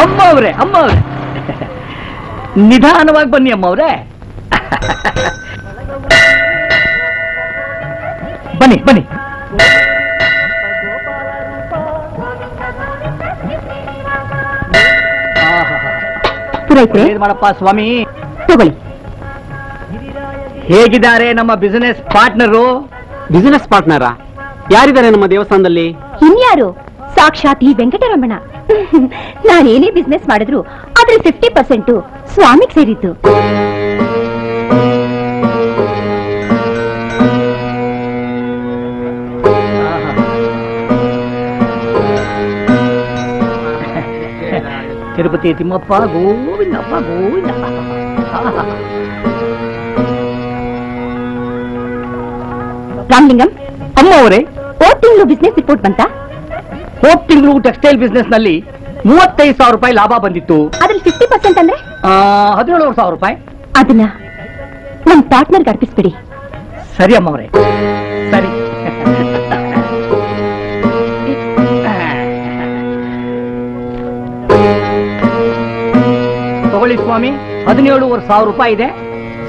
ಅಮ್ಮ ಅವ್ರೆ ಅಮ್ಮ ಅವ್ರೆ. ನಿಧಾನವಾಗಿ ಬನ್ನಿ ಅಮ್ಮ ಅವ್ರೆ. ಬನ್ನಿ ಬನ್ನಿ. ಮಾಡಪ್ಪ ಸ್ವಾಮಿ? ತಗೊಳ್ಳಿ. ಹೇಗಿದ್ದಾರೆ ನಮ್ಮ ಬಿಸಿನೆಸ್ ಪಾರ್ಟ್ನರು ಬಿಸಿನೆಸ್ ಪಾರ್ಟ್ನರಾ ಯಾರಿದ್ದಾರೆ ನಮ್ಮ ದೇವಸ್ಥಾನದಲ್ಲಿ? ಇನ್ಯಾರು? ಸಾಕ್ಷಾತ್ ಈ ವೆಂಕಟರಮಣ ಏನೇ ಬಿಸ್ನೆಸ್ ಮಾಡಿದ್ರು ಅದ್ರ ಫಿಫ್ಟಿ ಪರ್ಸೆಂಟ್ ಸ್ವಾಮಿಗೆ ಸೇರಿತ್ತು ತಿರುಪತಿ ತಿಮ್ಮಪ್ಪ ಗೋವಿಂದಪ್ಪ ಗೋವಿಂದ. ರಾಮಲಿಂಗಂ ಅಮ್ಮ ಅವರೇ ಓ ತಿಂಗಳು ಬಿಸ್ನೆಸ್ ರಿಪೋರ್ಟ್ ಬಂತ? ಹೋದ್ ತಿಂಗಳು ಟೆಕ್ಸ್ಟೈಲ್ ಬಿಸ್ನೆಸ್ನಲ್ಲಿ ಮೂವತ್ತೈದು ಸಾವಿರ ರೂಪಾಯಿ ಲಾಭ ಬಂದಿತ್ತು. ಅದ್ರಲ್ಲಿ ಫಿಫ್ಟಿ ಪರ್ಸೆಂಟ್ ಅಂದ್ರೆ? ಹದಿನೇಳು ಸಾವಿರ ರೂಪಾಯಿ. ಅದನ್ನ ನಮ್ ಪಾರ್ಟ್ನರ್ಗೆ ಅರ್ಪಿಸ್ಬಿಡಿ. ಸರಿ ಅಮ್ಮ ಅವರೇ ಸರಿ. ತಗೊಳ್ಳಿ ಸ್ವಾಮಿ ಹದಿನೇಳುವರೆ ಸಾವಿರ ರೂಪಾಯಿ ಇದೆ.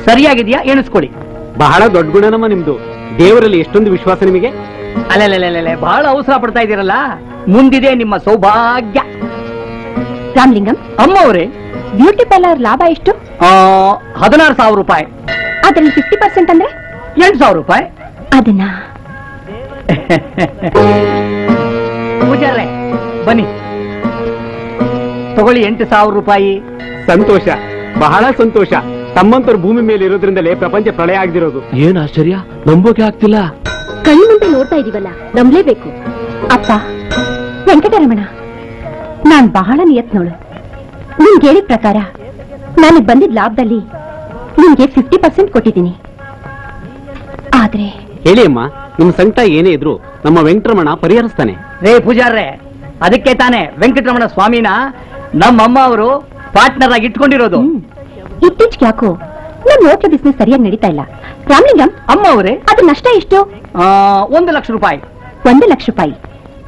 ಸರಿಯಾಗಿದೆಯಾ? ಎಣಿಸ್ಕೊಳ್ಳಿ. ಬಹಳ ದೊಡ್ಡ ಗುಣನಮ್ಮ ನಿಮ್ದು. ದೇವರಲ್ಲಿ ಎಷ್ಟೊಂದು ವಿಶ್ವಾಸ ನಿಮಗೆ? ಅಲ್ಲೇ ಬಹಳ ಅವಸರ ಪಡ್ತಾ ಇದ್ದೀರಲ್ಲ. ಮುಂದಿದೆ ನಿಮ್ಮ ಸೌಭಾಗ್ಯ. ರಾಮಲಿಂಗಂ ಅಮ್ಮ ಅವರೇ ಬ್ಯೂಟಿ ಪಾರ್ಲರ್ ಲಾಭ ಎಷ್ಟು? ಹದಿನಾರು ಸಾವಿರ ರೂಪಾಯಿ. ಅದ್ರಲ್ಲಿ ಫಿಫ್ಟಿ ಪರ್ಸೆಂಟ್ ಅಂದ್ರೆ? ಎಂಟು ಸಾವಿರ ರೂಪಾಯಿ. ಅದನ್ನ? ಬನ್ನಿ. ತಗೊಳ್ಳಿ ಎಂಟು ಸಾವಿರ ರೂಪಾಯಿ. ಸಂತೋಷ ಬಹಳ ಸಂತೋಷ. ತಮ್ಮಂತರು ಭೂಮಿ ಮೇಲೆ ಇರೋದ್ರಿಂದಲೇ ಪ್ರಪಂಚ ಪ್ರಳಯ ಆಗದಿರೋದು ಏನ್ ಆಶ್ಚರ್ಯ? ನಂಬೋಕೆ ಆಗ್ತಿಲ್ಲ. ಕೈ ಮುಂದೆ ನೋಡ್ತಾ ಇದೀವಲ್ಲ ನಂಬಲೇಬೇಕು. ಅಪ್ಪ ವೆಂಕಟರಮಣ ನಾನ್ ಬಹಳ ನಿಯತ್ನೋಳು. ನಿಮ್ಗೆ ಹೇಳಿದ ಪ್ರಕಾರ ನನಗೆ ಬಂದಿದ್ದ ಲಾಭದಲ್ಲಿ ನಿಮ್ಗೆ ಫಿಫ್ಟಿ ಪರ್ಸೆಂಟ್ ಕೊಟ್ಟಿದ್ದೀನಿ. ಆದ್ರೆ ಹೇಳಿ ಅಮ್ಮ ನಿಮ್ ಸಂಕಟ ಏನೇ ಇದ್ರು ನಮ್ಮ ವೆಂಕಟರಮಣ ಪರಿಹರಿಸ್ತಾನೆ. ರೇ ಪೂಜಾರ್ರೆ ಅದಕ್ಕೆ ತಾನೆ ವೆಂಕಟರಮಣ ಸ್ವಾಮಿನ ನಮ್ಮಮ್ಮ ಅವರು ಪಾರ್ಟ್ನರ್ ಆಗಿ ಇಟ್ಕೊಂಡಿರೋದು. ಇತ್ತೀಚೆಗೆ ಯಾಕೋ ನಮ್ಮ ಹೋಟ್ಲ್ ಬಿಸ್ನೆಸ್ ಸರಿಯಾಗಿ ನಡೀತಾ ಇಲ್ಲ. ರಾಮಲಿಂಗಂ ಅಮ್ಮ ಅವರೇ? ಅದ್ರ ನಷ್ಟ ಎಷ್ಟು? ಒಂದು ಲಕ್ಷ ರೂಪಾಯಿ. ಒಂದು ಲಕ್ಷ ರೂಪಾಯಿ.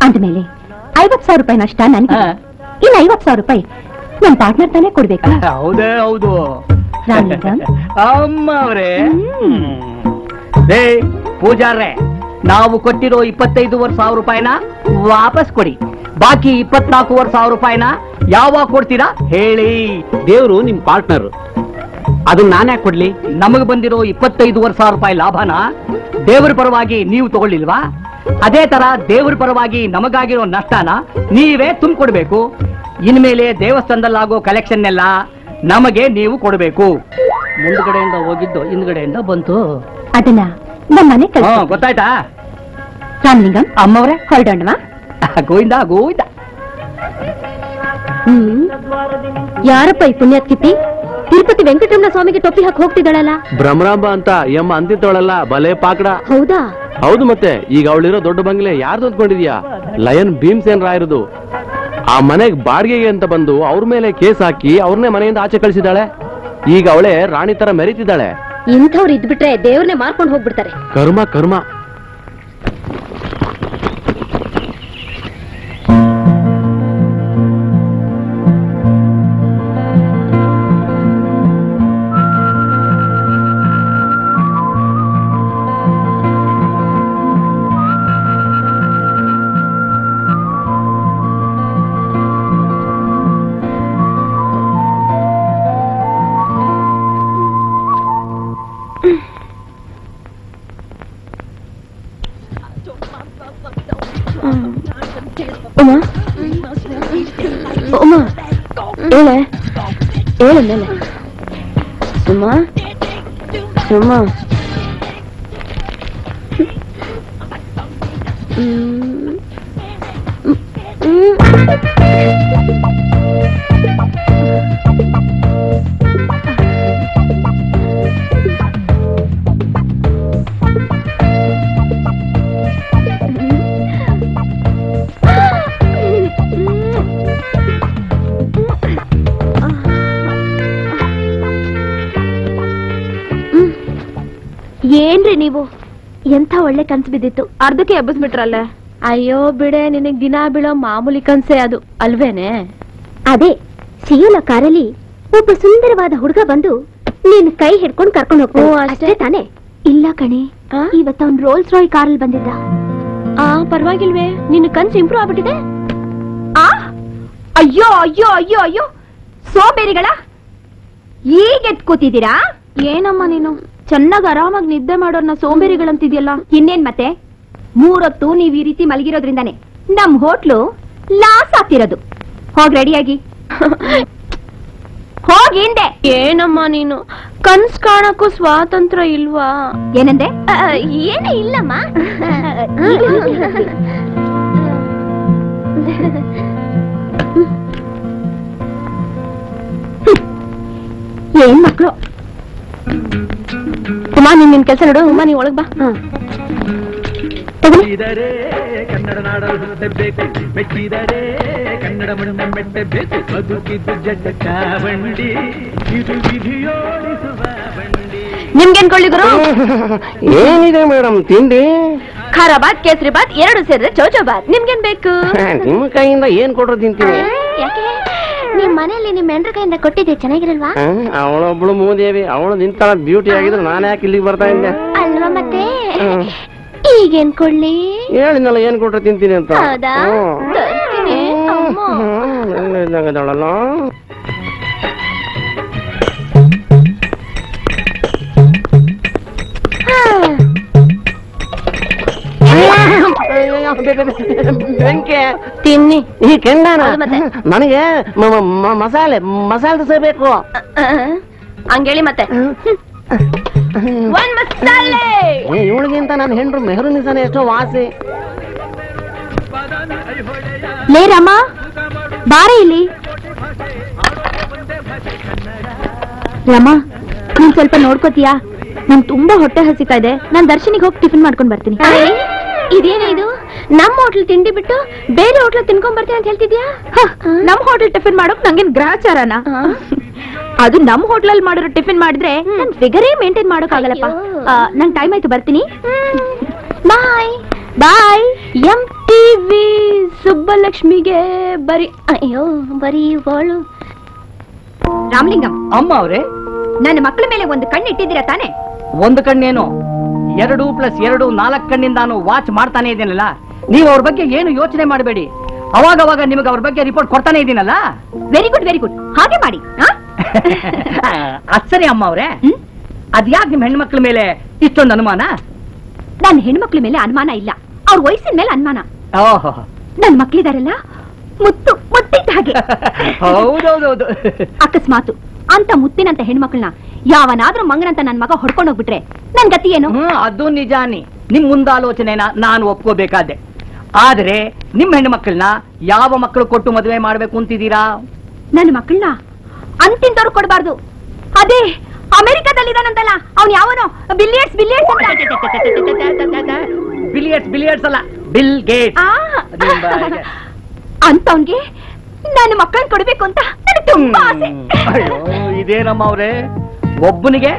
ಅಂದ್ಮೇಲೆ ಐವತ್ ಸಾವಿರ ರೂಪಾಯಿ ನಷ್ಟ ನನ್ಗೆ. ಇನ್ ಇನ್ನು ಐವತ್ ಸಾವಿರ ರೂಪಾಯಿ. ನಮ್ ಪಾರ್ಟ್ನರ್ ತಾನೇ ಕೊಡ್ಬೇಕು. ಹೌದೇ ಹೌದು? ಅಮ್ಮ ಅವ್ರೆ ಪೂಜಾರ್ರೆ ನಾವು ಕೊಟ್ಟಿರೋ ಇಪ್ಪತ್ತೈದೂವರೆ ಸಾವಿರ ರೂಪಾಯಿನ ವಾಪಸ್ ಕೊಡಿ. ಬಾಕಿ ಇಪ್ಪತ್ನಾಲ್ಕೂವರೆ ಸಾವಿರ ರೂಪಾಯಿನ ಯಾವಾಗ ಕೊಡ್ತೀರಾ ಹೇಳಿ. ದೇವ್ರು ನಿಮ್ ಪಾರ್ಟ್ನರ್ ಅದನ್ನ ನಾನೇ ಯಾಕೆ ಕೊಡ್ಲಿ? ನಮಗೆ ಬಂದಿರೋ ಇಪ್ಪತ್ತೈದೂವರೆ ಸಾವಿರ ರೂಪಾಯಿ ಲಾಭನ ದೇವರ ಪರವಾಗಿ ನೀವು ತಗೊಳ್ಳಿಲ್ವಾ? ಅದೇ ತರ ದೇವರ ಪರವಾಗಿ ನಮಗಾಗಿರೋ ನಷ್ಟನ ನೀವೇ ತುಂಬಿಕೊಡ್ಬೇಕು. ಇನ್ಮೇಲೆ ದೇವಸ್ಥಾನದಲ್ಲಾಗೋ ಕಲೆಕ್ಷನ್ ಎಲ್ಲ ನಮಗೆ ನೀವು ಕೊಡಬೇಕು. ಮುಂದ್ಗಡೆಯಿಂದ ಹೋಗಿದ್ದು ಹಿಂದ್ಗಡೆಯಿಂದ ಬಂತು. ಅದನ್ನ ನಮ್ಮ ಮನೆ ಗೊತ್ತಾಯ್ತಾ? ರಾಮಲಿಂಗಂ ಅಮ್ಮವ್ರೆ? ಹೊರಡೋಣವಾ? ಗೋವಿಂದ ಗೋವಿಂದ. ಹ್ಮ್. ಯಾರಪ್ಪ ಈ ಪುಣ್ಯಾತ್ಕಿತಿ? ತಿರುಪತಿ ವೆಂಕಟರಮಣ ಸ್ವಾಮಿಗೆ ಟೊಪ್ಪಿ ಹಾಕಿ ಹೋಗ್ತಿದ್ದಾಳಲ್ಲ? ಭ್ರಮರಾಂಬ ಅಂತ ಎಮ್ಮ ಅಂತಿದ್ದಾಳಲ್ಲ ಬಲೆ ಪಾಕಡ. ಹೌದಾ? ಹೌದು ಮತ್ತೆ ಈಗ ಅವಳಿರೋ ದೊಡ್ಡ ಬಂಗ್ಲೆ ಯಾರ್ದು ಅಂದ್ಕೊಂಡಿದ್ಯಾ? ಲಯನ್ ಭೀಮ್ಸೇನ್ ರಾಯರದು. ಆ ಮನೆಗ್ ಬಾಡಿಗೆಗೆ ಅಂತ ಬಂದು ಅವ್ರ ಮೇಲೆ ಕೇಸ್ ಹಾಕಿ ಅವ್ರನ್ನೇ ಮನೆಯಿಂದ ಆಚೆ ಕಳಿಸಿದಾಳೆ ಈಗ ಅವಳೆ ರಾಣಿ ತರ ಮೆರೀತಿದ್ದಾಳೆ. ಇಂಥವ್ರು ಇದ್ಬಿಟ್ರೆ ದೇವ್ರನ್ನೇ ಮಾರ್ಕೊಂಡು ಹೋಗ್ಬಿಡ್ತಾರೆ. ಕರ್ಮ ಕರ್ಮ. ಕನ್ಸು ಬಿದ್ದಿತ್ತು. ಅರ್ಧಕ್ಕೆ ಎಬ್ಬಿಸ್ಬಿಟ್ರಲ್ಲ? ಅಯ್ಯೋ ಬಿಡೆ ನಿನಗ್ ದಿನ ಬೀಳೋ ಮಾಮೂಲಿ ಕನ್ಸೆ ಅದು ಅಲ್ವೇನೆ? ಅದೇ ಸಿಯೋಲ ಕಾರಲ್ಲಿ ಒಬ್ಬ ಸುಂದರವಾದ ಹುಡುಗ ಬಂದು ನೀನ್ ಕೈ ಹಿಡ್ಕೊಂಡು ಕರ್ಕೊಂಡು ಹೋಗೋ ಅಷ್ಟೇ. ತಾನೆ? ಇಲ್ಲ ಕಣೆ ಇವತ್ತ ಇವತ್ತು ಅವ್ನ್ ರೋಲ್ಸ್ ರಾಯ್ ಕಾರಲ್ಲಿ ಬಂದಿದ್ದ. ಆ ಪರವಾಗಿಲ್ವೇ ನಿನ್ನ ಕನ್ಸು ಇಂಪ್ರೂವ್ ಆಗ್ಬಿಟ್ಟಿದೆ? ಆ? ಅಯ್ಯೋ ಅಯ್ಯೋ ಅಯ್ಯೋ ಅಯ್ಯೋ ಸೋಬೇರಿಗಳ ಈಗ ಎತ್ ಕೂತಿದ್ದೀರಾ? ಏನಮ್ಮ ನೀನು? ಚೆನ್ನಾಗಿ ಆರಾಮಾಗಿ ನಿದ್ದೆ ಮಾಡೋರ್ನ ಸೋಂಬೇರಿಗಳಂತಿದ್ಯಲ್ಲ. ಇನ್ನೇನ್ ಮತ್ತೆ? ಮೂರೊತ್ತು ನೀವ್ ಈ ರೀತಿ ಮಲಗಿರೋದ್ರಿಂದಾನೆ ನಮ್ ಹೋಟ್ಲು ಲಾಸ್ ಆಗ್ತಿರೋದು. ಹೋಗ್ ರೆಡಿಯಾಗಿ. ಹೋಗಿ ಹಿಂದೆ. ಏನಮ್ಮ ನೀನು? ಕನ್ಸ್ ಕಾಣಕ್ಕೂ ಸ್ವಾತಂತ್ರ್ಯ ಇಲ್ವಾ? ಏನಂದೆ? ಏನೇ ಇಲ್ಲಮ್ಮ. ಏನ್ ಮಕ್ಳು? ಉಮ್ಮ ನೀನ್ ನಿನ್ ಕೆಲಸ ನೋಡು. ಉಮ್ಮ ನೀ ಒಳಗ್ ಬಾ. ಮೆಚ್ಚಿದರೆ ಕನ್ನಡ ನಾಡಲು ಹುಟ್ಟಬೇಕು ಮೆಚ್ಚಿದರೆ ಕನ್ನಡ ಮಣ್ಣ ಮೆಟ್ಟಬೇಕು ಬದುಕಿದ್ದು ಜಗ ಬಂಡಿ. ಇದು ವಿಧಿಯೋಡಿಸುವ ಬಂಡಿ. ನಿಮ್ಗೇನ್ ಕೊಳ್ಳಿ ಗುರು? ಏನಿದೆ ಮೇಡಮ್ ತಿಂಡಿ? ಖಾರ ಬಾತ್ ಕೇಸರಿ ಬಾತ್ ಎರಡು ಸೇರಿದ್ರೆ ಚೌಚೌ ಬಾತ್. ನಿಮ್ಗೇನ್ ಬೇಕು? ನಿಮ್ಮ ಕೈಯಿಂದ ಏನ್ ಕೊಡ್ರು ತಿಂತೀನಿ ಯಾಕೆ? ನಿಮ್ ಮನೆಯಲ್ಲಿ ನಿಮ್ ಹೆಂಡ್ರ ಕೈಯಿಂದ ಕೊಟ್ಟಿದ್ದೆ ಚೆನ್ನಾಗಿರಲ್ವಾ? ಅವಳೊಬ್ಳು ಮೂದೇವಿ ಅವಳು ನಿಂತಾಳ ಬ್ಯೂಟಿ ಆಗಿದ್ರು ನಾನು ಯಾಕೆ ಇಲ್ಲಿಗೆ ಬರ್ತಾ ಇದ್ದೆ? ಅಲ್ವಾ ಮತ್ತೆ. ಈಗೇನ್ ಕೊಡ್ಲಿ? ಹೇಳಿನಲ್ಲ ಏನ್ ಕೊಟ್ರು ತಿಂತೀನಿ ಅಂತ? ಹೌದಾ. ತರ್ತೀನಿ, ಅಮ್ಮ. ಬೆಂಕಿ. ತಿನ್ನಿ. ಈ ಕೆಂಡಾನ. ನನಗೆ ಮಸಾಲೆ ಮಸಾಲೆ ದೋಸೆ ಬೇಕು ಹಂಗೇಳಿ ಮತ್ತೆ. ಇವಳಿಗಿಂತ ನನ್ನ ಹೆಂಡ್ರು ಮೆಹರು ನಿಸಾನೆ ಎಷ್ಟೋ ವಾಸಿ. ಲೇ ರಮ್ಮ ಬಾರೆ ಇಲ್ಲಿ. ರಮ್ಮ ನೀನ್ ಸ್ವಲ್ಪ ನೋಡ್ಕೋತೀಯಾ? ನಂಗೆ ತುಂಬಾ ಹೊಟ್ಟೆ ಹಸಿತಾ ಇದೆ. ನಾನ್ ದರ್ಶನಿಗೆ ಹೋಗಿ ಟಿಫಿನ್ ಮಾಡ್ಕೊಂಡ್ ಬರ್ತೀನಿ. ಇದೇನೇ ಇದು? ನಮ್ಮ ಹೋಟ್ಲ್ ತಿಂಡಿ ಬಿಟ್ಟು ಬೇರೆ ಹೋಟ್ಲ್ ತಿನ್ಕೊಂಡ್ ಬರ್ತೀನಿ ಅಂತ ಹೇಳ್ತಿದ್ಯಾ? ನಮ್ ಹೋಟೆಲ್ ಟಿಫಿನ್ ಮಾಡೋಕ್ ನಂಗೇನ್ ಗ್ರಹಚಾರನ? ಅದು ನಮ್ ಹೋಟ್ಲಲ್ಲಿ ಮಾಡಿರೋ ಟಿಫಿನ್ ಮಾಡಿದ್ರೆ ನನ್ ಫಿಗರೇ ಮೇಂಟೈನ್ ಮಾಡೋಕ್ಕಾಗಲ್ಲಪ್ಪ. ನನ್ ನಂಗ್ ಟೈಮ್ ಆಯ್ತು ಬರ್ತೀನಿ. ಬಾಯ್ ಬಾಯ್ ಎಂ ಟಿವಿ ಸುಬ್ಬಲಕ್ಷ್ಮಿಗೆ ಬರಿ ಅಯ್ಯೋ ಬರೀ ಬಾಳು ರಾಮಲಿಂಗಂ. ಅಮ್ಮ ಅವ್ರೆ. ನನ್ನ ಮಕ್ಕಳ ಮೇಲೆ ಒಂದು ಕಣ್ಣು ಇಟ್ಟಿದ್ದೀರಾ ತಾನೆ? ಒಂದು ಕಣ್ಣೇನು? ಎರಡು ಪ್ಲಸ್ ಎರಡು ನಾಲ್ಕು ಕಣ್ಣಿಂದ ನಾನು ವಾಚ್ ಮಾಡ್ತಾನೆ ಇದ್ದೀನಲ್ಲ ನೀವು ಅವ್ರ ಬಗ್ಗೆ ಏನು ಯೋಚನೆ ಮಾಡಬೇಡಿ. ಅವಾಗ ಅವಾಗ ನಿಮಗೆ ಅವ್ರ ಬಗ್ಗೆ ರಿಪೋರ್ಟ್ ಕೊಡ್ತಾನೆ ಇದ್ದೀನಲ್ಲ? ವೆರಿ ಗುಡ್ ವೆರಿ ಗುಡ್ ಹಾಗೆ ಮಾಡಿ ಅಸರಿ ಅಚ್ಚರಿ ಅಮ್ಮ ಅವ್ರೆ? ಅದ್ಯಾಕ್ ನಿಮ್ ಹೆಣ್ಮಕ್ಳ ಮೇಲೆ ಇಷ್ಟೊಂದು ಅನುಮಾನ? ನನ್ನ ಹೆಣ್ಮಕ್ಳ ಮೇಲೆ ಅನುಮಾನ ಇಲ್ಲ. ಅವ್ರ ವಯಸ್ಸಿನ ಮೇಲೆ ಅನುಮಾನ. ಓಹೋ. ನನ್ ಮಕ್ಳಿದಾರಲ್ಲ ಮುತ್ತು ಮುತ್ತಿದ್ದ ಹಾಗೆ. ಹೌದೌದೌದು. ಅಕಸ್ಮಾತು ಅಂತ ಮುತ್ತಿನಂತ ಹೆಣ್ಮಕ್ಳನ್ನ ಯಾವನಾದ್ರೂ ಮಂಗನಂತ ನನ್ ಮಗ ಹೊಡ್ಕೊಂಡು ಹೋಗ್ಬಿಟ್ರೆ ನನ್ ಗತಿ ಏನು? ಹ್ಮ್ ಅದು ನಿಜಾನಿ. ನಿಮ್ ಮುಂದಾಲೋಚನೆನ ನಾನು ಒಪ್ಕೋಬೇಕಾದೆ. ಆದ್ರೆ ನಿಮ್ ಹೆಣ್ಣು ಮಕ್ಕಳನ್ನ ಯಾವ ಮಕ್ಕಳು ಕೊಟ್ಟು ಮದುವೆ ಮಾಡ್ಬೇಕು ಅಂತಿದ್ದೀರಾ? ನನ್ನ ಮಕ್ಕಳನ್ನ ಅಂತಿಂತವ್ರು ಕೊಡಬಾರ್ದು. ಅದೇ ಅಮೆರಿಕದಲ್ಲಿದ್ದಾನಂತಲ್ಲ ಅವ್ನು ಯಾವನೋ? ಬಿಲಿಯರ್ಸ್ ಬಿಲಿಯರ್ಸ್ ಅಂತ. ಬಿಲಿಯರ್ಸ್ ಬಿಲಿಯರ್ಡ್ಸ್ ಅಲ್ಲ ಬಿಲ್ ಗೇಟ್ ಅಂತವ್ನ್ಗೆ ನನ್ನ ಮಕ್ಕಳನ್ನ ಕೊಡ್ಬೇಕು ಅಂತ ನನಗೆ ತುಂಬಾ ಆಸೆ. ಇದೇನಮ್ಮ ಅವ್ರೆ? ಒಬ್ಬನಿಗೆ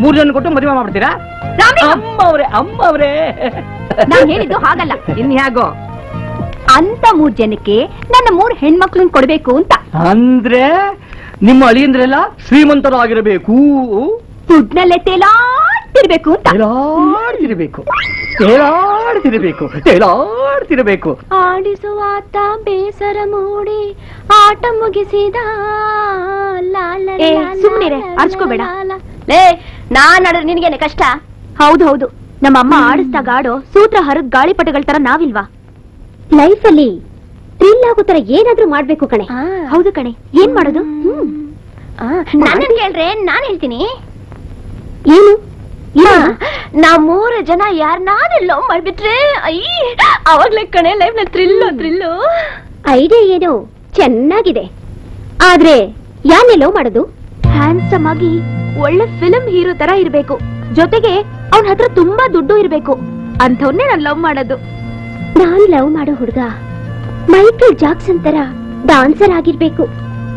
ಮೂರ್ ಜನ ಕೊಟ್ಟು ಮದುವೆ ಮಾಡ್ಬಿಡ್ತೀರಾ? ಅಮ್ಮವ್ರೆ ಅಮ್ಮ ಅವ್ರೆ ಅಮ್ಮ ಅವ್ರೆ ನಾನ್ ಹೇಳಿದ್ದು ಹಾಗಲ್ಲ. ಇನ್ ಹೇಗೋ ಅಂತ ಮೂರ್ ಜನಕ್ಕೆ ನನ್ನ ಮೂರ್ ಹೆಣ್ಮಕ್ಳನ್ನ ಕೊಡ್ಬೇಕು ಅಂತ. ಅಂದ್ರೆ ನಿಮ್ಮ ಅಳಿಯಂದ್ರೆಲ್ಲ ಶ್ರೀಮಂತರು ಆಗಿರಬೇಕು ದುಡ್ನಲ್ಲೇ ತೇಲಾಡ್ತಿರ್ಬೇಕು ಅಂತ. ಹೇಳಾಡ್ತಿರ್ಬೇಕು ಹೇಳಾಡ್ತಿರ್ಬೇಕು ತೇಲಾಡ್ತಿರ್ಬೇಕು. ಆಡಿಸುವಾತ ಬೇಸರ ಮೂಡಿ ಆಟ ಮುಗಿಸಿದ ಲಾಲ ಅರ್ಚ್ಕೋಬೇಡ. ಲೇ ನಾನ್ ಆಡಿದ್ರೆ ನಿನಗೇನೆ ಕಷ್ಟ? ಹೌದು ಹೌದು. ನಮ್ಮ ಅಮ್ಮ ಆಡಿಸ್ತಾ ಗಾಡೋ ಸೂತ್ರ ಹರ ಗಾಳಿಪಟಗಳ ತರ ನಾವಿಲ್ವಾ? ಲೈಫ್ ಅಲ್ಲಿ ಥ್ರಿಲ್ ಆಗೋ ತರ ಏನಾದ್ರೂ ಮಾಡ್ಬೇಕು ಕಣೆ. ಹೌದು ಕಣೆ. ಏನ್ ಮಾಡೋದು? ಹ್ಮ್. ಹೇಳ್ರೆ ನಾನ್ ಹೇಳ್ತೀನಿ. ಏನು? ನಾವ್ ಮೂರ ಜನ ಯಾರನ್ನಾದ್ರೂ ಲವ್ ಮಾಡ್ಬಿಟ್ರೆ ಅಯ್ಯ ಅವಾಗ್ಲೇ ಕಣೆ ಲೈಫ್ನ ಥ್ರಿಲ್ಲು ಥ್ರಿಲ್ಲು ಐಡಿಯಾ ಏನು? ಚೆನ್ನಾಗಿದೆ. ಆದ್ರೆ ಯಾರನ್ನೇ ಲವ್ ಮಾಡೋದು? ಹ್ಯಾಂಡ್ಸಮ್ ಆಗಿ ಒಳ್ಳೆ ಫಿಲ್ಮ್ ಹೀರೋ ತರ ಇರ್ಬೇಕು. ಜೊತೆಗೆ ಅವನ ಹತ್ರ ತುಂಬಾ ದುಡ್ಡು ಇರ್ಬೇಕು. ಅಂಥವ್ನೇ ನಾನ್ ಲವ್ ಮಾಡೋದು. ನಾನ್ ಲವ್ ಮಾಡೋ ಹುಡುಗ ಮೈಕಲ್ ಜಾಕ್ಸನ್ ತರ ಡಾನ್ಸರ್ ಆಗಿರ್ಬೇಕು.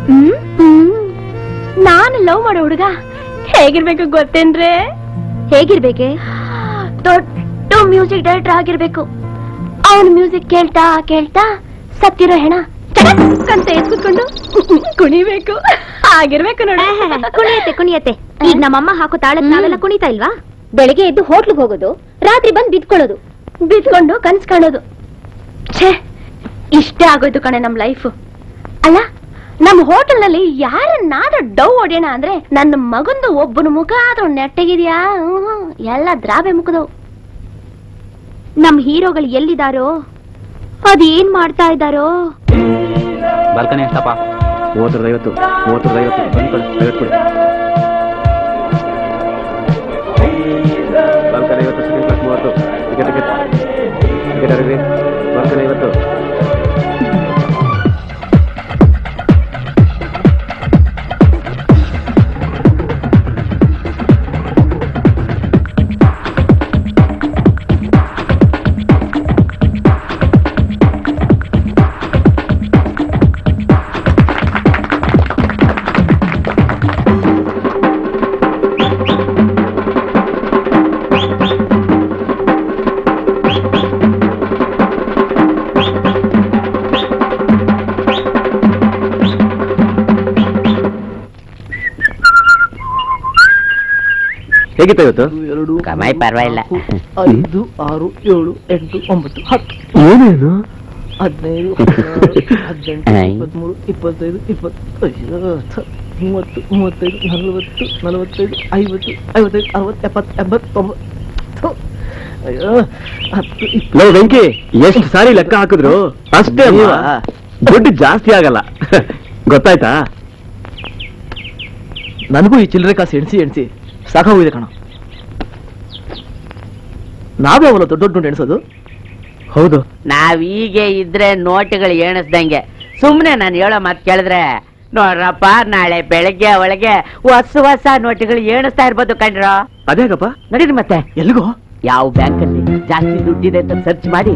ಹ್ಮ್? ನಾನು ಲವ್ ಮಾಡೋ ಹುಡುಗ ಹೇಗಿರ್ಬೇಕು ಗೊತ್ತೇನ್ರೆ? ಹೇಗಿರ್ಬೇಕೆ? ದೊಡ್ಡ ಮ್ಯೂಸಿಕ್ ಡೈರೆಕ್ಟರ್ ಆಗಿರ್ಬೇಕು. ಅವನ ಮ್ಯೂಸಿಕ್ ಕೇಳ್ತಾ ಕೇಳ್ತಾ ಸತ್ತಿರೋ ಹೆಣ ಅಂತ ಎತ್ಕೊಂಡು ಕುಣಿಬೇಕು. ಆಗಿರ್ಬೇಕು ನೋಡ. ಕುಣಿಯತ್ತೆ ಕುಣಿಯತ್ತೆ. ಈಗ ನಮ್ಮಮ್ಮ ಹಾಕೋ ತಾಳ ನಾವೆಲ್ಲ ಕುಣಿತಾ ಇಲ್ವಾ? ಬೆಳಿಗ್ಗೆ ಎದ್ದು ಹೋಟ್ಲಿಗೆ ಹೋಗೋದು ರಾತ್ರಿ ಬಂದು ಬಿದ್ಕೊಳ್ಳೋದು. ಬಿದ್ಕೊಂಡು ಕನ್ಸ್ ಕಾಣೋದು. ಛೇ ಇಷ್ಟೇ ಆಗೋದು ಕಣೆ ನಮ್ ಲೈಫ್. ಅಲ್ಲ ನಮ್ ಹೋಟೆಲ್ನಲ್ಲಿ ಯಾರನ್ನಾದ್ರೂ ಡೌ ಹೊಡೆಯೋಣ ಅಂದ್ರೆ ನನ್ನ ಮಗಂದು ಒಬ್ಬನ ಮುಖ ಆದ್ರೂ ನೆಟ್ಟಗಿದ್ಯಾ? ಎಲ್ಲ ದ್ರಾಬೆ ಮುಖದವು. ನಮ್ ಹೀರೋಗಳು ಎಲ್ಲಿದಾರೋ ಅದೇನ್ ಮಾಡ್ತಾ ಇದ್ದಾರೋ? ಬಾಲ್ಕನಿ ಎಷ್ಟಪ್ಪ ಮೂವತ್ತರದ ಐವತ್ತು ಮೂವತ್ತರದ ಐವತ್ತು. ಬಂದ್ಕೊಳ್ಳಿ ಐವತ್ತು ಕೊಡಿ. ಬಾಲ್ಕನಿ ಐವತ್ತು, ಸೆಕೆಂಡ್ ಕ್ಲಾಸ್ ಮೂವತ್ತು. ಟಿಕೆಟ್ ಟಿಕೆಟ್ ಟಿಕೆಟ್ ಹೇಗಿತ್ತು ಇವತ್ತು? ಎರಡು ಕಮಾಯಿ ಪರವಾಗಿಲ್ಲ. ಐದು ಆರು ಏಳು ಎಂಟು ಒಂಬತ್ತು ಹತ್ತು. ಏನೇನು ಹದಿನೈದು ಹದಿನಾರು ಹದಿನೆಂಟು ಇಪ್ಪತ್ಮೂರು ಇಪ್ಪತ್ತೈದು ಇಪ್ಪತ್ತು ಅಯ್ಯೋ, ಥ, ಮೂವತ್ತು ಮೂವತ್ತೈದು ನಲವತ್ತು ನಲವತ್ತೈದು ಐವತ್ತು ಐವತ್ತೈದು ಅರವತ್ತು ಎಪ್ಪತ್ತು ಎಂಬತ್ತೊಂಬತ್ತು. ಅಯ್ಯೋ ಹತ್ತು ಇಪ್ಪತ್ತು. ಲೋ ವೆಂಕಿ ಎಷ್ಟು ಸಾರಿ ಲೆಕ್ಕ ಹಾಕಿದ್ರು? ಅಷ್ಟೇ ಅಮ್ಮ. ನೀವಾ? ದುಡ್ಡು ಜಾಸ್ತಿ ಆಗಲ್ಲ. ಗೊತ್ತಾಯ್ತಾ? ನನಗೂ ಈ ಚಿಲ್ಲರೆ ಕಾಸು ಎಣಿಸಿ ಎಣಿಸಿ. ಸಾಕಾಗೋಗಿದೆ ಕಣ. ನಾವೇ ಅವಲ್ಲ ದೊಡ್ಡ ದೊಡ್ಡ ಎಣಿಸೋದು? ಹೌದು. ನಾವೀಗೆ ಇದ್ರೆ ನೋಟುಗಳು ಎಣಿಸ್ದಂಗೆ. ಸುಮ್ಮನೆ ನಾನು ಹೇಳೋ ಮಾತು ಕೇಳಿದ್ರೆ ನೋಡ್ರಪ್ಪ ನಾಳೆ ಬೆಳಗ್ಗೆ ಒಳಗೆ ಹೊಸ ಹೊಸ ನೋಟುಗಳು ಎಣಿಸ್ತಾ ಇರ್ಬೋದು ಕಣ್ರೋ. ಅದೇಗಪ್ಪ ನಡೀರಿ ಮತ್ತೆ. ಎಲ್ಲಿಗೋ? ಯಾವ ಬ್ಯಾಂಕ್ ಅಲ್ಲಿ ಜಾಸ್ತಿ ದುಡ್ಡಿದೆ ಅಂತ ಸರ್ಚ್ ಮಾಡಿ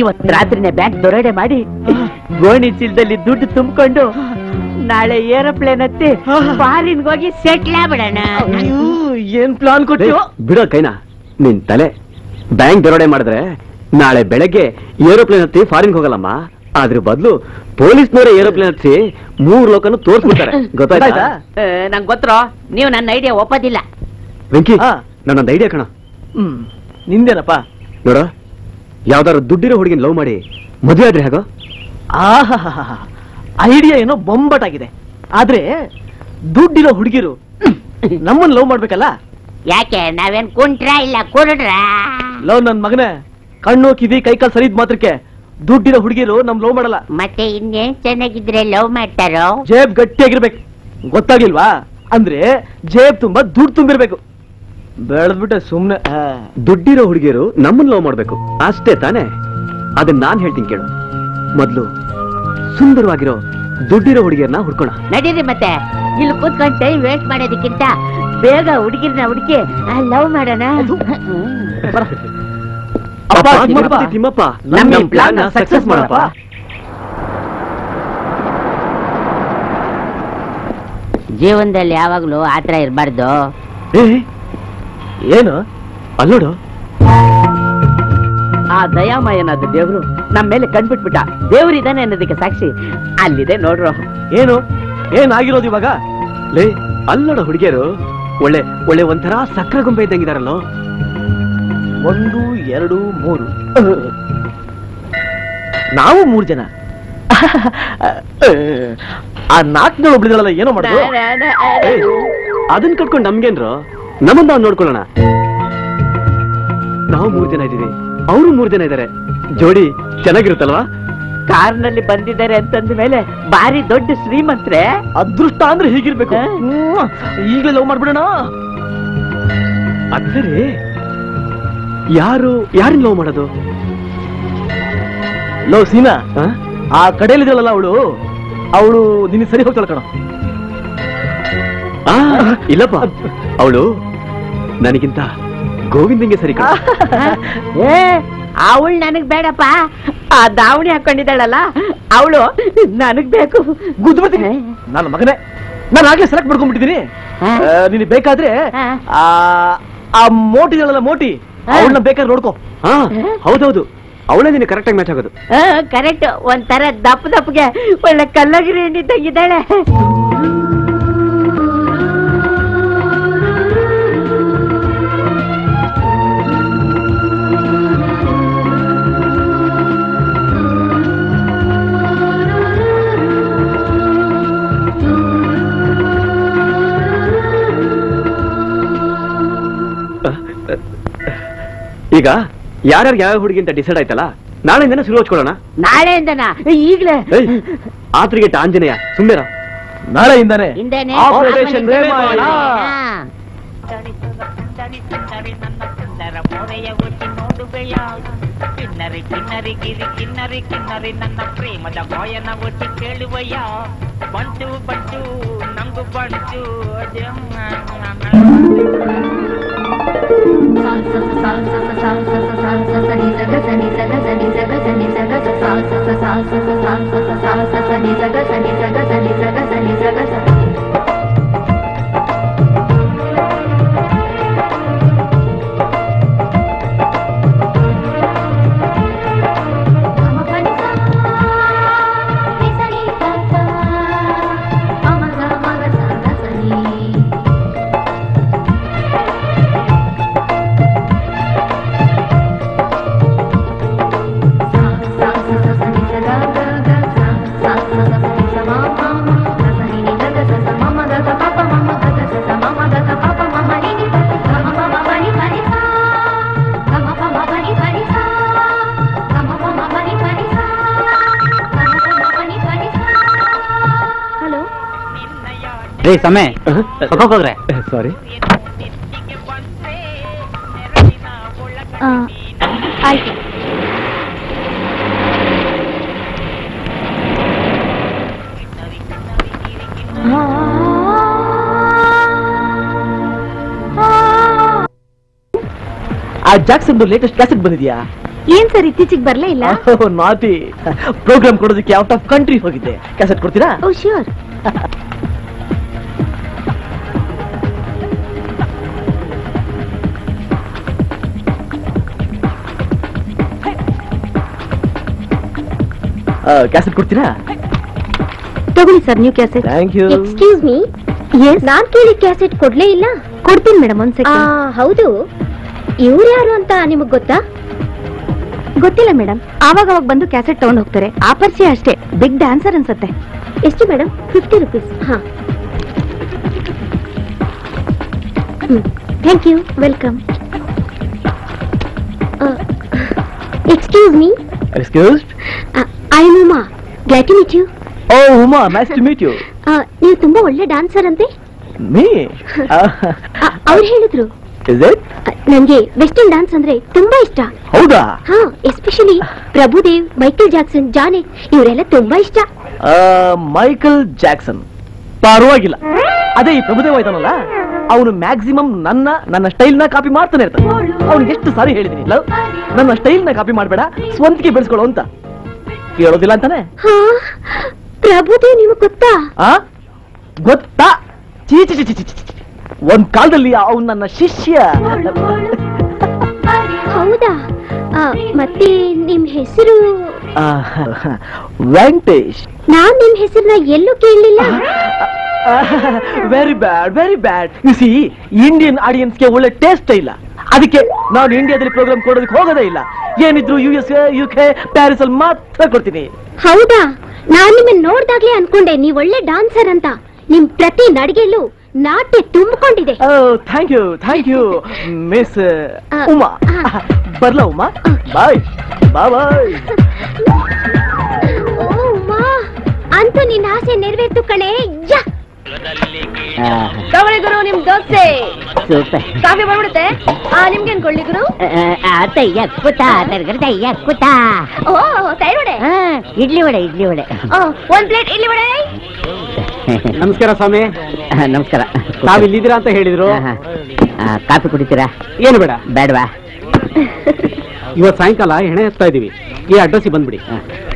ಇವತ್ ರಾತ್ರಿನೇ ಬ್ಯಾಂಕ್ ದೊರಡೆ ಮಾಡಿ ಗೋಣಿ ಚೀಲದಲ್ಲಿ ದುಡ್ಡು ತುಂಬಿಕೊಂಡು ನಾಳೆ ಏರೋಪ್ಲೇನ್ ಹತ್ತಿ ಫಾರಿನ್ ಹೋಗಿ ಸೆಟ್ಲ್ ಆಗ್ಬಿಡೋಣ. ಅಯ್ಯೋ ಏನ್ ಪ್ಲಾನ್ ಕೊಟ್ಟಿಯೋ? ಬಿಡೋ ಕೈನಾ. ನಿನ್ ತಲೆ. ಬ್ಯಾಂಕ್ ದರೋಡೆ ಮಾಡಿದ್ರೆ ನಾಳೆ ಬೆಳಗ್ಗೆ ಏರೋಪ್ಲೇನ್ ಹತ್ತಿ ಫಾರಿನ್ ಹೋಗಲ್ಲಮ್ಮ. ಅದ್ರ ಬದಲು ಪೊಲೀಸ್ನವರೇ ಏರೋಪ್ಲೇನ್ ಹತ್ತಿ ಮೂರ್ ಲೋಕನು ತೋರ್ಸ್ಬಿಡ್ತಾರೆ. ಗೊತ್ತಾಯ್ತಾ? ಗೊತ್ತಾಯ್ತಾ? ನಂಗೆ ಗೊತ್ತರೋ ನೀವು ನನ್ನ ಐಡಿಯಾ ಒಪ್ಪೋದಿಲ್ಲ. ವೆಂಕಿ ಹಾ. ನನ್ನೊಂದು ಐಡಿಯಾ ಕಣ. ಹ್ಮ್ ನಿಂದೇನಪ್ಪ? ನೋಡ ಯಾವ್ದಾದ್ರು ದುಡ್ಡಿರೋ ಹುಡುಗಿನ ಲವ್ ಮಾಡಿ ಮದುವೆ ಆದ್ರೆ ಹೇಗೋ? ಆಹಾ ಐಡಿಯಾ ಏನೋ ಬೊಂಬಟಾಗಿದೆ. ಆದ್ರೆ ದುಡ್ಡಿರೋ ಹುಡುಗಿರು ನಮ್ಮನ್ನ ಲವ್ ಮಾಡ್ಬೇಕಲ್ಲ? ಯಾಕೆ? ನಾವೇನ್ ಕುಂಟ್ರ ಇಲ್ಲ ಕುರುಡ್ರ? ಲವ್ ನನ್ ಮಗನೇ. ಕಣ್ಣು ಕಿವಿ ಕೈಕಾಲ್ ಸರಿದ್ ಮಾತ್ರಕ್ಕೆ ದುಡ್ಡಿರೋ ಹುಡುಗಿರು ನಮ್ ಲವ್ ಮಾಡಲ್ಲ. ಮತ್ತೆ ಇನ್ನೇನ್ ಚೆನ್ನಾಗಿದ್ರೆ ಲವ್ ಮಾಡ್ತಾರೋ? ಜೇಬ್ ಗಟ್ಟಿಯಾಗಿರ್ಬೇಕು. ಗೊತ್ತಾಗಿಲ್ವಾ? ಅಂದ್ರೆ ಜೇಬ್ ತುಂಬಾ ದುಡ್ಡು ತುಂಬಿರ್ಬೇಕು. ಬೆಳೆದ್ಬಿಟ್ಟೆ ಸುಮ್ನೆ. ಆ. ದುಡ್ಡಿರೋ ಹುಡುಗಿಯರು ನಮ್ಮನ್ನ ಲವ್ ಮಾಡ್ಬೇಕು. ಅಷ್ಟೇ ತಾನೆ? ಅದನ್ನ ನಾನ್ ಹೇಳ್ತೀನಿ ಕೇಳು. ಮೊದ್ಲು ಸುಂದರವಾಗಿರೋ ದುಡ್ಡಿರೋ ಹುಡುಗಿಯನ್ನ ಹುಡ್ಕೋಣ. ನಡೀರಿ ಮತ್ತೆ. ಇಲ್ಲಿ ಕೂತ್ಕೊಂಡು ಟೈಮ್ ವೇಸ್ಟ್ ಮಾಡೋದಕ್ಕಿಂತ ಬೇಗ ಹುಡುಗಿರ್ನ ಹುಡುಕಿ ಲವ್ ಮಾಡೋಣ. ತಿಮ್ಮಪ್ಪ, ನಮ್ಮ ಪ್ಲಾನ್ ಸಕ್ಸಸ್ ಮಾಡಪ್ಪ. ಜೀವನದಲ್ಲಿ ಯಾವಾಗ್ಲೂ ಆತರ ಇರಬಾರ್ದು. ಏನು? ಅಲ್ಲೋಡು ಆ ದಯಾಮಯನಾದ ದೇವ್ರು ನಮ್ಮ ಮೇಲೆ ಕಣ್ಬಿಟ್ಬಿಟ್ಟ ಇದ್ದಾನೆ ಅನ್ನೋದಕ್ಕೆ ಸಾಕ್ಷಿ. ಅಲ್ಲಿದೆ ನೋಡ್ರು. ಏನು? ಏನಾಗಿರೋದು ಇವಾಗ? ಲೇ ಅಲ್ಲೋಡ ಹುಡುಗಿಯರು. ಒಳ್ಳೆ ಒಳ್ಳೆ ಒಂಥರ ಸಕ್ಕರೆ ಗೊಂಬೆ ಇದ್ದಂಗಿದಾರಲ್ಲ. ಒಂದು, ಎರಡು, ಮೂರು. ನಾವು ಮೂರ್ ಜನ. ಆ ನಾಲ್ಕು ಒಬ್ಳಿದಳಲ್ಲ ಏನೋ ಮಾಡೋದು? ಅದನ್ನ ಅದನ್ ಕಟ್ಕೊಂಡು ನಮ್ಗೇನ್ರು? ನಮ್ಮನ್ನ ನಾವು ನೋಡ್ಕೊಳ್ಳೋಣ. ನಾವು ಮೂರ್ ಜನ ಇದೀವಿ ಅವರು ಮೂರ್ ಜನ ಇದ್ದಾರೆ. ಜೋಡಿ ಚೆನ್ನಾಗಿರುತ್ತಲ್ವಾ? ಕಾರ್ನಲ್ಲಿ ಬಂದಿದ್ದಾರೆ ಅಂತಂದ ಮೇಲೆ ಬಾರಿ ದೊಡ್ಡ ಶ್ರೀಮಂತ್ರೆ. ಅದೃಷ್ಟ ಅಂದ್ರೆ ಹೀಗಿರ್ಬೇಕು. ಈಗಲೇ. ಲವ್ ಮಾಡ್ಬಿಡೋಣ. ಅದ್ಸರಿ ಯಾರು ಯಾರನ್ನ ಲವ್ ಮಾಡೋದು? ಲವ್ ಸೀನಾ? ಆ? ಆ ಕಡೆಯಲ್ಲಿದ್ದಾಳಲ್ಲ ಅವಳು? ಅವಳು ನಿನ್ನ ಸರಿ ಹೋಗ್ತಾಳ ಕಣ. ಆ, ಇಲ್ಲಪ್ಪ. ಅವಳು ನನಗಿಂತ ಗೋವಿಂದಂಗೆ ಸರಿ. ಏ ಅವಳು ನನಗ್ ಬೇಡಪ್ಪ. ಆ ದಾವಣಿ ಹಾಕೊಂಡಿದ್ದಾಳಲ್ಲ ಅವಳು ನನಗ್ ಬೇಕು. ಗುದ್ದು ಬರ್ತೀನಿ. ನನ್ನ ಮಗನೇ ನಾನು ಆಗ್ಲೇ ಸೆಲೆಕ್ಟ್ ಮಾಡ್ಕೊಂಡ್ಬಿಟ್ಟಿದ್ದೀನಿ? ನಿನಗೆ ಬೇಕಾದ್ರೆ ಆ ಆ ಮೋಟಿ ಇದಳಲ್ಲ ಮೋಟಿ. ಅವಳನ್ನ ಬೇಕಾದ್ರೆ ನೋಡ್ಕೋ. ಹೌದೌದು ಅವಳೇ ಕರೆಕ್ಟ್ ಆಗಿ ಮ್ಯಾಚ್ ಆಗೋದು. ಕರೆಕ್ಟ್ ಒಂಥರ ದಪ್ಪ ದಪ್ಪಗೆ ಒಳ್ಳೆ ಕಲ್ಲಗಿರಿ ಎಣ್ಣೆ ಈಗ ಯಾರ್ಯಾರು ಯಾವ ಹುಡುಗಿ ಅಂತ ಡಿಸೈಡ್ ಆಯ್ತಲ್ಲ ನಾಳೆಯಿಂದನೇ ಶುರು ಹಚ್ಕೊಳ್ಳೋಣ. ನಾಳೆಯಿಂದನಾ? ಈಗ್ಲೇ? ಏಯ್ ಆತ್ರಿಗೆಟ್ಟ ಆಂಜನೇಯ ಸುಮ್ಮನೆ ನಾಳೆಯಿಂದಾನೆ. ಹಿಂದೆನೆ. ಆಪರೇಷನ್ ರೇಮಾಯಣ. ಸುಂದರಿ ಸುಂದರಿ ನನ್ನ ಸುಂದರ ಮೋರೆಯ ಒಟ್ಟಿ ನೋಡುವೆಯ ಕಿನ್ನರಿ ಕಿನ್ನರಿ ಗಿರಿ ಕಿನ್ನರಿ ಕಿನ್ನರಿ ನನ್ನ ಪ್ರೇಮದ ಬಾಯನ ಒಟ್ಟಿ ಕೇಳುವಯ್ಯ ಬಂಟು ಬಂಟು ನಂಗು ಬಂಟು ಹಲೋ ರೇ ಸಮಯ ಹೋಗ್ರೆ. ಸಾರಿ ಆಯ್ತು. ಆ ಜಾಕ್ಸನ್ ಲೇಟೆಸ್ಟ್ ಕ್ಯಾಸೆಟ್ ಬಂದಿದ್ಯಾ? ಏನ್ ಸರ್ ಇತ್ತೀಚೆಗೆ ಬರ್ಲೇ ಇಲ್ಲ? ನಾಟಿ. ಪ್ರೋಗ್ರಾಮ್ ಕೊಡೋದಕ್ಕೆ ಔಟ್ ಆಫ್ ಕಂಟ್ರಿ ಹೋಗಿದ್ದೆ. ಕ್ಯಾಸೆಟ್ ಕೊಡ್ತೀರಾ? ಓ ಶ್ಯೂರ್ ಕ್ಯಾಸೆಟ್ ಕೊಡ್ತೀರಾ? ತಗೊಳ್ಳಿ sir new cassette thank you excuse me yes ನಾನ್ ಕೇಳಿ ಕ್ಯಾಸೆಟ್ ಕೊಡ್ಲೇ ಇಲ್ಲ? ಕೊಡ್ತೀನಿ ಮೇಡಮ್ ಒಂದ್ ಸೆಕೆಂಡ್ ಹೌದು. ಇವ್ರು ಯಾರು ಅಂತ ನಿಮಗ್ ಗೊತ್ತಾ? ಗೊತ್ತಿಲ್ಲ ಮೇಡಮ್. ಆವಾಗ ಅವಾಗ ಬಂದು ಕ್ಯಾಸೆಟ್ ತಗೊಂಡ್ ಹೋಗ್ತಾರೆ. ಆ ಪರಿಚಯ ಅಷ್ಟೇ. ಬಿಗ್ ಡ್ಯಾನ್ಸರ್ ಅನ್ಸತ್ತೆ. ಎಷ್ಟು ಮೇಡಮ್? ಫಿಫ್ಟಿ ರುಪೀಸ್ ಹಾ. Thank you welcome excuse me excuse I Uma glad to meet you oh Uma nice to meet you ನೀವು ತುಂಬಾ ಒಳ್ಳೆ ಡಾನ್ಸರ್ ಅಂತೆ? ಮೀ ಅವ್ರು ಹೇಳಿದ್ರು. ಇಸ್ ಇಟ್ ನನ್ಗೆ ವೆಸ್ಟರ್ನ್ ಡ್ಯಾನ್ಸ್ ಅಂದ್ರೆ ತುಂಬಾ ಇಷ್ಟ. ಹೌದಾ? ಹಾ ಎಸ್ಪೆಷಲಿ ಪ್ರಭುದೇವ್ ಮೈಕಲ್ ಜಾಕ್ಸನ್ ಜಾನೆ ಇವರೆಲ್ಲ ತುಂಬಾ ಇಷ್ಟ. ಮೈಕಲ್ ಜಾಕ್ಸನ್ ಪರವಾಗಿಲ್ಲ. ಅದೇ ಈ ಪ್ರಭುದೇವ್ ಆಯ್ತಾನಲ್ಲ? ಅವನು ಮ್ಯಾಕ್ಸಿಮಮ್ ನನ್ನ ನನ್ನ ಸ್ಟೈಲ್ನ ಕಾಪಿ ಮಾಡ್ತಾನೆ ಇರ್ತಾನೆ. ಅವ್ನು ಎಷ್ಟು ಸಾರಿ ಹೇಳಿದೀನಿ ಲವ್ ನನ್ನ ಸ್ಟೈಲ್ನ ಕಾಪಿ ಮಾಡಬೇಡ ಸ್ವಂತಕ್ಕೆ ಬೆಳೆಸ್ಕೊಳ್ಳೋ ಅಂತ. ಕೇಳೋದಿಲ್ಲ ಅಂತಾನೆ? ಹಾ ಪ್ರಭುದೇವ್ ನಿಮಗ್ ಗೊತ್ತಾ? ಆ? ಗೊತ್ತಾ? ಚೀಚಿ ಚಿ ಚಿ ಚಿ ಚಿ. ಒಂದ್ ಕಾಲದಲ್ಲಿ ಅವನು ನನ್ನ ಶಿಷ್ಯ. ಹೌದಾ? ಆ, ಮತ್ತೆ ನಿಮ್ ಹೆಸರು? ಆ, ವೆಂಕಟೇಶ್. ನಾನ್ ನಿಮ್ ಹೆಸರನ್ನ ಎಲ್ಲೂ ಕೇಳಲಿಲ್ಲ. Very bad very bad you see Indian ಆಡಿಯನ್ಸ್ಗೆ ಒಳ್ಳೆ ಟೇಸ್ಟ್ ಇಲ್ಲ. ಅದಕ್ಕೆ ನಾನು ಇಂಡಿಯಾದಲ್ಲಿ ಪ್ರೋಗ್ರಾಮ್ ಕೊಡೋದಕ್ಕೆ ಹೋಗೋದೇ ಇಲ್ಲ. ಏನಿದ್ರು U S U K Paris ಅಲ್ಲಿ ಮಾತ್ರ ಕೊಡ್ತೀನಿ. ಹೌದಾ? ನಾನು ನಿಮ್ಮನ್ನ ನೋಡ್ದಾಗ್ಲೇ ಅನ್ಕೊಂಡೆ ನೀವ್ ಒಳ್ಳೆ ಡಾನ್ಸರ್ ಅಂತ. ನಿಮ್ ಪ್ರತಿ ನಡಿಗೆಲ್ಲೂ ನಾಟ್ಯ ತುಂಬಿಕೊಂಡಿದೆ. Thank you thank you miss Uma. ಬರ್ಲ ಉಮಾ? ಬಾಯ್ ಬಾಯ್. ಅಂತೂ ನಿನ್ನ ಆಸೆ ನೆರವೇರ್ತು ಕಣೆ. ಯಾ! ತಗೊಳ್ಳಿ ಗುರು ನಿಮ್ ದೋಸೆ. ಸೂಪರ್. ಕಾಫಿ ಬಂದ್ಬಿಡುತ್ತೆ? ಆ ನಿಮ್ಗೇನ್ ಕೊಳ್ಳಿ ಗುರು? ತಯ್ಯ ಕುತ ತರ್ಗರ ತಯ್ಯ ಕುತ. ಓ ತೈರ್ ವಡೆ. ಇಡ್ಲಿ ವಡೆ ಇಡ್ಲಿ ವಡೆ. ಒಂದ್ ಪ್ಲೇಟ್ ಇಡ್ಲಿ ವಡೆ. ನಮಸ್ಕಾರ ಸ್ವಾಮಿ. ನಮಸ್ಕಾರ. ನಾವ್ ಇಲ್ಲಿದ್ದೀರಾ ಅಂತ ಹೇಳಿದ್ರು. ಕಾಫಿ ಕುಡಿತೀರಾ? ಏನು ಬೇಡ. ಬೇಡವಾ? ಇವತ್ತು ಸಾಯಂಕಾಲ ಎಣೆ ಹಚ್ತಾ ಇದೀವಿ. ಈ ಅಡ್ರೆಸ್ ಬಂದ್ಬಿಡಿ.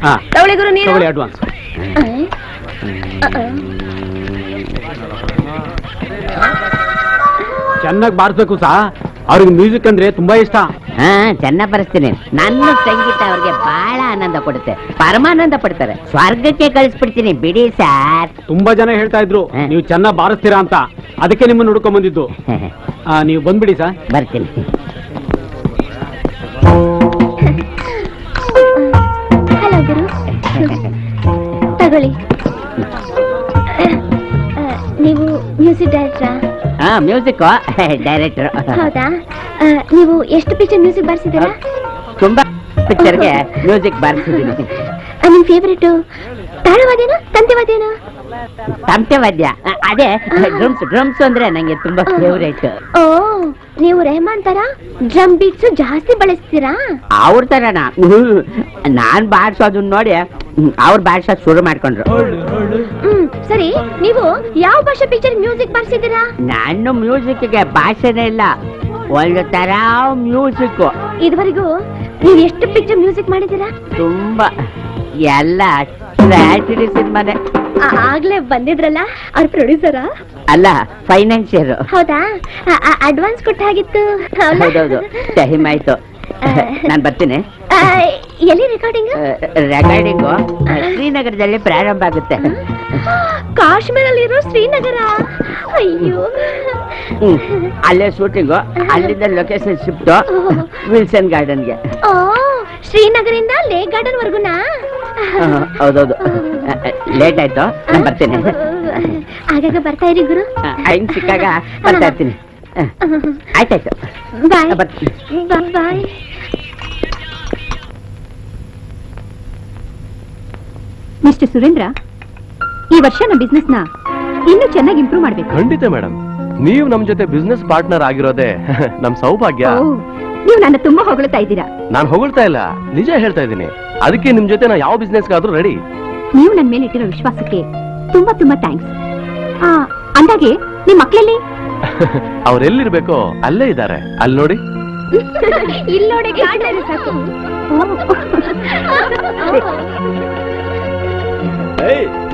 ಹಾ. ತಗೊಳ್ಳಿ ಗುರು ನೀನು? ತಗೊಳ್ಳಿ ಅಡ್ವಾನ್ಸ್ ಚೆನ್ನಾಗಿ ಬಾರಿಸ್ಬೇಕು ಸಾ. ಅವ್ರಿಗೆ ಮ್ಯೂಸಿಕ್ ಅಂದ್ರೆ ತುಂಬಾ ಇಷ್ಟ. ಹಾ ಚೆನ್ನಾಗಿ ಬರೆಸ್ತೀನಿ. ನನ್ನ ಸಂಗೀತ ಅವ್ರಿಗೆ ಬಹಳ ಆನಂದ ಕೊಡುತ್ತೆ. ಪರಮಾನಂದ ಪಡ್ತಾರೆ. ಸ್ವರ್ಗಕ್ಕೆ ಕಳಿಸ್ಬಿಡ್ತೀನಿ ಬಿಡಿ ಸಾರ್. ತುಂಬಾ ಜನ ಹೇಳ್ತಾ ಇದ್ರು ಹ. ನೀವು ಚೆನ್ನಾಗಿ ಬಾರಿಸ್ತೀರಾ ಅಂತ. ಅದಕ್ಕೆ ನಿಮ್ಮನ್ನ ಹುಡ್ಕೊಂಡ್ ಬಂದಿದ್ದು. ಆ, ನೀವು ಬಂದ್ಬಿಡಿ ಸರ್ ಬರ್ತೀನಿ. ಹಲೋ ಗುರು. ತಗೊಳ್ಳಿ. ನೀವು ಮ್ಯೂಸಿಕ್ ಡೈರೆಕ್ಟ್ರಾ ಹಾ ಮ್ಯೂಸಿಕ್ ಡೈರೆಕ್ಟರ್ ಹೌದಾ? ಆ, ನೀವು ಎಷ್ಟು ಪಿಕ್ಚರ್ ಮ್ಯೂಸಿಕ್ ಬರ್ಸಿದ್ದೀರಾ? ತುಂಬಾ ಪಿಕ್ಚರ್ಗೆ ಮ್ಯೂಸಿಕ್ ಬರ್ಸಿದ್ದೀನಿ. ನಿಮ್ಮ ಫೇವ್ರೇಟ್ ತಮಟೆ ವಾದ್ಯ ಅ- ಅದೇ ಡ್ರಮ್ಸ್ ಡ್ರಮ್ಸ್ ಅಂದ್ರೆ ನಂಗೆ ತುಂಬಾ ಫೇವ್ರೇಟ್ ಓ ನೀವು ರೆಹಮಾನ್ ತರ ಡ್ರಮ್ ಬೀಟ್ಸ್ ಜಾಸ್ತಿ ಬಳಸ್ತೀರಾ? ಅವ್ರ ತರನ. ನಾನ್ ಬಾಡ್ಸೋದನ್ನ ನೋಡಿ ಅವ್ರ ಬಾಡ್ಸೋದ್ ಶುರು ಮಾಡ್ಕೊಂಡ್ರು. ಹ್ಮ್ ಸರಿ ನೀವು ಯಾವ ಭಾಷೆ ಪಿಕ್ಚರ್ ಮ್ಯೂಸಿಕ್ ಬರ್ಸಿದ್ದೀರಾ? ನಾನು ಮ್ಯೂಸಿಕ್ಗೆ ಭಾಷೆನೇ ಇಲ್ಲ. ಒಂದು ತರ ಮ್ಯೂಸಿಕ್ ಇದುವರೆಗೂ ನೀವು ಎಷ್ಟು ಪಿಕ್ಚರ್ ಮ್ಯೂಸಿಕ್ ಮಾಡಿದ್ದೀರಾ? ತುಂಬಾ. ಎಲ್ಲ ಟ್ರಾಜಿಡಿ ಸಿನಿಮಾನೆ. ಆಗ್ಲೇ ಬಂದಿದ್ರಲ್ಲ? ಅವ್ರ ಪ್ರೊಡ್ಯೂಸರ್ ಅಲ್ಲ ಫೈನಾನ್ಸಿಯರ್ ಹೌದಾ? ಅಡ್ವಾನ್ಸ್ ಕೊಟ್ಟ ಹಾಗಿತ್ತು. ಹೌದಾ? ಹೌದೌದು. ಟೈಮ್ ಆಯ್ತು. ನಾನ್ ಬರ್ತೀನಿ. ಎಲ್ಲಿ ರೆಕಾರ್ಡಿಂಗ್ ರೆಕಾರ್ಡಿಂಗ್ ಶ್ರೀನಗರದಲ್ಲಿ ಪ್ರಾರಂಭ ಆಗುತ್ತೆ. ಕಾಶ್ಮೀರಲ್ಲಿರೋ ಶ್ರೀನಗರ. ಅಯ್ಯೋ. ಅಲ್ಲೇ ಶೂಟಿಂಗು ಅಲ್ಲಿಂದ ಲೊಕೇಶನ್ ಶಿಫ್ಟ್ ವಿಲ್ಸನ್ ಗಾರ್ಡನ್ಗೆ. ಓ ಶ್ರೀನಗರಿಂದ ಲೇಕ್ ಗಾರ್ಡನ್ ವರ್ಗುನಾ ಹೌದೌದು. ಲೇಟ್ ಆಯ್ತು. ನಾನು ಬರ್ತೇನೆ. ಆಗಾಗ ಬರ್ತಾ ಇರಿ ಗುರು. ಟೈಮ್ ಸಿಕ್ಕಾಗ ಬರ್ತಾ ಇರ್ತೀನಿ. ಆಯ್ತಾಯ್ತು. ಬಾಯ್. ಬರ್ತೀನಿ. ಬಾಯ್. ಮಿಸ್ಟರ್ ಸುರೇಂದ್ರ ಈ ವರ್ಷ ನಮ್ಮ ಬಿಸ್ನೆಸ್ನ ಇನ್ನೂ ಚೆನ್ನಾಗಿ ಇಂಪ್ರೂವ್ ಮಾಡ್ಬೇಕು. ಖಂಡಿತ ಮೇಡಮ್ ನೀವು ನಮ್ ಜೊತೆ ಬಿಸ್ನೆಸ್ ಪಾರ್ಟ್ನರ್ ಆಗಿರೋದೇ ನಮ್ ಸೌಭಾಗ್ಯ. ನೀವು ನನ್ನ ತುಂಬಾ ಹೊಗಳ್ತಾ ಇದ್ದೀರಾ? ನಾನ್ ಹೊಗಳ್ತಾ ಇಲ್ಲ. ನಿಜ ಹೇಳ್ತಾ ಇದ್ದೀನಿ. ಅದಕ್ಕೆ ನಿಮ್ ಜೊತೆ ನಾ ಯಾವ ಬಿಸ್ನೆಸ್ಗಾದ್ರೂ ರೆಡಿ ನೀವು ನನ್ನ ಮೇಲೆ ಇಟ್ಟಿರೋ ವಿಶ್ವಾಸಕ್ಕೆ ತುಂಬಾ ತುಂಬಾ ಥ್ಯಾಂಕ್ಸ್ ಆ ಅಂದಾಗೆ ನಿಮ್ ಮಕ್ಳಲ್ಲಿ? ಅವ್ರೆಲ್ಲಿರ್ಬೇಕೋ ಅಲ್ಲೇ ಇದ್ದಾರೆ. ಅಲ್ಲಿ ನೋಡಿ. ಇಲ್ಲಿ ನೋಡಿ ಸಾಕು.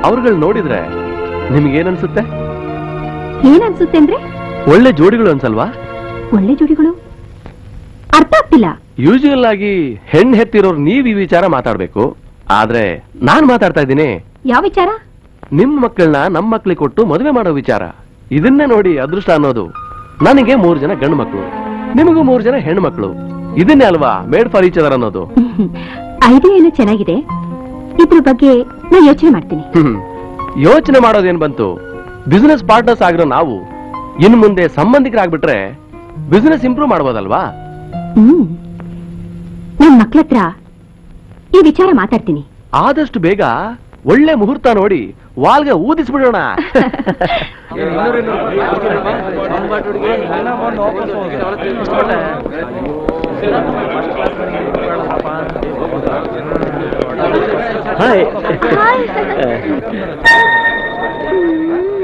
ಅವ್ರುಗಳು ನೋಡಿದ್ರೆ ನಿಮ್ಗೆ ಅನ್ಸುತ್ತೆ? ಏನ್ ಅನ್ಸುತ್ತೆ ಅಂದ್ರೆ? ಒಳ್ಳೆ ಜೋಡಿಗಳು ಅನ್ಸಲ್ವಾ? ಒಳ್ಳೆ ಜೋಡಿಗಳು? ಅರ್ಥ ಆಗ್ತಿಲ್ಲ. ಯೂಶುವಲ್ ಆಗಿ ಹೆಣ್ ಹೆತ್ತಿರೋರು ನೀವ್ ಈ ವಿಚಾರ ಮಾತಾಡ್ಬೇಕು. ಆದ್ರೆ ನಾನ್ ಮಾತಾಡ್ತಾ ಇದ್ದೀನಿ. ಯಾವ ವಿಚಾರ? ನಿಮ್ ಮಕ್ಕಳನ್ನ ನಮ್ ಮಕ್ಳಿಗೆ ಕೊಟ್ಟು ಮದುವೆ ಮಾಡೋ ವಿಚಾರ. ಇದನ್ನೇ ನೋಡಿ ಅದೃಷ್ಟ ಅನ್ನೋದು. ನನಗೆ ಮೂರ್ ಜನ ಗಂಡು ಮಕ್ಕಳು ನಿಮಗೂ ಮೂರ್ ಜನ ಹೆಣ್ಣು ಮಕ್ಕಳು ಇದನ್ನೇ ಅಲ್ವಾ ಮೇಡ್ ಫಾರ್ ಈಚ್ ಅದರ್ ಅನ್ನೋದು? ಐಡಿಯಾ ಏನೋ ಚೆನ್ನಾಗಿದೆ. ಇದ್ರ ಬಗ್ಗೆ ನಾ ಯೋಚನೆ ಮಾಡ್ತೀನಿ. ಯೋಚನೆ ಮಾಡೋದೇನ್ ಬಂತು? ಬಿಸ್ನೆಸ್ ಪಾರ್ಟ್ನರ್ಸ್ ಆಗಿರೋ ನಾವು ಇನ್ ಮುಂದೆ ಸಂಬಂಧಿಕರಾಗ್ಬಿಟ್ರೆ ಬಿಸ್ನೆಸ್ ಇಂಪ್ರೂವ್ ಮಾಡ್ಬೋದಲ್ವಾ? ಹ್ಮ್. ನನ್ ಮಕ್ಳ ಹತ್ರ ಈ ವಿಚಾರ ಮಾತಾಡ್ತೀನಿ. ಆದಷ್ಟು ಬೇಗ ಒಳ್ಳೆ ಮುಹೂರ್ತ ನೋಡಿ ವಾಲ್ಗೆ ಊದಿಸ್ಬಿಡೋಣ. ಹಾಯ್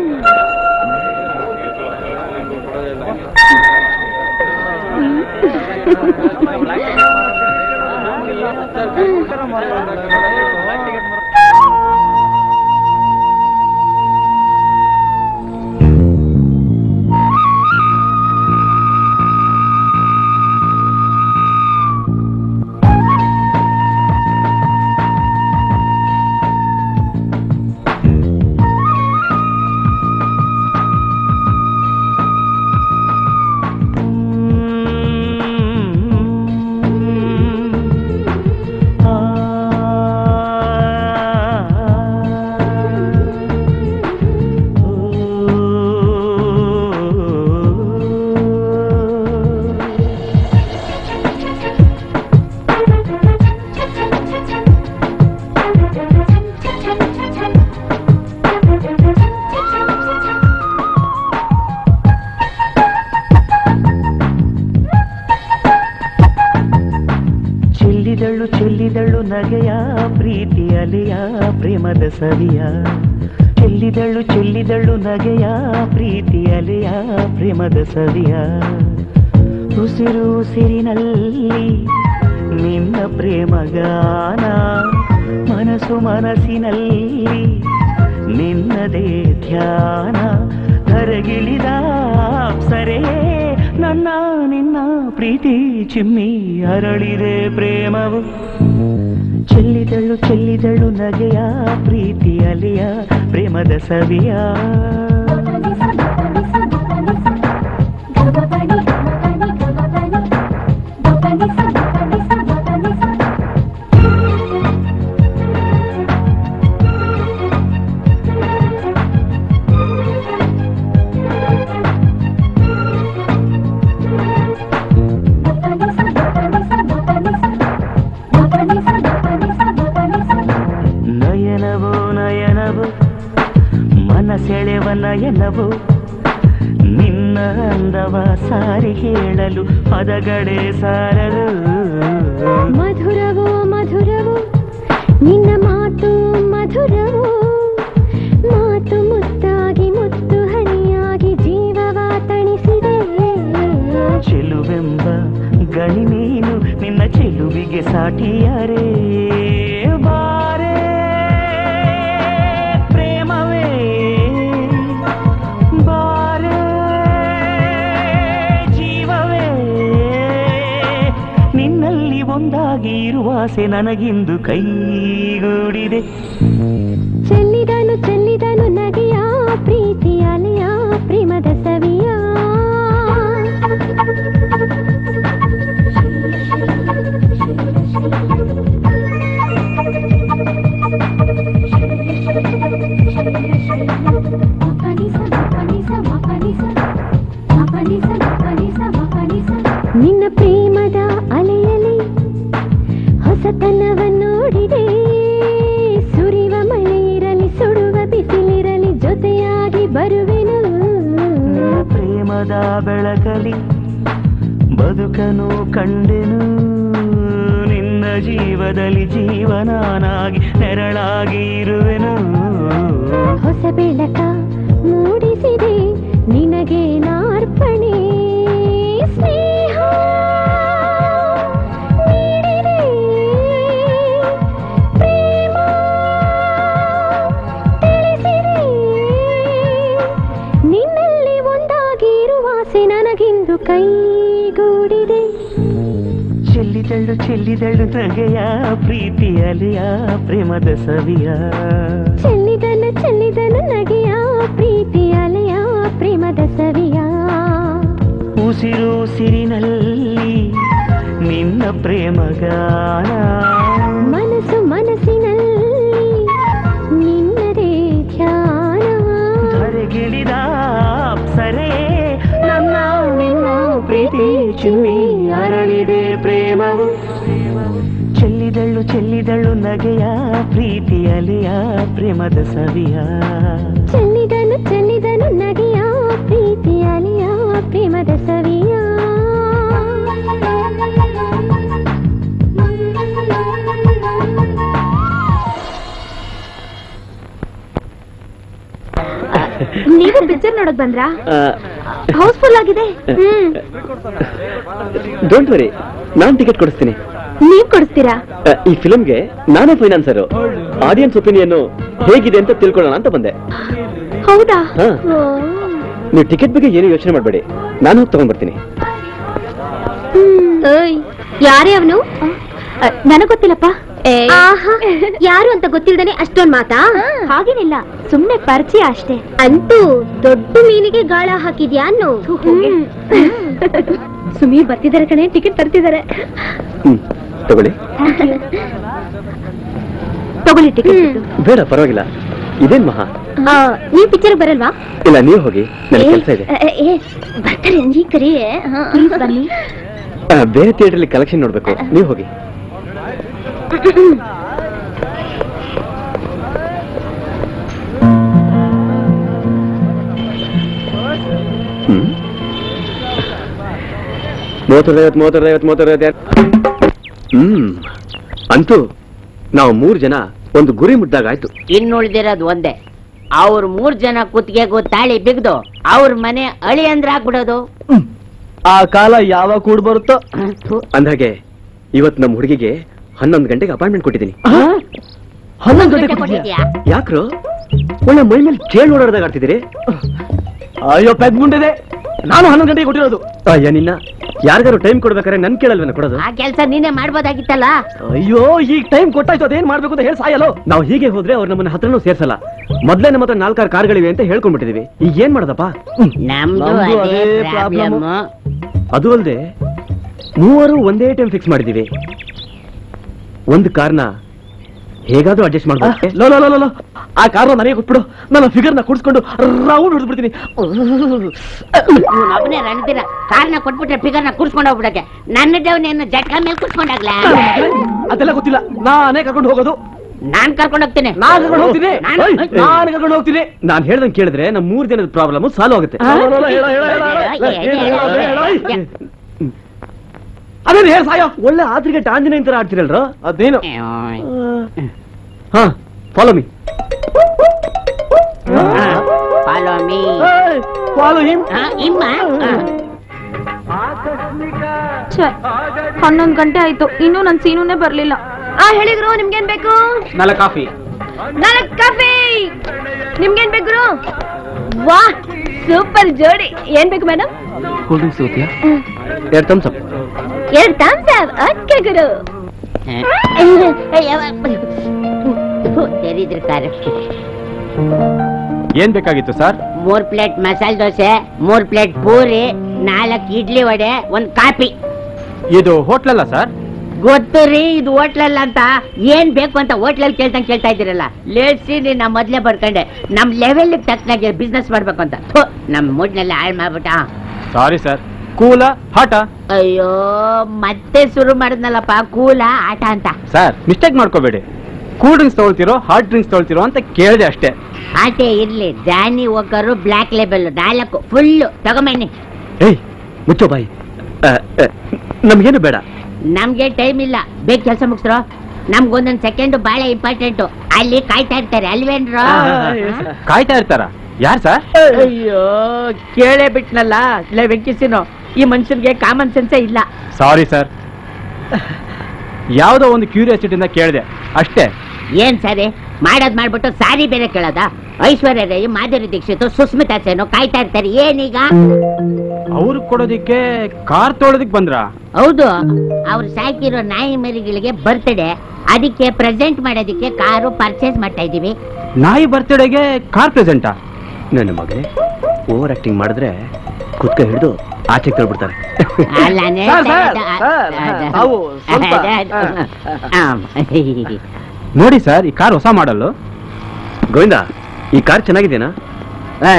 ಚೆಲ್ಲಿದಳು ಸವಿಯ ಉಸಿರು ಉಸಿರಿನಲ್ಲಿ ನಿನ್ನ ಪ್ರೇಮಗಾನ ಮನಸ್ಸು ಮನಸ್ಸಿನಲ್ಲಿ ನಿನ್ನದೇ ಧ್ಯಾನ. ಧರೆಗಿಳಿದ ಸರೇ ನನ್ನ ನಿನ್ನ ಪ್ರೀತಿ ಚಿಮ್ಮಿ ಅರಳಿದೆ ಪ್ರೇಮವು. ಚೆಲ್ಲಿದಳು ಚೆಲ್ಲಿದಳು ನಗೆಯ ಪ್ರೀತಿ ಅಲಿಯ ಪ್ರೇಮದ ಸವಿಯ. ಒಂದಾಗಿ ಇರುವಾಸೆ ನನಗಿಂದು ಕೈಗೂಡಿದೆ. ಬದುಕನು ಕಂಡೆನು. ನಿನ್ನ ಜೀವದಲ್ಲಿ ಜೀವನಾನಾಗಿ ನೆರಳಾಗಿ ಇರುವೆನು. ಹೊಸ ಬೆಳಕ ಮೂಡಿಸಿದೆ. ಚೆಲ್ಲಿದಳು ನಗೆಯ ಪ್ರೀತಿ ಅಲೆಯ ಪ್ರೇಮದ ಸವಿಯ. ಚೆಲ್ಲಿದನು ಚೆಲ್ಲಿದನು ನಗೆಯ ಪ್ರೀತಿ ಅಲೆಯ ಪ್ರೇಮದ ಸವಿಯ. ಉಸಿರು ಉಸಿರಿನಲ್ಲಿ ನಿನ್ನ ಪ್ರೇಮಗಾನ ಮನಸ್ಸು ಮನಸ್ಸಿನಲ್ಲಿ ನಿನ್ನದೇ ಧ್ಯಾನ. ಧರೆಗಿಳಿದ ಸರೇ ನನ್ನ ನಿನ್ನ ಪ್ರೀತಿ ಚುಮ್ಮಿ ಅರಳಿದೆ ಪ್ರೇಮವು. ಚೆಲ್ಲಿದಳು ಚೆಲ್ಲಿದಳು ನಗೆಯ ಪ್ರೀತಿ ಅಲೆಯ ಪ್ರೇಮದ ಸವಿಯ. ಚೆಲ್ಲಿದನು ಚೆಲ್ಲಿದನು ನಗೆಯ ಪ್ರೀತಿ ಅಲೆಯ ಪ್ರೇಮದ ಸವಿಯ. ನೀವು ಪಿಕ್ಚರ್ ನೋಡಕ್ ಬಂದ್ರಾ? ಹೌಸ್ಫುಲ್ ಆಗಿದೆ? ಡೋಂಟ್ ವರಿ ನಾನ್ ಟಿಕೆಟ್ ಕೊಡಿಸ್ತೀನಿ. ನೀವ್ ಕೊಡಿಸ್ತೀರಾ ಈ ಫಿಲ್ಮ್ಗೆ ನಾನೇ ಫೈನಾನ್ಸರ್. ಆಡಿಯನ್ಸ್ ಒಪಿನಿಯನ್ ಹೇಗಿದೆ ಅಂತ ತಿಳ್ಕೊಳ್ಳೋಣ ಅಂತ ಬಂದೆ. ಹೌದಾ? ನೀವು ಟಿಕೆಟ್ ಬಗ್ಗೆ ಏನು ಯೋಚನೆ ಮಾಡಬೇಡಿ. ನಾನು ಹೋಗಿ ತಗೊಂಡ್ಬರ್ತೀನಿ. ಯಾರೇ ಅವನು? ನನಗ್ ಗೊತ್ತಿಲ್ಲಪ್ಪ. ಯಾರು ಅಂತ ಗೊತ್ತಿಲ್ದೇನೆ ಅಷ್ಟೊಂದ್ ಮಾತಾ? ಹಾಗೇನಿಲ್ಲ. ಸುಮ್ನೆ ಪರಿಚಯ ಅಷ್ಟೇ. ಅಂತೂ ದೊಡ್ಡ ಮೀನಿಗೆ ಗಾಳ ಹಾಕಿದ್ಯಾ ಅನ್ನು? ಸುಮಿ ಬರ್ತಿದ್ದಾರೆ ಕಣೆ ಟಿಕೆಟ್ ತರ್ತಿದ್ದಾರೆ ತಗೊಳ್ಳಿ. ತಗೊಳ್ಳಿ ಟಿಕೆಟ್ ಬೇಡ ಪರವಾಗಿಲ್ಲ. ಇದೇನ್ ಮಹಾ? ನೀವ್ ಪಿಕ್ಚರ್ ಬರಲ್ವಾ? ಇಲ್ಲ ನೀವು ಹೋಗಿ. ನನಗೆ ಕೆಲಸ ಇದೆ. ಬರ್ತಾರೆ ನೀ ಕರಿ ಬನ್ನಿ. ಆ, ಬೇರೆ ಥಿಯೇಟರ್ ಕಲೆಕ್ಷನ್ ನೋಡ್ಬೇಕು. ನೀವು ಹೋಗಿ. ಹ್ಮ್. ಮೂವತ್ತೈವತ್ತು ಮೂವತ್ತೈವತ್ತು ಮೂವತ್ತೈವತ್ತು ಹ್ಮ್. ಅಂತೂ ನಾವು ಮೂರ್ ಜನ ಒಂದು ಗುರಿ ಮುಟ್ಟಾಗಾಯ್ತು ಇನ್ನುಳ್ದಿರೋದು ಒಂದೇ. ಅವ್ರ ಮೂರ್ ಜನ ಕುತ್ತಿಗೆಗೂ ತಾಳಿ ಬಿಗ್ದು ಅವ್ರ ಮನೆ ಅಳಿ ಅಂದ್ರ ಹಾಕ್ಬಿಡೋದು ಆ ಕಾಲ ಯಾವಾಗ ಕೂಡ್ ಬರುತ್ತೋ? ಅಂದಾಗೆ ಇವತ್ ನಮ್ ಹುಡುಗಿಗೆ ಹನ್ನೊಂದು ಗಂಟೆಗೆ ಅಪಾಯಿಂಟ್ಮೆಂಟ್ ಕೊಟ್ಟಿದ್ದೀನಿ. ಹನ್ನೊಂದು ಗಂಟೆ ಕೊಟ್ಟಿದ್ಯಾ? ಯಾಕ್ರು? ಒಳ್ಳೆ ಮೈ ಮೇಲೆ ಕೇಳಿ ಓಡಾಡ್ದಾಗ ಆಡ್ತಿದ್ದೀರಿ. ಅಯ್ಯೋ ಪೆದ್ ಮುಂಡಿದೆ ನಾನು ಹನ್ನೊಂದು ಗಂಟೆಗೆ ಕೊಟ್ಟಿರೋದು. ಅಯ್ಯ ನಿನ್ನ ಯಾರಿಗಾರು ಟೈಮ್ ಕೊಡ್ಬೇಕಾರೆ ನನ್ ಕೇಳಲ್ವೇನ ಕೊಡೋದು? ಆ ಕೆಲಸ ನೀನೇ ಮಾಡ್ಬೋದಾಗಿತ್ತಲ್ಲ? ಅಯ್ಯೋ ಈಗ ಟೈಮ್ ಕೊಟ್ಟಾಯ್ತು ಅದೇನ್ ಮಾಡ್ಬೇಕು ಅಂತ ಹೇಳಿ ಸಾಯಲ್ಲ ನಾವು ಹೀಗೆ ಹೋದ್ರೆ ಅವ್ರು ನಮ್ಮನ್ನ ಹತ್ರನೂ ಸೇರ್ಸಲ್ಲ. ಮೊದ್ಲೇ ನಮ್ಮ ಹತ್ರ ನಾಲ್ಕಾರು ಕಾರ್ಗಳಿವೆ ಅಂತ ಹೇಳ್ಕೊಂಡ್ಬಿಟ್ಟಿದೀವಿ. ಈಗ ಏನ್ ಮಾಡೋದಪ್ಪ? ನಮ್ದು ನಮ್ದು ಅದೇ ಅದೇ ಪ್ರಾಬ್ಲಮ್ ಅದು ಅಲ್ಲದೆ ಮೂವರು ಒಂದೇ ಟೈಮ್ ಫಿಕ್ಸ್ ಮಾಡಿದೀವಿ. ಒಂದು ಕಾರ್ನ ಹೇಗಾದ್ರೂ ಅಡ್ಜಸ್ಟ್ ಮಾಡ್ಬೋದು. ಲೋ ಲೋ ಲೋ ಲೋ, ಲೋ. ಆ ಕಾರ್ನ ನನಗೆ ಕೊಟ್ಬಿಡು ನನ್ನ ಫಿಗರ್ನ ಕುಡಿಸ್ಕೊಂಡು ರೌಂಡ್ ಹೊಡೆದ್ಬಿಡ್ತೀನಿ ಒಬ್ಬನೇ ರಣದಿರ ಕಾರ್ನ ಕೊಟ್ಬಿಟ್ರೆ ಫಿಗರ್ನ ಕುಡ್ಸ್ಕೊಂಡು ಹೋಗ್ಬಿಡಕ್ಕೆ ನನ್ನ ದೇವನೇನು ಜಟ್ಕ ಮೇಲೆ ಕುಡ್ಸ್ಕೊಂಡಾಗ್ಲ ಅದೆಲ್ಲ ಗೊತ್ತಿಲ್ಲ ನಾನೇ ಕರ್ಕೊಂಡು ಹೋಗೋದು ನಾನ್ ಕರ್ಕೊಂಡು ಹೋಗ್ತೀನಿ ನಾನ್ ಕರ್ಕೊಂಡು ಹೋಗ್ತೀನಿ ನಾನು- ಕರ್ಕೊಂಡು ಹೋಗ್ತೀನಿ ನಾನ್ ಹೇಳ್ದಂಗೆ ಕೇಳಿದ್ರೆ ನಮ್ಮ ಮೂರ್ ದಿನದ ಪ್ರಾಬ್ಲಮ್ ಸಾಲ್ವ್ ಆಗುತ್ತೆ. ಅದೇನು ಹೇಳಿ ಸಾಯೋ ಒಳ್ಳೆ ಆದ್ರಿಗೆ ಟಾಂಜಿನ ತರ ಆಡ್ತಿರಲ್ರ ಅದೇನು ಹಾ follow me follow me follow him ಇಮ್ಮ ಹನ್ನೊಂದು ಗಂಟೆ ಆಯ್ತು. ಇನ್ನು ನನ್ ಸೀನುನೇ ಬರ್ಲಿಲ್ಲ. ಆ ಹೇಳಿದ್ರು ನಿಮ್ಗೇನ್ ಬೇಕು? ನಾಲ್ಕು ಕಾಫಿ. ನಾಲ್ಕು ಕಾಫಿ! ನಿಮ್ಗೇನ್ ಬೇಕು ವಾ ಸೂಪರ್ ಜೋಡಿ. ಏನ್ ಬೇಕು ಮೇಡಮ್ ಕೂಲ್ ಡ್ರಿಂಕ್ಸ್ ಸಿಗುತ್ತೀಯಾ ಎರಡು ಥಮ್ಸ್ ಅಪ್ ಎರಡ್ ಥಮ್ಸ್ ಅಪ್ ಓಕೆ ಗುರು. ತೆರೀದ್ರ ಕಾರು ಏನ್ ಬೇಕಾಗಿತ್ತು ಸರ್? ಮೂರ್ ಪ್ಲೇಟ್ ಮಸಾಲೆ ದೋಸೆ ಮೂರ್ ಪ್ಲೇಟ್ ಪೂರಿ ನಾಲ್ಕು ಇಡ್ಲಿ ವಡೆ ಒಂದ್ ಕಾಫಿ. ಇದು ಹೋಟ್ಲಲ್ಲ ಸರ್? ಗೊತ್ತು ರೀ ಇದು ಹೋಟ್ಲಲ್ಲ ಅಂತ. ಏನ್ ಬೇಕು ಅಂತ ಹೋಟ್ಲಲ್ಲಿ ಕೇಳ್ತಂಗ್ ಕೇಳ್ತಾ ಇದ್ದೀರಲ್ಲ. ಲೇಟ್ಸಿ ನಾ ಮೊದ್ಲೇ ಬರ್ಕೊಂಡೆ. ನಮ್ ಲೆವೆಲ್ ತಕ್ಕನಾಗಿ ಬಿಸ್ನೆಸ್ ಮಾಡ್ಬೇಕು ಅಂತ. ಥು, ನಮ್ ಮೂಡ್ನೆಲ್ಲ ಹಾಳು ಮಾಡ್ಬಿಟ್ಟ. ಸಾರಿ ಸರ್ ಕೂಲ ಹಾಟ ಅಯ್ಯೋ ಮತ್ತೆ ಶುರು ಮಾಡಿದ್ನಲ್ಲಪ್ಪ ಕೂಲ ಆಟ ಅಂತ. ಸರ್ ಮಿಸ್ಟೇಕ್ ಮಾಡ್ಕೋಬೇಡಿ. ಕೂಲ್ ಡ್ರಿಂಕ್ಸ್ ತಗೊಳ್ತಿರೋ ಹಾಟ್ ಡ್ರಿಂಕ್ಸ್ ತಗೊಳ್ತಿರೋ ಅಂತ ಕೇಳಿದೆ ಅಷ್ಟೇ. ಆಟೆ ಇರ್ಲಿ. ಜಾನಿ ಒಕ್ಕರು ಬ್ಲ್ಯಾಕ್ ಲೇಬಲ್ ನಾಲ್ಕು ಫುಲ್ಲು ತಗೊಂಬನ್ನಿ. ಏಯ್ ಮುಚ್ಚೋ ಬಾಯಿ. ಆ, ಆ, ನಮ್ಗೇನು ಬೇಡ. ನಮ್ಗೆ ಟೈಮ್ ಇಲ್ಲ. ಬೇಗ ಕೆಲಸ ಮುಗಿಸ್ರೋ. ನಮ್ಗೊಂದೊಂದು ಸೆಕೆಂಡ್ ಬಹಳ ಇಂಪಾರ್ಟೆಂಟ್ ಅಲ್ಲಿ ಕಾಯ್ತಾ ಇರ್ತಾರೆ ಅಲ್ವೇನ್ರೋ ಕಾಯ್ತಾ ಇರ್ತಾರ? ಯಾರ್ ಸರ್? ಅಯ್ಯೋ ಕೇಳೇ ಬಿಟ್ನಲ್ಲ. ಲೇ ವೆಂಕಿಸಿನೋ ಈ ಮನುಷ್ಯನ್ಗೆ ಕಾಮನ್ ಸೆನ್ಸೇ ಇಲ್ಲ. ಸಾರಿ ಸರ್ ಯಾವುದೋ ಒಂದು ಕ್ಯೂರಿಯಾಸಿಟಿಯಿಂದ ಕೇಳಿದೆ. ಅಷ್ಟೇ. ಏನ್ ಸರಿ? ಮಾಡೋದ್ ಮಾಡ್ಬಿಟ್ಟು ಸಾರಿ ಬೇರೆ ಕೇಳೋದ? ಐಶ್ವರ್ಯ ರೈ ಮಾಧುರಿ ದೀಕ್ಷಿತ್ ಸುಸ್ಮಿತಾ ಸೇನು ಕಾಯ್ತಾ ಇರ್ತಾರೆ. ಏನೀಗ? ಅವ್ರು ಕೊಡೋದಿಕ್ಕೆ ಕಾರ್ ತೊಳೋದಿಕ್ ಬಂದ್ರ? ಹೌದು. ಅವ್ರು ಸಾಕಿರೋ ನಾಯಿ ಮರಿಗಳಿಗೆ ಬರ್ತಡೆ ಅದಕ್ಕೆ ಪ್ರೆಸೆಂಟ್ ಮಾಡೋದಿಕ್ಕೆ ಕಾರು ಪರ್ಚೇಸ್ ಮಾಡ್ತಾ ಇದೀವಿ ನಾಯಿ ಬರ್ತಡೆಗೆ ಕಾರ್ ಪ್ರೆಸೆಂಟಾ ನನ್ನ ಮಗನೇ ಓವರ್ ಆಕ್ಟಿಂಗ್ ಮಾಡಿದ್ರೆ ಕುತ್ಕ ಹಿಡಿದು ಆಚೆ ಆಮ್. ನೋಡಿ ಸರ್ ಈ ಕಾರ್ ಹೊಸ ಮಾಡಲ್ಲು. ಗೋವಿಂದ ಈ ಕಾರ್ ಚೆನ್ನಾಗಿದೆನಾ ಬರ್ತಿದ್ದಾಗ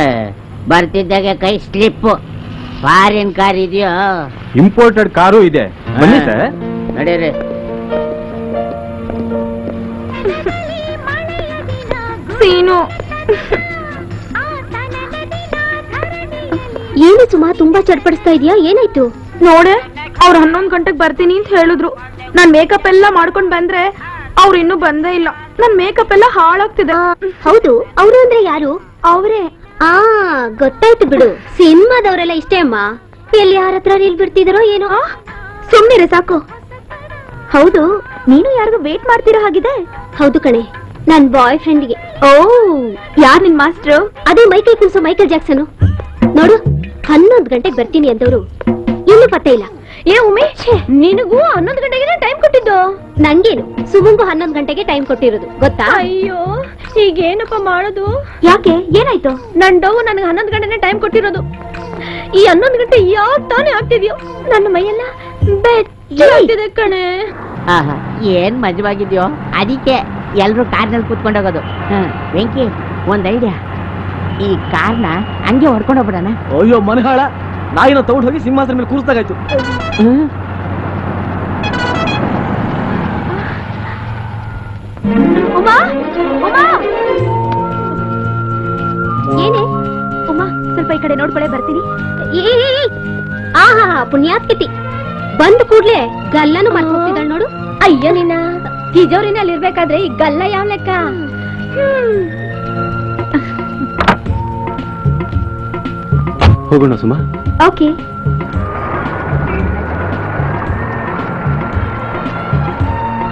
ಬರ್ತಿದ್ದಾಗೆ ಕೈ ಸ್ಲಿಪ್ ಫಾರಿನ್ ಕಾರ್ ಇದೆಯೋ? ಇಂಪೋರ್ಟೆಡ್ ಕಾರು ಇದೆ. ಬನ್ನಿ ಸರ್. ನಡೀರಿ. ಸೀನು. ಏನು ಸುಮಾ ತುಂಬಾ ಚಡ್ಪಡಿಸ್ತಾ ಇದೀಯಾ? ಏನಾಯ್ತು? ನೋಡೆ ಅವ್ರು ಹನ್ನೊಂದ್ ಗಂಟೆಗೆ ಬರ್ತೀನಿ ಅಂತ ಹೇಳಿದ್ರು. ನಾನ್ ಮೇಕಪ್ ಎಲ್ಲ ಮಾಡ್ಕೊಂಡ್ ಬಂದ್ರೆ ಅವ್ರು ಇನ್ನೂ ಬಂದೇ ಇಲ್ಲ. ನನ್ ಮೇಕಪ್ ಎಲ್ಲ ಹಾಳಾಗ್ತಿದೆ. ಹೌದು. ಅವ್ರು ಅಂದ್ರೆ ಯಾರು? ಅವರೇ. ಆ ಗೊತ್ತಾಯ್ತು ಬಿಡು. ಸಿನಿಮಾದವರೆಲ್ಲ ಇಷ್ಟೇ ಅಮ್ಮ. ಎಲ್ಲಿ ಯಾರ ಹತ್ರ ರೀಲ್ ಬಿಡ್ತಿದಾರೋ ಏನೋ? ಸುಮ್ಮನೆ ಸಾಕು. ಹೌದು ನೀನು ಯಾರಿಗೂ ವೇಟ್ ಮಾಡ್ತಿರೋ ಹಾಗಿದೆ ಹೌದು ಕಣೆ ನನ್ ಬಾಯ್ ಫ್ರೆಂಡ್ಗೆ ಓ ಯಾರ್ ನಿನ್ ಮಾಸ್ಟರ್ ಅದೇ ಮೈಕೈ ಕುಲ್ಸೋ ಮೈಕಲ್ ಜಾಕ್ಸನ್. ನೋಡು ಹನ್ನೊಂದು ಗಂಟೆಗೆ ಬರ್ತೀನಿ ಅಂತವ್ರು ಇನ್ನು ಪತ್ತೆ ಇಲ್ಲ. ಏ ಉಮೇಶ್ ನಿನಗೂ ಹನ್ನೊಂದು ಗಂಟೆಗೆ ಟೈಮ್ ಕೊಟ್ಟಿದ್ದು? ನಂಗೇನು ಸುಮಂಗು ಹನ್ನೊಂದು ಗಂಟೆಗೆ ಟೈಮ್ ಕೊಟ್ಟಿರೋದು ಗೊತ್ತಾ? ಅಯ್ಯೋ ಈಗ ಏನಪ್ಪ ಮಾಡೋದು? ಯಾಕೆ ಏನಾಯ್ತು? ನನ್ ಡೋವು ನನಗೆ ಹನ್ನೊಂದು ಗಂಟೆನೆ ಟೈಮ್ ಕೊಟ್ಟಿರೋದು. ಈ ಹನ್ನೊಂದು ಗಂಟೆ ಯಾವ ತಾನೇ ಆಗ್ತಿದ್ಯೋ? ನನ್ನ ಮೈಯೆಲ್ಲ ಬೆಚ್ಚಿದೆ ಕಣೆ. ಆಹಾ, ಏನ್ ಮಜವಾಗಿದ್ಯೋ? ಅದಕ್ಕೆ ಎಲ್ರು ಕಾರ್ನಲ್ಲಿ ಕೂತ್ಕೊಂಡೋಗೋದು ಹ, ವೆಂಕಿ ಒಂದ್ ಐಡಿಯಾ ಈ ಕಾರ್ನ ಹಂಗೆ ಹೊಡ್ಕೊಂಡು ಹೋಗ್ಬಿಡೋಣ. ಅಯ್ಯೋ ಮನಹಾಳ. ನಾಯಿನ ತಗೊಂಡು ಹೋಗಿ ಸಿಂಹಾಸನ ಮೇಲೆ ಕೂರಿಸ್ದಾಗಾಯ್ತು. ಉಮಾ ಉಮಾ. ಏನೇ? ಉಮಾ ಸ್ವಲ್ಪ ಈ ಕಡೆ ನೋಡ್ಕೊಳ್ಳೆ ಬರ್ತೀನಿ. ಆಹಾ ಪುಣ್ಯಾತ್ಕಿತಿ. ಬಂದ್ ಕೂಡ್ಲೆ ಗಲ್ಲನು ಮತ್ ಹೋಗ್ತಿದ್ದಾಳ್ ನೋಡು. ಅಯ್ಯೋ ನಿನ್ನ. ತಿಜೋರಿನಲ್ಲಿ ಇರ್ಬೇಕಾದ್ರೆ ಈ ಗಲ್ಲ ಯಾವ ಲೆಕ್ಕ? ಹೋಗೋಣ ಸುಮಾ. ಓಕೆ.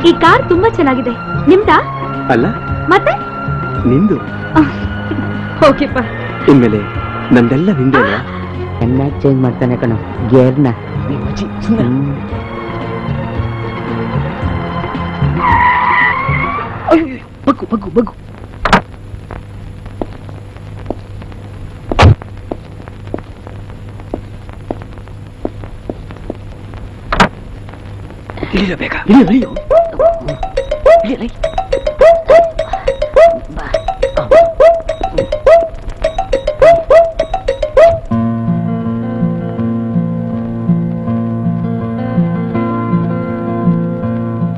ಈ ಕಾರ್ ತುಂಬಾ ಚೆನ್ನಾಗಿದೆ. ನಿಮ್ದಾ? ಅಲ್ಲ. ಮತ್ತೆ? ನಿಂದು. ಓಕೆಪ್ಪ. ಇನ್ಮೇಲೆ ನಂದೆಲ್ಲ ನಿಂದೆ ಅಲ್ವಾ? ಚೆನ್ನಾಗಿ ಚೇಂಜ್ ಮಾಡ್ತಾನೆ ಕಣ ಗೇರ್ನ. ಬಗ್ಗು ಬಗ್ಗು ಬಗ್ಗು. ಇಳಿಯೋ ಬೇಗ? ಇಳಿಯೋ ಇಳಿಯೋ ಇಳಿಯಲೇ.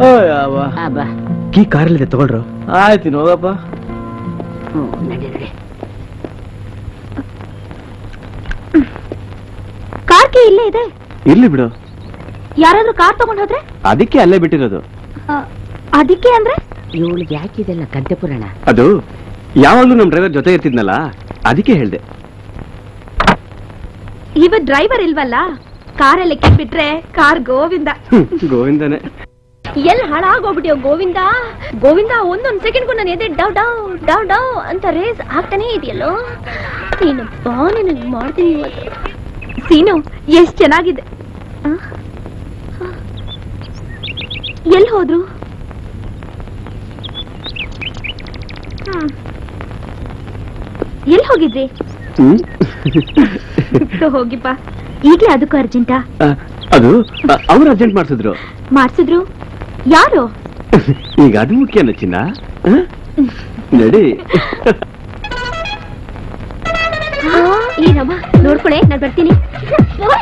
ಓಯ್ ಅವ್ವ. ಆ, ಬಾ. ಕೀ ಕಾರಲ್ಲಿದೆ ತಗೊಳ್ರು. ಆಯ್ತು ನೀನು ಹೋಗಪ್ಪ ಕಾರ್ ಕೀ ಇಲ್ಲೇ ಇದೆ? ಇಲ್ಲಿ ಬಿಡು. ಯಾರಾದ್ರೂ ಕಾರ್ ತಗೊಂಡ್ ಹೋದ್ರೆ? ಅದಕ್ಕೆ ಅಲ್ಲೇ ಬಿಟ್ಟಿರೋದು. ಆ, ಅದಕ್ಕೆ ಅಂದ್ರೆ? ಇವಳಿಗೆ ಯಾಕಿದೆಲ್ಲ ಕಂತೆ ಪುರಾಣ? ಅದು ಯಾವಾಗ್ಲೂ ನಮ್ ಡ್ರೈವರ್ ಜೊತೆ ಇರ್ತಿದ್ನಲ್ಲ ಅದಕ್ಕೆ ಹೇಳ್ದೆ. ಇವ ಡ್ರೈವರ್ ಇಲ್ವಲ್ಲ? ಕಾರಲ್ಲಿ ಬಿಟ್ರೆ ಕಾರ್ ಗೋವಿಂದ. ಗೋವಿಂದನೆ. ಎಲ್ ಹಾಳಾಗೋಗ್ಬಿಟ್ಟಿಯೋ ಗೋವಿಂದ? ಗೋವಿಂದ ಒಂದೊಂದ್ ಸೆಕೆಂಡ್ ನಾನು ಎದೆ ಡವ್ ಡವ್ ಡವ್ ಡವ್ ಅಂತ ರೇಸ್ ಆಗ್ತಾನೆ ಇದೆಯಲ್ಲೋ? ನೀನು ಬಾ ನಿನಗ್ ಮಾಡ್ತೀನಿ ಇವತ್ತು. ಸೀನು ಎಷ್ಟ್ ಚೆನ್ನಾಗಿದೆ. ಎಲ್ ಹೋದ್ರು? ಎಲ್ಲಿ ಎಲ್ ಹೋಗಿದ್ರಿ? ಹ್ಮ್? ಹೋಗಿಪ್ಪ. ಈಗ್ಲೇ ಅದಕ್ಕೂ ಅರ್ಜೆಂಟಾ? ಆ, ಅದು ಅವ್ರು ಅರ್ಜೆಂಟ್ ಮಾಡ್ಸಿದ್ರು. ಮಾಡ್ಸಿದ್ರು? ಯಾರು? ಈಗ ಅದು ಮುಖ್ಯನ ಚಿನ್ನ? ನಡಿ. ಈ ರಮ ನೋಡ್ಕೊಳೆ ನಾನು ಬರ್ತೀನಿ.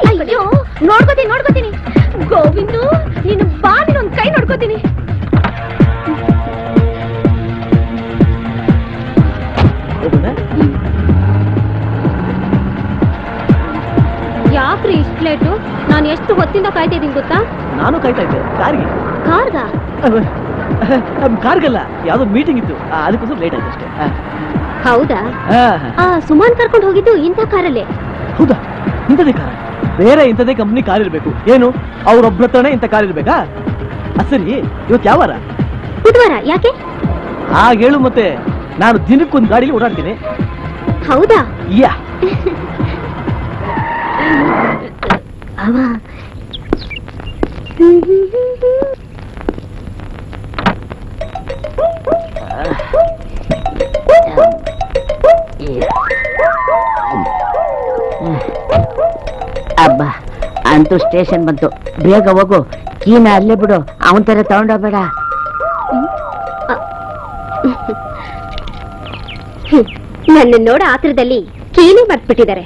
ಅಯ್ಯೋ. ನೋಡ್ಕೋತೀನಿ ನೋಡ್ಕೋತೀನಿ. ಗೋವಿಂದು ನೀನು ಬಾ ನೀನೊಂದು ಕೈ ನೋಡ್ಕೋತೀನಿ. ಯಾಕ್ರಿ ಇಷ್ಟು ಲೇಟು ನಾನು ಎಷ್ಟು ಹೊತ್ತಿಂದ ಕಾಯ್ತಾ ಇದ್ದೀನಿ ಗೊತ್ತಾ? ನಾನು ಕಾಯ್ತಾ ಇದ್ದೆ. ಕಾರ್ಗೆ? ಕಾರ್ಗ ಕಾರ್ಗಲ್ಲ. ಯಾವ್ದೋ ಮೀಟಿಂಗ್ ಇತ್ತು. ಅದಕ್ಕೋಸ್ಕರ ಲೇಟ್ ಆಯ್ತು ಅಷ್ಟೇ. ಹೌದಾ? ಆ, ಆ ಸುಮಾನ್ ಕರ್ಕೊಂಡು ಹೋಗಿದ್ದು ಇಂಥ ಕಾರಲ್ಲೇ. ಹೌದಾ? ಇಂಥದೇ ಕಾರ್? ಬೇರೆ ಇಂಥದೇ ಕಂಪ್ನಿ ಕಾರ್ ಇರಬೇಕು. ಏನು? ಅವ್ರೊಬ್ರ ಹತ್ರನೇ ಇಂಥ ಕಾರ್ ಇರ್ಬೇಕಾ? ಅಸರಿ ಸರಿ. ಇವತ್ತು ಯಾವ ವಾರ? ಬುಧವಾರ ಯಾಕೆ? ಹಾಗೆ ಹೇಳು ಮತ್ತೆ. ನಾನು ದಿನಕ್ಕೊಂದು ಗಾಡಿಲಿ ಓಡಾಡ್ತೀನಿ. ಹೌದಾ? ಯಾ. ಅವ. ಅಬ್ಬಾ, ಅಂತೂ ಸ್ಟೇಷನ್ ಬಂತು. ಬೇಗ ಹೋಗು. ಕೀನ ಅಲ್ಲೇ ಬಿಡು. ಅವನ ತರ ತಗೊಂಡೋಗ್ಬೇಡ. ನನ್ನ ನೋಡ ಆತರದಲ್ಲಿ ಕೀನೇ ಮರ್ತ್ಬಿಟ್ಟಿದ್ದಾರೆ.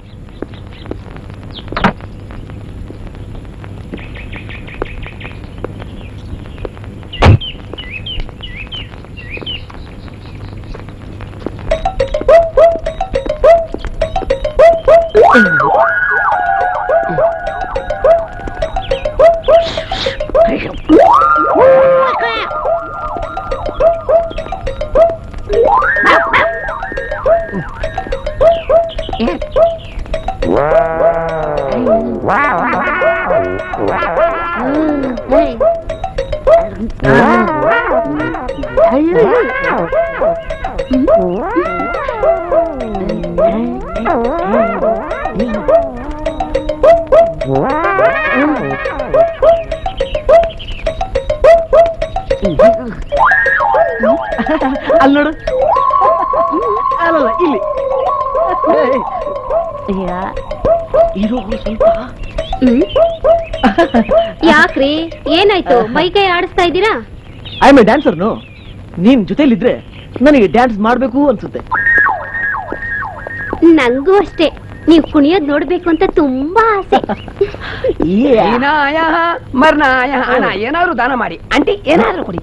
ಅಲ್ಲಿ ನೋಡು. ಅಲ್ಲಲ್ಲ ಇಲ್ಲಿ. ಇರೋ ಸ್ವಲ್ಪ. ಯಾಕ್ರಿ? ಏನಾಯ್ತು? ಮೈ ಕೈ ಆಡಿಸ್ತಾ ಇದ್ದೀರಾ? ಐ ಮೈ ಡ್ಯಾನ್ಸರ್ನು ನೀನ್ ಜೊತೆಲಿದ್ರೆ ನನಗೆ ಡ್ಯಾನ್ಸ್ ಮಾಡ್ಬೇಕು ಅನ್ಸುತ್ತೆ. ನಂಗೂ ಅಷ್ಟೇ. ನೀವು ಕುಣಿಯೋದ್ ನೋಡ್ಬೇಕು ಅಂತ ತುಂಬಾ ಆಸೆ. ಹೀನಾಯ ಮರ್ನಾಯ. ಹಣ ಏನಾದ್ರು ದಾನ ಮಾಡಿ. ಆಂಟಿ ಏನಾದ್ರು ಕೊಡಿ.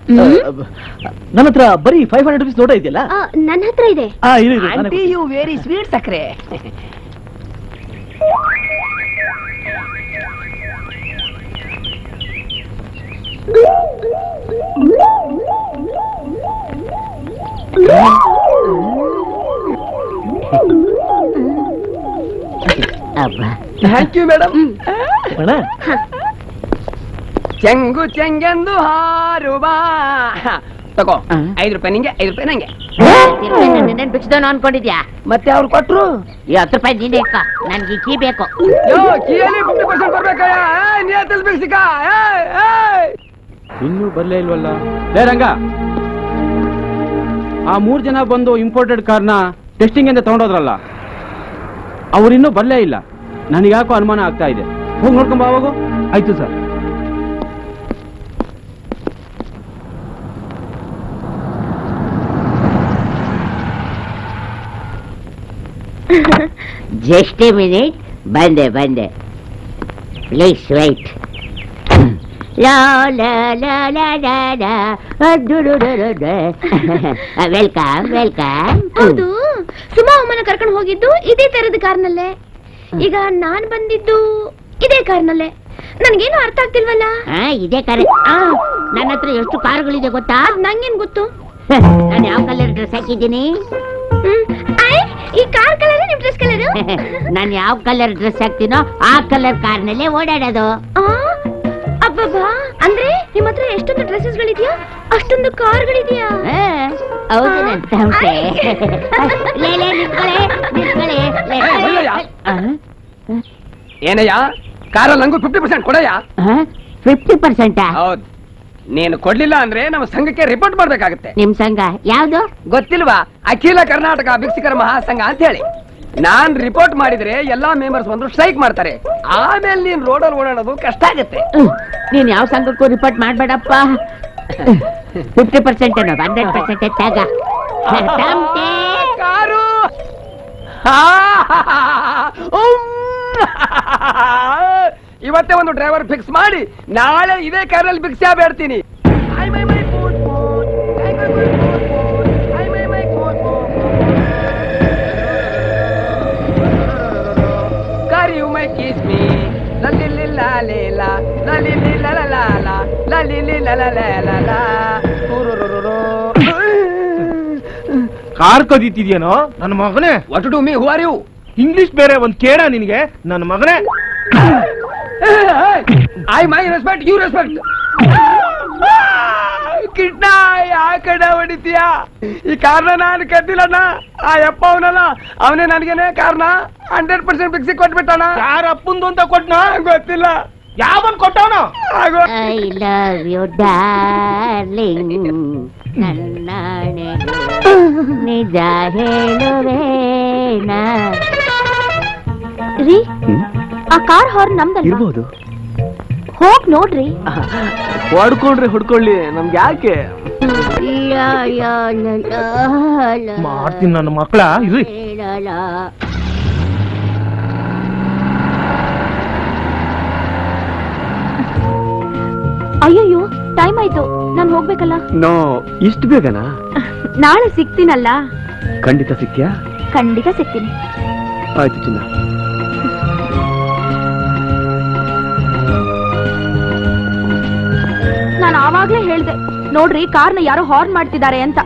ನನ್ನ ಹತ್ರ ಬರೀ ಫೈವ್ ಹಂಡ್ರೆಡ್ ರುಪೀಸ್ ನೋಟ ಇದೆಯಲ್ಲ? ಆ, ನನ್ನ ಹತ್ರ ಇದೆ. ಆ, ಇರು, ಇರು, ಯು ವೆರಿ ಸ್ವೀಟ್ ಸಕ್ರೆ. ಥ್ಯಾಂಕ್ ಯು ಮೇಡಮ್ ಅಣ್ಣ ಚೆಂಗು ಚೆಂಗೆಂದು ಬಾ ತಗೋ ಐದು ರೂಪಾಯಿ ನಿಂಗೆ ಐದು ರೂಪಾಯಿ ನಂಗೆ. ನಿನ್ನೇನ್ ಬಿಡ್ಸ್ದವನು ಅನ್ಕೊಂಡಿದ್ಯಾ? ಮತ್ತೆ ಅವ್ರು ಕೊಟ್ರು? ಈ ಹತ್ತು ರೂಪಾಯಿ ನೀನೇ ಅಕ್ಕ ನನ್ಗೆ ಕೀ ಬೇಕು. ಇನ್ನೂ ಬರ್ಲೇ ಇಲ್ವಲ್ಲ? ಲೇ ರಂಗ. ಆ ಮೂರು ಜನ ಬಂದು ಇಂಪೋರ್ಟೆಡ್ ಕಾರ್ನ ಟೆಸ್ಟಿಂಗ್ ಅಂತ ತಗೊಂಡೋದ್ರಲ್ಲ, ಅವರಿನ್ನೂ ಬರಲೇ ಇಲ್ಲ. ನನಗೆ ಯಾಕೋ ಅನುಮಾನ ಆಗ್ತಾ ಇದೆ. ಹೋಗಿ ನೋಡ್ಕೊಂಬ ಹೋಗು. ಆಯ್ತು ಸರ್. ಜಸ್ಟ್ ಎ ಮಿನಿಟ್ ಬಂದೆ ಬಂದೆ. ಪ್ಲೀಸ್ ವೈಟ್ ವೆಲ್ಕಮ್ ವೆಲ್ಕಮ್ ಹೌದು ಸುಮಾ ಅಮ್ಮನ ಕರ್ಕೊಂಡು ಹೋಗಿದ್ದು ಇದೇ ತರದ ಕಾರ್ನಲ್ಲೇ. ಈಗ ನಾನ್ ಬಂದಿದ್ದು ಇದೇ ಕಾರ್ನಲ್ಲೇ. ನನ್ಗೇನು ಅರ್ಥ ಆಗ್ತಿಲ್ವಲ್ಲ? ಇದೇ ಕಾರ್ ನನ್ನ ಹತ್ರ ಎಷ್ಟು ಕಾರ್ಗಳಿದೆ ಗೊತ್ತಾ? ನಂಗೇನ್ ಗೊತ್ತು? ನಾನು ಯಾವ ಕಲರ್ ಡ್ರೆಸ್ ಹಾಕಿದ್ದೀನಿ? ಈ ಕಾರ್ ಕಲರ್ ನಿಮ್ ಡ್ರೆಸ್ ಕಲರ್ ನಾನು ಯಾವ ಕಲರ್ ಡ್ರೆಸ್ ಹಾಕ್ತೀನೋ ಆ ಕಲರ್ ಕಾರ್ನಲ್ಲೇ ಓಡಾಡೋದು. ಅಬ್ಬಬ್ಬಾ. ಅಂದ್ರೆ ನಿಮ್ ಹತ್ರ ಎಷ್ಟೊಂದು ಡ್ರೆಸ್ಸಸ್ ಗಳಿದ್ಯಾ? ಅಷ್ಟೊಂದು ಕಾರ್ಗಳಿದ್ಯಾ? ಆ, ಹೌದು ನನ್ ತಮಟೆ ಲೇ ಲೇ ಲೇ. ಆ? ಏನಯ್ಯ? ಕಾರಲ್ಲಿ ನಂಗೂ ಫಿಫ್ಟಿ ಪರ್ಸೆಂಟ್ ಕೊಡಯ್ಯ? ಫಿಫ್ಟಿ ಪರ್ಸೆಂಟಾ ಹೌದು. ನೀನು ಕೊಡ್ಲಿಲ್ಲ ಅಂದ್ರೆ ನಮ್ಮ ಸಂಘಕ್ಕೆ ರಿಪೋರ್ಟ್ ಮಾಡ್ಬೇಕಾಗತ್ತೆ. ನಿಮ್ ಸಂಘ ಯಾವ್ದು? ಗೊತ್ತಿಲ್ವಾ? ಅಖಿಲ ಕರ್ನಾಟಕ ಭಿಕ್ಷುಕರ ಮಹಾಸಂಘ ಅಂತ ಹೇಳಿ ನಾನ್ ರಿಪೋರ್ಟ್ ಮಾಡಿದ್ರೆ ಎಲ್ಲಾ ಮೆಂಬರ್ಸ್ ಬಂದು ಸ್ಟ್ರೈಕ್ ಮಾಡ್ತಾರೆ. ಆಮೇಲೆ ನೀನ್ ರೋಡಲ್ಲಿ ಓಡಾಡೋದು ಕಷ್ಟ ಆಗತ್ತೆ. ನೀನ್ ಯಾವ ಸಂಘಕ್ಕೂ ರಿಪೋರ್ಟ್ ಮಾಡ್ಬೇಡಪ್ಪ. ಫಿಫ್ಟಿ ಪರ್ಸೆಂಟ್ ಹಂಡ್ರೆಡ್ ಪರ್ಸೆಂಟ್ ಎತ್ತಾಗ. ಕಾರು. ಇವತ್ತೇ ಒಂದು ಡ್ರೈವರ್ ಫಿಕ್ಸ್ ಮಾಡಿ ನಾಳೆ ಇದೇ ಕಾರಲ್ಲಿ ಭಿಕ್ಷೆ ಬೇಡ್ತೀನಿ ಕರಿಯು la, la li li la la la la la. Car ಕದೀತಿದ್ಯೇನೋ? ನನ್ನ ಮಗನೇ. What to me who are you English ಬೇರೆ ಒಂದ್ ಕೇಳ ನಿನಗೆ. ನನ್ನ ಮಗನೇ. I my respect you respect ಕಿಡ್ನ ಯಾ ಕಡೆ ಹೊಡಿತೀಯ ಈ ಕಾರಣ ನಾನು ಕದ್ದಿಲ್ಲಣ್ಣ. ಆ ಯಪ್ಪ ಅವನಲ್ಲ ಅವನೇ ನನಗೇನೆ ಕಾರಣ. ಹಂಡ್ರೆಡ್ ಪರ್ಸೆಂಟ್ ಫಿಕ್ಸಿ ಕೊಟ್ಬಿಟ್ಟಣ. ಯಾರ ಅಪ್ಪಂದು ಅಂತ ಕೊಟ್ನ? ಗೊತ್ತಿಲ್ಲ. ಯಾವನ್ ಕೊಟ್ಟವನು? ಐ ಲವ್ ಯು ಡಾರ್ಲಿಂಗ್ ನನ್ನಾಣೆ. ನಿಜ ಹೇಳುವೇನ ರೀ ಆ ಕಾರ್ ಹಾರ್ನ್ ನಮ್ದಲ್ವಾ ಇರ್ಬೋದು. ಹೋಗ್ ನೋಡ್ರಿ. ಹೊಡ್ಕೊಂಡ್ರೆ ಹುಡ್ಕೊಳ್ಳಿ ನಮ್ಗೆ ಯಾಕೆ? ಮಾಡ್ತೀನಿ ನನ್ನ ಮಕ್ಕಳ ಇದು. ಅಯ್ಯಯ್ಯೋ ಟೈಮ್ ಆಯ್ತು. ನಾನ್ ಹೋಗ್ಬೇಕಲ್ಲ? ನೋ ಇಷ್ಟು ಬೇಗನ? ನಾಳೆ ಸಿಗ್ತೀನಲ್ಲ. ಖಂಡಿತ ಸಿಕ್ಯಾ ಖಂಡಿತ ಸಿಗ್ತೀನಿ. ಆಯ್ತು ಚಿನ್ನ. ಆವಾಗ್ಲೇ ಹೇಳ್ದೆ ನೋಡ್ರಿ ಕಾರ್ನ ಯಾರೋ ಹಾರ್ನ್ ಮಾಡ್ತಿದ್ದಾರೆ ಅಂತ.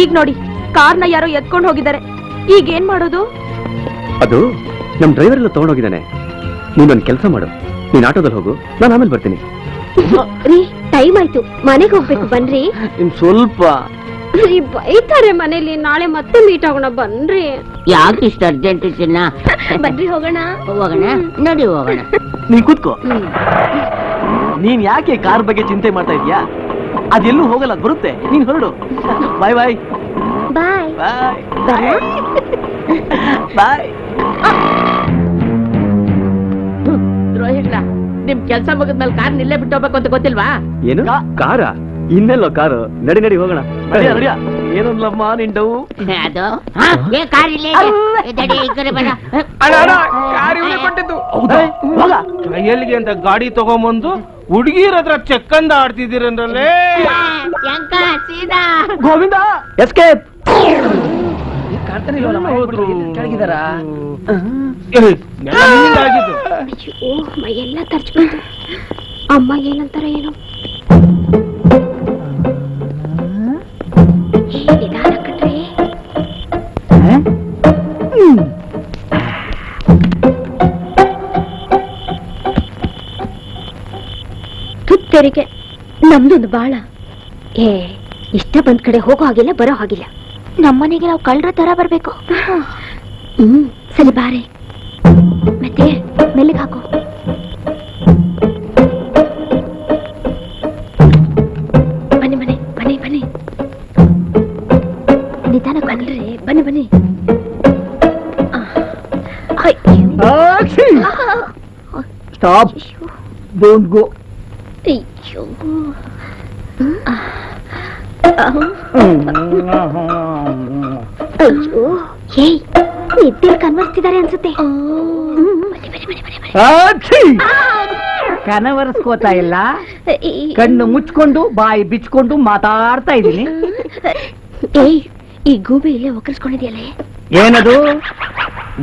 ಈಗ ನೋಡಿ ಕಾರ್ನ ಯಾರೋ ಎತ್ಕೊಂಡು ಹೋಗಿದ್ದಾರೆ. ಈಗ ಏನ್ ಮಾಡೋದು? ಅದು ನಮ್ ಡ್ರೈವರ್ ಎಲ್ಲ ತಗೊಂಡೋಗಿದ್ದಾನೆ ನೀನೊಂದ್ ಕೆಲಸ ಮಾಡು ನೀನ್ ಆಟೋದಲ್ಲಿ ಹೋಗು ನಾನು ಆಮೇಲೆ ಬರ್ತೀನಿ. ರೀ ಟೈಮ್ ಆಯ್ತು. ಮನೆಗೆ ಹೋಗ್ಬೇಕು ಬನ್ರಿ. ಇನ್ ಸ್ವಲ್ಪ. ರೀ ಬೈತಾರೆ ಮನೇಲಿ ನಾಳೆ ಮತ್ತೆ ಮೀಟ್ ಆಗೋಣ ಬನ್ರಿ. ಯಾಕೆ ಇಷ್ಟು ಅರ್ಜೆಂಟ್ ಚಿನ್ನ ಬನ್ರಿ ಹೋಗೋಣ. ಹೋಗೋಣ ನಡಿ ಹೋಗೋಣ. ನೀನ್ ಕೂತ್ಕೋ. ನೀನ್ ಯಾಕೆ ಕಾರ್ ಬಗ್ಗೆ ಚಿಂತೆ ಮಾಡ್ತಾ ಇದೀಯಾ ಅದೆಲ್ಲೂ ಹೋಗಲ್ಲ ಅದ್ ಬರುತ್ತೆ. ನೀನ್ ಹೊರಡು. ಬಾಯ್ ಬಾಯ್ ಬಾಯ್ ಬಾಯ್ ಬಾಯ್ ನಿಮ್ ಕೆಲ್ಸ ಮುಗಿದ್ಮೇಲೆ ಕಾರ್ ನಿಲ್ಲೇ ಬಿಟ್ಟು ಹೋಗ್ಬೇಕು ಅಂತ ಗೊತ್ತಿಲ್ವಾ? ಏನು? ಕಾರ? ಇನ್ನೆಲ್ಲೋ ಕಾರು? ನಡಿ ನಡಿ ಹೋಗೋಣ. ನಡಿಯ ನಡಿಯ ಏನೊಂದ್ಲಮ್ಮ ನಿಂಡವು ಅದು? ಹಾ, ಏ ಕಾರ್ ಇಲ್ಲೇ ಇದೆ. ಏ, ದಡಿ, ಈ ಕಡೆ ಬರ. ಅಣ್ಣ ಅಣ್ಣ ಕಾರ್ ಇವನೇ ಕೊಟ್ಟಿದ್ದು. ಹೌದಾ? ಹೋಗ. ಎಲ್ಲಿಗೆ ಅಂತ ಗಾಡಿ ತಗೊಂಬಂದು ಹುಡುಗಿರ ಹತ್ರ ಚೆಕ್ಕಂದ ಯಂಕ ಸೀದಾ. ಗೋವಿಂದ. ಎಸ್ಕೇಪ್ ಅಯ್ಯೋ ಮೈಯೆಲ್ಲ ಅಮ್ಮ ಏನಂತಾರ ಏನು. ತುತ್ತರಿಗೆ ನಮ್ದೊಂದು ಬಾಳ. ಏ ಇಷ್ಟ ಬಂದ್ ಕಡೆ ಹೋಗೋ ಹಾಗಿಲ್ಲ ಬರೋ ಹಾಗಿಲ್ಲ. ನಮ್ಮನೆಗೆ ನಾವು ಕಳ್ರ ತರ ಬರ್ಬೇಕು. ಹ್ಮ್ ಸರಿ ಬಾರೆ. ಮತ್ತೆ ಮೆಲ್ಲಿಗೆ ಹಾಕು. ಬನ್ನಿ ಬನ್ನಿ ಬನ್ನಿ ಬನ್ನಿ. ನಿಧಾನ ಬನ್ರಿ ಬನ್ನಿ ಬನ್ನಿ. ಆ. ಅಯ್ಯೋ. ಸ್ಟಾಪ್ ಡೋಂಟ್ ಗೋ ಅಯ್ಯೋ ಏಯ್ ನಿದ್ದೆ ಕನ್ವರ್ಸ್ತಿದ್ದಾರೆ ಅನ್ಸುತ್ತೆ. ಕನವರ್ಸ್ಕೋತಾ ಇಲ್ಲ? ಕಣ್ಣು ಮುಚ್ಕೊಂಡು ಬಾಯಿ ಬಿಚ್ಕೊಂಡು ಮಾತಾಡ್ತಾ ಇದ್ದೀನಿ. ಏಯ್ ಈ ಗೂಬೆ ಇಲ್ಲೇ ಒಕ್ಕರ್ಸ್ಕೊಂಡಿದ್ಯಲ್ಲೇ ಏನದು?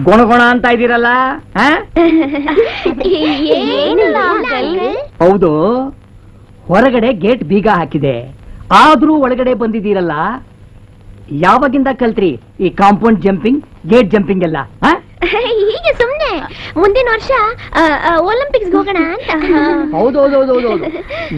ಗುಣಗುಣ ಅಂತ ಇದ್ದೀರಲ್ಲ. ಹೌದು ಹೊರಗಡೆ ಗೇಟ್ ಬೀಗ ಹಾಕಿದೆ. ಆದ್ರೂ ಒಳಗಡೆ ಬಂದಿದ್ದೀರಲ್ಲ ಯಾವಾಗಿಂದ ಕಲ್ತ್ರಿ ಈ ಕಾಂಪೌಂಡ್ ಜಂಪಿಂಗ್ ಗೇಟ್ ಜಂಪಿಂಗ್ ಎಲ್ಲ? ಹೀಗೆ ಸುಮ್ನೆ. ಮುಂದಿನ ವರ್ಷ ಒಲಿಂಪಿಕ್ಸ್ ಹೋಗೋಣ ಅಂತ. ಹೌದೌದೌದೌದು.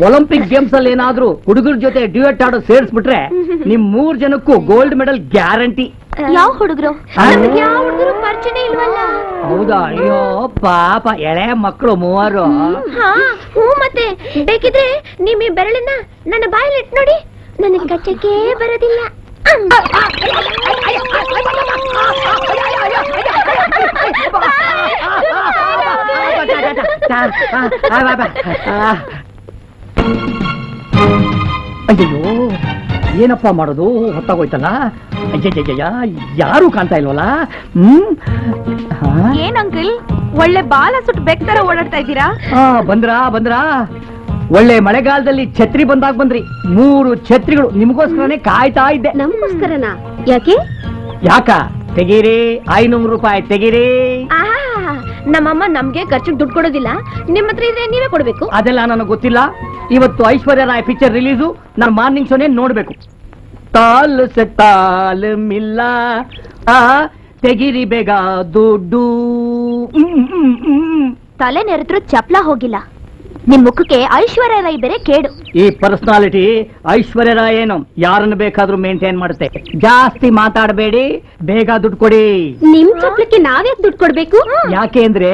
ಒಲಿಂಪಿಕ್ ಗೇಮ್ಸ್ ಅಲ್ಲಿ ಏನಾದ್ರೂ ಹುಡುಗರ ಜೊತೆ ಡ್ಯೂಯೆಟ್ ಆಡೋ ಸೇರಿಸ್ಬಿಟ್ರೆ ನಿಮ್ ಮೂರ್ ಜನಕ್ಕೂ ಗೋಲ್ಡ್ ಮೆಡಲ್ ಗ್ಯಾರಂಟಿ ಯಾವ ಹುಡುಗರು? ಆ? ಯಾವ ಹುಡುಗರು ಪರಿಚಯ ಇಲ್ವಲ್ಲ? ಹೌದಾ? ಅಯ್ಯೋ ಪಾಪ ಎಳೆ ಮಕ್ಕಳು ಮೂವರು. ಹಾ ಹ್ಞೂ ಮತ್ತೆ. ಬೇಕಿದ್ರೆ ನಿಮ್ ಈ ಬೆರಳನ್ನ ನನ್ನ ಬಾಯಲ್ಲಿ ಇಟ್ ನೋಡಿ. ನನಗೆ ಕಚ್ಚಕ್ಕೆ ಬರೋದಿಲ್ಲ. ಅಯ್ಯಯ್ಯೋ ಏನಪ್ಪ ಮಾಡೋದು? ಹೊತ್ತಾಗೋಯ್ತಲ್ಲ? ಅಯ್ಯಯ್ಯಯ್ಯ ಯಾರು ಕಾಣ್ತಾ ಇಲ್ವಲ್ಲ? ಹ್ಮ್? ಹಾ? ಏನ್ ಅಂಕಲ್? ಒಳ್ಳೆ ಬಾಲ ಸುಟ್ಟು ಬೆಕ್ತರ ಓಡಾಡ್ತಾ ಇದ್ದೀರಾ? ಆ, ಬಂದ್ರಾ ಬಂದ್ರಾ. ಒಳ್ಳೆ ಮಳೆಗಾಲದಲ್ಲಿ ಛತ್ರಿ ಬಂದಾಗ ಬಂದ್ರಿ. ಮೂರು ಛತ್ರಿಗಳು ನಿಮಗೋಸ್ಕರನೇ ಕಾಯ್ತಾ ಇದ್ದೆ. ನಮಗೋಸ್ಕರನಾ? ಯಾಕೆ? ಯಾಕ? ತೆಗೀರಿ ಐನೂರು ರೂಪಾಯಿ ತೆಗೀರಿ. ಆಹಾ, ನಮ್ಮಮ್ಮ ನಮ್ಗೆ ಖರ್ಚಿಗೆ ದುಡ್ಡು ಕೊಡೋದಿಲ್ಲ. ನಿಮ್ಮ ಹತ್ರ ಇದ್ರೆ ನೀವೇ ಕೊಡ್ಬೇಕು. ಅದೆಲ್ಲ ನನಗೆ ಗೊತ್ತಿಲ್ಲ. ಇವತ್ತು ಐಶ್ವರ್ಯ ರಾಯ್ ಪಿಕ್ಚರ್ ರಿಲೀಸು ನಾನು ಮಾರ್ನಿಂಗ್ ಶೋನೇ ನೋಡ್ಬೇಕು. ತಾಲ್ ಸೆ ತಾಲ್ ಮಿಲ್ಲ. ಆ ತೆಗಿರಿ ಬೇಗ ದುಡ್ಡು. ಹ್ಮ್, ಹ್ಮ್, ಹ್ಮ್. ತಲೆ ನೆರೆದ್ರು ಚಪ್ಲ ಹೋಗಿಲ್ಲ. ನಿಮ್ ಮುಖಕ್ಕೆ ಐಶ್ವರ್ಯ ರೈ ಬೇರೆ ಕೇಡು. ಈ ಪರ್ಸನಾಲಿಟಿ ಐಶ್ವರ್ಯ ರಾಯ್ ಏನು ಯಾರನ್ನು ಬೇಕಾದ್ರೂ ಮೇಂಟೈನ್ ಮಾಡುತ್ತೆ. ಜಾಸ್ತಿ ಮಾತಾಡಬೇಡಿ ಬೇಗ ದುಡ್ಡು ಕೊಡಿ. ನಿಮ್ ಚಪ್ಲಕ್ಕೆ ನಾವ್ಯಾಕೆ ದುಡ್ಡು ಕೊಡ್ಬೇಕು? ಯಾಕೆ ಅಂದ್ರೆ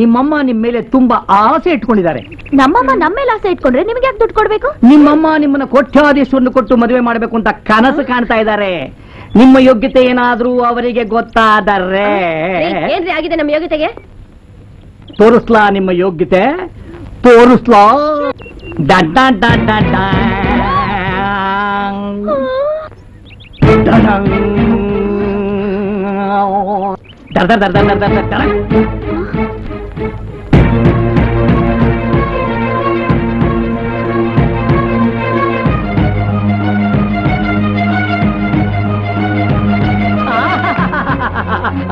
ನಿಮ್ಮಮ್ಮ ನಿಮ್ ಮೇಲೆ ತುಂಬಾ ಆಸೆ ಇಟ್ಕೊಂಡಿದ್ದಾರೆ. ನಮ್ಮಮ್ಮ ನಮ್ಮ ಮೇಲೆ ಆಸೆ ಇಟ್ಕೊಂಡ್ರೆ ನಿಮ್ಗೆ ಯಾಕೆ ದುಡ್ಡು ಕೊಡ್ಬೇಕು? ನಿಮ್ಮಮ್ಮ ನಿಮ್ಮನ್ನ ಕೋಟ್ಯಾಧೀಶವನ್ನು ಕೊಟ್ಟು ಮದುವೆ ಮಾಡಬೇಕು ಅಂತ ಕನಸು ಕಾಣ್ತಾ ಇದ್ದಾರೆ. ನಿಮ್ಮ ಯೋಗ್ಯತೆ ಏನಾದ್ರೂ ಅವರಿಗೆ ಗೊತ್ತಾದರೆ. ಏನ್ರಿ ಆಗಿದೆ ನಮ್ಮ ಯೋಗ್ಯತೆಗೆ? ತೋರಿಸ್ಲಾ ನಿಮ್ಮ ಯೋಗ್ಯತೆ? ತೋರಿಸ್ಲಾ ಡಡ್ಡ ಡಡ್ಡ ದರ್ ದರ್ ದರ್ ದರ್ ದರ್ ದರ್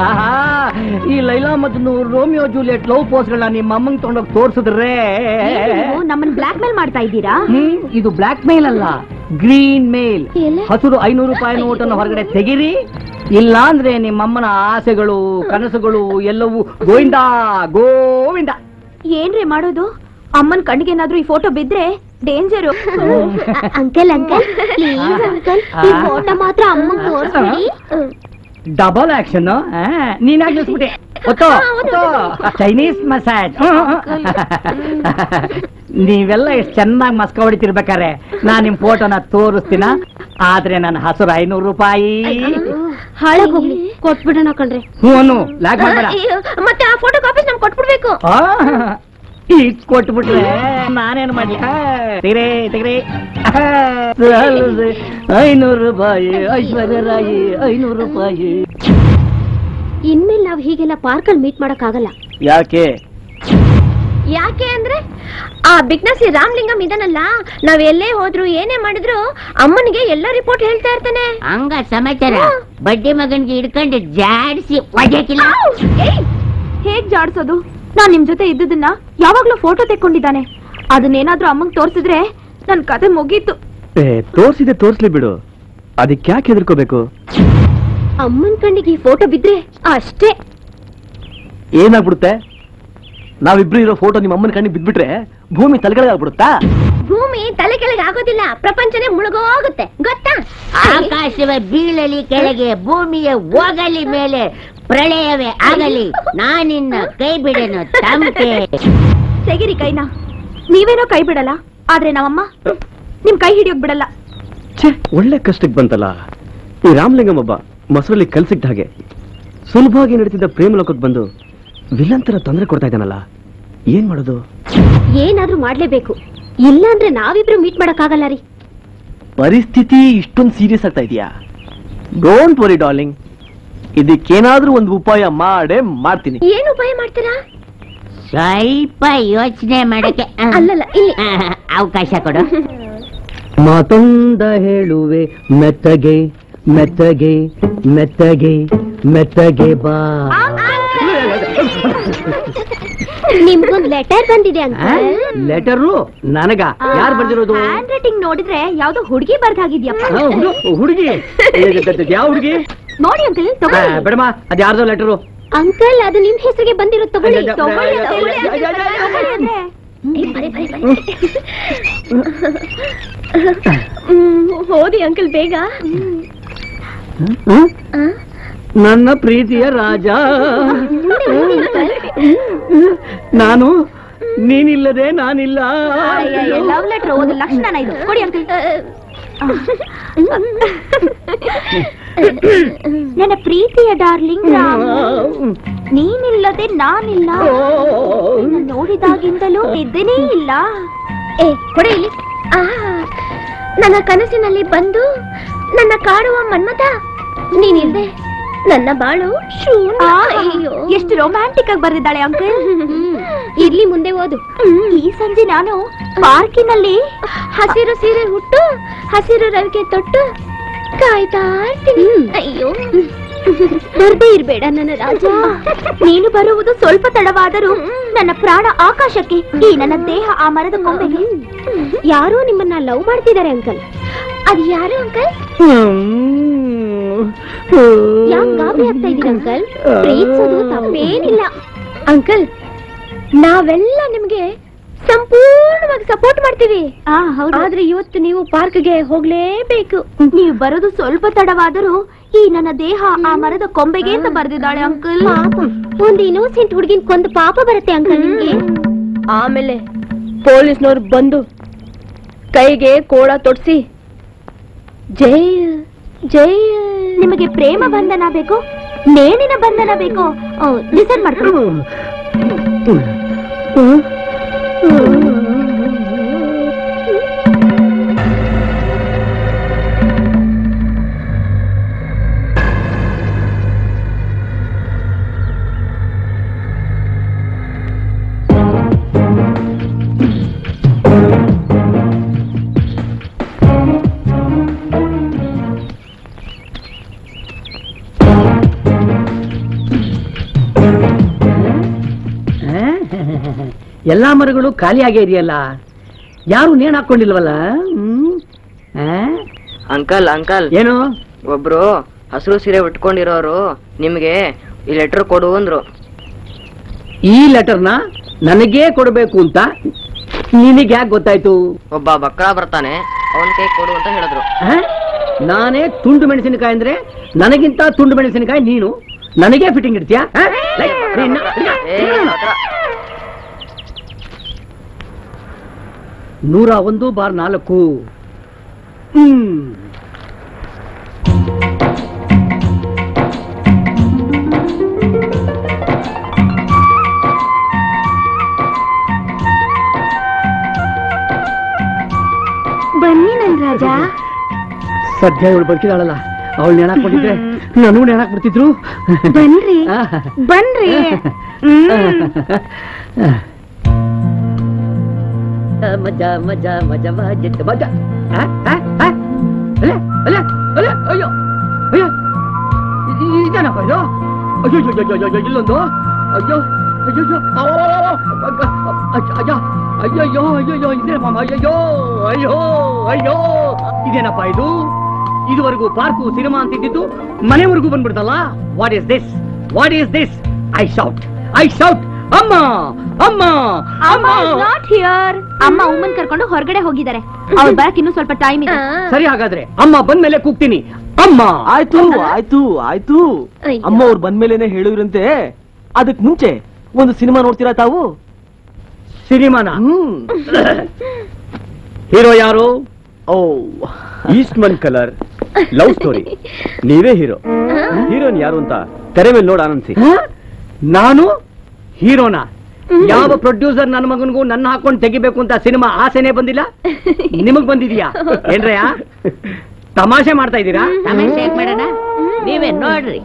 ಆಹಾ, ಈ Laila Majnu Romeo Juliet love ಪೋಸ್ಗಳನ್ನ ನಿಮ್ಮ ಅಮ್ಮಂಗ್ ತಗೊಂಡೋಗಿ ತೋರ್ಸಿದ್ರೆ. ನಮ್ಮನ್ನ ಬ್ಲಾಕ್ ಮೇಲ್ ಮಾಡ್ತಾ ಇದ್ದೀರಾ? ಹ್ಮ್ ಇದು ಬ್ಲಾಕ್ ಮೇಲ್ ಅಲ್ಲ ಗ್ರೀನ್ ಮೇಲ್? ಹಸಿರು ಐನೂರು ರೂಪಾಯಿ ನೋಟನ್ನು ಹೊರಗಡೆ ತೆಗಿರಿ. ಇಲ್ಲ ಅಂದ್ರೆ ನಿಮ್ಮಮ್ಮನ ಆಸೆಗಳು ಕನಸುಗಳು ಎಲ್ಲವೂ ಗೋವಿಂದ ಗೋವಿಂದ. ಏನ್ರಿ ಮಾಡೋದು? ಅಮ್ಮನ್ ಕಣ್ಣಿಗೆ ಏನಾದ್ರೂ ಈ ಫೋಟೋ ಬಿದ್ರೆ danger. Uncle uncle please uncle ಈ ಫೋಟೋ ಮಾತ್ರ ಅಮ್ಮಂಗ್ ತೋರಿಸ್ಬಿಡಿ. ಡಬಲ್ ಆಕ್ಷನ್ ನೀನಾಗಿ ನಿಲ್ಸ್ಬಿಟ್ಟೆ ಒತ್ತೋ ಚೈನೀಸ್ ಮಸಾಜ್ ನೀವೆಲ್ಲ ಎಷ್ಟು ಚೆನ್ನಾಗಿ ಮಸ್ಕ ಹೊಡಿತಿರ್ಬೇಕಾರೆ ನಾನ್ ನಿಮ್ ಫೋಟೋನ ತೋರಿಸ್ತೀನ. ಆದ್ರೆ ನನ್ನ ಹಸುರು ಐನೂರು ರೂಪಾಯಿ. ಹಾಳಾಗೋಗ್ಲಿ. ಕೊಟ್ಬಿಡೋಣ ಕಣ್ರಿ. ಹ್ಞೂ ಲಾಕ್ ಲ್ಯಾಕ್ ಮಾಡ್ಬೇಡ. ಮತ್ತೆ ಆ ಫೋಟೋ ಕಾಪಿ ನಮ್ಗೆ ಕೊಟ್ಬಿಡ್ಬೇಕು. ಈಗ ಕೊಟ್ಬಿಟ್ರೆ ನಾನೇನು ಮಾಡ್ಲಿ? ಆ, ತೆಗ್ರಿ ತೆಗ್ರಿ ಆ, ಐನೂರು ರೂಪಾಯಿ ಐಶ್ವರ್ಯ ರಾಯಿ ಐನೂರು ರೂಪಾಯಿ. ಇನ್ಮೇಲೆ ನಾವ್ ಹೀಗೆಲ್ಲ ಪಾರ್ಕಲ್ಲಿ ಮೀಟ್ ಮಾಡಕ್ ಆಗಲ್ಲ ಯಾಕೆ? ಯಾಕೆ ಅಂದ್ರೆ ಆ ಬಿಗ್ನಸಿ ರಾಮ್ಲಿಂಗಂ ಇದನ್ನಲ್ಲ ನಾವ್ ಎಲ್ಲೇ ಹೋದ್ರು ಏನೇ ಮಾಡಿದ್ರು ಅಮ್ಮನಿಗೆ ಎಲ್ಲ ರಿಪೋರ್ಟ್ ಹೇಳ್ತಾ ಇರ್ತಾನೆ. ಹಂಗ ಸಮಾಚಾರ? ಬಡ್ಡಿ ಮಗನ್ಗೆ ಹಿಡ್ಕೊಂಡು ಜಾಡಿಸಿ ಒಡೆಕಿಲ್ಲ! ಹೇಗ್ ಜಾಡ್ಸೋದು? ನಾನ್ ನಿಮ್ ಜೊತೆ ಇದ್ದದನ್ನ ಯಾವಾಗ್ಲೂ ಫೋಟೋ ತೆಕ್ಕೊಂಡಿದ್ದಾನೆ. ಅದನ್ನೇನಾದ್ರೂ ಅಮ್ಮಂಗ್ ತೋರ್ಸಿದ್ರೆ ನನ್ ಕತೆ ಮುಗೀತು. ಏ ತೋರ್ಸಿದೆ ತೋರ್ಸ್ಲಿ ಬಿಡು. ಅದಕ್ಕೆ ಯಾಕೆ ಹೆದರ್ಕೋಬೇಕು? ಅಮ್ಮನ್ ಕಣ್ಣಿಗೆ ಈ ಫೋಟೋ ಬಿದ್ರೆ ಅಷ್ಟೇ. ಏನಾಗ್ಬಿಡುತ್ತೆ? ನಾವಿಬ್ರು ಇರೋ ಫೋಟೋ ನಿಮ್ಮ ಅಮ್ಮನ ಕಣ್ಣಿಗೆ ಬಿದ್ಬಿಟ್ರೆ ಭೂಮಿ ತಲೆಗಳಿಗೆ ಆಗ್ಬಿಡುತ್ತಾ? ಭೂಮಿ ತಲೆ ಕೆಳಗೆ ಆಗೋದಿಲ್ಲ ಪ್ರಪಂಚನೇ ಮುಳುಗೋಗುತ್ತೆ ಗೊತ್ತಾ? ಆಕಾಶವೇ ಬೀಳಲಿ ಕೆಳಗೆ ಭೂಮಿಯ ಹೋಗಲಿ ಮೇಲೆ ಪ್ರಳಯವೇ ಆಗಲಿ ನಾನಿನ್ನ ಕೈ ಬಿಡೆನು ತಂಪೆ. ತೆಗಿರಿ ಕೈನ. ನೀವೇನೋ ಕೈ ಬಿಡಲ್ಲ ಆದ್ರೆ ನಮ್ಮಮ್ಮ ನಿಮ್ ಕೈ ಹಿಡಿಯೋಕ್ ಬಿಡಲ್ಲ. ಛೇ ಒಳ್ಳೆ ಕಷ್ಟಕ್ಕೆ ಬಂತಲ್ಲ. ಈ ರಾಮಲಿಂಗಂ ಒಬ್ಬ ಮೊಸರಲ್ಲಿ ಕಲ್ಸಿದ್ದ ಹಾಗೆ. ಸುಲಭವಾಗಿ ನಡೀತಿದ್ದ ಪ್ರೇಮ ಲೋಕಕ್ಕೆ ಬಂದು ವಿಲಂತರ ತರ ತೊಂದರೆ ಕೊಡ್ತಾ ಇದ್ದಾನಲ್ಲ. ಏನ್ ಮಾಡೋದು? ಏನಾದ್ರೂ ಮಾಡ್ಲೇಬೇಕು. ಇಲ್ಲ ಅಂದ್ರೆ ನಾವಿಬ್ರು ಮೀಟ್ ಮಾಡಕ್ಕಾಗಲ್ಲ ರೀ. ಪರಿಸ್ಥಿತಿ ಇಷ್ಟೊಂದು ಸೀರಿಯಸ್ ಆಗ್ತಾ ಇದೆಯಾ? ಡೋಂಟ್ ವರಿ ಡಾರ್ಲಿಂಗ್ ಇದಕ್ಕೇನಾದ್ರೂ ಒಂದು ಉಪಾಯ ಮಾಡೇ ಮಾಡ್ತೀನಿ. ಏನು ಉಪಾಯ ಮಾಡ್ತೀರಾ? ಸ್ವಲ್ಪ ಯೋಚನೆ ಮಾಡಕ್ಕೆ ಆ, ಅಲ್ಲಲ್ಲ ಇಲ್ಲಿ ಆ, ಅವಕಾಶ ಕೊಡು. ಮಾತೊಂದ ಹೇಳುವೆ ಮೆತ್ತಗೆ ಮೆತ್ತಗೆ ಮೆತ್ತಗೆ ಮೆತ್ತಗೆ ಬಾ. ನಿಮ್ಗೊಂದ್ ಲೆಟರ್ ಬಂದಿದೆ ಅಂತ ಲೆಟರು ನನಗ? ಯಾರು ಬರ್ದಿರೋದು ಹ್ಯಾಂಡ್ ರೈಟಿಂಗ್ ನೋಡಿದ್ರೆ ಯಾವ್ದೋ ಹುಡುಗಿ ಬರ್ದಾಗಿದ್ಯಪ್ಪ. ಹುಡುಗಿ. ಯಾವ ಹುಡುಗಿ? ನೋಡಿ ಅಂಕಲ್ ತಗೊಳ್ಳಿ. ಬೇಡಮ್ಮ ಅದ್ ಯಾರ್ದೋ ಲೆಟರು. ಅಂಕಲ್ ಅದು ನಿಮ್ ಹೆಸರಿಗೆ ಬಂದಿರೋ ತಗೊಳ್ಳಿ. ತಗೊಳ್ಳಿ, ಓದಿ ಅಂಕಲ್ ಬೇಗ. ನನ್ನ ಪ್ರೀತಿಯ ರಾಜ. ನಾನು ನೀನಿಲ್ಲದೆ ನಾನಿಲ್ಲ. ಲವ್ ಲೆಟರ್ ಓದ ಲಕ್ಷಣ ಇದು. ಕೊಡಿ ಅಂಕಲ್. ನನ್ನ ಪ್ರೀತಿಯ ಡಾರ್ಲಿಂಗ್ ರಾಮ್, ನೀನಿಲ್ಲದೆ ನಾನಿಲ್ಲ. ನೋಡಿದಾಗಿಂದಲೂ ಇದ್ದನೇ ಇಲ್ಲ. ಏ ಕೊಡಿ ನನ್ನ ಕನಸಿನಲ್ಲಿ ಬಂದು ನನ್ನ ಕಾಡುವ ಮನ್ಮತ ನೀನಿಲ್ದೆ. ನನ್ನ ಬಾಳು ಅಯ್ಯೋ. ಎಷ್ಟು ರೊಮ್ಯಾಂಟಿಕ್ ಆಗಿ ಬರ್ದಿದ್ದಾಳೆ ಅಂಕಲ್. ಇರ್ಲಿ ಮುಂದೆ ಓದು. ಈ ಸಂಜೆ ನಾನು ಪಾರ್ಕಿನಲ್ಲಿ ಹಸಿರು ಸೀರೆ ಹುಟ್ಟು ಹಸಿರು ರವಿಕೆ ತೊಟ್ಟು ಕಾಯ್ತಾ ಇರ್ತೀನಿ. ಅಯ್ಯೋ. ಬರ್ದೇ ಇರ್ಬೇಡ ನನ್ನ ರಾಜ. ನೀನು ಬರುವುದು ಸ್ವಲ್ಪ ತಡವಾದರೂ ನನ್ನ ಪ್ರಾಣ ಆಕಾಶಕ್ಕೆ ಈ ನನ್ನ ದೇಹ ಆ ಮರದ ಕೊಂಬೆಗೆ. ಯಾರೋ ನಿಮ್ಮನ್ನ ಲವ್ ಮಾಡ್ತಿದ್ದಾರೆ ಅಂಕಲ್. ಅದು ಯಾರು ಅಂಕಲ್? ಯಾಕೆ ಗಾಬರಿ ಆಗ್ತಾ ಇದೀರ ಅಂಕಲ್? ಪ್ರೀತಿಸೋದು ತಪ್ಪೇನಿಲ್ಲ. ಅಂಕಲ್ ನಾವೆಲ್ಲ ನಿಮ್ಗೆ ಸಂಪೂರ್ಣವಾಗಿ ಸಪೋರ್ಟ್ ಮಾಡ್ತೀವಿ. ಆದ್ರೆ ಇವತ್ತು ನೀವು ಪಾರ್ಕ್ಗೆ ಹೋಗ್ಲೇಬೇಕು. ನೀವು ಬರೋದು ಸ್ವಲ್ಪ ತಡವಾದರೂ ಈ ನನ್ನ ದೇಹ ಆ ಮರದ ಕೊಂಬೆಗೆ ಅಂತ ಬರ್ದಿದ್ದಾಳೆ ಅಂಕಲ್. ಒಂದು ಇನ್ನೋಸೆಂಟ್ ಹುಡುಗಿನ ಕೊಂದು ಪಾಪ ಬರುತ್ತೆ ಅಂಕಲ್ ನಿಮ್ಗೆ? ಆಮೇಲೆ ಪೊಲೀಸ್ನವ್ರು ಬಂದು ಕೈಗೆ ಕೋಳ ತೊಡ್ಸಿ ಜೈ ಜೈ ನಿಮಗೆ ಪ್ರೇಮ ಬಂಧನ ಬೇಕು? ನೇಣಿನ ಬಂಧನ ಬೇಕು? ಡಿಸೈಡ್ ಮಾಡ್ಕೊಳ್ಳಿ. ಎಲ್ಲಾ ಮರಗಳು ಖಾಲಿಯಾಗೇ ಇದೆಯಲ್ಲ ಯಾರು ನೇಣು ಹಾಕೊಂಡಿಲ್ವಲ್ಲ ಹ್ಮ್? ಆ? ಅಂಕಲ್ ಅಂಕಲ್ ಏನು ಒಬ್ರು ಹಸಿರು ಸೀರೆ ಉಟ್ಕೊಂಡಿರೋರು ನಿಮ್ಗೆ ಈ ಲೆಟರ್ ಕೊಡು ಅಂದ್ರು ಈ ಲೆಟರ್ನ ನನಗೇ ಕೊಡಬೇಕು ಅಂತ ನಿನಗೆ ಯಾಕೆ ಗೊತ್ತಾಯ್ತು ಒಬ್ಬ ಬಕ್ರ ಬರ್ತಾನೆ ಅವನ್ ಕೈ ಕೊಡು ಅಂತ ಹೇಳಿದ್ರು ಆ? ನಾನೇ ತುಂಡು ಮೆಣಸಿನಕಾಯಿ ಅಂದ್ರೆ ನನಗಿಂತ ತುಂಡು ಮೆಣಸಿನಕಾಯಿ ನೀನು ನನಗೆ ಫಿಟ್ಟಿಂಗ್ ಇಡ್ತೀಯಾ ಆ? ಲೈ, ನಿನ್ನ, ನಿನ್ನ, ಏ, ನಿನ್ನ. ಹತ್ರ. ನೂರ ಒಂದು ಬಾರ್ ನಾಲ್ಕು. ಹ್ಮ್. ಬನ್ನಿ ನನ್ ರಾಜ. ಸದ್ಯ ಇವಳು ಬದುಕಿದಾಳಲ್ಲ ಅವಳು ನೆನಕ್ ಕೊಟ್ಟಿದ್ರೆ ನನಗೂ ನೆನಕ್ ಬಿಡ್ತಿದ್ರು ಬನ್ರಿ. ಬನ್ರಿ. ಮಜಾ ಮಜಾ ಮಜಾ ಮಜಾ ಮಜಾ ಆ, ಆ? ಅಲೆ, ಅಲೆ, ಅಲೆ, ಅಯ್ಯೋ ಅಯ್ಯೋ ಇದೇನಪ್ಪ ಇದು ಅಯ್ಯೋ ಅಯ್ಯೋ ಅಯ್ಯೋ ಇಲ್ಲೊಂದು ಅಯ್ಯೋ ಅಯ್ಯೋ ಅಯ್ಯೋ ಅಯ್ಯೋ ಅಯ್ಯೋ ಇದೇನಪ್ಪ ಅಯ್ಯೋ ಅಯ್ಯೋ ಅಯ್ಯೋ ಇದೇನಪ್ಪ ಇದು ಇದುವರೆಗೂ ಪಾರ್ಕು ಸಿನಿಮಾ ಅಂತಿದ್ದು ಮನೆವರೆಗೂ ಬಂದ್ಬಿಡ್ತಲ್ಲ what is this what is this I shout I shout ಅಮ್ಮ ಅಮ್ಮ ಅಮ್ಮ ನಾಟ್ ಹಿಯರ್ ಅಮ್ಮ ಉಮ್ಮನ್ ಕರ್ಕೊಂಡು ಹೊರಗಡೆ ಹೋಗಿದ್ದಾರೆ. ಅವ್ರು ಬ್ಯಾಕ್ ಇನ್ನೂ ಸ್ವಲ್ಪ ಟೈಮ್ ಇದೆ. ಸರಿ ಹಾಗಾದ್ರೆ ಅಮ್ಮ ಬಂದ್ಮೇಲೆ ಕೂಗ್ತೀನಿ. ಅಮ್ಮ. ಆಯ್ತು ಆಯ್ತು ಆಯ್ತು. ಅಮ್ಮ ಅವ್ರು ಬಂದ್ಮೇಲೆನೆ ಹೇಳಿದ್ರಂತೆ. ಅದಕ್ ಮುಂಚೆ ಒಂದು ಸಿನಿಮಾ ನೋಡ್ತೀರಾ ತಾವು? ಸಿನಿಮಾನ? ಹೀರೋ ಯಾರು? ಓ. Eastman colour. Love story. ನೀವೇ ಹೀರೋ. ಹೀರೋನ್ ಯಾರು ಅಂತ ತೆರೆ ಮೇಲೆ ನೋಡ ಆನಂದಿಸಿ ನಾನು? ಹೀರೋನ? ಯಾವ ಪ್ರೊಡ್ಯೂಸರ್ ನನ್ನ ಮಗನಿಗೂ ನನ್ನ ಹಾಕೊಂಡು ತೆಗಿಬೇಕು ಅಂತ ಸಿನಿಮಾ ಆಸೆನೆ ಬಂದಿಲ್ಲ? ನಿಮಗ್ ಬಂದಿದ್ಯಾ? ಏನ್ರಯ್ಯ? ತಮಾಷೆ ಮಾಡ್ತಾ ಇದ್ದೀರಾ? ತಮಾಷೆ ಮಾಡೋಣ? ನೀವೇ ನೋಡ್ರಿ.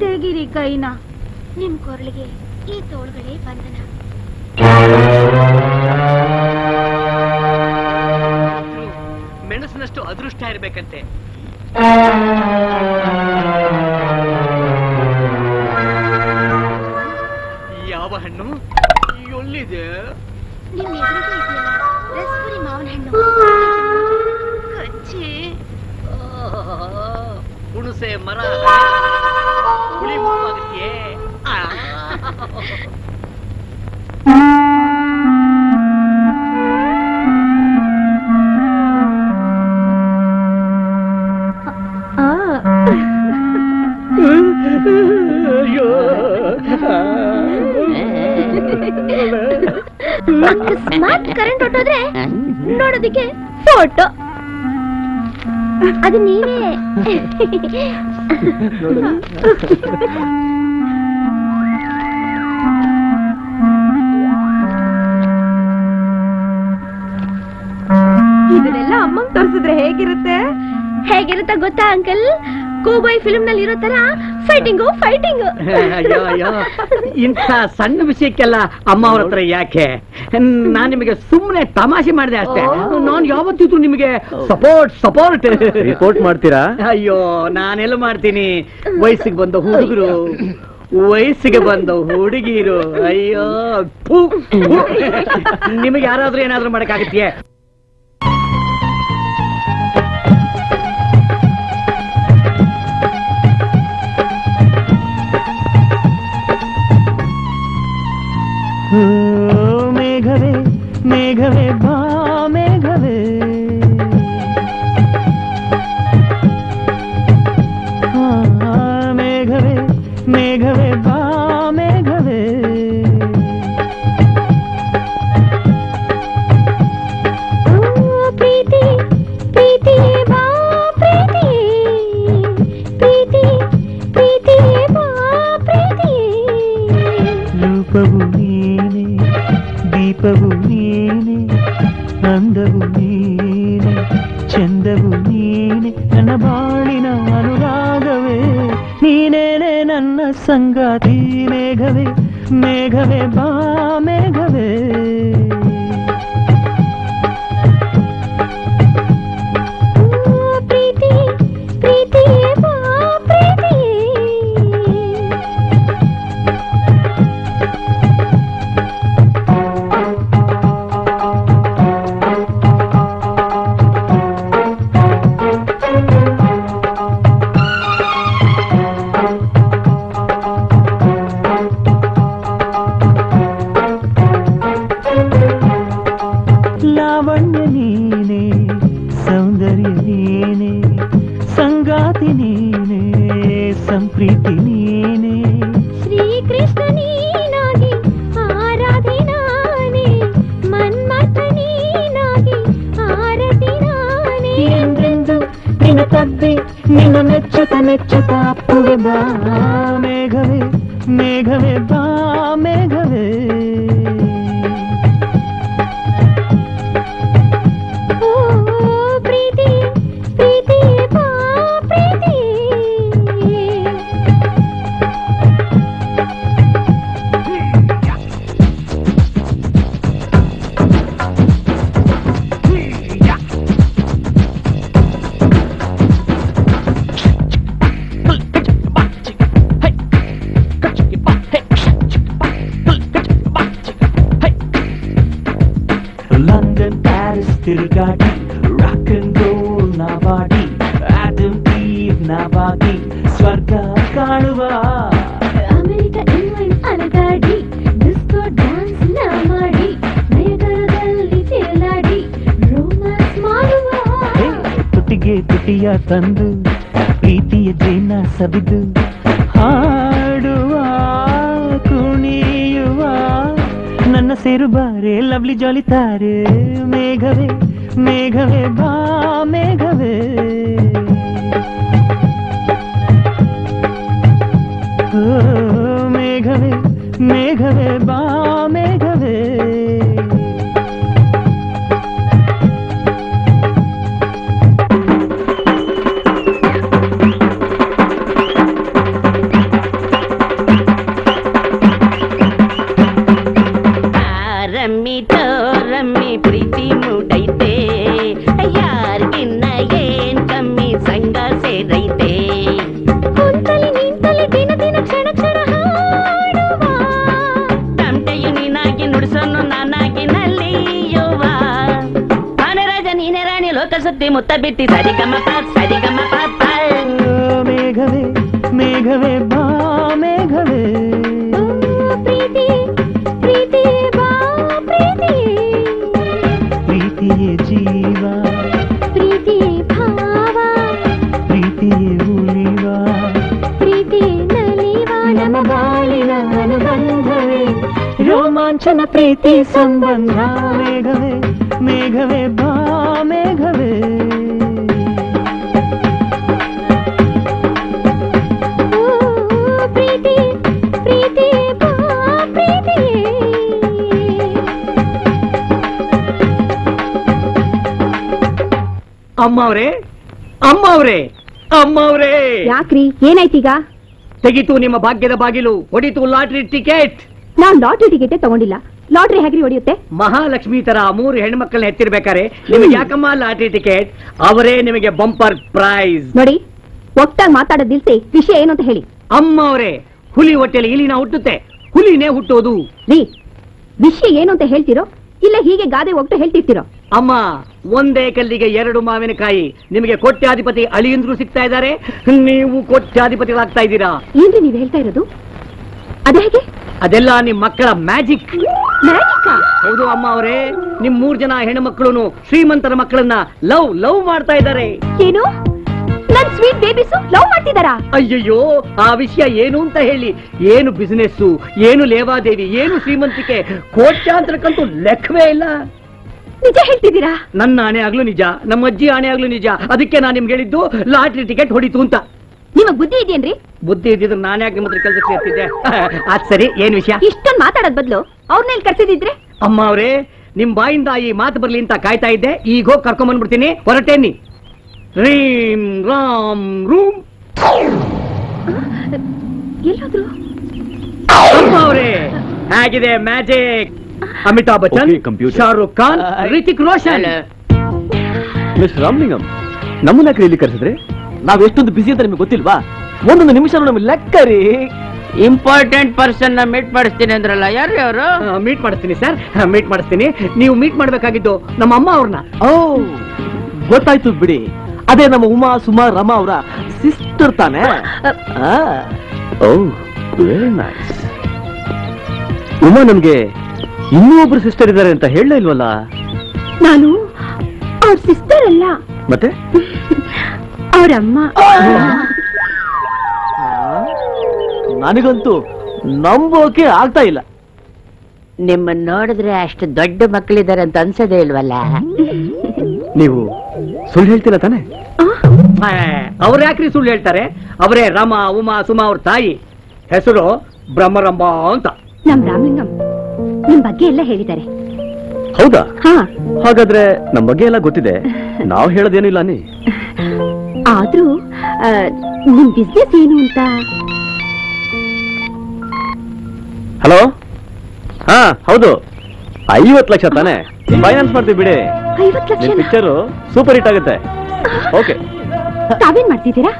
ತೆಗಿರಿ ಕೈನ ನಿಮ್ ಕೊರಳಿಗೆ ಈ ತೋಳ್ಗಳೇ ಬಂಧನ. ಮೆಣಸಿನಷ್ಟು ಅದೃಷ್ಟ ಇರ್ಬೇಕಂತೆ. ಅದು ನೀವೇ ಇದನ್ನೆಲ್ಲ ಅಮ್ಮಂಗ್ ತೋರಿಸಿದ್ರೆ ಹೇಗಿರುತ್ತೆ? ಹೇಗಿರುತ್ತೆ ಗೊತ್ತಾ ಅಂಕಲ್? ಕೋಬಾಯ್ ಫಿಲ್ಮ್ನಲ್ಲಿ ಇರೋ ತರ ಫೈಟಿಂಗು ಫೈಟಿಂಗ್ ಅಯ್ಯೋ ಅಯ್ಯೋ. ಇಂಥ ಸಣ್ಣ ವಿಷಯಕ್ಕೆಲ್ಲ ಅಮ್ಮ ಅವ್ರ ಹತ್ರ ಯಾಕೆ? ನಾನ್ ನಿಮಗೆ ಸುಮ್ಮನೆ ತಮಾಷೆ ಮಾಡಿದೆ ಅಷ್ಟೇ. ನಾನು ಯಾವತ್ತಿದ್ರು ನಿಮಗೆ ಸಪೋರ್ಟ್ ಸಪೋರ್ಟ್ ರಿಪೋರ್ಟ್ ಮಾಡ್ತೀರಾ? ಅಯ್ಯೋ ನಾನೆಲ್ಲ ಮಾಡ್ತೀನಿ. ವಯಸ್ಸಿಗೆ ಬಂದ ಹುಡುಗರು ವಯಸ್ಸಿಗೆ ಬಂದ ಹುಡುಗಿರು. ಅಯ್ಯೋ. ನಿಮಗೆ ಯಾರಾದ್ರೂ ಏನಾದ್ರೂ ಮಾಡಕ್ಕಾಗತ್ತೆ ಓ, मेघवे मेघवे ಏನಾಯ್ತೀಗ? ತೆಗಿತು ನಿಮ್ಮ ಭಾಗ್ಯದ ಬಾಗಿಲು ಹೊಡಿತು ಲಾಟ್ರಿ ಟಿಕೆಟ್. ನಾನು ಲಾಟ್ರಿ ಟಿಕೆಟ್ ತಗೊಂಡಿಲ್ಲ. ಲಾಟ್ರಿ ಹೇಗ್ರಿ ಹೊಡೆಯುತ್ತೆ. ಮಹಾಲಕ್ಷ್ಮಿ ತರ ಮೂರು ಹೆಣ್ಮಕ್ಳನ್ನ ಎತ್ತಿರ್ಬೇಕಾರೆ ನಿಮಗೆ ಯಾಕಮ್ಮ ಲಾಟ್ರಿ ಟಿಕೆಟ್? ಅವರೇ ನಿಮಗೆ ಬಂಪರ್ ಪ್ರೈಸ್. ನೋಡಿ ಒಟ್ಟಾಗಿ ಮಾತಾಡೋದ್ ನಿಲ್ಸಿ ವಿಷಯ ಏನು ಅಂತ ಹೇಳಿ. ಅಮ್ಮ ಅವರೇ ಹುಲಿ ಹೊಟ್ಟೆಲಿ ಇಲಿನ ಹುಟ್ಟುತ್ತೆ. ಹುಲಿನೇ ಹುಟ್ಟೋದು. ರೀ ವಿಷಯ ಏನು ಅಂತ ಹೇಳ್ತಿರೋ? ಇಲ್ಲ ಹೀಗೆ ಗಾದೆ ಒಟ್ಟು ಹೇಳ್ತಿರ್ತಿರೋ? ಅಮ್ಮ ಒಂದೇ ಕಲ್ಲಿಗೆ ಎರಡು ಮಾವಿನಕಾಯಿ. ನಿಮಗೆ ಕೋಟ್ಯಾಧಿಪತಿ ಅಳಿಯಂದ್ರು ಸಿಗ್ತಾ ಇದ್ದಾರೆ. ನೀವು ಕೋಟ್ಯಾಧಿಪತಿಗಳಾಗ್ತಾ ಇದ್ದೀರಾ? ಏನ್ರಿ ನೀವು ಹೇಳ್ತಾ ಇರೋದು? ಅದೇ ಹೇಗೆ? ಅದೆಲ್ಲ ನಿಮ್ ಮಕ್ಕಳ ಮ್ಯಾಜಿಕ್? ಹೌದು ಅಮ್ಮ ಅವರೇ ನಿಮ್ ಮೂರ್ ಜನ ಹೆಣ್ಮಕ್ಳು ಶ್ರೀಮಂತರ ಮಕ್ಕಳನ್ನ ಲವ್ ಲವ್ ಮಾಡ್ತಾ ಇದ್ದಾರೆ. ಏನು? ನನ್ ಸ್ವೀಟ್ ಬೇಬಿಸು ಲವ್ ಮಾಡ್ತಿದಾರಾ ಅಯ್ಯಯ್ಯೋ ಆ ವಿಷಯ ಏನು ಅಂತ ಹೇಳಿ. ಏನು ಬಿಸಿನೆಸ್ ಏನು ಲೇವಾದೇವಿ ಏನು ಶ್ರೀಮಂತಿಕೆ ಕೋಟ್ಯಾಂತರಕ್ಕಂತೂ ಲೆಕ್ಕವೇ ಇಲ್ಲ. ನಿಜ ಹೇಳ್ತಿದ್ದೀರಾ? ನನ್ನ ಆಣೆ ಆಗ್ಲೂ ನಿಜ ನಮ್ಮ ಅಜ್ಜಿ ಆಣೆ ಆಗ್ಲು ನಿಜ. ಅದಕ್ಕೆ ನಾನು ನಿಮ್ಗೆ ಹೇಳಿದ್ದು ಲಾಟ್ರಿ ಟಿಕೆಟ್ ಹೊಡಿತು ಅಂತ. ನಿಮಗ್ ಬುದ್ಧಿ ಇದೆಯೇನ್ರಿ? ಬುದ್ಧಿ ಇದ್ದಿದ್ರೆ ನಾನೇ ಆಗಿ ನಿಮ್ಮ ಕೆಲಸ ಕೆಲ್ಸಕ್ಕೆ ಸೇರ್ತಿದ್ದೆ. ಅದ್ ಸರಿ ಏನ್ ವಿಷಯ? ಇಷ್ಟೊಂದು ಮಾತಾಡೋದ್ ಬದ್ಲು ಅವ್ರನ್ನೆಲ್ಲಿ ಕರ್ಸಿದಿದ್ರೆ? ಅಮ್ಮ ಅವರೇ ನಿಮ್ ಬಾಯಿಂದ ಈ ಮಾತು ಬರ್ಲಿ ಅಂತ ಕಾಯ್ತಾ ಇದ್ದೆ. ಈಗ ಹೋಗಿ ಕರ್ಕೊಂಡ್ ಬಂದ್ಬಿಡ್ತೀನಿ. ಹೊರಟೇನಿ ರೀಂ ರಾಮ್ ರೂಮ್ ಎಲ್ಲೋದ್ರು? ಅಮ್ಮ ಅವರೇ ಹೇಗಿದೆ magic? Amitabh Bachchan Okay, computer. Shahrukh Khan Hrithik Roshan. Mister Ramalingam ನಮ್ಮನ್ನ ಯಾಕೆ ಇಲ್ಲಿ ಕರೆಸಿದ್ರೆ? ನಾವ್ ಎಷ್ಟೊಂದು ಬಿಸಿ ಅಂತ ನಿಮ್ಗೆ ಗೊತ್ತಿಲ್ವಾ? ಒಂದೊಂದು ನಿಮಿಷ ನಮ್ಗೆ ಲೆಕ್ಕ ರೀ ಇಂಪಾರ್ಟೆಂಟ್ ಪರ್ಸನ್ನ ಮೀಟ್ ಮಾಡಿಸ್ತೀನಿ ಅಂದ್ರಲ್ಲ ಯಾರು ಅವರು? ಮೀಟ್ ಮಾಡಿಸ್ತೀನಿ ಸರ್ ಮೀಟ್ ಮಾಡಿಸ್ತೀನಿ. ನೀವು ಮೀಟ್ ಮಾಡ್ಬೇಕಾಗಿದ್ದು ನಮ್ಮ ಅಮ್ಮ ಅವ್ರನ್ನ. ಓ ಗೊತ್ತಾಯ್ತು ಬಿಡಿ. ಅದೇ ನಮ್ಮ ಉಮಾ ಸುಮಾ ರಮಾ ಅವರ ಸಿಸ್ಟರ್ ತಾನೆ? ಆ, ಓ ವೆರಿ ನೈಸ್ ಉಮಾ ನಮ್ಗೆ ಇನ್ನೂ ಒಬ್ರು ಸಿಸ್ಟರ್ ಇದ್ದಾರೆ ಅಂತ ಹೇಳಲೇ ಇಲ್ವಲ್ಲ? ನಾನು ಅವ್ರ ಸಿಸ್ಟರ್ ಅಲ್ಲ. ಮತ್ತೆ? ಅವರಮ್ಮ ನನಗಂತೂ ನಂಬೋಕೆ ಆಗ್ತಾ ಇಲ್ಲ. ನಿಮ್ಮನ್ನ ನೋಡಿದ್ರೆ ಅಷ್ಟು ದೊಡ್ಡ ಮಕ್ಕಳಿದ್ದಾರೆ ಅಂತ ಅನ್ಸದೇ ಇಲ್ವಲ್ಲ? ನೀವು ಸುಳ್ಳು ಹೇಳ್ತೀರ ತಾನೆ? ಅವ್ರ ಯಾಕ್ರಿ ಸುಳ್ಳು ಹೇಳ್ತಾರೆ? ಅವರೇ ರಾಮ ಉಮಾ ಸುಮಾ ಅವ್ರ ತಾಯಿ. ಹೆಸರು ಬ್ರಹ್ಮರಂಬ ಅಂತ. ನಮ್ ರಾಮಲಿಂಗಂ ನಿಮ್ ಬಗ್ಗೆ ಎಲ್ಲ ಹೇಳಿದ್ದಾರೆ. ಹೌದಾ? ಹಾ. ಹಾಗಾದ್ರೆ ನಮ್ ಬಗ್ಗೆ ಎಲ್ಲ ಗೊತ್ತಿದೆ. ನಾವು ಹೇಳೋದೇನಿಲ್ಲ ನೀ ಆದ್ರೂ ನಿಮ್ ಬಿಸ್ನೆಸ್ ಏನು ಅಂತ? ಹಲೋ ಹಾ ಹೌದು. ಐವತ್ ಲಕ್ಷ ತಾನೆ? ಫೈನಾನ್ಸ್ ಮಾಡ್ತೀವಿ ಬಿಡಿ. ಐವತ್ ಲಕ್ಷ ನಿಮ್ ಪಿಕ್ಚರು ಸೂಪರ್ ಹಿಟ್ ಆಗುತ್ತೆ. ಓಕೆ ತಾವೇನ್ ಮಾಡ್ತಿದ್ದೀರಾ?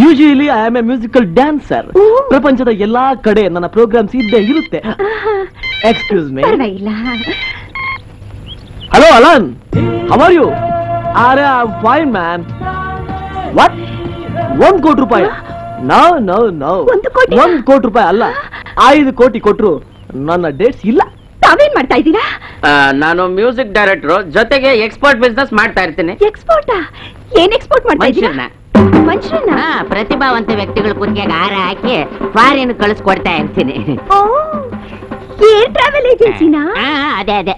Usually I am a musical dancer ಪ್ರಪಂಚದ ಎಲ್ಲಾ ಕಡೆ ನನ್ನ ಪ್ರೋಗ್ರಾಮ್ಸ್ ಇದ್ದೇ ಇರುತ್ತೆ. ಎಕ್ಸ್ಕ್ಯೂಸ್ ಮೀ ಪರವಾಗಿಲ್ಲ. Hello Alan how are you ಅರೆ ಫೈನ್ ಮ್ಯಾನ್ ವಾಟ್ ಒಂದ್ ಕೋಟಿ ರೂಪಾಯಿ ನೋ ನೋ ನೋ ಒಂದು ಕೋಟಿ? ಒಂದ್ ಕೋಟಿ ರೂಪಾಯಿ ಅಲ್ಲ. ಐದು ಕೋಟಿ ಕೊಟ್ರು. ನನ್ನ ಡೇಟ್ಸ್ ಇಲ್ಲ. ತಾವೇನ್ ಮಾಡ್ತಾ ಇದ್ದೀರಾ? ನಾನು ಮ್ಯೂಸಿಕ್ ಡೈರೆಕ್ಟರ್ ಜೊತೆಗೆ ಎಕ್ಸ್ಪೋರ್ಟ್ ಬಿಸ್ನೆಸ್ ಮಾಡ್ತಾ ಇರ್ತೀನಿ. ಎಕ್ಸ್ಪೋರ್ಟ್ ಏನ್ ಎಕ್ಸ್ಪೋರ್ಟ್ ಮಾಡ್ತಾ ಇದ್ದೀರಾ? ಮನುಷ್ಯರನ್ನ. ಪ್ರತಿಭಾವಂತ ವ್ಯಕ್ತಿಗಳ ಕುತ್ತಿಗೆ ಹಾರ ಹಾಕಿ ಫಾರಿನ್ ಕಳಿಸ್ಕೊಡ್ತಾ ಇರ್ತೀನಿ. ಓ ಏರ್ ಟ್ರಾವೆಲ್ ಏಜೆನ್ಸಿನಾ ಹಾ ಅದೇ ಅದೇ.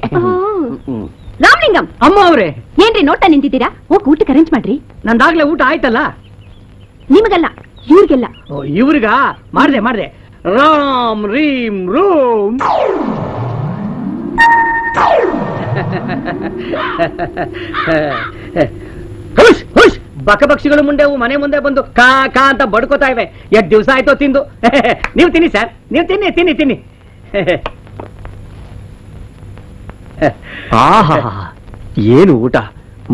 ರಾಮಲಿಂಗಂ. ಅಮ್ಮ ಅವ್ರೆ ಏನ್ರಿ ನೋಡ್ತಾ ನಿಂತಿದ್ದೀರಾ? ಹೋಗ್ ಊಟಕ್ಕೆ ಅರೇಂಜ್ ಮಾಡ್ರಿ. ನಂದಾಗ್ಲೇ ಊಟ ಆಯ್ತಲ್ಲ? ನಿಮಗಲ್ಲ ಇವ್ರಿಗೆಲ್ಲ. ಓ, ಇವ್ರಿಗ? ಮಾಡ್ದೆ ಮಾಡ್ದೆ. ರಾಮ್ ರೀಮ್ ರೂಮ್. ಹುಷ್ ಹುಷ್. ಬಕಪಕ್ಷಿಗಳು ಮುಂದೆ ಅವು ಮನೆ ಮುಂದೆ ಬಂದು ಕಾ ಕಾ ಅಂತ ಬಡ್ಕೋತಾ ಇವೆ. ಎಷ್ಟ್ ದಿವಸ ಆಯ್ತೋ ತಿಂದು. ನೀವು ತಿನ್ನಿ ಸರ್. ನೀವು ತಿನ್ನಿ ತಿನ್ನಿ ತಿನ್ನಿ. ಆಹಾ ಏನು ಊಟ?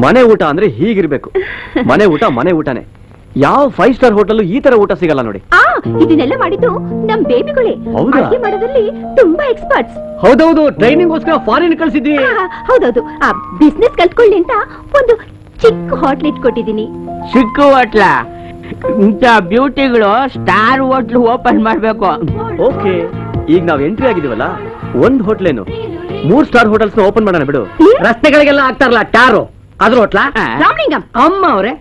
ಮನೆ ಊಟ ಅಂದ್ರೆ ಹೀಗಿರ್ಬೇಕು. ಮನೆ ಊಟ ಮನೆ ಊಟನೇ. ಯಾವ ಫೈವ್ ಸ್ಟಾರ್ ಹೋಟೆಲ್ ಈ ತರ ಊಟ ಸಿಗಲ್ಲ ನೋಡಿ. ಆ ಇದನ್ನೆಲ್ಲ ಮಾಡಿದ್ದು ನಮ್ ಬೇಬಿಗಳೇ ಹೌದಾ? ಅಡುಗೆ ಮಾಡೋದ್ರಲ್ಲಿ ತುಂಬಾ ಎಕ್ಸ್ಪರ್ಟ್ಸ್ ಹೌದೌದು ಟ್ರೈನಿಂಗ್ಗೋಸ್ಕರ ಫಾರಿನ್ ಕಳ್ಸಿದ್ವಿ ಹೌದೌದು. ಆ ಬಿಸ್ನೆಸ್ ಕಲ್ತ್ಕೊಳ್ಳಿ ಅಂತ ಒಂದು ಚಿಕ್ಕ ಹೋಟ್ಲ್ ಇಟ್ಕೊಟ್ಟಿದ್ದೀನಿ ಚಿಕ್ಕ ಹೋಟ್ಲ ಇಂಥ ಬ್ಯೂಟಿಗಳು ಸ್ಟಾರ್ ಹೋಟ್ಲ್ ಓಪನ್ ಮಾಡ್ಬೇಕು. ಓಕೆ ಈಗ ನಾವ್ ಎಂಟ್ರಿ ಆಗಿದೀವಲ್ಲ ಒಂದ್ ಹೋಟ್ಲೇನು ಮೂರ್ ಸ್ಟಾರ್ ಹೋಟೆಲ್ಸ್ ಓಪನ್ ಮಾಡೋಣ ಬಿಡು. ರಸ್ತೆಗಳಿಗೆಲ್ಲ ಆಗ್ತಾರಲ್ಲ ಟಾರು. ಅದ್ರ ಹೋಟ್ಲಾ ರಾಮಲಿಂಗಂ. ಅಮ್ಮ ಅವ್ರೆ.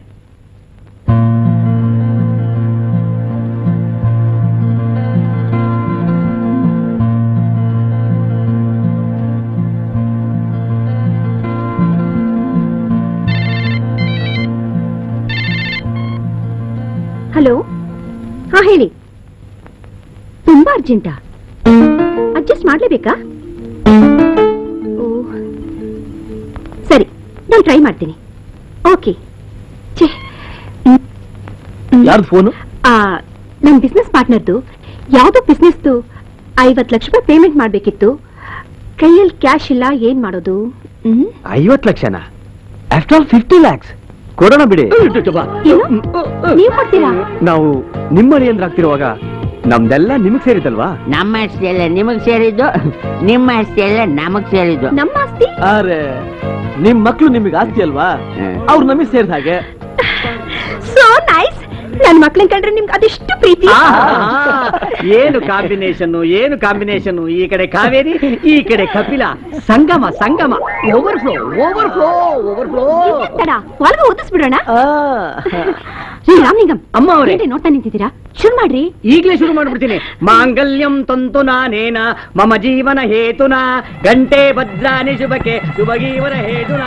ಹಲೋ? ಹಾ ಹೇಳಿ. ತುಂಬಾ ಅರ್ಜೆಂಟಾ ಅಡ್ಜಸ್ಟ್ ಮಾಡ್ಲೇಬೇಕಾ? ಓ. ಸರಿ ನಾನು ಟ್ರೈ ಮಾಡ್ತೀನಿ. ಓಕೆ ಛೇ. ಯಾರ್ದು ಫೋನು ಆ ನನ್ನ ಬಿಸ್ನೆಸ್ ಪಾರ್ಟ್ನರ್ದು ಯಾವುದೋ ಬಿಸ್ನೆಸ್ದು ಐವತ್ತು ಲಕ್ಷ ರೂಪಾಯಿ ಪೇಮೆಂಟ್ ಮಾಡಬೇಕಿತ್ತು. ಕೈಯಲ್ಲಿ ಕ್ಯಾಶ್ ಇಲ್ಲ ಏನ್ ಮಾಡೋದು? ಹ್ಮ್? ಐವತ್ ಲಕ್ಷನ? ಆಫ್ಟರ್ ಆಲ್ ಫಿಫ್ಟಿ ಲ್ಯಾಕ್ಸ್ ಕೊಡೋಣ ಬಿಡಿ. ನೀವು ಕೊಡ್ತೀರಾ? ನಾವು ನಿಮ್ಮ ಅಂದ್ರೆ ಆಗ್ತಿರುವಾಗ ನಮ್ದೆಲ್ಲ ನಿಮಗ್ ಸೇರಿದಲ್ವಾ ನಮ್ಮ ಆಸ್ತಿ ಎಲ್ಲ ನಿಮಗ್ ಸೇರಿದ್ದು ನಿಮ್ಮ ಆಸ್ತಿ ಎಲ್ಲ ನಮಗ್ ಸೇರಿದ್ದು. ನಮ್ಮ ಆಸ್ತಿ? ಅರೆ ನಿಮ್ ಮಕ್ಳು ನಿಮಗ್ ಆಸ್ತಿ ಅಲ್ವಾ? ಅವ್ರು ನಮಗ್ ಸೇರಿದ ಹಾಗೆ. ಸೋ ನೈಸ್ ನನ್ ಮಕ್ಳನ್ ಕಂಡ್ರೆ ನಿಮ್ಗೆ ಅದೆಷ್ಟು ಪ್ರೀತಿ. ಏನು ಕಾಂಬಿನೇಷನ್ ಏನು ಕಾಂಬಿನೇಷನ್ ಈ ಕಡೆ ಕಾವೇರಿ ಈ ಕಡೆ ಕಪಿಲ. ಸಂಗಮ ಸಂಗಮ. Overflow over flow over flow ತಡ ಒಳಗೆ ಓದಿಸ್ಬಿಡೋಣ ರಾಮಲಿಂಗಂ ಅಮ್ಮ ಅವರೇ. ನೋಡ್ತಾ ನಿಂತಿದ್ದೀರಾ? ಶುರು ಮಾಡ್ರಿ. ಈಗಲೇ ಶುರು ಮಾಡ್ಬಿಡ್ತೀನಿ. ಮಾಂಗಲ್ಯಂ ತಂತು ನಾನೇನ ಮಮ ಜೀವನ ಹೇತುನ ಗಂಟೆ ಭದ್ರಾನಿ ಶುಭಕ್ಕೆ ಶುಭ ಜೀವನ ಹೇತುನ.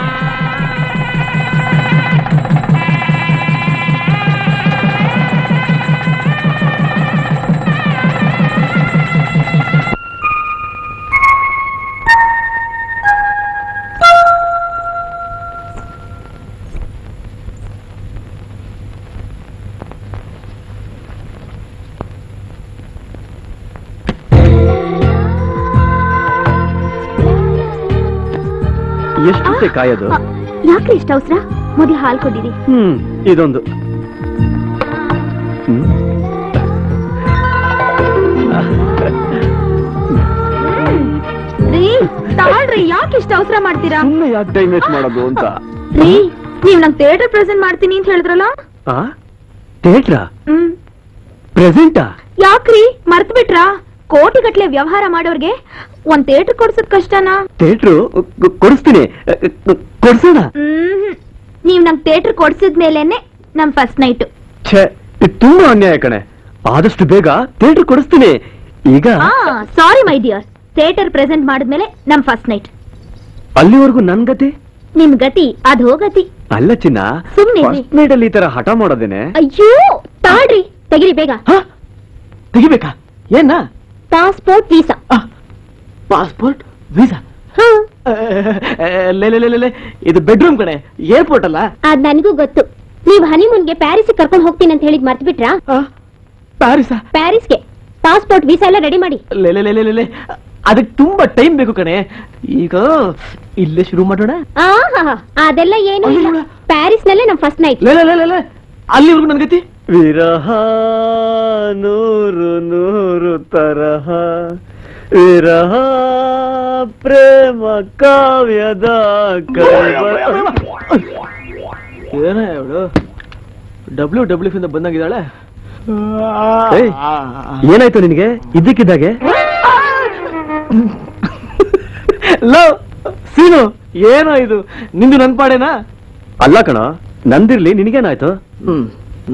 ಎಷ್ಟು ಕಾಯೋದು? ಯಾಕೆ ಇಷ್ಟ ಅವಸರ? ಮೊದಲು ಹಾಲು ಕೊಡಿರಿ ಹ್ಮ್ ಇದೊಂದು. ರೀ ತಗೊಳ್ರಿ ಯಾಕೆ ಇಷ್ಟ ಅವಸರ ಮಾಡ್ತೀರಾ? ಸುಮ್ಮನೆ ಯಾಕೆ ಟೈಮ್ ವೇಸ್ಟ್ ಮಾಡೋದು ಅಂತ? ರೀ ನೀವ್ ನಂಗ್ ಥಿಯೇಟರ್ ಪ್ರೆಸೆಂಟ್ ಮಾಡ್ತೀನಿ ಅಂತ ಹೇಳಿದ್ರಲ್ಲ? ಆ? ಥಿಯೇಟ್ರಾ ಹ್ಮ್. ಪ್ರೆಸೆಂಟಾ ಯಾಕ್ರಿ ಮರ್ತ್ ಬಿಟ್ರಾ ಕೋಟಿ ಗಟ್ಲೆ ವ್ಯವಹಾರ ಮಾಡೋರ್ಗೆ ಒಂದ್ ಥಿಯೇಟರ್ ಕೊಡ್ಸೋದ್ ಕಷ್ಟನಾ? ಥಿಯೇಟರ್ ಕೊಡಿಸ್ತೀನಿ. ಕೊಡ್ಸೋಣ? ಹ್ಮ್. ನೀವ್ ನಂಗ್ ಥಿಯೇಟರ್ ಕೊಡ್ಸಿದ್ಮೇಲೆನೆ ನಮ್ ಫಸ್ಟ್ ನೈಟ್. ಛೇ ಇದು ತುಂಬಾ ಅನ್ಯಾಯ ಕಣೆ. ಆದಷ್ಟು ಬೇಗ ಥಿಯೇಟರ್ ಕೊಡಿಸ್ತೀನಿ. ಈಗ sorry my dear theatre present ಮಾಡಿದ್ಮೇಲೆ ನಮ್ ಫಸ್ಟ್ ನೈಟ್. ಅಲ್ಲಿವರೆಗೂ ನನ್ ಗತಿ? ನಿಮ್ ಗತಿ ಅದ್ ಹೋಗತಿ ಅಲ್ಲ ಚಿನ್ನ ಸುಮ್ನೆ ಇರಿ. ಫಸ್ಟ್ ನೈಟ್ ಅಲ್ಲಿ ಈ ತರ ಹಠ ಮಾಡೋದೇನೆ? ಅಯ್ಯೋ ತಾಳ್ರಿ. ತೆಗಿರಿ ಬೇಗ. ತೆಗಿಬೇಕಾ? ಏನ? Passport visa. ಪಾಸ್ಪೋರ್ಟ್ ವೀಸಾ ಲೇ ಲೇ, ಲೇ, ಲೇ, ಲೇ. ಇದು ಬೆಡ್ರೂಮ್ ಕಡೆ ಏರ್ಪೋರ್ಟ್ ಅಲ್ಲ ಅದ್ ನನಗೂ ಗೊತ್ತು ನೀವ್ ಹನಿಮೂನ್ಗೆ ಪ್ಯಾರಿಸ್ ಕರ್ಕೊಂಡು ಹೋಗ್ತೀನಿ ಅಂತ ಹೇಳಿ ಮರ್ತ್ ಬಿಟ್ರಾ ಪ್ಯಾರಿಸ್ ಪ್ಯಾರಿಸ್ಗೆ ಪಾಸ್ಪೋರ್ಟ್ ವೀಸಾ ಎಲ್ಲ ರೆಡಿ ಮಾಡಿ ಲೇ ಲೇ, ಲೇ, ಲೇ, ಲೇ, ಲೇ. ಅದಕ್ಕೆ ತುಂಬಾ ಟೈಮ್ ಬೇಕು ಕಣೆ ಈಗ ಇಲ್ಲೇ ಶುರು ಮಾಡೋಣ ಆಹಾ ಅದೆಲ್ಲ ಏನು ಪ್ಯಾರಿಸ್ ನಲ್ಲೇ ನಮ್ ಫಸ್ಟ್ ನೈಟ್ ಲೇ ಲೇ, ಲೇ, ಲೇ, ಲೇ. ಅಲ್ಲಿವರೆಗೂ ನನ್ ಗತಿ ವಿರಹ ನೂರು ನೂರು ತರಹ ವಿರಹ ಪ್ರೇಮ ಕಾವ್ಯದ ಏನೇ ಅವಳು ಡಬ್ಲ್ಯೂ ಡಬ್ಲ್ಯೂ ಇಂದ ಬಂದಾಗಿದ್ದಾಳೆ? ಏನಾಯ್ತು ನಿನಗೆ? ಇದ್ದಕ್ಕಿದ್ದಾಗೆ? ಲವ್ ಸೀನು ಏನೋ ಇದು? ನಿಂದು ನನ್ ಪಾಡೇನಾ? ಅಲ್ಲ ಕಣ ನಂದಿರ್ಲಿ ನಿನಗೇನಾಯ್ತು? ಹ್ಮ್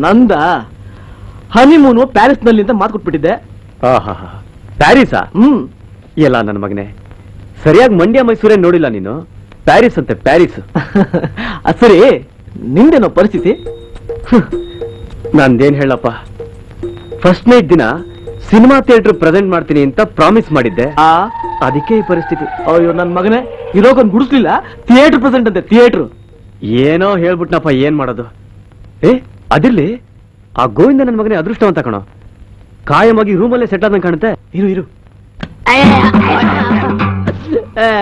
ನಂದ? ಹನಿಮೂನು ಪ್ಯಾರಿಸ್ನಲ್ಲಿ ಅಂತ ಮಾತು ಕೊಟ್ಬಿಟ್ಟಿದ್ದೆ. ಆಹಾ. ಪ್ಯಾರಿಸಾ? ಹ್ಮ್. ಎಲ್ಲ ನನ್ನ ಮಗನೇ ಸರಿಯಾಗಿ ಮಂಡ್ಯ ಮೈಸೂರೇ ನೋಡಿಲ್ಲ ನೀನು. ಪ್ಯಾರಿಸ್ ಅಂತೆ ಪ್ಯಾರಿಸ್. ಅದ್ ಸರಿ ನಿಂದೇನೋ ಪರಿಸ್ಥಿತಿ? ನಂದೇನ್ ಹೇಳಪ್ಪ. ಫಸ್ಟ್ ನೈಟ್ ದಿನ ಸಿನಿಮಾ ಥಿಯೇಟರ್ ಪ್ರೆಸೆಂಟ್ ಮಾಡ್ತೀನಿ ಅಂತ ಪ್ರಾಮಿಸ್ ಮಾಡಿದ್ದೆ. ಆ? ಅದಕ್ಕೆ ಈ ಪರಿಸ್ಥಿತಿ. ಅಯ್ಯೋ ನನ್ ಮಗನೇ ಇರೋಕೊಂದ್ ಗುಡಿಸ್ಲಿಲ್ಲ? ಥಿಯೇಟರ್ ಪ್ರೆಸೆಂಟ್ ಅಂತೆ ಥಿಯೇಟರ್. ಏನೋ ಹೇಳ್ಬಿಟ್ನಪ್ಪ ಏನ್ ಮಾಡೋದು? ಏ ಅದಿರ್ಲಿ? ಆ ಗೋವಿಂದ ನನ್ನ ಮಗನೇ ಅದೃಷ್ಟವಂತ ಕಣೋ. ಕಾಯಮಾಗಿ ರೂಮಲ್ಲೇ ಸೆಟ್ ಆದಂಗೆ ಕಾಣುತ್ತೆ. ಇರು ಇರು.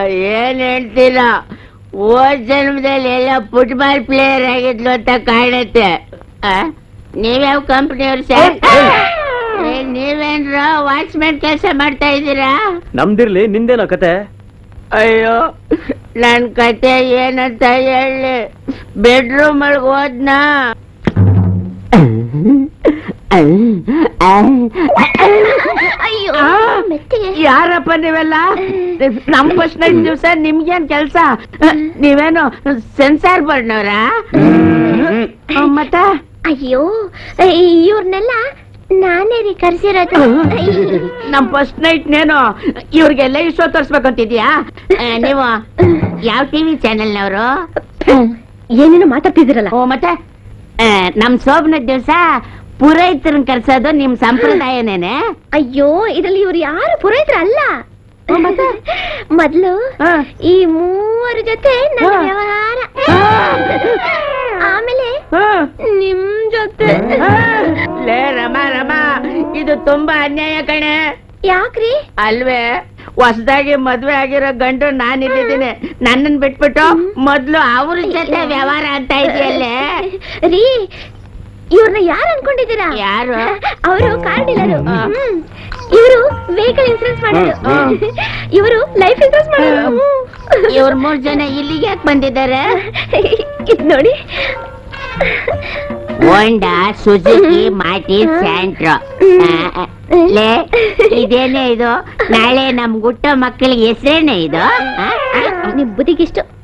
ಏನ್ ಹೇಳ್ತೀರ ಓ ಜನ್ಮದಲ್ಲಿ ಎಲ್ಲ ಫುಟ್ಬಾಲ್ ಪ್ಲೇಯರ್ ಆಗಿದ್ಲು ಅಂತ ಕಾಣುತ್ತೆ. ಆ? ನೀವ್ಯಾವ ಕಂಪ್ನಿಯವ್ರು ಸರ್? ನೀವೇನ್ರ ವಾಚ್ಮ್ಯಾನ್ ಕೆಲಸ ಮಾಡ್ತಾ ಇದ್ದೀರಾ? ನಮ್ದಿರ್ಲಿ ನಿಂದೇನ ಕತೆ? ಅಯ್ಯೋ ನನ್ ಕತೆ ಏನಂತ ಹೇಳಿ. ಬೆಡ್ರೂಮ್ ಒಳಗ್ ಹೋದ್ನಾ? ಅಯ್ಯೋ ಮೆತ್ತಿಗೆ. ಯಾರಪ್ಪ ನೀವೆಲ್ಲ? ನಮ್ ಫಸ್ಟ್ ನೈಟ್ ದಿವಸ ನಿಮ್ಗೇನ್ ಕೆಲ್ಸ? ನೀವೇನು ಸೆನ್ಸಾರ್ ಬೋರ್ಡ್ನವ್ರ? ಮತ್ತ? ಅಯ್ಯೋ ಇವ್ರನ್ನೆಲ್ಲ ನಾನೇ ರೀ ಕರ್ಸಿರೋದು. ನಮ್ ಫಸ್ಟ್ ನೈಟ್ ನೇನು ಇವ್ರಿಗೆಲ್ಲ ಇಷ್ಟ ತೋರ್ಸ್ಬೇಕಂತಿದ್ಯಾ? ನೀವು ಯಾವ ಟಿವಿ ಚಾನೆಲ್ನವರು ಏನೇನು ಮಾತಾಡ್ತಿದ್ದೀರಲ್ಲ. ಓ ಮತ್ತೆ? ನಮ್ ಸೋಬ್ನ ದಿವಸ ಪುರೋಹಿತರನ್ ಕರ್ಸೋದು ನಿಮ್ ಸಂಪ್ರದಾಯನೇನೆ? ಅಯ್ಯೋ ಇದ್ರಲ್ಲಿ ಇವ್ರು ಯಾರು ಪುರೋಹಿತರ ಅಲ್ಲ ಮೊದ್ಲು. ಈ ಮೂವರ ಜೊತೆ ನನ್ನ. ವ್ಯವಹಾರ. ಆಮೇಲೆ. ನಿಮ್ ಜೊತೆ. ಲೇ ರಮ ರಮ ಇದು ತುಂಬಾ ಅನ್ಯಾಯ ಕಣೆ. ಯಾಕ್ರಿ? ಅಲ್ವೇ ಹೊಸದಾಗಿ ಮದ್ವೆ ಆಗಿರೋ ಗಂಡು ನಾನ್ ಇಲ್ಲಿದ್ದೀನಿ ನನ್ನನ್ ಬಿಟ್ಬಿಟ್ಟು ಮೊದ್ಲು ಅವ್ರ ಜೊತೆ ವ್ಯವಹಾರ ಅಂತ ಇದೆಯಲ್ಲೇ? ರೀ ಇವ್ರನ್ನ ಯಾರು ಅನ್ಕೊಂಡಿದ್ದೀರಾ? ಯಾರು? ಅವರು ಕಾರ್ ಡೀಲರು. ಇವರು ವೆಹಿಕಲ್ ಇನ್ಸೂರೆನ್ಸ್ ಮಾಡೋದು. ಇವರು ಲೈಫ್ ಇನ್ಸೂರೆನ್ಸ್ ಮಾಡಿದ್ರು ಇವ್ರ ಮೂರ್ ಜನ ಇಲ್ಲಿಗೆ ಯಾಕೆ ಬಂದಿದ್ದಾರೆ? ಇದ್ ನೋಡಿ. ಹೋಂಡಾ ಸುಜುಕಿ ಮಾಟಿ ಸ್ಯಾಂಟ್ರೋ. ಲೇ ಇದೇನೇ ಇದು? ನಾಳೆ ನಮ್ ಗುಟ್ಟ ಮಕ್ಕಳಿಗೆ ಹೆಸರೇನೆ ಇದು? ನಿಮ್ ಬುದ್ಧಿಗಿಷ್ಟು.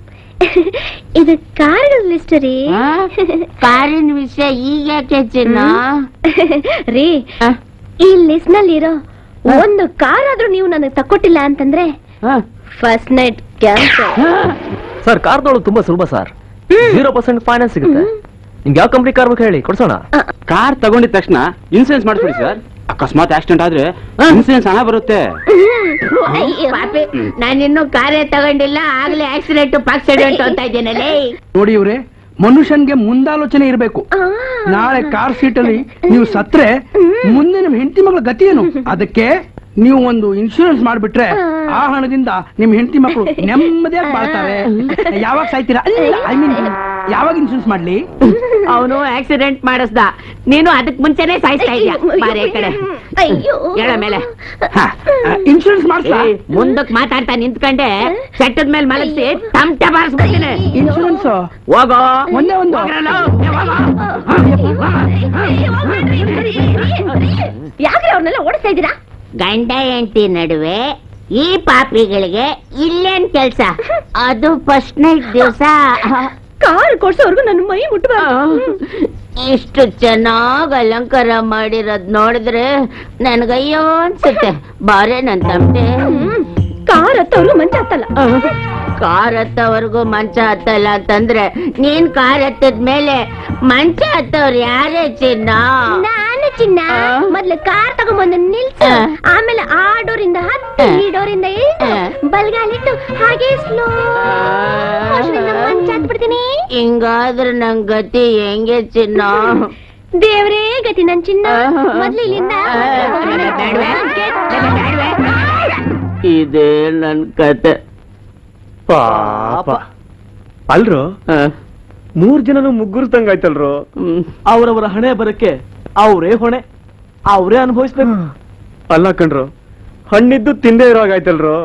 ಇದು ಕಾರ್ಗಳ ಲಿಸ್ಟ್ ರೀ? ಕಾರಿನ ವಿಷಯ ಈಗ ಯಾಕೆ ಚಿನ್ನ? ರೀ ಈ ಲಿಸ್ಟ್ನಲ್ಲಿ ಇರೋ ಒಂದು ಕಾರ್ ಆದ್ರೂ ನೀವು ನನಗೆ ತಕ್ಕೊಟ್ಟಿಲ್ಲ ಅಂತಂದ್ರೆ first night cancel sir car ತೊಗೊಳೋದು ತುಂಬಾ ಸುಲಭ ಸರ್. ಜೀರೋ ಪರ್ಸೆಂಟ್ ಫೈನಾನ್ಸ್ ಸಿಗುತ್ತೆ. ನಿಮ್ಗೆ ಯಾವ ಕಂಪ್ನಿ ಕಾರ್ ಬೇಕು ಹೇಳಿ ಕೊಡ್ಸೋಣ? ಕಾರ್ ತಗೊಂಡಿದ ತಕ್ಷಣ ಇನ್ಸೂರೆನ್ಸ್ ಮಾಡಿಸ್ಬಿಡಿ ಸರ್. ಅಕಸ್ಮಾತ್ ಆಕ್ಸಿಡೆಂಟ್ ಆದ್ರೆ ಇನ್ಸೂರೆನ್ಸ್ ಹಣ ಬರುತ್ತೆ. ಪಾಪಿ ನಾನಿನ್ನು ಕಾರ್ಯ ತಗೊಂಡಿಲ್ಲ ಆಗ್ಲೇ ಆಕ್ಸಿಡೆಂಟ್ ಆಕ್ಸಿಡೆಂಟ್ ಅಂತ ಇದ್ದೇನಲ್ಲೇ. ನೋಡಿ ಇವ್ರೆ ಮನುಷ್ಯನ್ಗೆ ಮುಂದಾಲೋಚನೆ ಇರಬೇಕು. ನಾಳೆ ಕಾರ್ ಸೀಟ್ ಅಲ್ಲಿ ನೀವು ಸತ್ರೆ ಮುಂದೆ ನಿಮ್ ಹೆಂಡತಿ ಮಗಳ ಗತಿ ಏನು? ಅದಕ್ಕೆ ನೀವು ಒಂದು ಇನ್ಶೂರೆನ್ಸ್ ಮಾಡ್ಬಿಟ್ರೆ ಆ ಹಣದಿಂದ ನಿಮ್ ಹೆಂಡತಿ ಮಕ್ಕಳು ನೆಮ್ಮದಿಯಾಗಿ ಬಾಳ್ತಾರೆ. ಯಾವಾಗ ಸಾಯ್ತೀರಾ? ಐ ಮೀನ್ ಯಾವಾಗ ಇನ್ಶೂರೆನ್ಸ್ ಮಾಡ್ಲಿ? ಅವನು ಆಕ್ಸಿಡೆಂಟ್ ಮಾಡಿಸ್ದ. ನೀನು ಅದಕ್ ಮುಂಚೆನೆ ಸಾಯಿಸ್ತಾ ಇದ್ಯಾ? ಕಡೆ. ಹೇಳ ಮೇಲೆ. ಇನ್ಶೂರೆನ್ಸ್ ಮಾಡಿಸ್ತಾ ಮುಂದಕ್ ಮಾತಾಡ್ತಾ ನಿಂತ್ಕೊಂಡೆ. ಚಟ್ಟದ ಮೇಲೆ ಮಲಗಿಸಿ ಟಮಟ ಬಾರಿಸ್ಬಿಡ್ತೀನಿ ಇನ್ಶೂರೆನ್ಸ್ ಹೋಗೋ. ಒಂದೇ ಒಂದು. ಯಾಕೆ ಅವ್ರನ್ನೆಲ್ಲ ಓಡಿಸ್ತಾ ಇದ್ದೀರಾ? ಗಂಡ ಹೆಂಡತಿ ನಡುವೆ ಈ ಪಾಪಿಗಳಿಗೆ ಇಲ್ಲೇನ್ ಕೆಲ್ಸ? ಅದು ಫಸ್ಟ್ ನೈಟ್ ದಿವಸ. ಕಾರ್ ಕೊಡ್ಸೋರ್ಗು ನನ್ನ ಮೈ ಮುಟ್ಟ ಇಷ್ಟು ಚೆನ್ನಾಗ್ ಅಲಂಕಾರ ಮಾಡಿರೋದ್ ನೋಡಿದ್ರೆ ನನ್ಗಯ್ಯೋ ಅನ್ಸುತ್ತೆ. ಬಾರೆ ನನ್ ತಮ್ಮ ಕಾರ್ ಹತ್ತವ್ರು ಮಂಚ ಹತ್ತಲ್ಲ. ಕಾರ್ ಹತ್ತವರೆಗೂ ಮಂಚ ಹತ್ತಲ್ಲ ಅಂತಂದ್ರೆ ನೀನ್ ಕಾರ್ ಹತ್ತದ ಮೇಲೆ ಮಂಚ ಹತ್ತವ್ರು ಯಾರೇ ಚಿನ್ನ? ನಾನು ಚಿನ್ನ ಮೊದ್ಲು ಕಾರ್ ತಗೊಂಡ್ಬಂದು ನಿಲ್ಸು. ಆಮೇಲೆ ಆ. ಡೋರಿಂದ ಹತ್ತು. ಈ ಡೋರಿಂದ ಬಲ್ಗಾಲಿಟ್ಟು ಹಾಗೆ ಸ್ಲೋ ಬಿಡ್ತೀನಿ ಹಿಂಗಾದ್ರೆ ನನ್ ಗತಿ ಹೆಂಗೆ ಚಿನ್ನ? ದೇವ್ರೇ ಗತಿ ನನ್ ಚಿನ್ನ. ಮೊದ್ಲು ಇಲ್ಲಿಂದ ಇದೇ ನನ್ ಕತೆ. ಪಾಪ. ಅಲ್ರು? ಮೂರ್ ಜನನು ಮುಗ್ಗುರು ತಂಗಾಯ್ತಲ್ರು? ಅವರವರ ಹಣೆ ಬರಕ್ಕೆ ಅವರೇ ಹೊಣೆ ಅವರೇ ಅನುಭವಿಸ್ಬೇಕು. ಅಲ್ಲ ಕಣ್ರು ಹಣ್ಣಿದ್ದು ತಿಂದೇ ಇರೋ ಹಾಗಾಯ್ತಲ್ರು?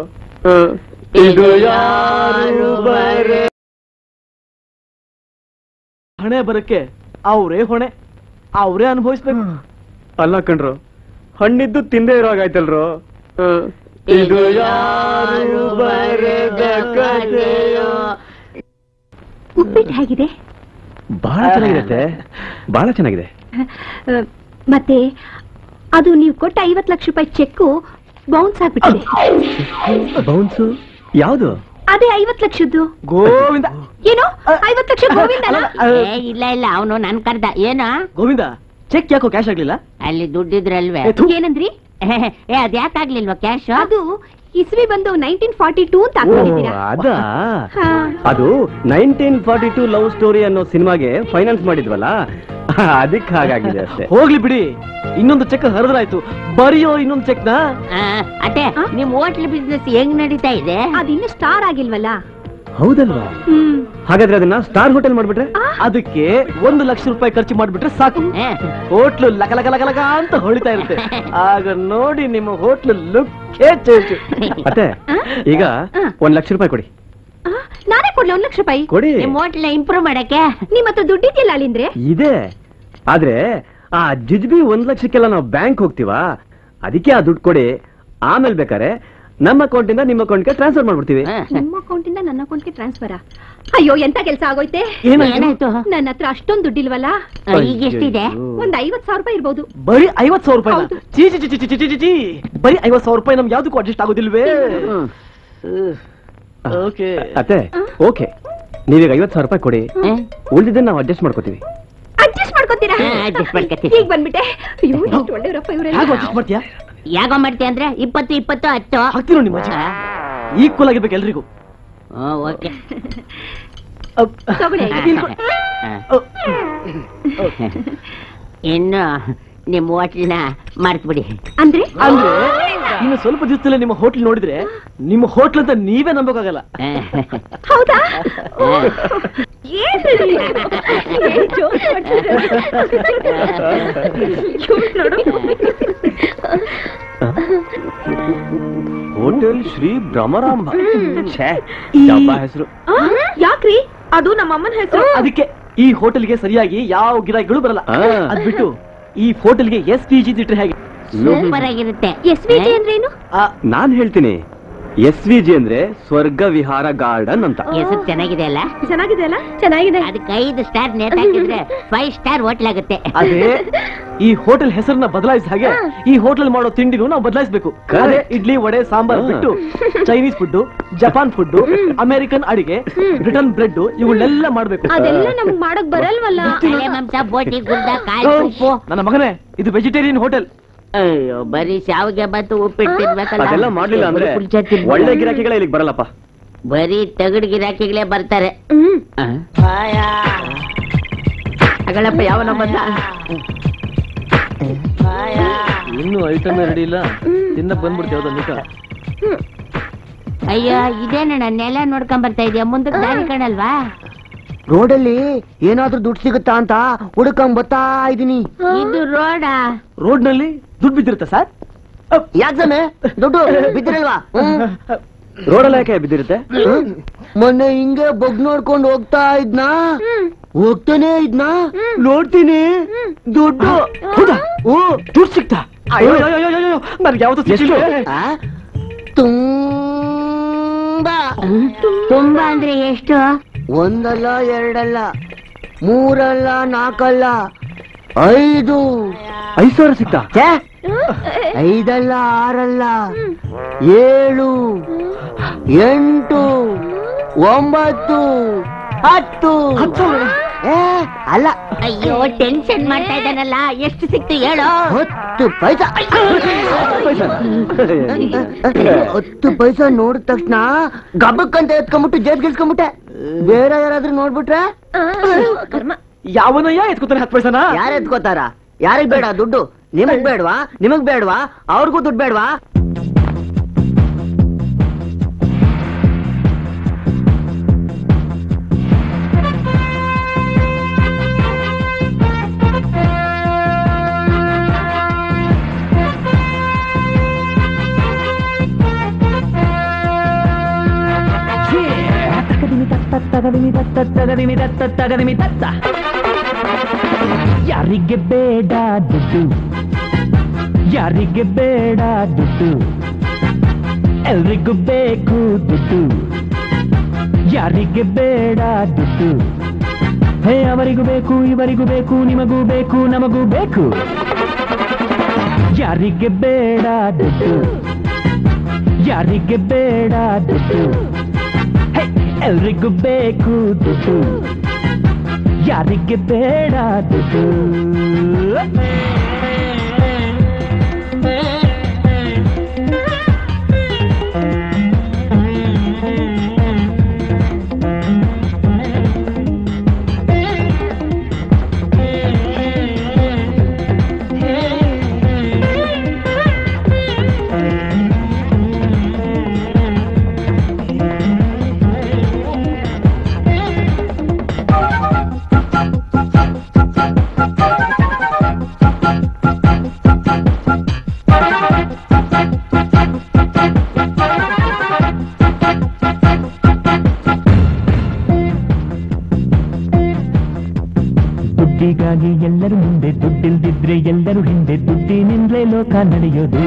ಇದು ಯಾರು ಬರೆ ಹಣೆ ಬರಕ್ಕೆ ಅವರೇ ಹೊಣೆ ಅವರೇ ಅನುಭವಿಸ್ಬೇಕು. ಅಲ್ಲ ಕಣ್ರು ಹಣ್ಣಿದ್ದು ತಿಂದೇ ಇರೋ ಹಾಗಾಯ್ತಲ್ರು? ಇದು ಯಾರು ಬರೆದ ಕಥೆಯೋ ಉಪ್ಪಿಟ್ಟು ಹೇಗಿದೆ? ಬಹಳ ಚೆನ್ನಾಗಿರುತ್ತೆ ಬಹಳ ಚೆನ್ನಾಗಿದೆ. ಮತ್ತೆ ಅದು ನೀವು ಕೊಟ್ಟ ಐವತ್ತು ಲಕ್ಷ ರೂಪಾಯಿ ಚೆಕ್ಕು ಬೌನ್ಸ್ ಆಗ್ಬಿಟ್ಟಿದೆ. ಬೌನ್ಸು ಯಾವುದು? ಅದೇ ಐವತ್ತು ಲಕ್ಷದ್ದು. ಗೋವಿಂದ. ಏನು? ಐವತ್ತು ಲಕ್ಷ ಗೋವಿಂದ ಏ ಇಲ್ಲ ಇಲ್ಲ ಅವನು ನನ್ ಕರ್ದ. ಏನ? ಗೋವಿಂದ ಚೆಕ್ ಯಾಕೋ ಕ್ಯಾಶ್ ಆಗ್ಲಿಲ್ಲ? ಅಲ್ಲಿ ದುಡ್ಡಿದ್ರಲ್ವೇ? ಏನಂದ್ರಿ? ಏ ಅದ್ ಯಾಕಾಗ್ಲಿಲ್ವಾ ಕ್ಯಾಶ್ ಅದು ಇಸ್ವಿ ಬಂದು ನೈನ್ಟೀನ್ ಫಾರ್ಟಿ ಟೂ ಅಂತ ಅದಾ? ಅದು nineteen forty two love story ಅನ್ನೋ ಸಿನಿಮಾಗೆ ಫೈನಾನ್ಸ್ ಮಾಡಿದ್ವಲ್ಲ? ಅದಕ್ಕೆ ಹಾಗಾಗಿದೆ ಅಷ್ಟೇ. ಹೋಗ್ಲಿ ಬಿಡಿ. ಇನ್ನೊಂದು ಚೆಕ್ ಹರಿದ್ರಾಯ್ತು. ಬರೆಯೋ ಇನ್ನೊಂದು ಚೆಕ್ ನಾ ಅತ್ತೆ ನಿಮ್ ಹೋಟ್ಲ್ ಬಿಸ್ನೆಸ್ ಹೆಂಗ್ ನಡೀತಾ ಇದೆ? ಅದಿನ್ನು ಸ್ಟಾರ್ ಆಗಿಲ್ವಲ್ಲ? ಹೌದಲ್ವಾ? ಹಾಗಾದ್ರೆ ಅದನ್ನ ಸ್ಟಾರ್ ಹೋಟೆಲ್ ಮಾಡ್ಬಿಟ್ರೆ? ಅದಕ್ಕೆ ಒಂದು ಲಕ್ಷ ರೂಪಾಯಿ ಖರ್ಚು ಮಾಡ್ಬಿಟ್ರೆ ಸಾಕು. ಹೋಟ್ಲು ಲಕ ಲಕ ಲಕ ಲಕ ಅಂತ ಹೊಳಿತಾ ಇರುತ್ತೆ. ಆಗ ನೋಡಿ ನಿಮ್ಮ ಹೋಟ್ಲು ಲುಕ್ ಮತ್ತೆ ಈಗ ಒಂದ್ ಲಕ್ಷ ರೂಪಾಯಿ ಕೊಡಿ. ನಾನೇ ಕೊಡ್ಲಿ ಒಂದ್ ಲಕ್ಷ ರೂಪಾಯಿ? ಕೊಡಿ. ನಿಮ್ ಹೋಟ್ಲ ಇಂಪ್ರೂವ್ ಮಾಡಕ್ಕೆ. ನಿಮ್ ಹತ್ರ ದುಡ್ಡಿದ್ಯಲ್ಲ ಅಲ್ಲಿಂದ್ರೆ? ಇದೆ. ಆದ್ರೆ ಆ ಜಿಜ್ಬಿ ಒಂದ್ ಲಕ್ಷಕ್ಕೆಲ್ಲ ನಾವು ಬ್ಯಾಂಕ್ ಹೋಗ್ತೀವಾ? ಅದಕ್ಕೆ ಆ ದುಡ್ಡು ಕೊಡಿ. ಆಮೇಲೆ ಬೇಕಾರೆ ನಮ್ಮ ಅಕೌಂಟ್ ಇಂದ ನಿಮ್ಮ ಅಕೌಂಟ್ಗೆ ಟ್ರಾನ್ಸ್ಫರ್ ಮಾಡ್ಬಿಡ್ತೀವಿ. ನಿಮ್ಮ ಅಕೌಂಟ್ ಇಂದ ನನ್ನ ಅಕೌಂಟ್ಗೆ ಟ್ರಾನ್ಸ್ಫರ್ ಅಯ್ಯೋ ಎಂತ ಕೆಲಸ ಆಗೋಯ್ತೆ? ಏನಾಯ್ತು? ನನ್ನ ಹತ್ರ ಅಷ್ಟೊಂದು ದುಡ್ಡಿಲ್ವಲ್ಲ? ಈಗ ಎಷ್ಟಿದೆ ಒಂದ್ ಐವತ್ ಸಾವಿರ ರೂಪಾಯಿ ಇರ್ಬೋದು. ಬರೀ ಐವತ್ ಸಾವಿರ ರೂಪಾಯಿ ಚೀ ಚಿ ಚಿ ಚಿ ಚಿ ಚಿ ಚಿ ಚಿ ಬರೀ ಐವತ್ ಸಾವಿರ ರೂಪಾಯಿ ನಮ್ಗೆ ಯಾವ್ದಕ್ಕೂ ಅಡ್ಜಸ್ಟ್ ಆಗೋದಿಲ್ವೇ? ಓಕೆ. ಅತ್ತೆ ಓಕೆ. ನೀವೀಗ ಐವತ್ ಸಾವಿರ ರೂಪಾಯಿ ಕೊಡಿ. ಉಳಿದಿದ್ದನ್ನ ನಾವು ಅಡ್ಜಸ್ಟ್ ಮಾಡ್ಕೋತೀವಿ. ಅಡ್ಜಸ್ಟ್ ಮಾಡ್ಕೊತೀರಾ? ಅಡ್ಜಸ್ಟ್ ಮಾಡ್ಕೊತೀನಿ. ಈಗ ಬಂದ್ಬಿಟ್ಟೆ. ಅಯ್ಯೋ ಎಷ್ಟು ಒಳ್ಳೆಯವರಪ್ಪ ಹೇಗೆ ಇವರೆಲ್ಲ ಅಡ್ಜಸ್ಟ್ ಮಾಡ್ತೀಯಾ? ಯಾಗೋ ಮಾಡ್ತೀಯ ಅಂದ್ರೆ ಇಪ್ಪತ್ತು ಇಪ್ಪತ್ತು ಹತ್ತು. ಹಾಕ್ತಿರೋ ನಿಮ್ಮ ಅಜ್ಜಿ. ಈಕ್ವಲ್ ಆಗಿರ್ಬೇಕು ಎಲ್ರಿಗೂ. ಓಕೆ. ತಗೊಳ್ಳಿ ಇನ್ನು ನಿಮ್ಮ ಹೋಟ್ಲಿನ ಮರ್ತ್ಬಿಡಿ. ಅಂದ್ರೆ? ಅಂದ್ರೆ ಇನ್ನು ಸ್ವಲ್ಪ ದಿವಸದಲ್ಲೇ ನಿಮ್ಮ ಹೋಟ್ಲ್ ನೋಡಿದ್ರೆ ನಿಮ್ಮ ಹೋಟ್ಲ್ ಅಂತ ನೀವೇ ನಂಬಕ್ಕಾಗಲ್ಲ. ಹೌದಾ? ಏನ್. ಹೋಟೆಲ್ ಶ್ರೀ ಭ್ರಮರಾಂಬ. ಹೆಸರು. ಯಾಕ್ರಿ? ಅದು ನಮ್ಮ ಅಮ್ಮನ ಹೆಸರು? ಅದಕ್ಕೆ ಈ ಹೋಟೆಲ್ಗೆ ಸರಿಯಾಗಿ ಯಾವ ಗಿರಾಕಿಗಳು ಬರಲ್ಲ. ಆ. ಅದ್ಬಿಟ್ಟು ಈ ಹೋಟೆಲ್ಗೆ ಎಸ್ ಪಿ ಜಿ ಇಟ್ರೆ ಹೇಗೆ? ಸೂಪರ್ ಆಗಿರುತ್ತೆ. ಎಸ್ ಪಿ ಜಿ ಅಂದ್ರೇನು? ನಾನ್ ಹೇಳ್ತೀನಿ. ಎಸ್ ವಿ ಜಿ ಅಂದ್ರೆ ಸ್ವರ್ಗ ವಿಹಾರ ಗಾರ್ಡನ್ ಅಂತ. ಹೆಸರು ಚೆನ್ನಾಗಿದೆ ಅಲ್ಲ? ಚೆನ್ನಾಗಿದೆ ಅಲ್ಲ? ಚೆನ್ನಾಗಿದೆ. ಅದಕ್ಕೆ ಐದು ಸ್ಟಾರ್ ನೇಟ್ ಹಾಕಿದ್ರೆ ಫೈವ್ ಸ್ಟಾರ್ ಹೋಟ್ಲ್ ಆಗುತ್ತೆ. ಅದೇ ಈ ಹೋಟೆಲ್ ಹೆಸರನ್ನ ಬದಲಾಯಿಸ ಹಾಗೆ ಈ ಹೋಟೆಲ್ ಮಾಡೋ ತಿಂಡಿನೂ ನಾವು ಬದಲಾಯಿಸಬೇಕು. ಅದೇ ಇಡ್ಲಿ ವಡೆ ಸಾಂಬಾರ್ ಬಿಟ್ಟು Chinese food Japan food American ಅಡಿಗೆ ಬ್ರಿಟನ್ ಬ್ರೆಡ್ ಇವುಗಳೆಲ್ಲ ಮಾಡಬೇಕು. ಅದೆಲ್ಲ ನಮಗೆ ಮಾಡಕ್ ಬರಲ್ವಲ್ಲ? ನನ್ನ ಮಗನೇ ಇದು ವೆಜಿಟೇರಿಯನ್ ಹೋಟೆಲ್. ಅಯ್ಯೋ ಬರೀ ಶಾವಿಗೆ ಬತ್ತು ಉಪ್ಪಿಟ್ಟು ತಿನ್ಬೇಕಲ್ಲ ಅದೆಲ್ಲ ಮಾಡ್ಲಿಲ್ಲ ಅಂದ್ರೆ ಬರೀ ಕುಲ್ಚೆ ತಿನ್ಬೇಕು. ಒಳ್ಳೆ ಗಿರಾಕಿಗಳೇ ಇಲ್ಲಿಗೆ ಬರಲ್ಲಪ್ಪ. ಬರೀ ತಗಡ್ ಗಿರಾಕಿಗಳೇ ಬರ್ತಾರೆ. ಹ್ಮ್. ಅಗಳಪ್ಪ ಯಾವನ ಬಂದ ಇನ್ನು ಐಟಮ್ ರೆಡಿ ಇಲ್ಲ. ತಿನ್ನ ಬಂದ್ಬಿಡ್ತೀವಿ ಯಾವ್ದೋ ಅಯ್ಯೋ ಇದೇನಣ್ಣ ನೆಲ ನೋಡ್ಕೊಂಡ್ ಬರ್ತಾ ಇದೆಯಾ? ಮುಂದಕ್ಕೆ ದಾರಿ ಕಾಣಲ್ವಾ? ರೋಡಲ್ಲಿ ಏನಾದ್ರೂ ದುಡ್ಡು ಸಿಗುತ್ತಾ ಅಂತ ಹುಡುಕಂಗ್ ಬರ್ತಾ ಇದೀನಿ ಇದು ರೋಡಾ. ರೋಡ್ನಲ್ಲಿ ದುಡ್ಡು ಬಿದ್ದಿರುತ್ತ ಸರ್? ಯಾಕೆ ದುಡ್ಡು ಬಿದ್ದಿರಲ್ವಾ. ರೋಡಲ್ಲಿ ಯಾಕೆ ಬಿದ್ದಿರುತ್ತೆ. ಮೊನ್ನೆ ಹಿಂಗೆ ಬಗ್ ನೋಡ್ಕೊಂಡು ಹೋಗ್ತಾ ಇದ್ನಾ? ಹೋಗ್ತಾನೆ ಇದ್ನಾ? ನೋಡ್ತೀನಿ. ದುಡ್ಡು. ಹೌದಾ? ಓ ದುಡ್ಡು ಸಿಗ್ತಾ ನನ್ಗೆ ಆ? ತುಂಬಾ. ತುಂಬಾ ಅಂದ್ರೆ ಎಷ್ಟು? ಒಂದಲ್ಲ ಎರಡಲ್ಲ ಮೂರಲ್ಲ ನಾಲ್ಕಲ್ಲ ಐದು. ಐದು ಸಾವಿರ ಸಿಕ್ತ! ಐದಲ್ಲ ಆರಲ್ಲ ಏಳು ಎಂಟು ಒಂಬತ್ತು ಹತ್ತು. ಏ, ಅಲ್ಲ. ಅಯ್ಯೋ ಟೆನ್ಷನ್ ಮಾಡ್ತಾ ಇದ್ದಾನಲ್ಲ. ಎಷ್ಟು ಸಿಕ್ತು ಹೇಳೋ. ಹತ್ತು ಪೈಸಾ. ಹತ್ತು ಪೈಸಾ ನೋಡಿದ ತಕ್ಷಣ ಗಬಕ್ಕಂತ ಎತ್ಕೊಂಡ್ಬಿಟ್ಟು ಜೇಬ್ ಗಿಲ್ಸ್ಕೊಂಡ್ಬಿಟ್ಟೆ ಬೇರೆ ಯಾರಾದ್ರೂ ನೋಡ್ಬಿಟ್ರೆ? ಯಾವನಯ್ಯ ಎತ್ಕೋತಾನೆ ಹತ್ತು ಪೈಸಾನ? ಯಾರು ಎತ್ಕೋತಾರ? ಯಾರಿಗ್ ಬೇಡ? ದುಡ್ಡು. ನಿಮಗ್ ಬೇಡವಾ? ನಿಮಗ್ ಬೇಡವಾ? ಅವ್ರಿಗೂ ದುಡ್ಡು ಬೇಡ್ವಾ? ತಗದಿಮಿ ತತ್ತ ತಗದಿಮಿ ತತ್ತ ತಗದಿಮಿ ತತ್ತ ಯಾರಿಗೆ ಬೇಡ ದುಡ್ಡು ಯಾರಿಗೆ ಬೇಡ ದುಡ್ಡು ಎಲ್ರಿಗೂ ಬೇಕು ದುಡ್ಡು ಯಾರಿಗೆ ಬೇಡ ದುಡ್ಡು ಹೇ ಅವರಿಗೂ ಬೇಕು ಇವರಿಗೂ ಬೇಕು ನಿಮಗೂ ಬೇಕು ನಮಗೂ ಬೇಕು ಯಾರಿಗೆ ಬೇಡ ದುಡ್ಡು ಯಾರಿಗೆ ಬೇಡ ದುಡ್ಡು ಹೇ, ಎಲ್ರಿಗೂ ಬೇಕು ದುಡ್ಡು ಯಾರಿಗೆ ಬೇಡ ದುಡ್ಡು ದುಡ್ಡಿಗಾಗಿ ಎಲ್ಲರೂ ಮುಂದೆ ದುಡ್ಡಿಲ್ದಿದ್ರೆ ಎಲ್ಲರೂ ಹಿಂದೆ ದುಡ್ಡಿನಿಂದಲೇ ಲೋಕ ನಡೆಯೋದು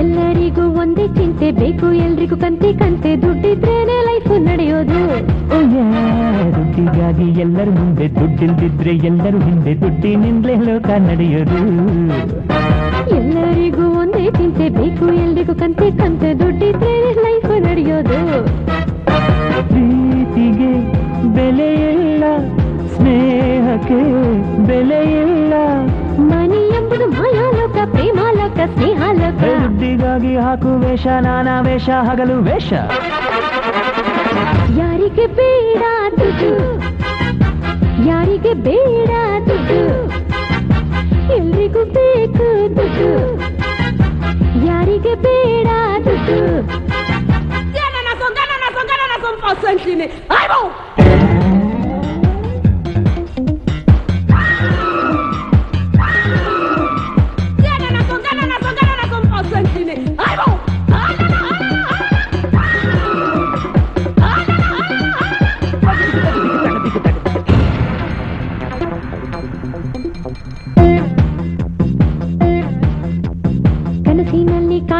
ಎಲ್ಲರಿಗೂ ಒಂದೇ ಚಿಂತೆ ಬೇಕು ಎಲ್ರಿಗೂ ಕಂತೆ ಕಂತೆ ದುಡ್ಡಿದ್ರೇನೆ ಲೈಫ್ ನಡೆಯೋದು ಓ yeah, ದುಡ್ಡಿಗಾಗಿ ಎಲ್ಲರೂ ಮುಂದೆ ದುಡ್ಡಿಲ್ದಿದ್ರೆ ಎಲ್ಲರೂ ಹಿಂದೆ ದುಡ್ಡಿನಿಂದಲೇ ಲೋಕ ನಡೆಯೋದು ಎಲ್ಲರಿಗೂ ಒಂದೇ ಚಿಂತೆ ಬೇಕು ಎಲ್ರಿಗೂ ಕಂತೆ ಕಂತೆ ದುಡ್ಡಿದ್ರೇನೆ ಬೆಲೆ ಇಲ್ಲ ಮನಿ ಎಂಬುದು ಮಾಯಾಲೋಕ ಪ್ರೇಮಾಲೋಕ ಸ್ನೇಹಾಲೋಕ. ಹೇ, ದುಡ್ಡಿಗಾಗಿ ಹಾಕು ವೇಷ ನಾನಾ ವೇಷ ಹಗಲು ವೇಷ. ಯಾರಿಗೆ ಬೇಡ ದುಡ್ಡು? ಯಾರಿಗೆ ಬೇಡ ದುಡ್ಡು? ಎಲ್ರಿಗೂ ಬೇಕು ದುಡ್ಡು. ಯಾರಿಗೆ ಬೇಡ ದುಡ್ಡು? ಕನಸಿನಲ್ಲಿ ಕಾಣ್ತಾರೆ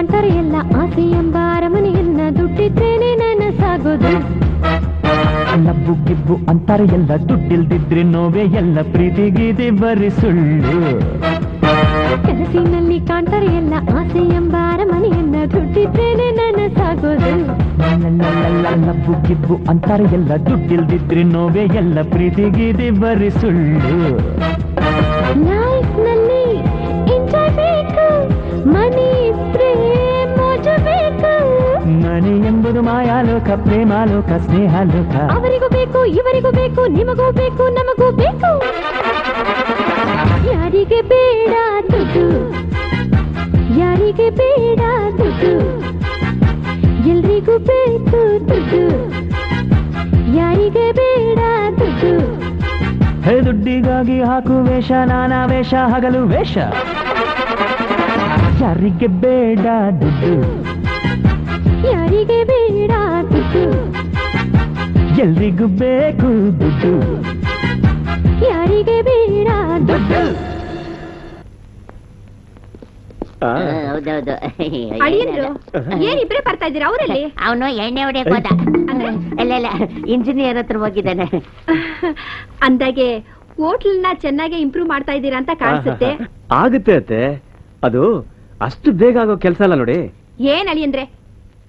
ಎಲ್ಲ ಆಸೆ ಎಂಬ ಅರಮನೆಯನ್ನ ದುಡ್ಡಿದ್ರೇನೆ ನನಸಾಗೋದು. ಲಬ್ಬು ಗಿಬ್ಬು ಅಂತಾರೆ ಎಲ್ಲ ದುಡ್ಡಿಲ್ದಿದ್ರೆ ನೋವೆ ಎಲ್ಲ ಪ್ರೀತಿಗಿದೆ ಬರೀ ಸುಳ್ಳು. ಕನಸಿನಲ್ಲಿ ಕಾಣ್ತಾರೆ ಎಲ್ಲ ಆಸೆ ಎಂಬ ಅರಮನೆಯನ್ನ ದುಡ್ಡಿದ್ರೇನೆ ನನಸಾಗೋದು. ಸಾಗೋದು ಲಬ್ಬು ಗಿಬ್ಬು ಅಂತಾರೆ ಎಲ್ಲ ದುಡ್ಡಿಲ್ದಿದ್ರೆ ನೋವೆ ಎಲ್ಲ ಪ್ರೀತಿಗಿದೆ ಬರೀ ಸುಳ್ಳು. ಎಂಬುದು ಮಾಯಾಲೋಕ ಪ್ರೇಮಾಲೋಕ ಸ್ನೇಹಾಲೋಕ ಅವರಿಗೂ ಬೇಕು ಇವರಿಗೂ ಬೇಕು ನಿಮಗೂ ಬೇಕು ನಮಗೂ ಬೇಕು ಯಾರಿಗೆ ಬೇಡ ದುಡ್ಡು ಯಾರಿಗೆ ಬೇಡ ದುಡ್ಡು ಎಲ್ರಿಗೂ ಬೇಕು ದುಡ್ಡು ಯಾರಿಗೆ ಬೇಡ ದುಡ್ಡು ಹೇ ದುಡ್ಡಿಗಾಗಿ ಹಾಕು ವೇಷ ನಾನಾ ವೇಷ ಹಗಲು ವೇಷ ಯಾರಿಗೆ ಬೇಡ ದುಡ್ಡು ಯಾರಿಗೆ ಬೇಡ ದುಡ್ಡು? ಎಲ್ರಿಗೂ ಬೇಕು ದುಡ್ಡು? ಯಾರಿಗೆ ಬೇಡ ದುಡ್ಡು? ಹೌದೌದು. ಅಳಿಯಂದ್ರು ಏನ್ ಇಬ್ರೇ ಬರ್ತಾ ಇದ್ದೀರಾ ಅವರಲ್ಲಿ? ಅವನು ಎಣ್ಣೆ ಹೊಡಿಯಕ್ ಹೋದ. ಇಂಜಿನಿಯರ್ ಹತ್ರ ಹೋಗಿದ್ದಾನೆ. ಅಂದಾಗೆ ಹೋಟ್ಲನ್ನ ಚೆನ್ನಾಗಿ ಇಂಪ್ರೂವ್ ಮಾಡ್ತಾ ಇದ್ದೀರಾ ಅಂತ ಕಾಣಿಸುತ್ತೆ. ಆಗುತ್ತೆ ಅತ್ತೆ. ಅದು ಅಷ್ಟು ಬೇಗ ಆಗೋ ಕೆಲಸ ಅಲ್ಲ ನೋಡಿ. ಏನ್ ಅಳಿಯಂದ್ರೆ?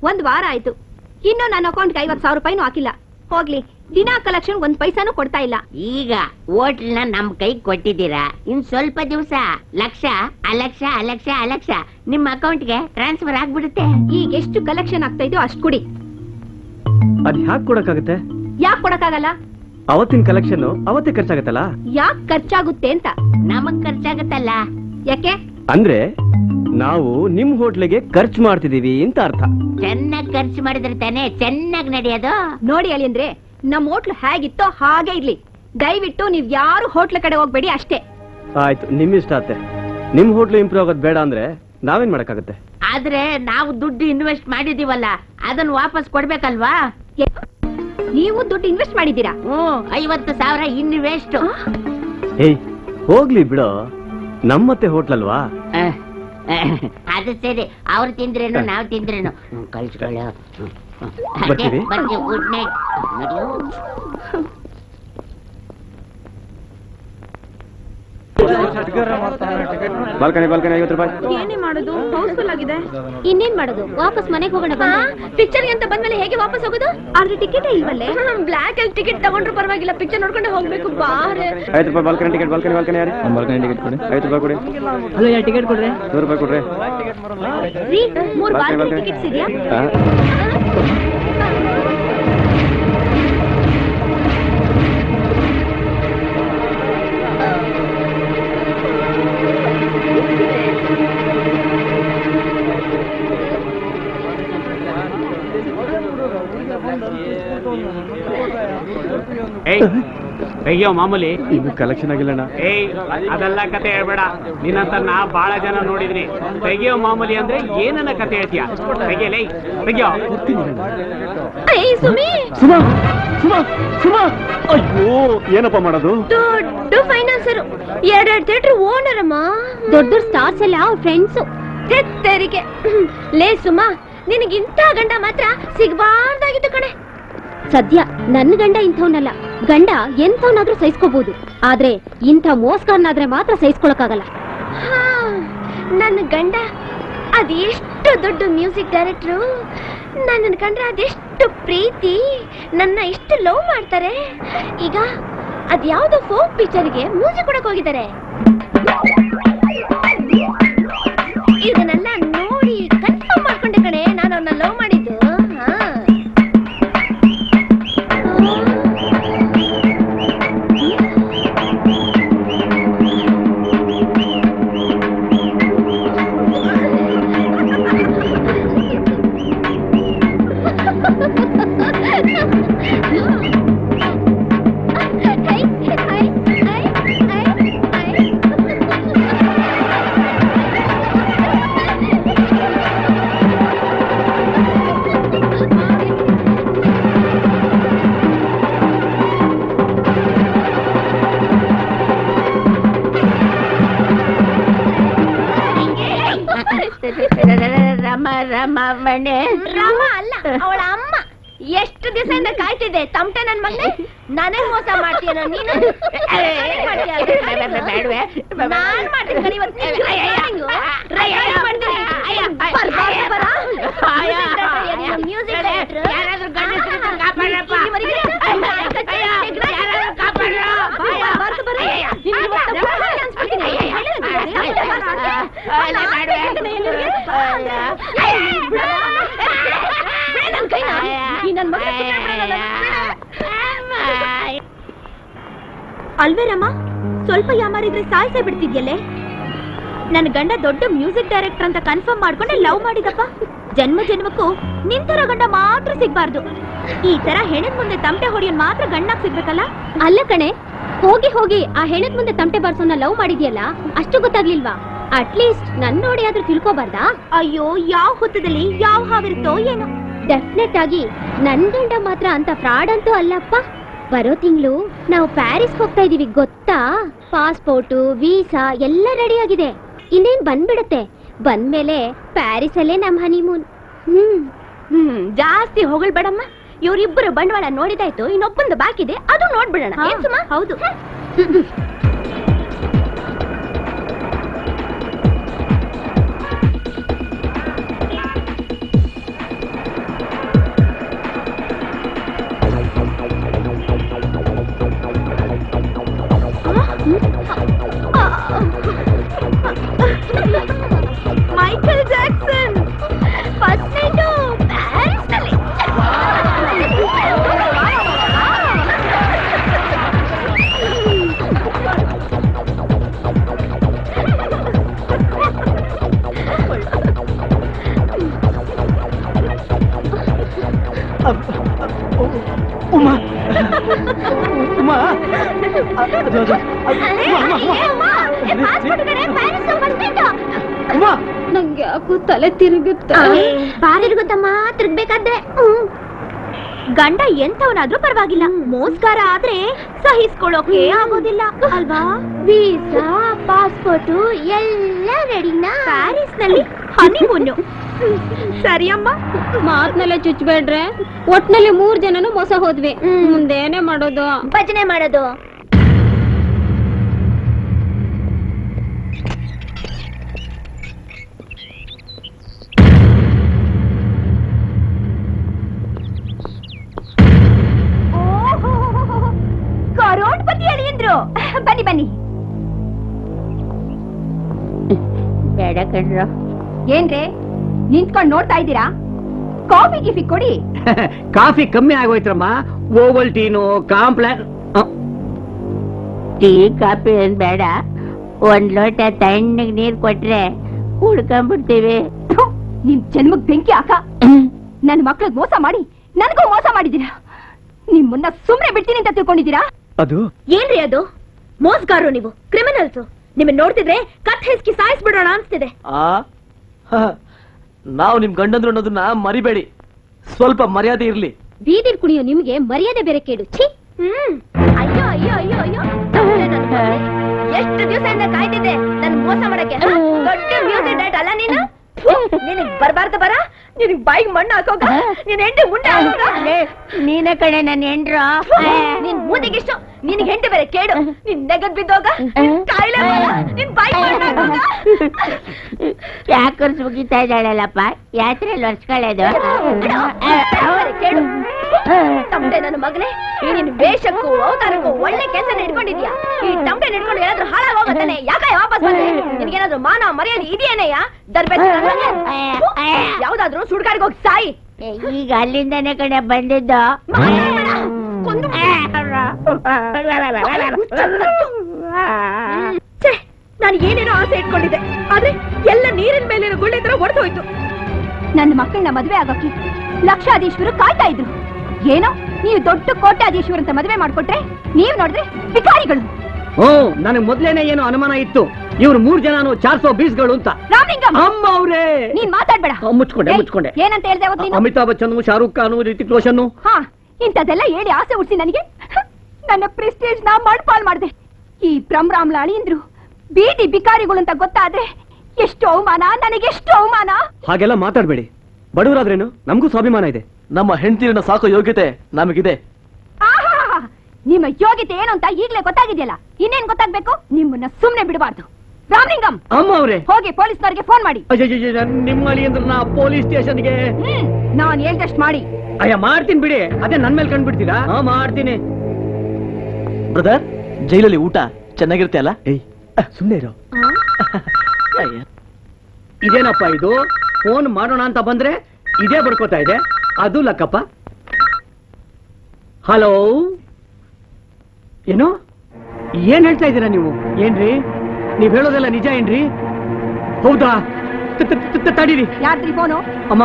ಒಂದ್ ವಾರ ಆಯ್ತು. ಇನ್ನು ನನ್ನ ಅಕೌಂಟ್ಗೆ ಐವತ್ ಸಾವಿರ ರೂಪಾಯಿನೂ ಹಾಕಿಲ್ಲ. ಹೋಗ್ಲಿ ದಿನಾ ಕಲೆಕ್ಷನ್ ಒಂದ್ ಪೈಸಾನು ಕೊಡ್ತಾ ಇಲ್ಲ. ಈಗ ಹೋಟ್ಲ್ನ ನಮ್ ಕೈ ಕೊಟ್ಟಿದ್ದೀರಾ? ಇನ್ ಸ್ವಲ್ಪ ದಿವಸ. ಲಕ್ಷ ಅಲಕ್ಷ ಅಲಕ್ಷ ಅಲಕ್ಷ. ನಿಮ್ಮ ಅಕೌಂಟ್ಗೆ ಟ್ರಾನ್ಸ್ಫರ್ ಆಗ್ಬಿಡುತ್ತೆ. ಈಗ ಎಷ್ಟು ಕಲೆಕ್ಷನ್ ಆಗ್ತಾ ಇದೆಯೋ ಅಷ್ಟು ಕೊಡಿ. ಅದ್ ಹ್ಯಾಕ್ ಕೊಡಕ್ಕಾಗತ್ತೆ? ಯಾಕೆ ಕೊಡಕ್ಕಾಗಲ್ಲ? ಅವತ್ತಿನ ಕಲೆಕ್ಷನ್ ಅವತ್ತೇ ಖರ್ಚಾಗತ್ತಲ್ಲ? ಯಾಕೆ ಖರ್ಚಾಗುತ್ತೆ ಅಂತ? ನಮಗ್ ಖರ್ಚಾಗತ್ತಲ್ಲ. ಯಾಕೆ? ಅಂದ್ರೆ ನಾವು ನಿಮ್ ಹೋಟ್ಲಿಗೆ ಖರ್ಚು ಮಾಡ್ತಿದೀವಿ ಅಂತ ಅರ್ಥ. ಚೆನ್ನಾಗಿ ಖರ್ಚು ಮಾಡಿದ್ರೆ ತಾನೆ ಚೆನ್ನಾಗಿ ನಡೆಯೋದು? ನೋಡಿ ಅಳಿಯಂದ್ರೆ ನಮ್ ಹೋಟ್ಲು ಹೇಗಿತ್ತೋ ಹಾಗೆ ಇರ್ಲಿ. ದಯವಿಟ್ಟು ನೀವ್ ಯಾರು ಹೋಟ್ಲ್ ಕಡೆ ಹೋಗ್ಬೇಡಿ ಅಷ್ಟೇ. ಆಯ್ತು ನಿಮ್ ಇಷ್ಟ ಅತ್ತೆ. ನಿಮ್ ಹೋಟ್ಲು ಇಂಪ್ರೂವ್ ಆಗೋದ್ ಬೇಡ ಅಂದ್ರೆ ನಾವೇನ್ ಮಾಡಕ್ಕಾಗತ್ತೆ? ಆದ್ರೆ ನಾವು ದುಡ್ಡು ಇನ್ವೆಸ್ಟ್ ಮಾಡಿದೀವಲ್ಲ ಅದನ್ನ ವಾಪಸ್ ಕೊಡ್ಬೇಕಲ್ವಾ? ನೀವು ದುಡ್ಡು ಇನ್ವೆಸ್ಟ್ ಮಾಡಿದ್ದೀರಾ? ಹ್ಮ್ ಐವತ್ತು ಸಾವಿರ ಇನ್ನು ವೇಸ್ಟ್ ಏಯ್ ಹೋಗ್ಲಿ ಬಿಡೋ. ನಮ್ಮತ್ತೆ ಹೋಟ್ಲಲ್ವಾ? ಅದು ಸರಿ. ಅವ್ರು ತಿಂದ್ರೇನು ನಾವು ತಿಂದ್ರೇನು. ಕಳ್ಸ್ಕೊಳ್ಳು? ಬರ್ತೀವಿ? ಗುಡ್ ನೈಟ್ ಬಾಲ್ಕನಿ ಬಾಲ್ಕನಿ ಐವತ್ತು ರೂಪಾಯಿ. ಏನೇ ಮಾಡೋದು? ಹೌಸ್ಫುಲ್ ಆಗಿದೆ. ಇನ್ನೇನ್ ಮಾಡುದು? ವಾಪಸ್ ಮನೆಗೆ ಹೋಗೋಣ ಪಿಕ್ಚರ್ ಅಂತ ಬಂದ್ಮೇಲೆ ಹೇಗೆ ವಾಪಸ್ ಹೋಗೋದು? ಆದ್ರೆ ಟಿಕೆಟ್ ಇಲ್ವಲ್ಲೇ? ಬ್ಲಾಕ್ ಅಲ್ಲಿ ಟಿಕೆಟ್ ತಗೊಂಡ್ರು ಪರವಾಗಿಲ್ಲ. ಪಿಕ್ಚರ್ ನೋಡ್ಕೊಂಡು ಹೋಗ್ಬೇಕು ಬಾರೆ. ಐದು ರೂಪಾಯಿ ಬಾಲ್ಕನಿ ಟಿಕೆಟ್ ಬಾಲ್ಕನಿ ಬಾಲ್ಕನಿ ಯಾರು? ಬಾಲ್ಕನಿ ಟಿಕೆಟ್ ಕೊಡಿ. ಐದು ರೂಪಾಯಿ ಕೊಡಿ. ಹಲೋ ಯಾರು ಟಿಕೆಟ್ ಕೊಡ್ರಿ? ನೂರು ರೂಪಾಯಿ ಕೊಡ್ರಿ. ಮೂರು ಬಾಲ್ಕನಿ. ಟಿಕೆಟ್ಸ್ ಇದೆಯಾ? ಏಯ್ ತೆಗಿಯೋ ಮಾಮೂಲಿ. ಇದು ಕಲೆಕ್ಷನ್ ಆಗಿಲ್ಲಣ್ಣ. ಏಯ್ ಅದೆಲ್ಲ ಕತೆ ಹೇಳ್ಬೇಡ. ನಿನ್ನಂತ ನಾ ಬಹಳ ಜನ ನೋಡಿದ್ರಿ. ತೆಗಿಯೋ ಮಾಮೂಲಿ ಅಂದ್ರೆ ಏನನ್ನ ಕತೆ ಹೇಳ್ತೀಯ? ತೆಗಿಯಲೇ ತೆಗಿಯೋ. ಏಯ್ ಸುಮಿ. ಸುಮಾ ಸುಮಾ ಸುಮಾ. ಅಯ್ಯೋ ಏನಪ್ಪ ಮಾಡೋದು? ದೊಡ್ಡ ಫೈನಾನ್ಸರು ಎರಡೆರಡು ಥಿಯೇಟರ್ ಓನರ್ ಅಮ್ಮ. ದೊಡ್ಡ ದೊಡ್ಡ ಸ್ಟಾರ್ಸ್ ಎಲ್ಲ ಅವ್ರ ಫ್ರೆಂಡ್ಸ್ ತೆರಿಗೆ ಲೇ ಸುಮಾ ನಿನಗಿಂತ ಗಂಡ ಮಾತ್ರ ಸಿಗಬಾರ್ದಾಗಿತ್ತು ಕಣೆ. ಸದ್ಯ ನನ್ನ ಗಂಡ ಇಂಥವ್ನಲ್ಲ. ಗಂಡ ಎಂಥವ್ನಾದ್ರೂ ಸಹಿಸ್ಕೋಬಹುದು ಆದ್ರೆ ಇಂಥ ಮೋಸ್ಕಾರನಾದ್ರೆ ಮಾತ್ರ ಸಹಿಸ್ಕೊಳಕ್ಕಾಗಲ್ಲ. ಹಾ, ನನ್ನ ಗಂಡ ಅದೆಷ್ಟು ದೊಡ್ಡ ಮ್ಯೂಸಿಕ್ ಡೈರೆಕ್ಟ್ರು. ನನ್ನ ಕಂಡ್ರೆ ಅದೆಷ್ಟು ಪ್ರೀತಿ. ನನ್ನ ಇಷ್ಟು ಲವ್ ಮಾಡ್ತಾರೆ. ಈಗ ಅದ್ಯಾವುದೋ ಫೋಕ್ ಪಿಕ್ಚರ್ಗೆ ಮ್ಯೂಸಿಕ್ ಕೊಡಕ್ ಹೋಗಿದ್ದಾರೆ. ಮನೆ ರಾಮ ಅಲ್ಲ ಅವಳ ಅಮ್ಮ. ಎಷ್ಟು ದಿವಸದಿಂದ ಕಾಯ್ತಿದ್ದೆ. ತಮಟೆ ನನ್ ಮಗನೆ ನನಗ್ ಮೋಸ ಮಾಡ್ತೀಯನೋ ನೀನು? ಮಾಡ್ತೀನಿ ಇವತ್ತು. ನಿನ್ ರಮ್ಮ ಸ್ವಲ್ಪ ಯಾಮಾರಿದ್ರೆ ಸಾಯಿಸೇ ಬಿಡ್ತಿದ್ಯಲ್ಲೇ? ನನ್ನ ಗಂಡ ದೊಡ್ಡ ಮ್ಯೂಸಿಕ್ ಡೈರೆಕ್ಟರ್ ಅಂತ ಕನ್ಫರ್ಮ್ ಮಾಡ್ಕೊಂಡೆ ಲವ್ ಮಾಡಿದಪ್ಪ. ಜನ್ಮ ಜನ್ಮಕ್ಕೂ ನಿಂತರ ಗಂಡ ಮಾತ್ರ ಸಿಗ್ಬಾರ್ದು. ಈ ತರ ಹೆಣದ್ ಮುಂದೆ ತಂಪೆ ಹೊಡಿಯೋನ್ ಮಾತ್ರ ಗಂಡಾಗ್ ಸಿಗ್ಬೇಕಲ್ಲ? ಅಲ್ಲ ಕಣೆ ಹೋಗಿ ಹೋಗಿ ಆ ಹೆಣದ್ ಮುಂದೆ ತಮಟೆ ಬಾರ್ಸೋನ ಲವ್ ಮಾಡಿದ್ಯಲ್ಲ ಅಷ್ಟು ಗೊತ್ತಾಗ್ಲಿಲ್ವಾ? ಅಟ್ಲೀಸ್ಟ್ ನನ್ ನೋಡಿ ಆದ್ರೂ ತಿಳ್ಕೊಬಾರ್ದ? ಅಯ್ಯೋ ಯಾವ ಹೊತ್ತದಲ್ಲಿ ಯಾವ ಹಾವಿರುತ್ತೋ ಏನೋ. ಡೆಫಿನೆಟ್ ಆಗಿ ನನ್ ಗಂಡ ಮಾತ್ರ ಅಂತ ಫ್ರಾಡ್ ಅಂತೂ ಅಲ್ಲಪ್ಪ. ಬರೋ ತಿಂಗಳು ನಾವು ಪ್ಯಾರಿಸ್ ಹೋಗ್ತಾ ಇದೀವಿ ಗೊತ್ತಾ? ಪಾಸ್ಪೋರ್ಟ್ ವೀಸಾ ಎಲ್ಲ ರೆಡಿ ಆಗಿದೆ. ಇನ್ನೇನ್ ಬಂದ್ಬಿಡತ್ತೆ? ಬಂದ್ಮೇಲೆ ಪ್ಯಾರಿಸ್ ಅಲ್ಲೇ ನಮ್ ಹನಿಮೂನ್ ಹ್ಮ್. ಹ್ಮ್ ಜಾಸ್ತಿ ಹೊಗಳ್ಬೇಡಮ್ಮ. ಇವ್ರಿಬ್ಬರು ಬಂಡವಾಳ ನೋಡಿದಾಯ್ತು ಇನ್ನೊಬ್ಬಂದು ಬಾಕಿದೆ ಅದು ನೋಡ್ಬಿಡೋಣ. ಹೌದು. Michael Jackson first night Uma. Uma. Uma. ನಂಗೆ ಯಾಕೋ ತಲೆ ತಿರುಗುತ್ತೆ. ಬಾರಿರ್ಗೊತ್ತಮ್ಮ ತಿರ್ಗ್ಬೇಕಾದ್ರೆ ಗಂಡ ಎಂತವನಾದ್ರೂ ಪರವಾಗಿಲ್ಲ. ಮೋಸ್ಕಾರ ಆದ್ರೆ ಸಹಿಸ್ಕೊಳ್ಳೋಕೆ ಆಗೋದಿಲ್ಲ ಅಲ್ವಾ? ವೀಸಾ ಪಾಸ್ಪೋರ್ಟ್ ಎಲ್ಲ ರೆಡಿನಾ? ಪ್ಯಾರಿಸ್ನಲ್ಲಿ ಹನಿಮೂನು ಸರಿ ಅಮ್ಮ ಮಾತ್ನೆಲ್ಲ ಚುಚ್ಚಬೇಡ್ರೆ ಒಟ್ನಲ್ಲಿ ಮೂರ್ ಜನನು ಮೋಸ ಹೋದ್ವಿ. ಮುಂದೇನೆ ಮಾಡೋದು? ಭಜನೆ ಮಾಡೋದು. ಬನ್ನಿ ಬನ್ನಿ. ಬೇಡ ಕಣ್ರ. ಏನ್ರೆ? ನಿಂತ್ಕೊಂಡ್ ನೋಡ್ತಾ ಇದ್ದೀರಾ? ಕಾಫಿ ಗಿಫಿ ಕೊಡಿ. ಕಾಫಿ ಕಮ್ಮಿ ಆಗೋಯ್ತ್ರಮ್ಮ. Ovaltine Complan tea coffee ಏನ್ ಬೇಡ. ಒಂದ್ ಲೋಟ ತಣ್ಣಗ್ ನೀರ್ ಕೊಟ್ರೆ ಕುಡ್ಕೊಂಡ್ಬಿಡ್ತೀವಿ. ನಿಮ್ ಜನ್ಮಕ್ ಬೆಂಕಿ ಹಾಕ. ನನ್ ಮಕ್ಳಗ್ ಮೋಸ ಮಾಡಿ ನನಗೂ ಮೋಸ ಮಾಡಿದೀರಾ ನಿಮ್ಮನ್ನ ಸುಮ್ನೆ ಬಿಡ್ತೀನಿ ಅಂತ ತಿಳ್ಕೊಂಡಿದ್ದೀರಾ? ಅದು? ಏನ್ರಿ ಅದು? ಮೋಸಗಾರರು ನೀವು ಕ್ರಿಮಿನಲ್ಸ್ ನಿಮ್ಮನ್ನ ನೋಡ್ತಿದ್ರೆ ಕತ್ ಹೆಸ್ಕಿ ಸಾಯಿಸ್ಬಿಡೋಣ ಅನ್ಸ್ತಿದೆ. ನಾವು ನಿಮ್ ಗಂಡಂದ್ರು ಅನ್ನೋದನ್ನ ಮರಿಬೇಡಿ. ಸ್ವಲ್ಪ ಮರ್ಯಾದೆ ಇರ್ಲಿ. ಬೀದಿ ಕುಣಿಯೋ ನಿಮ್ಗೆ ಮರ್ಯಾದೆ ಬೇರೆ ಕೇಳು ಛೀ! ಹ್ಮ್. ಅಯ್ಯೋ ಅಯ್ಯೋ ಅಯ್ಯೋ ಅಯ್ಯೋ. ನನ್. ಎಷ್ಟು ದಿವಸದಿಂದ ಕಾಯ್ತಿದ್ದೆ ನನ್ ಮೋಸ ಮಾಡಕ್ಕೆ? ದೊಡ್ಡ ಮ್ಯೂಸಿಕ್ ಡೈಟ್ ಅಲ್ಲ ನೀನು? ನಿನಗ್ ಬರ್ಬಾರ್ದು ಬರ. ನಿನಗ್ ಬಾಯಿಗೆ ಮಣ್ಣು ಹಾಕೋಗ ನಿನ್ ಹೆಂಡ ಮುಂಡೆ ಹಾಕೋಗ ನೀನ ಕಡೆ ನನ್ನ ಹೆಂಡ್ರ. ನಿನ್ ಮೂದಿಗಿಷ್ಟು ನಿನ್ ಹೆಂಡಿ ಬೇರೆ ಕೇಡು. ನಿನ್ ನೆಗದ್ ಬಿದ್ದೋಗ? ಕಾಯಿಲೆ ನಿನ್ ಬಾಯಿಗೆ ಮಣ್ಣು ಹಾಕೋಗ? ಯಾಕರ್ಸ್ ಮುಗಿತಾ ಇದ್ದಾಳಲ್ಲಪ್ಪ? ಯಾತ್ರೆಯಲ್ಲಿ ವರ್ಷಗಳದು ಕೇಳು. ತಮ್ಮೆ ನನ್ನ ಮಗನೇ ಈ ನಿನ್ ವೇಷಕ್ಕೂ ಅವತಾರಕ್ಕೂ ಒಳ್ಳೆ ಕೆಲಸ ಹಿಡ್ಕೊಂಡಿದ್ಯಾ? ಈ ತಮ್ಮಡೆ ಹಿಡ್ಕೊಂಡು ಏನಾದ್ರೂ ಹಾಳಾಗೋಗತ್ತಾನೆ ಯಾಕ ವಾಪಸ್ ಬಂದೆ? ನಿನ್ಗೇನಾದ್ರೂ ಮಾನ ಮರ್ಯಾದೆ ಇದೆಯೇನಯ್ಯ? ದರ್ಬೆ ಯಾವ್ದಾದ್ರೂ ಸುಡ್ಗಾಡಿಗೆ ಹೋಗಿ ಸಾಯಿ. ಈಗ ಅಲ್ಲಿಂದನೇ ಕಣೆ ಬಂದಿದ್ದು? ನಾನು ಏನೇನೋ ಆಸೆ ಇಟ್ಕೊಂಡಿದ್ದೆ. ಆದ್ರೆ ಎಲ್ಲ ನೀರಿನ ಮೇಲಿನ ಗುಳ್ಳೆ ತರ ಒಡೆದು ಹೋಯ್ತು. ನನ್ನ ಮಕ್ಕಳನ್ನ ಮದುವೆ ಆಗೋಕೆ ಲಕ್ಷಾಧೀಶ್ವರು ಕಾಯ್ತಾ ಇದ್ರು. ಏನೋ ನೀವು ದೊಡ್ಡ ಕೋಟ್ಯಾಧೀಶ್ವರ ಅಂತ ಮದ್ವೆ ಮಾಡ್ಕೊಟ್ರೆ ನೀವ್ ನೋಡಿದ್ರೆ ಭಿಕಾರಿಗಳು. ಓ ನನಗೆ ಮೊದ್ಲೇನೆ ಏನೋ ಅನುಮಾನ ಇತ್ತು. ಇವ್ರು ಮೂರ್ ಜನನು ಚಾರ್ಸೋ ಬೀಸ್ಗಳು ಅಂತ. ರಾಮಲಿಂಗಂ! ಅಮ್ಮ ಅವ್ರೇ! ನೀನ್ ಮಾತಾಡ್ಬೇಡ. ಆ, ಮುಚ್ಕೊಂಡೆ ಏಯ್, ಮುಚ್ಕೊಂಡೆ. ಏನಂತ ಹೇಳ್ದೆ ಅವತ್ತು ನೀನು? ಅಮಿತಾಬ್ ಬಚ್ಚನ್ ಶಾರುಖ್ ಖಾನ್ ರಿತಿಕ್ ರೋಷನ್ ಹಾ ಇಂಥದ್ದೆಲ್ಲ ಹೇಳಿ ಆಸೆ ಉಡ್ಸಿ ನನಗೆ? ನನ್ನ ಪ್ರೆಸ್ಟೇಜ್ನ ಮಣ್ಪಾಲ್ ಮಾಡ್ದೆ. ಈ ಭ್ರಮರಾಮ್ ಲಾಣಿ ಅಂದ್ರು ಬೀದಿ ಬಿಕಾರಿಗಳು ಅಂತ ಗೊತ್ತಾದ್ರೆ ಎಷ್ಟು ಅವಮಾನ ನನಗೆ ಎಷ್ಟು ಅವಮಾನ? ಹಾಗೆಲ್ಲ ಮಾತಾಡ್ಬೇಡಿ. ಬಡವರಾದ್ರೇನು? ನಮಗೂ ಸ್ವಾಭಿಮಾನ ಇದೆ. ನಮ್ಮ ಹೆಂಡತಿಯನ್ನ ಸಾಕೋ ಯೋಗ್ಯತೆ ನಮಗಿದೆ. ನಿಮ್ಮ ಯೋಗ್ಯತೆ ಏನು ಅಂತ ಈಗಲೇ ಗೊತ್ತಾಗಿದೆಯಲ್ಲ? ಇನ್ನೇನ್ ಗೊತ್ತಾಗ್ಬೇಕು? ನಿಮ್ಮನ್ನ ಸುಮ್ನೆ ಬಿಡಬಾರ್ದು. ರಾಮಲಿಂಗಂ! ಅಮ್ಮ ಅವ್ರೆ! ಹೋಗಿ ಪೊಲೀಸ್ನವರಿಗೆ ಫೋನ್ ಮಾಡಿ. ನಿಮ್ಮಲ್ಲಿ ಅಂದ್ರೆ ನಾ ಪೊಲೀಸ್ ಸ್ಟೇಷನ್ಗೆ ಗೆ. ನಾನ್ ಹೇಳ್ದಷ್ಟು ಮಾಡಿ. ಅಯ್ಯ ಮಾಡ್ತೀನಿ ಬಿಡಿ. ಅದೇ ನನ್ ಮೇಲೆ ಕಂಡ್ಬಿಡ್ತೀರಾ ಹಾ ಮಾಡ್ತೀನಿ. ಬ್ರದರ್ ಜೈಲಲ್ಲಿ ಊಟ ಚೆನ್ನಾಗಿರುತ್ತೆ ಅಲ್ಲ? ಏಯ್ ಸುಮ್ಮನೆ ಇರೋ. ಅಯ್ಯ. ಇದೇನಪ್ಪ ಇದು? ಫೋನ್ ಮಾಡೋಣ ಅಂತ ಬಂದ್ರೆ ಇದೇ ಬರ್ಕೋತಾ ಇದೆ. ಅದು ಲಕ್ಕಪ್ಪ. ಹಲೋ ಏನು? ಏನ್ ಹೇಳ್ತಾ ಇದ್ದೀರಾ ನೀವು? ಏನ್ರಿ? ನೀವ್ ಹೇಳೋದೆಲ್ಲ ನಿಜ ಏನ್ರಿ? ಹೌದಾ? ತಡೀರಿ. ಯಾರ್ದ್ರಿ ಫೋನು ಅಮ್ಮ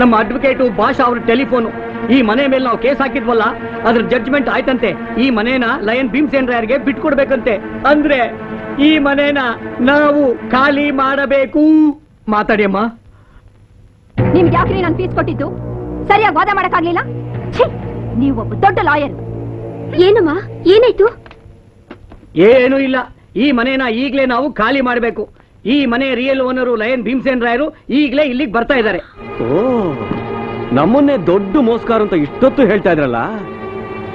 ನಮ್ಮ ಅಡ್ವೊಕೇಟು ಭಾಷಾ ಅವ್ರ ಟೆಲಿಫೋನು ಈ ಮನೆ ಮೇಲೆ ನಾವು ಕೇಸ್ ಹಾಕಿದ್ವಲ್ಲ ಅದ್ರ ಜಡ್ಜ್ಮೆಂಟ್ ಆಯ್ತಂತೆ. ಈ ಮನೇನ ಲಯನ್ ಭೀಮ್ಸೇನ್ ರಾಯರ್ಗೆ ಬಿಟ್ಕೊಡ್ಬೇಕಂತೆ ಅಂದ್ರೆ ಈ ಮನೇನ ನಾವು ಖಾಲಿ ಮಾಡಬೇಕು. ಮಾತಾಡಿ ಅಮ್ಮ. ನಿಮ್ಗೆ ಯಾಕ್ರಿ ನಾನು ಫೀಸ್ ಕೊಟ್ಟಿದ್ದು? ಸರಿಯಾಗಿ ವಾದ ಮಾಡಕ್ಕಾಗ್ಲಿಲ್ಲ? ನೀವು ದೊಡ್ಡ ಲಾಯರ್ ಏನಮ್ಮ? ಏನಾಯ್ತು? ಏನೂ ಇಲ್ಲ. ಈ ಮನೇನ ಈಗಲೇ ನಾವು ಖಾಲಿ ಮಾಡಬೇಕು. ಈ ಮನೆ ರಿಯಲ್ ಓನರು ಲಯನ್ ಭೀಮಸೇನ್ ರಾಯರು ಈಗ್ಲೇ ಇಲ್ಲಿಗೆ ಬರ್ತಾ ಇದ್ದಾರೆ. ಓ ನಮ್ಮನ್ನೇ ದೊಡ್ಡ ಮೋಸ್ಕಾರ ಅಂತ ಇಷ್ಟೊತ್ತು ಹೇಳ್ತಾ ಇದ್ರಲ್ಲ?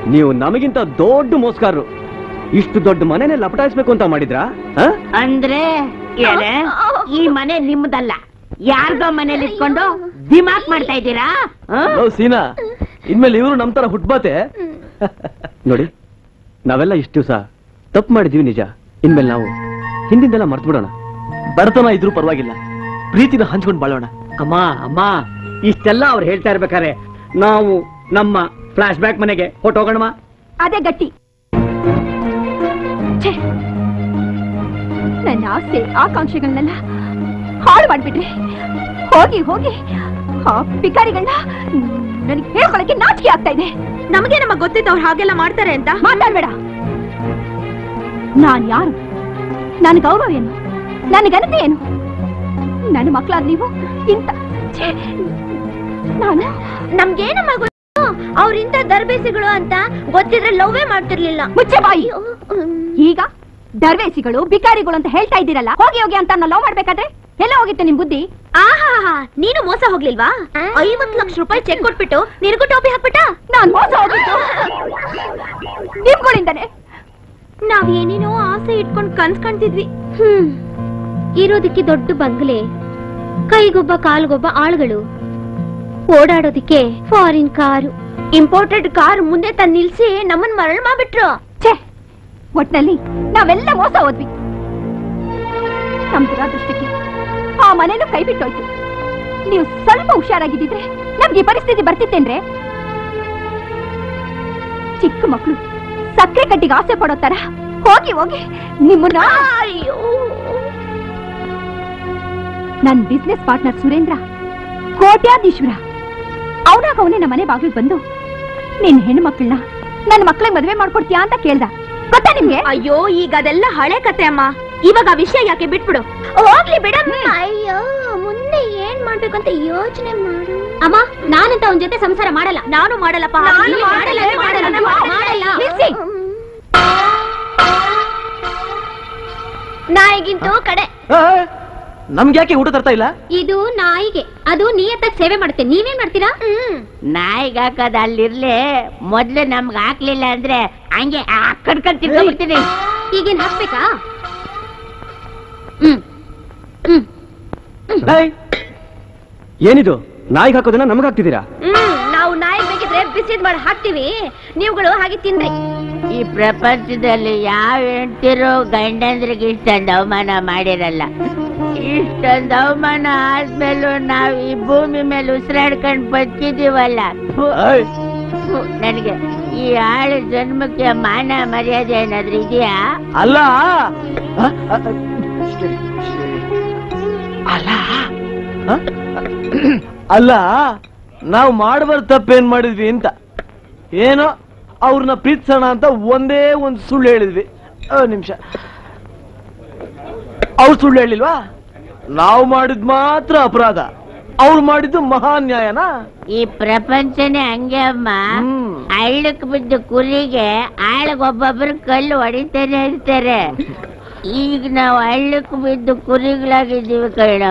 ನೀವು ನಮಗಿಂತ ದೊಡ್ಡ ಮೋಸ್ಕಾರರು ಇಷ್ಟು ದೊಡ್ಡ ಮನೆನೇ ಲಪಟಾಯಿಸ್ಬೇಕು ಅಂತ ಮಾಡಿದ್ರಾ? ಆ? ಅಂದ್ರೆ ಏನೇ ಈ ಮನೆ ನಿಮ್ದಲ್ಲ. ಯಾರ್ದೋ ಮನೇಲಿ ಇಟ್ಕೊಂಡು ದಿಮಾಕ್ ಮಾಡ್ತಾ ಇದ್ದೀರಾ? ಸೀನಾ. ಇನ್ಮೇಲೆ ಇವರು ನಮ್ ತರ ಹುಟ್ಬಾತೆ. ನೋಡಿ ನಾವೆಲ್ಲ ಇಷ್ಟು ದಿವಸ ತಪ್ಪು ಮಾಡಿದೀವಿ ನಿಜ. ಇನ್ಮೇಲೆ ನಾವು ಹಿಂದಿಂದೆಲ್ಲ ಮರ್ತು ಬಿಡೋಣ ಬಡತನ ಇದ್ರೂ ಪರವಾಗಿಲ್ಲ. ಪ್ರೀತಿನ ಹಂಚ್ಕೊಂಡು ಬಾಳೋಣ. ಅಮ್ಮ ಅಮ್ಮ ಇಷ್ಟೆಲ್ಲ ಅವ್ರು ಹೇಳ್ತಾ ಇರ್ಬೇಕಾರೆ ನಾವು ನಮ್ಮ ಫ್ಲಾಶ್ ಬ್ಯಾಕ್ ಮನೆಗೆ ಹೊಟ್ಟೋಗೋಣ ಅದೇ ಗಟ್ಟಿ. ನನ್ನ ಆಸೆ ಆಕಾಂಕ್ಷೆಗಳನ್ನೆಲ್ಲ ಹಾಳು ಮಾಡ್ಬಿಟ್ರಿ ಹೋಗಿ ಹೋಗಿ ಆ ಭಿಕಾರಿಗಳನ್ನ ನನಗೆ ಹೇಳ್ಕೊಳಕ್ಕೆ ನಾಚಿಕೆ ಆಗ್ತಾ ಇದೆ. ನಮಗೆ ಗೊತ್ತಿತ್ತು ಅವ್ರು ಹಾಗೆಲ್ಲ ಮಾಡ್ತಾರೆ ಅಂತ ಮಾತಾಡ್ಬೇಡ. ನಾನ್ ಯಾರು? ನನ್ನ ಗೌರವ ಏನು? ನನ್ನ ಘನತೆ ಏನು? ನನ್ನ ಮಕ್ಕಳಾದ ನೀವು ಇಂತ ನಾನು? ನಮ್ಗೇನಮ್ಮ ಗೊತ್ತು ಅವ್ರಿಂತ ದರ್ಬೇಸಿಗಳು ಅಂತ ಗೊತ್ತಿದ್ರೆ ಲವ್ವೇ ಮಾಡ್ತಿರ್ಲಿಲ್ಲ. ಮುಚ್ಚೆ ಬಾಯಿ! ಈಗ ದರ್ವೇಸಿಗಳು ಬಿಕಾರಿಗಳು ಅಂತ ಹೇಳ್ತಾ ಇದ್ದೀರಲ್ಲ ಹೋಗಿ ಹೋಗಿ ಅಂತ ಲವ್ ಮಾಡ್ಬೇಕಾದ್ರೆ? ಎಲ್ಲ ಹೋಗಿತ್ತು ನಿಮ್ ಬುದ್ಧಿ? ಆಹಾ ನೀನು ಮೋಸ ಹೋಗ್ಲಿಲ್ವಾ? ಐವತ್ ಲಕ್ಷ ರೂಪಾಯಿ ಚೆಕ್ ಕೊಟ್ಬಿಟ್ಟು ನಿನಗೂ ಟೋಪಿ ಹಾಕ್ಬಿಟ್ಟ? ನಾನ್ ಮೋಸ ಹೋಗಿದ್ದು. ನಿಮ್ಗಳಿಂದಾನೆ ನಾವ್ ಏನೇನೋ ಆಸೆ ಇಟ್ಕೊಂಡ್ ಕನ್ಸ್ ಕಾಣ್ತಿದ್ವಿ. ಹ್ಮ್. ಇರೋದಿಕ್ಕೆ ದೊಡ್ಡ ಬಂಗ್ಲೆ ಕೈಗೊಬ್ಬ ಕಾಲ್ಗೊಬ್ಬ ಆಳುಗಳು. ಓಡಾಡೋದಿಕ್ಕೆ ಫಾರಿನ್ ಕಾರು ಇಂಪೋರ್ಟೆಡ್ ಕಾರ್ ಮುಂದೆ ತಂದ್ ನಿಲ್ಸಿ ನಮ್ಮನ್ ಮರಳ್ ಮಾಡ್ಬಿಟ್ರು. ಛೇ ಒಟ್ನಲ್ಲಿ ನಾವೆಲ್ಲ ಮೋಸ ಹೋದ್ವಿ. ನಮ್ ದುರಾದೃಷ್ಟಕ್ಕೆ ಆ ಮನೇನು ಕೈ ಬಿಟ್ಟೋಯ್ತು ನೀವು ಸ್ವಲ್ಪ ಹುಷಾರಾಗಿದ್ದಿದ್ರೆ ನಮ್ಗೆ ಈ ಪರಿಸ್ಥಿತಿ ಬರ್ತಿತ್ತೇನ್ರೆ ಚಿಕ್ಕ ಮಕ್ಕಳು ಸಕ್ಕರೆ ಕಟ್ಟಿಗೆ ಆಸೆ ಪಡೋ ತರ ಹೋಗಿ ಹೋಗಿ ನಿಮ್ಮನ್ನ ನನ್ ಬಿಸ್ನೆಸ್ ಪಾರ್ಟ್ನರ್ ಸುರೇಂದ್ರ ಕೋಟ್ಯಾಧೀಶ್ವರ. ಅವನಾಗ ಅವನೇ ನಮ್ಮ ಮನೆ ಬಾಗಿಲು ಬಂದು ನಿನ್ ಹೆಣ್ಣು ಮಕ್ಕಳನ್ನ ನನ್ನ ಮಕ್ಕಳಿಗೆ ಮದುವೆ ಮಾಡ್ಕೊಡ್ತೀಯಾ ಅಂತ ಕೇಳ್ದ. ಗೊತ್ತಾ ನಿಮ್ಗೆ? ಅಯ್ಯೋ ಈಗ ಅದೆಲ್ಲ ಹಳೆ ಕತೆ ಅಮ್ಮ. ಇವಾಗ ಆ ವಿಷಯ ಯಾಕೆ ಬಿಟ್ಬಿಡು? ಹೋಗ್ಲಿ ಬಿಡಮ್ಮ ಅಯ್ಯೋ ಮುಂದೆ ಏನ್ ಮಾಡ್ಬೇಕು ಅಂತ ಯೋಚನೆ ಮಾಡು. ಅಮ್ಮ ನಾನಂತ ಅವನ ಜೊತೆ ಸಂಸಾರ ಮಾಡಲ್ಲ. ನಾನು ಮಾಡಲ್ಲಪ್ಪ. ನಾನು ಮಾಡಲ್ಲ, ಮಾಡಲ್ಲ, ಮಾಡಲ್ಲ, ಮಾಡಲ್ಲ. ನಿಲ್ಸಿ. ನಾಯಿಗಿಂತೂ ಕಡೆ. ನಮ್ಗೆ ಯಾಕೆ ಊಟ ತರ್ತಾ ಇಲ್ಲ? ಇದು ನಾಯಿಗೆ. ಅದು ನಿಯತ್ತಾಗಿ ಸೇವೆ ಮಾಡುತ್ತೆ. ನೀವೇನ್ ಮಾಡ್ತೀರಾ? ನಾಯಿಗೆ ಹಾಕೋದು ಅಲ್ಲಿರ್ಲಿ. ಮೊದ್ಲು ನಮ್ಗೆ ಹಾಕ್ಲಿಲ್ಲ ಅಂದ್ರೆ ಹಂಗೆ ಕಡ್ಕೊಂಡ್ ತಿರ್ಕೊಂಡ್ಬಿಡ್ತೀನಿ ಈಗೇನ್ ಹಾಕ್ಬೇಕಾ! ಏನಿದು? ನಾಯಿಗೆ ಹಾಕೋದನ್ನ ನಮಗ್ ಹಾಕ್ತಿದ್ದೀರಾ? ನಾವು ನಾಯಿ ಬೇಕಿದ್ರೆ ಬಿಸಿದ್ ಮಾಡಿ ಹಾಕ್ತಿವಿ. ನೀವುಗಳು ಹಾಗೆ ತಿನ್ರಿ. ಈ ಪ್ರಪಂಚದಲ್ಲಿ ಯಾವ ಹೆಂಡ್ತಿರು ಗಂಡಂದ್ರಿಗೆ ಇಷ್ಟೊಂದು ಅವಮಾನ ಮಾಡಿರಲ್ಲ. ಇಷ್ಟೊಂದು ಅವಮಾನ ಆದ್ಮೇಲೂ ನಾವ್ ಈ ಭೂಮಿ ಮೇಲೆ ಉಸಿರಾಡ್ಕೊಂಡ್ ಬದುಕಿದೀವಲ್ಲ. ನನಗೆ ಈ ಆಳು ಜನ್ಮಕ್ಕೆ ಮಾನ ಮರ್ಯಾದೆ ಏನಾದ್ರೂ ಇದೆಯಾ? ಅಲ್ಲ? ಅಲ್ಲ? ಅಲ್ಲ ನಾವು ಮಾಡಬಾರ್ದು ತಪ್ಪೇನ್ ಮಾಡಿದ್ವಿ ಅಂತ. ಏನೋ ಅವ್ರನ್ನ ಪ್ರೀತಿಸೋಣ ಅಂತ ಒಂದೇ ಒಂದು ಸುಳ್ಳು ಹೇಳಿದ್ವಿ. ನಿಮಿಷ. ಅವ್ರು ಸುಳ್ಳು ಹೇಳಿಲ್ವಾ? ನಾವು ಮಾಡಿದ್ ಮಾತ್ರ ಅಪರಾಧ. ಅವ್ರು ಮಾಡಿದ್ದು ಮಹಾನ್ಯಾಯನಾ ಈ ಪ್ರಪಂಚನೇ ಹಂಗೆ ಅಮ್ಮ. ಹಳ್ಳಕ್ ಬಿದ್ದ ಕುರಿಗೆ ಆಳಗೊಬ್ಬೊಬ್ರು ಕಲ್ಲು ಹೊಡಿತಾರೆ ಇರ್ತಾರೆ ಈಗ ನಾವು ಹಳ್ಳಕ್ಕೆ ಬಿದ್ದು ಕುರಿಗಳಾಗಿದ್ದೀವಿ ಕಣ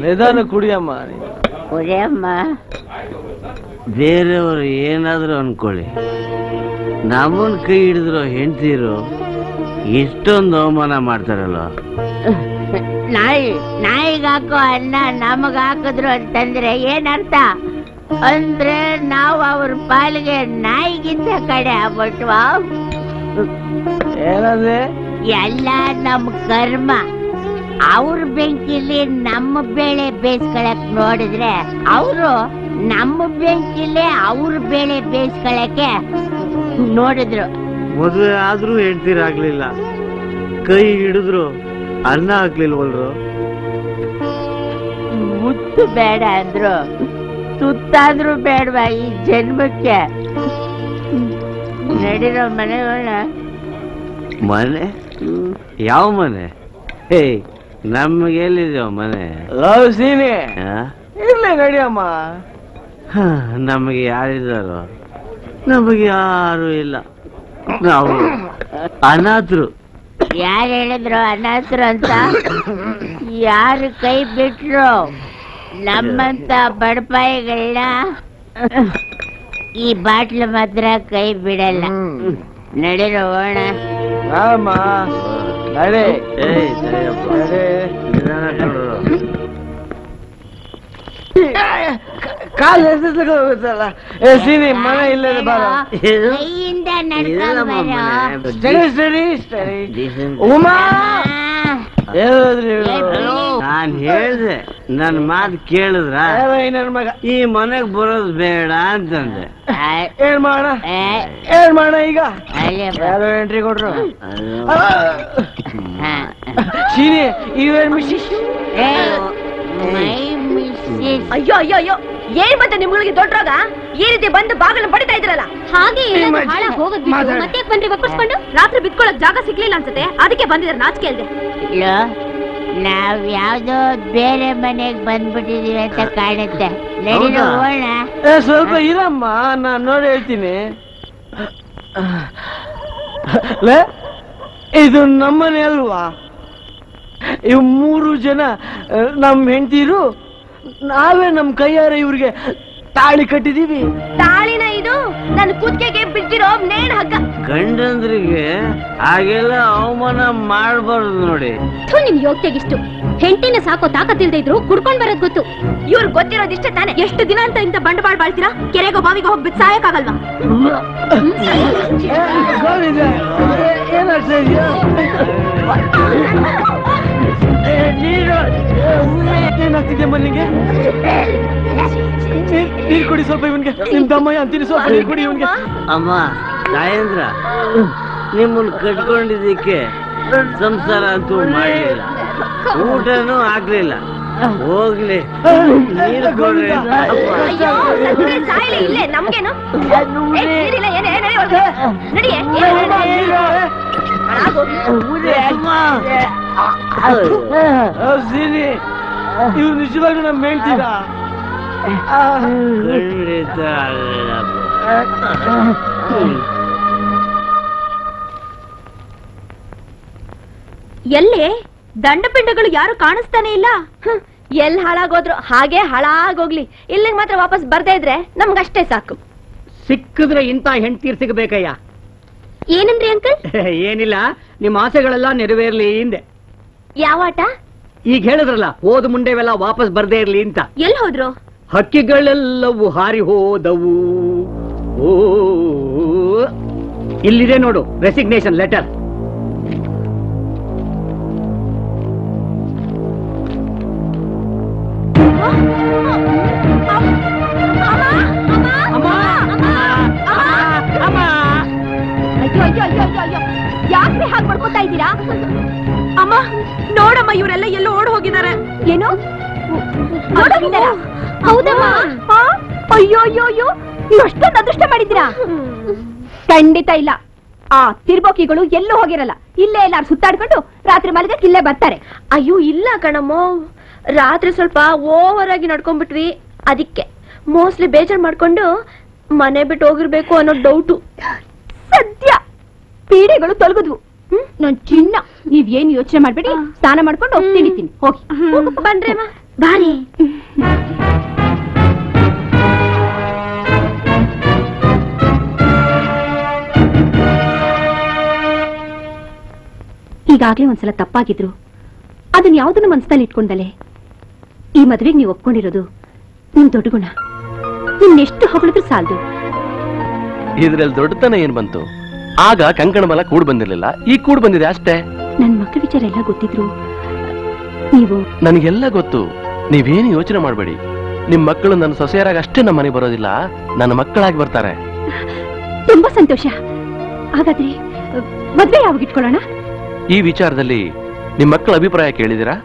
ನಿಧಾನ ಕುಡಿಯಮ್ಮ ಕುಡಿಯಮ್ಮ. ಬೇರೆಯವರು ಏನಾದರೂ ಅನ್ಕೊಳ್ಳಿ. ನಮ್ಮನ್ ಕೈ ಹಿಡಿದ್ರು ಹೆಂಡ್ತಿರು ಇಷ್ಟೊಂದು ಅವಮಾನ ಮಾಡ್ತಾರಲ್ಲ. ನಾಯಿ ನಾಯಿಗೆ ಹಾಕೋ ಅನ್ನ ನಮಗೆ ಹಾಕಿದ್ರು ಅಂತಂದ್ರೆ ಏನರ್ಥ? ಅಂದ್ರೆ ನಾವು ಅವ್ರ ಪಾಲಿಗೆ ನಾಯಿಗಿಂತ ಕಡೆ ಆಗ್ಬಿಟ್ವಾ? ಏನಂದ್ರೆ ಎಲ್ಲ ನಮ್ ಕರ್ಮ. ಅವ್ರ ಬೆಂಕಿಲಿ ನಮ್ಮ ಬೇಳೆ ಬೇಯಿಸ್ಕೊಳಕ್ ನೋಡಿದ್ರೆ ಅವರು ನಮ್ಮ ಬೆಂಕಿಲಿ ಅವ್ರ ಬೇಳೆ ಬೇಯಿಸ್ಕೊಳಕ್ಕೆ ನೋಡಿದ್ರು. ಮದುವೆ ಆದ್ರೂ ಹೆಂಡ್ತಿರಾಗ್ಲಿಲ್ಲ ಕೈ ಹಿಡಿದ್ರು ಅನ್ನ ಹಾಕ್ಲಿಲ್ವಲ್ರು? ಮುತ್ತು ಬೇಡ ಅಂದ್ರು. ಸುತ್ತಾದ್ರೂ ಬೇಡವಾ ಈ ಜನ್ಮಕ್ಕೆ? ನಡಿರೋ ಮನೆಗಳ ಮನೆ? ಯಾವ ಮನೆ? ಹೇ ನಮ್ಗೆ ಎಲ್ಲಿದೆಯೋ ಮನೆ? ಲವ್ ಸೀನಿ? ಇರ್ಲಿ ನಡಿಯಮ್ಮ ನಮಗೆ ಯಾರಿದ್ದಾರೋ ನಮಗೆ ಯಾರು ಇಲ್ಲ. ನಾವು ಅನಾಥರು. ಯಾರು ಹೇಳಿದ್ರು ಅನಾಥರು ಅಂತ? ಯಾರು ಕೈ ಬಿಟ್ರು? ನಮ್ಮಂತ ಬಡಪಾಯಿಗಳನ್ನ ಈ ಬಾಟ್ಲು ಮಾತ್ರ ಕೈ ಬಿಡಲ್ಲ. ನಡಿರೋ ಹೋಣ ರಾಮ ನಡೆ ಏಯ್ ಸರಿಯಪ್ಪ ನಿಧಾನ ಕೊಡು. ಕಾಲು ಎಸೆಸ್ಲಿಕ್ಕೆ ಹೋಗುತ್ತಲ್ಲ? ಏ ಸೀನಿ ಮನೆ ಇಲ್ಲದೆ ಬಾರ. ಕೈಯಿಂದ ನಡ್ಕೊಂಬರೋ study study study Decent. Uma! ಹೇಳಿದ್ರಿ. ನಾನ್ ಹೇಳ್ದೆ ನನ್ ಮಾತು ಕೇಳಿದ್ರ? ಈ ಮಗ. ಈ ಮನೆಗ್ ಬರೋದು ಬೇಡ ಅಂತಂದೆ. ಏನ್ ಮಾಡೋಣ? ಏನ್ ಮಾಡೋಣ ಈಗ? ಯಾರೋ ಎಂಟ್ರಿ ಕೊಟ್ರು. ಸೀನಿ ಇವೇನ್ ಮಿಶಿಶ್ ಅಯ್ಯೋ ಅಯ್ಯೋ ಅಯ್ಯೋ ಏನ್ ಮತ್ತೆ ನಿಮ್ಗಳಿಗೆ ದೊಡ್ಡ ರೋಗ? ಈ ರೀತಿ ಬಂದು ಬಾಗಿಲು ಬಡಿತಾ ಇದ್ರಲ್ಲ ಹಾಗೆ ಹೋಗೋದ್ ಮತ್ತೆ ಬಂದ್ರಿ ಒಪ್ಪಿಸ್ಕೊಂಡು? ರಾತ್ರಿ ಬಿತ್ಕೊಳಕ್ ಜಾಗ ಸಿಗ್ಲಿಲ್ಲ ಅನ್ಸುತ್ತೆ. ಅದಕ್ಕೆ ಬಂದಿದ್ದಾರೆ ನಾಚಿಕೆ ಅಲ್ದೆ ನಾವ್ ಯಾವ್ದೋ ಬೇರೆ ಮನೆಗ್ ಬಂದ್ಬಿಟ್ಟಿದೀವಿ ಅಂತ ಕಾಣುತ್ತೆ? ಸ್ವಲ್ಪ ಇರಮ್ಮ ನಾನ್ ನೋಡಿ ಹೇಳ್ತೀನಿ. ಲೇ, ಇದು ನಮ್ಮನೆ ಅಲ್ವಾ? ಇವ್ ಮೂರು ಜನ ನಮ್ ಹೆಂಡತಿರು ನಾವೇ ನಮ್ ಕೈಯಾರೆ ಇವ್ರಿಗೆ ತಾಳಿ ಕಟ್ಟಿದೀವಿ. ತಾಳಿನ ಇದು ನನ್ನ ಕುತ್ತಿಗೆಗೆ ಬಿಟ್ಟಿರೋ ನೇಣ್ ಹಗ್ಗ. ಗಂಡಂದ್ರಿಗೆ ಹಾಗೆಲ್ಲ ಅವಮಾನ ಮಾಡಬಾರ್ದು ನೋಡಿ. ನಿಮ್ ಯೋಗ್ಯಗಿಷ್ಟು. ಹೆಂಡತಿನ ಸಾಕೋ ತಾಕತ್ತಿಲ್ದೆ ಇದ್ರು ಕುಡ್ಕೊಂಡ್ ಬರೋದ್ ಗೊತ್ತು. ಇವ್ರು ಗೊತ್ತಿರೋದಿಷ್ಟೇ ತಾನೆ. ಎಷ್ಟು ದಿನ ಅಂತ ಇಂತ ಬಂಡವಾಳ ಬಾಳ್ತೀರಾ? ಕೆರೆಗೋ ಬಾವಿಗೆ ಹೋಗ್ಬಿಟ್ಟು ಸಾಯಕ್ಕಾಗಲ್ವಾ? ಏನಾಗ್ತಾ ಇದೆಯಾ ನೀರು ಏನಾಗ್ತಿದೆ ಮಲ್ಲಿಗೆ ನೀರು ಕುಡಿ ಸ್ವಲ್ಪ ಇವನ್ಗೆ ನಿಮ್ ತಮ್ಮಯ್ಯ ಅಂತೀನಿ ಸ್ವಲ್ಪ ನೀರು ಕೊಡಿ ಇವನ್ಗೆ ಅಮ್ಮ ರಾಯೇಂದ್ರ ನಿಮ್ಮನ್ನು ಕಟ್ಕೊಂಡಿದ್ದಕ್ಕೆ ಸಂಸಾರ ಅಂತೂ ಮಾಡಲಿಲ್ಲ ಊಟನೂ ಆಗ್ಲಿಲ್ಲ. ಹೋಗ್ಲಿ ನೀರು ಕೊಡ್ರಿ ಅಯ್ಯೋ ಸತ್ರೆ ಸಾಯ್ಲಿ ಇಲ್ಲೇ ನಮ್ಗೇನು ಏ, ನೀರಿಲ್ಲ, ಏನೇ, ನಡಿ. ಹಾಳಾಗೋಗ್ಲಿ. ಸೀನಿ ಇವ್ರು ನಿಜವಾಗ್ಲೂ ನಮ್ಮ ಹೇಳ್ತೀರಾ ಖಂಡಿತ ಆಗಲ್ಲಪ್ಪ. ಎಲ್ಲಿ ದಂಡಪಿಂಡಗಳು ಯಾರು ಕಾಣಿಸ್ತಾನೆ ಇಲ್ಲ. ಎಲ್ಲಿ ಎಲ್ ಹಾಳಾಗೋದ್ರು ಹಾಗೆ ಹಾಳಾಗೋಗ್ಲಿ. ಇಲ್ಲಿಗೆ ಮಾತ್ರ ವಾಪಸ್ ಬರ್ದೇ ಇದ್ರೆ ನಮ್ಗಷ್ಟೇ ಸಾಕು. ಸಿಕ್ಕಿದ್ರೆ ಇಂತ ಹೆಂಡ್ತೀರ್ ಸಿಗಬೇಕಯ್ಯ. ಏನಂದ್ರಿ ಅಂಕಲ್? ಏನಿಲ್ಲ ನಿಮ್ಮ ಆಸೆಗಳೆಲ್ಲ ನೆರವೇರ್ಲಿ ಹಿಂದೆ. ಯಾವ ಆಟ? ಈಗ ಹೇಳಿದ್ರಲ್ಲ ಹೋದ ಮುಂಡೆವೆಲ್ಲ ವಾಪಸ್ ಬರ್ದೇ ಇರ್ಲಿ ಅಂತ. ಎಲ್ಲಿ ಹೋದ್ರು? ಹಕ್ಕಿಗಳೆಲ್ಲವೂ ಹಾರಿ ಹೋದವು. ಓ ಇಲ್ಲಿದೆ ನೋಡು ರೆಸಿಗ್ನೇಷನ್ ಲೆಟರ್ ಯಾಕ್ರಿ ಹಾಗೆ ಮಾಡ್ಕೊತಾ ಇದ್ದೀರಾ ಅಮ್ಮ ನೋಡಮ್ಮ ಇವರೆಲ್ಲ ಎಲ್ಲೋ ಓಡ್ ಹೋಗಿದ್ದಾರೆ ಏನು ಹೌದಮ್ಮ? ಅಯ್ಯೋ ಅಯ್ಯೋ ಅದೃಷ್ಟ ಮಾಡಿದ್ದೀರಾ ಖಂಡಿತ ಇಲ್ಲ ಆ ತಿರ್ಬೋಕಿಗಳು ಎಲ್ಲೂ ಹೋಗಿರಲ್ಲ ಇಲ್ಲೇ ಎಲ್ಲಾರು ಸುತ್ತಾಡ್ಕೊಂಡು ರಾತ್ರಿ ಮಲಗಕ್ಕೆ ಇಲ್ಲೇ ಬರ್ತಾರೆ ಅಯ್ಯೋ ಇಲ್ಲ ಕಣಮ್ಮ ರಾತ್ರಿ ಸ್ವಲ್ಪ ಓವರ್ ಆಗಿ ನಡ್ಕೊಂಡ್ಬಿಟ್ವಿ ಅದಕ್ಕೆ ಮೋಸ್ಟ್ಲಿ ಬೇಜಾರ್ ಮಾಡ್ಕೊಂಡು ಮನೆ ಬಿಟ್ಟು ಹೋಗಿರ್ಬೇಕು ಅನ್ನೋ ಡೌಟು ಸದ್ಯ ಪೀಡೆಗಳು ತೊಲಗಿದ್ವು. ನನ್ ಚಿನ್ನ. ನೀವ್ ಏನ್ ಯೋಚನೆ ಮಾಡ್ಬೇಡಿ ಸ್ನಾನ ಮಾಡ್ಕೊಂಡು ತಿಳಿತೀನಿ ಹೋಗಿ. ಬಂದ್ರೆ ಅಮ್ಮ ಬಾರಿ ಈಗಾಗ್ಲೇ ಒಂದ್ಸಲ ತಪ್ಪಾಗಿದ್ರು. ಅದನ್ನ ಯಾವ್ದನ್ನ ಮನ್ಸಲ್ಲಿ ಇಟ್ಕೊಂಡಲೆ? ಈ ಮದ್ವೆಗೆ ನೀವು ಒಪ್ಕೊಂಡಿರೋದು ನಿಮ್ ದೊಡ್ಡ ಗುಣ. ನಿನ್ನೆಷ್ಟು ಹೊಗಳಿದ್ರು ಸಾಲದು. ಇದ್ರಲ್ಲಿ ದೊಡ್ಡತನ ಏನ್ ಬಂತು? ಆಗ ಕಂಕಣ ಬಲ ಕೂಡ್ ಬಂದಿರ್ಲಿಲ್ಲ. ಈಗ ಕೂಡ್ ಬಂದಿದೆ ಅಷ್ಟೇ. ನನ್ ಮಕ್ಕಳ ವಿಚಾರ ಎಲ್ಲ ಗೊತ್ತಿದ್ರು. ನೀವು? ನನಗೆಲ್ಲ ಗೊತ್ತು. ನೀವೇನು ಯೋಚನೆ ಮಾಡಬೇಡಿ. ನಿಮ್ ಮಕ್ಕಳು ನನ್ನ ಸೊಸೆಯರಾಗ ಅಷ್ಟೇ ನಮ್ಮ ಮನೆ ಬರೋದಿಲ್ಲ. ನನ್ನ ಮಕ್ಕಳಾಗಿ ಬರ್ತಾರೆ. ತುಂಬಾ ಸಂತೋಷ. ಹಾಗಾದ್ರೆ ಮದ್ವೆ ಯಾವಾಗ ಇಟ್ಕೊಳ್ಳೋಣ? ಈ ವಿಚಾರದಲ್ಲಿ ನಿಮ್ ಮಕ್ಕಳ ಅಭಿಪ್ರಾಯ ಕೇಳಿದಿರಾ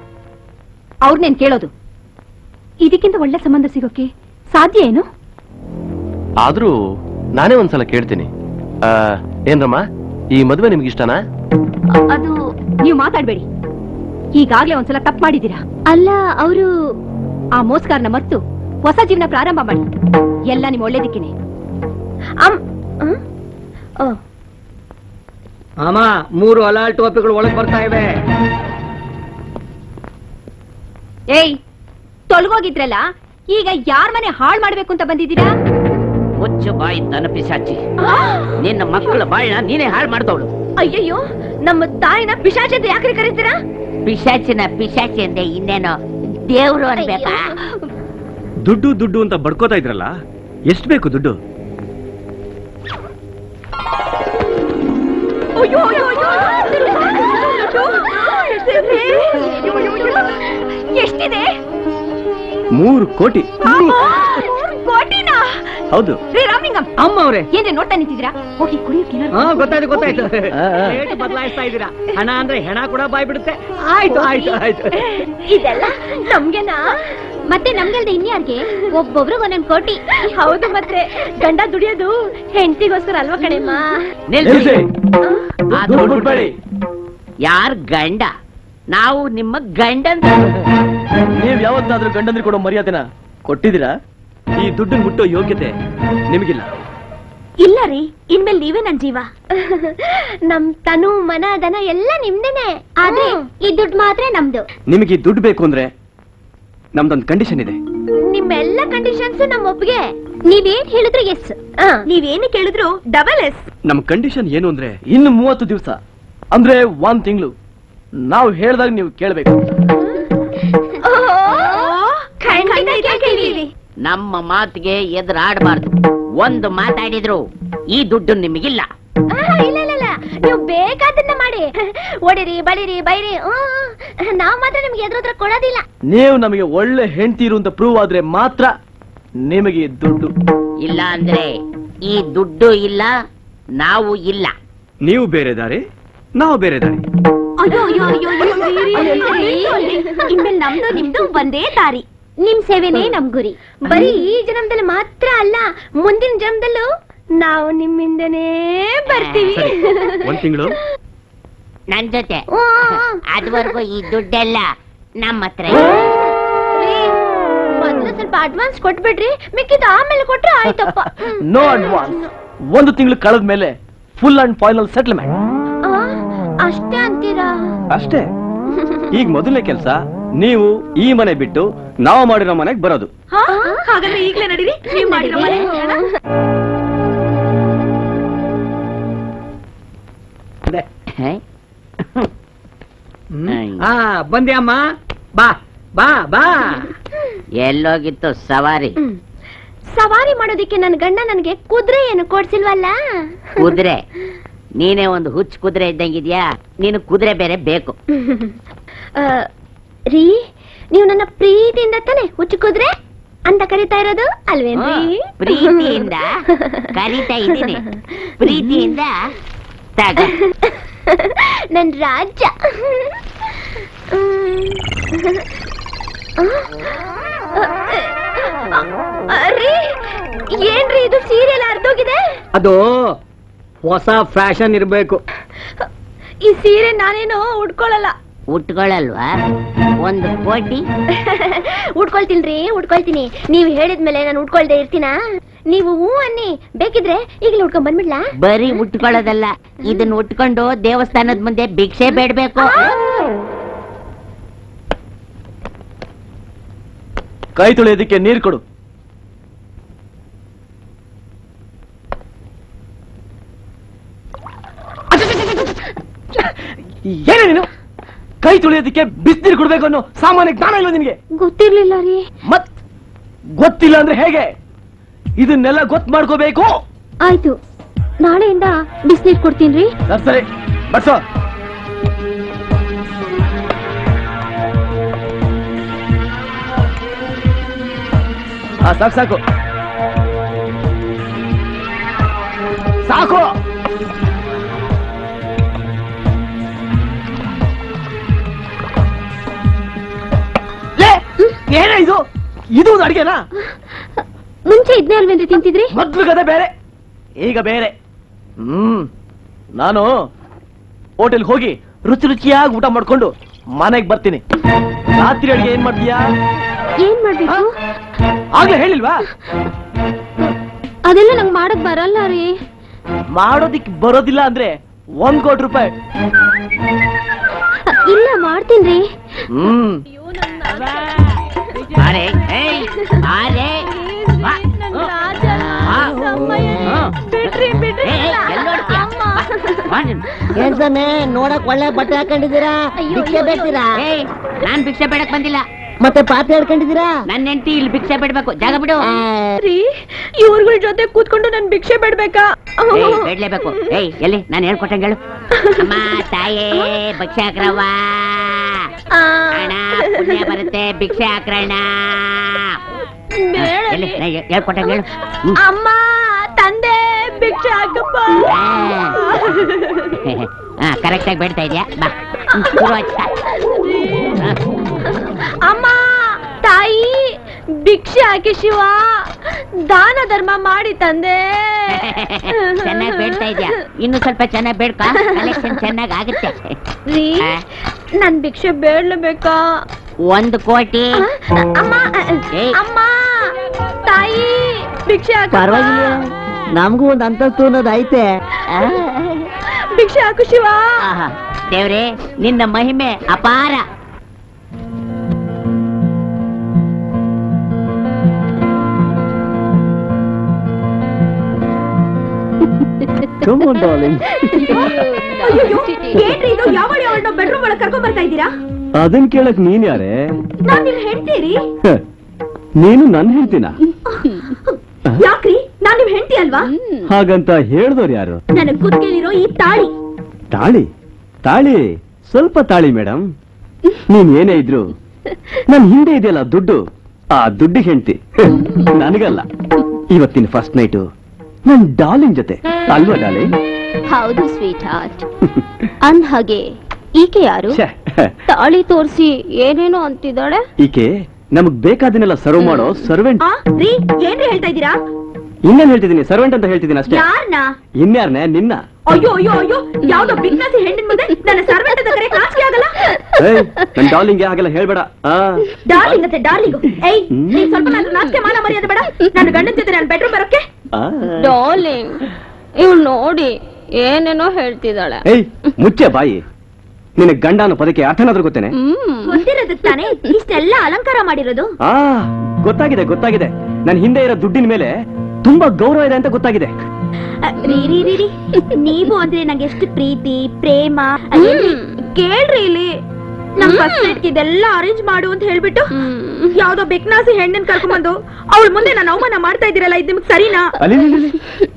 ಅವ್ರನ್ನೇನ್ ಕೇಳೋದು. ಇದಕ್ಕಿಂತ ಒಳ್ಳೆ ಸಂಬಂಧ ಸಿಗೋಕೆ ಸಾಧ್ಯ ಏನು? ಆದ್ರೂ ನಾನೇ ಒಂದ್ಸಲ ಕೇಳ್ತೀನಿ. ಆ, ಏನ್ರಮ್ಮ? ಈ ಮದುವೆ ನಿಮ್ಗೆ ಇಷ್ಟನಾ? ಅದು ನೀವು ಮಾತಾಡ್ಬೇಡಿ. ಈಗಾಗ್ಲೇ ಒಂದ್ಸಲ ತಪ್ಪು ಮಾಡಿದ್ದೀರಾ? ಅಲ್ಲ ಅವರು ಆ ಮೋಸ್ಕಾರನ ಮರ್ತು ಹೊಸ ಜೀವನ ಪ್ರಾರಂಭ ಮಾಡಿ. ಎಲ್ಲ ನಿಮ್ ಒಳ್ಳೇದಕ್ಕೇನೆ? ಅಮ್ಮ ಮೂರು ಅಲಾಲ್ ಟೋಪಿಗಳು ಒಳಗೆ ಬರ್ತಾ ಇವೆ. ಏಯ್ ತೊಳಗೋಗಿದ್ರಲ್ಲ ಈಗ ಯಾರ್ ಮನೆ ಹಾಳ್ ಮಾಡ್ಬೇಕು ಅಂತ ಬಂದಿದ್ದೀರಾ? ಮುಚ್ಚು ಬಾಯಿ ದನ ಪಿಶಾಚಿ ನಿನ್ನ ಮಕ್ಕಳ ಬಾಯಿನ ನೀನೇ ಹಾಳು ಮಾಡ್ದವಳು ಅಯ್ಯಯ್ಯೋ ನಮ್ಮ ತಾಯಿನ ಪಿಶಾಚಿ ಅಂತ ಯಾಕ್ರಿ ಕರೀತೀರಾ ಪಿಶಾಚಿನ ಪಿಶಾಚಿ ಅಂದೆ ಇನ್ನೇನೋ ದೇವ್ರು ಅನ್ಬೇಕಾ ದುಡ್ಡು ದುಡ್ಡು ಅಂತ ಬಡ್ಕೋತಾ ಇದ್ರಲ್ಲ ಎಷ್ಟು ಬೇಕು ದುಡ್ಡು. ಎಷ್ಟಿದೆ ಮೂರು ಕೋಟಿ ಕೋಟಿನಾ ಹೌದು. ರೀ ರಾಮಲಿಂಗಂ ಅಮ್ಮ ಅವರೇ ಏನೇ ನೋಡ್ತಾ ನಿಂತಿದ್ದೀರಾ? ಹೋಗಿ ಕುಡಿಯೋಕೆ ಹಾ ಗೊತ್ತಾಯ್ತು ಗೊತ್ತಾಯ್ತು. ರೇಟ್ ಬದಲಾಯಿಸ್ತಾ ಇದ್ದೀರಾ? ಹಣ ಅಂದ್ರೆ ಹೆಣ ಕೂಡ ಬಾಯ್ ಬಿಡುತ್ತೆ ಆಯ್ತು ಆಯ್ತು ಆಯ್ತು. ಇದೆಲ್ಲ ನಮ್ಗೆನಾ? ಮತ್ತೆ ನಮ್ಗಲ್ದೆ ಇನ್ಯಾರ್ಗೆ? ಒಬ್ಬೊಬ್ರು ಒಂದೊಂದ್ ಕೋಟಿ. ಹೌದು ಮತ್ತೆ. ಗಂಡ ದುಡಿಯೋದು ಹೆಂಡತಿಗೋಸ್ಕರ ಅಲ್ವಾ ಕಣೆಮ್ಮ? ನಿಲ್ಸಿ. ಆ ದುಡ್ಡು ಬಿಡ್ಬೇಡಿ. ಯಾರ್ ಗಂಡ? ನಾವು ನಿಮ್ಮ ಗಂಡ ನೀವ್ ಯಾವತ್ತಾದ್ರೂ ಗಂಡಂದ್ರಿ ಕೊಡೋ ಮರ್ಯಾದೆನ ಕೊಟ್ಟಿದ್ದೀರಾ? ಈ ದುಡ್ಡನ್ನು ಮುಟ್ಟೋ ಯೋಗ್ಯತೆ ನಿಮಗಿಲ್ಲ. ಇಲ್ಲ ರೀ ಇನ್ಮೇಲೆ ನೀವೇ ನನ್ ಜೀವ. ನಮ್ ತನು ಮನ ದನ ಎಲ್ಲ ನಿಮ್ದೇನೆ. ಆದ್ರೆ ಈ ದುಡ್ಡು ಮಾತ್ರ ನಮ್ದು. ನಿಮಗೆ ಈ ದುಡ್ಡು ಬೇಕು ಅಂದ್ರೆ ನಮ್ದೊಂದು ಕಂಡೀಷನ್ ಇದೆ. ನಿಮ್ಮೆಲ್ಲ ಕಂಡೀಷನ್ಸ್ ನಮ್ ಒಪ್ಪಿಗೆ ನೀವೇನ್ ಹೇಳಿದ್ರು ಎಸ್ ನೀವೇನು ಕೇಳಿದ್ರು ಡಬಲ್ ಎಸ್ ನಮ್ ಕಂಡೀಷನ್ ಏನು ಅಂದ್ರೆ ಇನ್ನು ಮೂವತ್ತು ದಿವಸ. ಅಂದ್ರೆ ಒಂದ್ ತಿಂಗಳು. ನಾವು ಹೇಳ್ದಾಗ ನೀವು ಕೇಳ್ಬೇಕು. ನಮ್ಮ ಮಾತಿಗೆ ಎದುರಾಡಬಾರ್ದು ಒಂದು ಮಾತಾಡಿದ್ರು ಈ ದುಡ್ಡು ನಿಮಗಿಲ್ಲ ಇಲ್ಲ ಇಲ್ಲ ಇಲ್ಲ ನೀವು ಬೇಕಾದನ್ನ ಮಾಡಿ ಹೊಡಿರಿ ಬಳಿರಿ ಬೈರಿ. ನಾವ್ ಮಾತ್ರ ನಿಮ್ಗೆ ಎದುರತ್ರ ಕೊಡೋದಿಲ್ಲ ನೀವು ನಮಗೆ ಒಳ್ಳೆ ಹೆಂಡತಿರು ಅಂತ ಪ್ರೂವ್ ಆದ್ರೆ ಮಾತ್ರ ನಿಮಗೆ ಈ ದುಡ್ಡು ಇಲ್ಲ ಅಂದ್ರೆ ಈ ದುಡ್ಡು ಇಲ್ಲ ನಾವು ಇಲ್ಲ ನೀವು ಬೇರೆ ದಾರಿ ನಾವು ಬೇರೆ ದಾರಿ ಅಯ್ಯೋ ಅಯ್ಯೋ ಅಯ್ಯೋ ಇನ್ಮೇಲೆ ನಮ್ದು ನಿಮ್ದು ಒಂದೇ ದಾರಿ ನಿಮ್ ಸೇವೆನೇ ನಮ್ ಗುರಿ. ಬರೀ ಈ ಜನ್ಮದಲ್ಲಿ ಮಾತ್ರ ಅಲ್ಲ ಮುಂದಿನ ಜನ್ಮದಲ್ಲೂ ನಾವು ನಿಮ್ಮಿಂದನೇ ಬರ್ತೀವಿ. ಒಂದ್ ತಿಂಗಳು. ನನ್ ಜೊತೆ. ಅದುವರೆಗೂ ಈ ದುಡ್ಡೆಲ್ಲ ನಮ್ಮ ಹತ್ರ ಮೊದ್ಲು ಸ್ವಲ್ಪ ಅಡ್ವಾನ್ಸ್ ಕೊಟ್ಬಿಡ್ರಿ ಮಿಕ್ಕಿದ ಆಮೇಲೆ ಕೊಟ್ರೆ ಆಯ್ತಪ್ಪ. ನೋ ಅಡ್ವಾನ್ಸ್ ಒಂದು ತಿಂಗಳು ಕಳೆದ ಮೇಲೆ ಫುಲ್ ಅಂಡ್ ಫೈನಲ್ ಸೆಟ್ಲ್ಮೆಂಟ್ ಆ, ಅಷ್ಟೇ ಅಂತೀರಾ? ಅಷ್ಟೇ. ಈಗ ಮೊದಲನೇ ಕೆಲಸ ನೀವು ಈ ಮನೆ ಬಿಟ್ಟು ನಾವು ಮಾಡಿರೋ ಮನೆಗೆ ಬರೋದು. ಹಾ? ಹಾಗಾದ್ರೆ ಈಗ್ಲೇ ನಡೀರಿ. ನೀವ್ ಮಾಡಿರೋ ಮನೆ ಹೋಗೋಣ. ಹಾ. ಬಂದ್ಯಮ್ಮ ಬಾ ಬಾ ಬಾ. ಎಲ್ಲೋಗಿತ್ತು ಸವಾರಿ. ಸವಾರಿ ಮಾಡೋದಿಕ್ಕೆ ನನ್ನ ಗಂಡ ನನ್ಗೆ ಕುದುರೆ ಏನು ಕೊಡ್ಸಿಲ್ವಲ್ಲ? ಕುದುರೆ. ನೀನೇ ಒಂದು ಹುಚ್ಚ ಕುದುರೆ ಇದ್ದಂಗಿದ್ಯಾ? ನೀನು ಕುದುರೆ ಬೇರೆ ಬೇಕು. ಆ, ರೀ ನೀವು ನನ್ನ ಪ್ರೀತಿಯಿಂದ ತಾನೆ ಹುಚ್ಚು ಕುದುರೆ ಅಂತ ಕರಿತಾ ಇರೋದು ಅಲ್ವೇನ್ರಿ? ಪ್ರೀತಿಯಿಂದ ಕರಿತಾ ಇದ್ದೀನಿ. ಪ್ರೀತಿಯಿಂದ ತಗ. ನನ್ ರಾಜ ಏನ್ರಿ ಇದು ಸೀರಿಯಲ್ ಅರ್ಧೋಗಿದೆ? ಅದು ಹೊಸ ಫ್ಯಾಷನ್ ಇರ್ಬೇಕು. ಈ ಸೀರೆ ನಾನೇನು ಉಟ್ಕೊಳ್ಳಲ್ಲ. ಉಟ್ಕೊಳ್ಳಲ್ವಾ ಒಂದು ಕೋಟಿ? ಉಟ್ಕೊಳ್ತೀನಿ ಉಟ್ಕೊಳ್ತೀನಿ. ನೀವು ಹೇಳಿದ್ಮೇಲೆ ನಾನು ಉಟ್ಕೊಳ್ದೆ ಇರ್ತೀನ? ನೀವು ಹೂ ಅನ್ನಿ ಬೇಕಿದ್ರೆ ಈಗಲೇ ಉಟ್ಕೊಂಡ್ ಬಂದ್ಬಿಡ್ಲಾ? ಬರೀ ಉಟ್ಕೊಳ್ಳೋದಲ್ಲ ಇದನ್ನ ಉಟ್ಕೊಂಡು ದೇವಸ್ಥಾನದ ಮುಂದೆ ಭಿಕ್ಷೆ ಬೇಡಬೇಕು. ಕೈ ತೊಳೆಯೋದಕ್ಕೆ ನೀರು ಕೊಡು. ಏನೇನು ನೀನು? ಕೈ ತುಳಿಯೋದಕ್ಕೆ ಬಿಸಿನೀರು ಕೊಡ್ಬೇಕು ಅನ್ನೋ ಸಾಮಾನ್ಯ ಜ್ಞಾನ ಇಲ್ಲ ನಿನಗೆ. ಗೊತ್ತಿರ್ಲಿಲ್ಲ ರೀ. ಮತ್ ಗೊತ್ತಿಲ್ಲ ಅಂದ್ರೆ ಹೇಗೆ? ಇದನ್ನೆಲ್ಲ ಗೊತ್ತು ಮಾಡ್ಕೋಬೇಕು. ಆಯ್ತು. ನಾಳೆಯಿಂದ ಬಿಸ್ನೀರ್ ಕೊಡ್ತೀನಿ ಸರಿ ಸರಿ. ಬರ್ಸೋ. ಸಾಕು ಸಾಕು. ಸಾಕು. ಏನೇ ಇದು? ಇದು ಒಂದು ಅಡಿಗೆನಾ? ಮುಂಚೆ ಇದ್ನೇ ಅಲ್ವೇನ್ರಿ ತಿಂತಿದ್ರಿ? ಮೊದ್ಲು ಕದೆ ಬೇರೆ. ಈಗ ಬೇರೆ. ಹ್ಮ್. ನಾನು ಹೋಟೆಲ್ ಹೋಗಿ ರುಚಿ ರುಚಿಯಾಗಿ ಊಟ ಮಾಡ್ಕೊಂಡು ಮನೆಗೆ ಬರ್ತೀನಿ. ರಾತ್ರಿ ಅಡಿಗೆ ಏನ್ ಮಾಡ್ತೀಯಾ? ಏನ್ ಮಾಡ್ಬೇಕು? ಆಗ್ಲೇ ಹೇಳಿಲ್ವಾ? ಅದೆಲ್ಲ ನಂಗೆ ಮಾಡಕ್ ಬರಲ್ಲ ರೀ. ಮಾಡೋದಿಕ್ ಬರೋದಿಲ್ಲ ಅಂದ್ರೆ ಒಂದ್ ಕೋಟಿ ರೂಪಾಯಿ. ಇಲ್ಲ ಮಾಡ್ತೀನ್ರಿ ಹ್ಮ್. ಅರೆ ಏಯ್, ಅರೆ ಬಾ. ಬಿಡ್ರಿ ಬಿಡ್ರಿ ಏಯ್, ಎಲ್ಲಿ ನೋಡ್ತೀಯ? ಬಾ ನೀನು. ಏನ್ ಸ್ವಾಮಿ ನೋಡಕ್ ಒಳ್ಳೆ ಬಟ್ಟೆ ಹಾಕೊಂಡಿದ್ದೀರಾ ಭಿಕ್ಷೆ ಬೇಡ್ತೀರಾ ಏಯ್, ನಾನ್ ಭಿಕ್ಷೆ ಬೇಡಕ್ ಬಂದಿಲ್ಲ ಮತ್ತೆ ಪಾತ್ರೆ ಹಿಡ್ಕೊಂಡಿದ್ದೀರಾ ನನ್ನ ಹೆಂಡತಿ ಇಲ್ಲಿ ಭಿಕ್ಷೆ ಬಿಡ್ಬೇಕು ಜಾಗ ಬಿಡು ರೀ ಇವ್ರಗಳ ಜೊತೆ ಕೂತ್ಕೊಂಡು ನನ್ ಭಿಕ್ಷೆ ಬೇಡ್ಬೇಕಾ ಏಯ್ ಬೇಡ್ಲೇಬೇಕು ಏಯ್ ಎಲ್ಲಿ ನಾನು ಹೇಳ್ಕೊಟ್ಟಂಗೆ ಹೇಳು ಅಮ್ಮ ತಾಯೇ ಭಿಕ್ಷೆ ಹಾಕ್ರವ್ವ ಅಣ್ಣ ಪುಣ್ಯ ಬರುತ್ತೆ ಭಿಕ್ಷೆ ಹಾಕ್ರಣ್ಣ ಹೇಳ್ಕೊಟ್ಟ ಹೇಳು. ಅಮ್ಮ ತಂದೆ ಭಿಕ್ಷೆ ಹಾಕಪ್ಪ. ಹಾ ಕರೆಕ್ಟ್ ಆಗಿ ಬೇಡ್ತಾ ಇದೆಯಾ? ಬಾ. ಅಮ್ಮ ತಾಯಿ ಭಿಕ್ಷೆ ಹಾಕಿ ಶಿವ. ದಾನ ಧರ್ಮ ಮಾಡಿ ತಂದೆ. ಚೆನ್ನಾಗಿ ಬೇಡ್ತಾ ಇದ್ಯಾ? ಇನ್ನು ಸ್ವಲ್ಪ ಚೆನ್ನಾಗಿ ಬೇಡ್ಕ ಕಲೆಕ್ಷನ್ ಚೆನ್ನಾಗಿ ಆಗುತ್ತೆ. ರೀ ನನ್ ಭಿಕ್ಷೆ ಬೇಡ್ಲೇಬೇಕಾ? ಒಂದು ಕೋಟಿ. ಅಮ್ಮ. ಅಮ್ಮ ತಾಯಿ ಭಿಕ್ಷೆ. ಪರವಾಗಿಲ್ಲ. ನಮಗೂ ಒಂದು ಅಂತಸ್ತು ಅನ್ನೋದು ಐತೆ. ಭಿಕ್ಷೆ ಹಾಕು ಶಿವ. ದೇವ್ರೆ ನಿನ್ನ ಮಹಿಮೆ ಅಪಾರ. Come ಆನ್ ಡಾರ್ಲಿಂಗ್ ಏನ್ರಿ ಇದು? ಯಾವಳಿ ಅವಳನ್ನ ಬೆಡ್ರೂಮ್ ಒಳಗೆ ಕರ್ಕೊಂಡ್ ಬರ್ತಾ ಇದ್ದೀರಾ? ಅದನ್ ಕೇಳಕ್ ನೀನ್ ಯಾರೇ? ನಾನ್ ನಿಮ್ ಹೆಂಡ್ತೀರಿ? ನೀನು ನನ್ ಹೇಳ್ತೀನ ಯಾಕ್ರಿ? ನಾನ್ ನಿಮ್ ಹೆಂಡತಿ ಅಲ್ವಾ? ಹಾಗಂತ ಹೇಳ್ದವ್ರು ಯಾರು? ನನಗ್ ಕುತ್ಕೇಲಿರೋ ಈ ತಾಳಿ. ತಾಳಿ? ತಾಳಿ? ಸ್ವಲ್ಪ ತಾಳಿ ಮೇಡಮ್ ನೀನ್ ಏನೇ ಇದ್ರು. ನನ್ ಹಿಂದೆ ಇದೆಯಲ್ಲ ದುಡ್ಡು. ಆ ದುಡ್ಡಿಗೆ ಹೆಂಡ್ತಿ. ನನಗಲ್ಲ. ಇವತ್ತಿನ ಫಸ್ಟ್ ನೈಟು ನನ್ ಡಾರ್ಲಿಂಗ್ ಜೊತೆ. ಅಲ್ವಾ ಡಾರ್ಲಿಂಗ್? ಹೌದು ಸ್ವೀಟ್ ಹಾರ್ಟ್ ಅಂದ ಹಾಗೆ ಈಕೆ ಯಾರು? ತಾಳಿ ತೋರಿಸಿ ಏನೇನೋ ಅಂತಿದ್ದಾಳೆ? ಈಕೆ ನಮಗ್ ಬೇಕಾದನ್ನೆಲ್ಲ ಸರ್ವ್ ಮಾಡೋ ಸರ್ವೆಂಟ್ ಏನ್ರಿ ಹೇಳ್ತಾ ಇದ್ದೀರಾ? ಇನ್ನೇನ್ ಹೇಳ್ತಿದ್ದೀನಿ? ಸರ್ವೆಂಟ್ ಅಂತ ಹೇಳ್ತಿದ್ದೀನಿ ಅಷ್ಟೇ. ಯಾರ್ನ? ಇನ್ಯಾರ್ನೆ? ನಿನ್ನ. ಅಯ್ಯೋ ಅಯ್ಯೋ ಅಯ್ಯೋ ಯಾವ್ದೋ ಬಿಗ್ನಾಸಿ ಹೆಣ್ಣಿನ ಮುಂದೆ ನನ್ನ ಸರ್ವೆಂಟ್ ಅಂತ ಕರೆ ನಾಚಿಕೆ ಆಗಲ್ಲ? ಏಯ್, ನನ್ ಡಾರ್ಲಿಂಗ್ ಹಾಗೆಲ್ಲ ಹೇಳ್ಬೇಡ. ಆ. ಡಾರ್ಲಿಂಗ್ ಅಂತ ಡಾರ್ಲಿಂಗ್ ಏಯ್ ನೀ ಸ್ವಲ್ಪ ನಾನು ನಾಚಿಕೆ ಮಾನ ಮರ್ಯಾದೆ ಬೇಡ. ನನ್ನ ಗಂಡನ ಜೊತೆ ನಾನು ಬೆಡ್ರೂಮ್ ಬರೋಕೆ ಆ. ಡಾರ್ಲಿಂಗ್ ಇವ್ಳು ನೋಡಿ ಏನೇನೋ ಹೇಳ್ತಿದ್ದಾಳೆ. ಏಯ್ ಮುಚ್ಚೆ ಬಾಯಿ. ನಿನ್ನ ಗಂಡ ಅನ್ನೋ ಪದಕ್ಕೆ ಅರ್ಥನಾದ್ರೂ ಗೊತ್ತೇನೆ? ಗೊತ್ತಿರೋದು ತಾನೆ? ಇಷ್ಟೆಲ್ಲ ಅಲಂಕಾರ ಮಾಡಿರೋದು? ಆ ಗೊತ್ತಾಗಿದೆ ಗೊತ್ತಾಗಿದೆ. ನನ್ ಹಿಂದೆ ಇರೋ ದುಡ್ಡಿನ ಮೇಲೆ ತುಂಬಾ ಗೌರವ ಇದೆ ಅಂತ ಗೊತ್ತಾಗಿದೆ. ರೀ ರೀ ರೀ ರೀ. ನೀವು ಅಂದ್ರೆ ನಂಗೆ ಎಷ್ಟು ಪ್ರೀತಿ ಪ್ರೇಮ ಏನ್ರಿ? ಕೇಳ್ರಿ ಇಲ್ಲಿ. ನಮ್ ಫಸ್ಟ್ ಇದೆಲ್ಲ ಅರೇಂಜ್ ಮಾಡು ಅಂತ ಹೇಳ್ಬಿಟ್ಟು ಯಾವ್ದೋ ಬೆಕ್ನಾಸಿ ಹೆಣ್ಣನ್ ಕರ್ಕೊಂಬಂದು ಅವಳ ಮುಂದೆ ನಾನು ಅವಮಾನ ಮಾಡ್ತಾ ಇದ್ದೀರಲ್ಲ ಇದು ನಿಮ್ಗೆ ಸರಿನಾ? ಅಲ್ಲಿ ಇಲ್ಲಿ, ಇಲ್ಲಿ.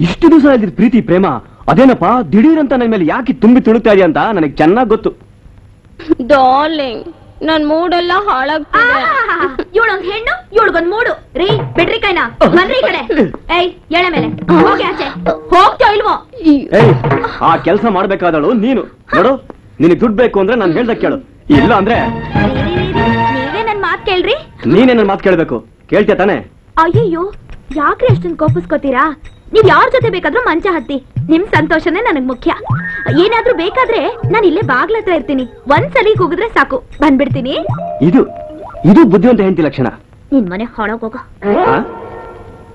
ಇಷ್ಟು ದಿವಸ ಇದ್ದಿದ್ ಪ್ರೀತಿ ಪ್ರೇಮ ಅದೇನಪ್ಪ? ದಿಢೀರ್ ಅಂತ ನನ್ನ ಮೇಲೆ ಯಾಕೆ ತುಂಬಿ ತುಳುಕ್ತಾ ಇದೆಯಾ ಅಂತ ನನಗೆ ಚೆನ್ನಾಗ್ ಗೊತ್ತು. ಡಾರ್ಲಿಂಗ್ ನನ್ ಮೂಡೆಲ್ಲ ಹಾಳಾಗ್ತಿದೆ. ಇವಳೊಂದ್ ಹೆಣ್ಣು ಇವಳಗೊಂದ್ ಮೂಡು. ರೀ ಬಿಡ್ರಿ ಕೈನಾ. ಬನ್ರಿ ಈ ಕಡೆ. ಏಯ್ ಎಳೆ ಮೇಲೆ. ಹೋಗಿ ಆಚೆ. ಹೋಗ್ತಾ ಇಲ್ವೋ? ಏಯ್ ಆ ಕೆಲಸ ಮಾಡ್ಬೇಕಾದಳು ನೀನು. ನೋಡು ನಿನಗೆ ದುಡ್ಡು ಬೇಕು ಅಂದ್ರೆ ನಾನು ಹೇಳ್ದ ಕೇಳು. ಇಲ್ಲ ಅಂದ್ರೆ ನೀವೇ ನನ್ ಮಾತ್ ಕೇಳ್ರಿ. ನೀನೇ ನನ್ನ ಮಾತು ಕೇಳ್ಬೇಕು. ಕೇಳ್ತೀಯ ತಾನೆ? ಅಯ್ಯಯ್ಯೋ ಯಾಕ್ರಿ ಅಷ್ಟೊಂದು ಕೋಪಿಸ್ಕೋತೀರಾ? ನೀವ್ ಯಾರ ಜೊತೆ ಬೇಕಾದ್ರೂ ಮಂಚ ಹತ್ತಿ. ನಿಮ್ ಸಂತೋಷನೇ ನನಗ್ ಮುಖ್ಯ. ಏನಾದ್ರೂ ಬೇಕಾದ್ರೆ ನಾನು ಇಲ್ಲೇ ಬಾಗ್ಲ ಹತ್ರ ಇರ್ತೀನಿ. ಒಂದ್ಸಲಿ ಕೂಗಿದ್ರೆ ಸಾಕು. ಬಂದ್ಬಿಡ್ತೀನಿ. ಇದು ಇದು ಬುದ್ಧಿವಂತ ಹೆಂಡತಿ ಲಕ್ಷಣ. ನಿನ್ ಮನೆ ಹೊಳಗೋಗ?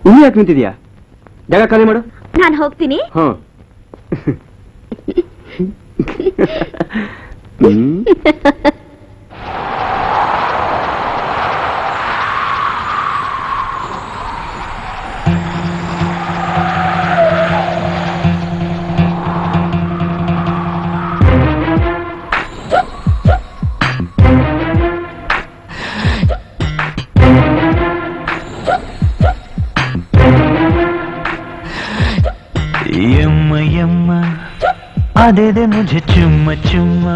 ಇನ್ನು ಯಾಕೆ ನಿಂತಿದ್ಯಾ? ಜಾಗ ಖಾಲಿ ಮಾಡು. ನಾನು ಹೋಗ್ತೀನಿ. ಹ್ಮ್. ಹ್ಮ್. दे दे मुझे चुम्मा चुम्मा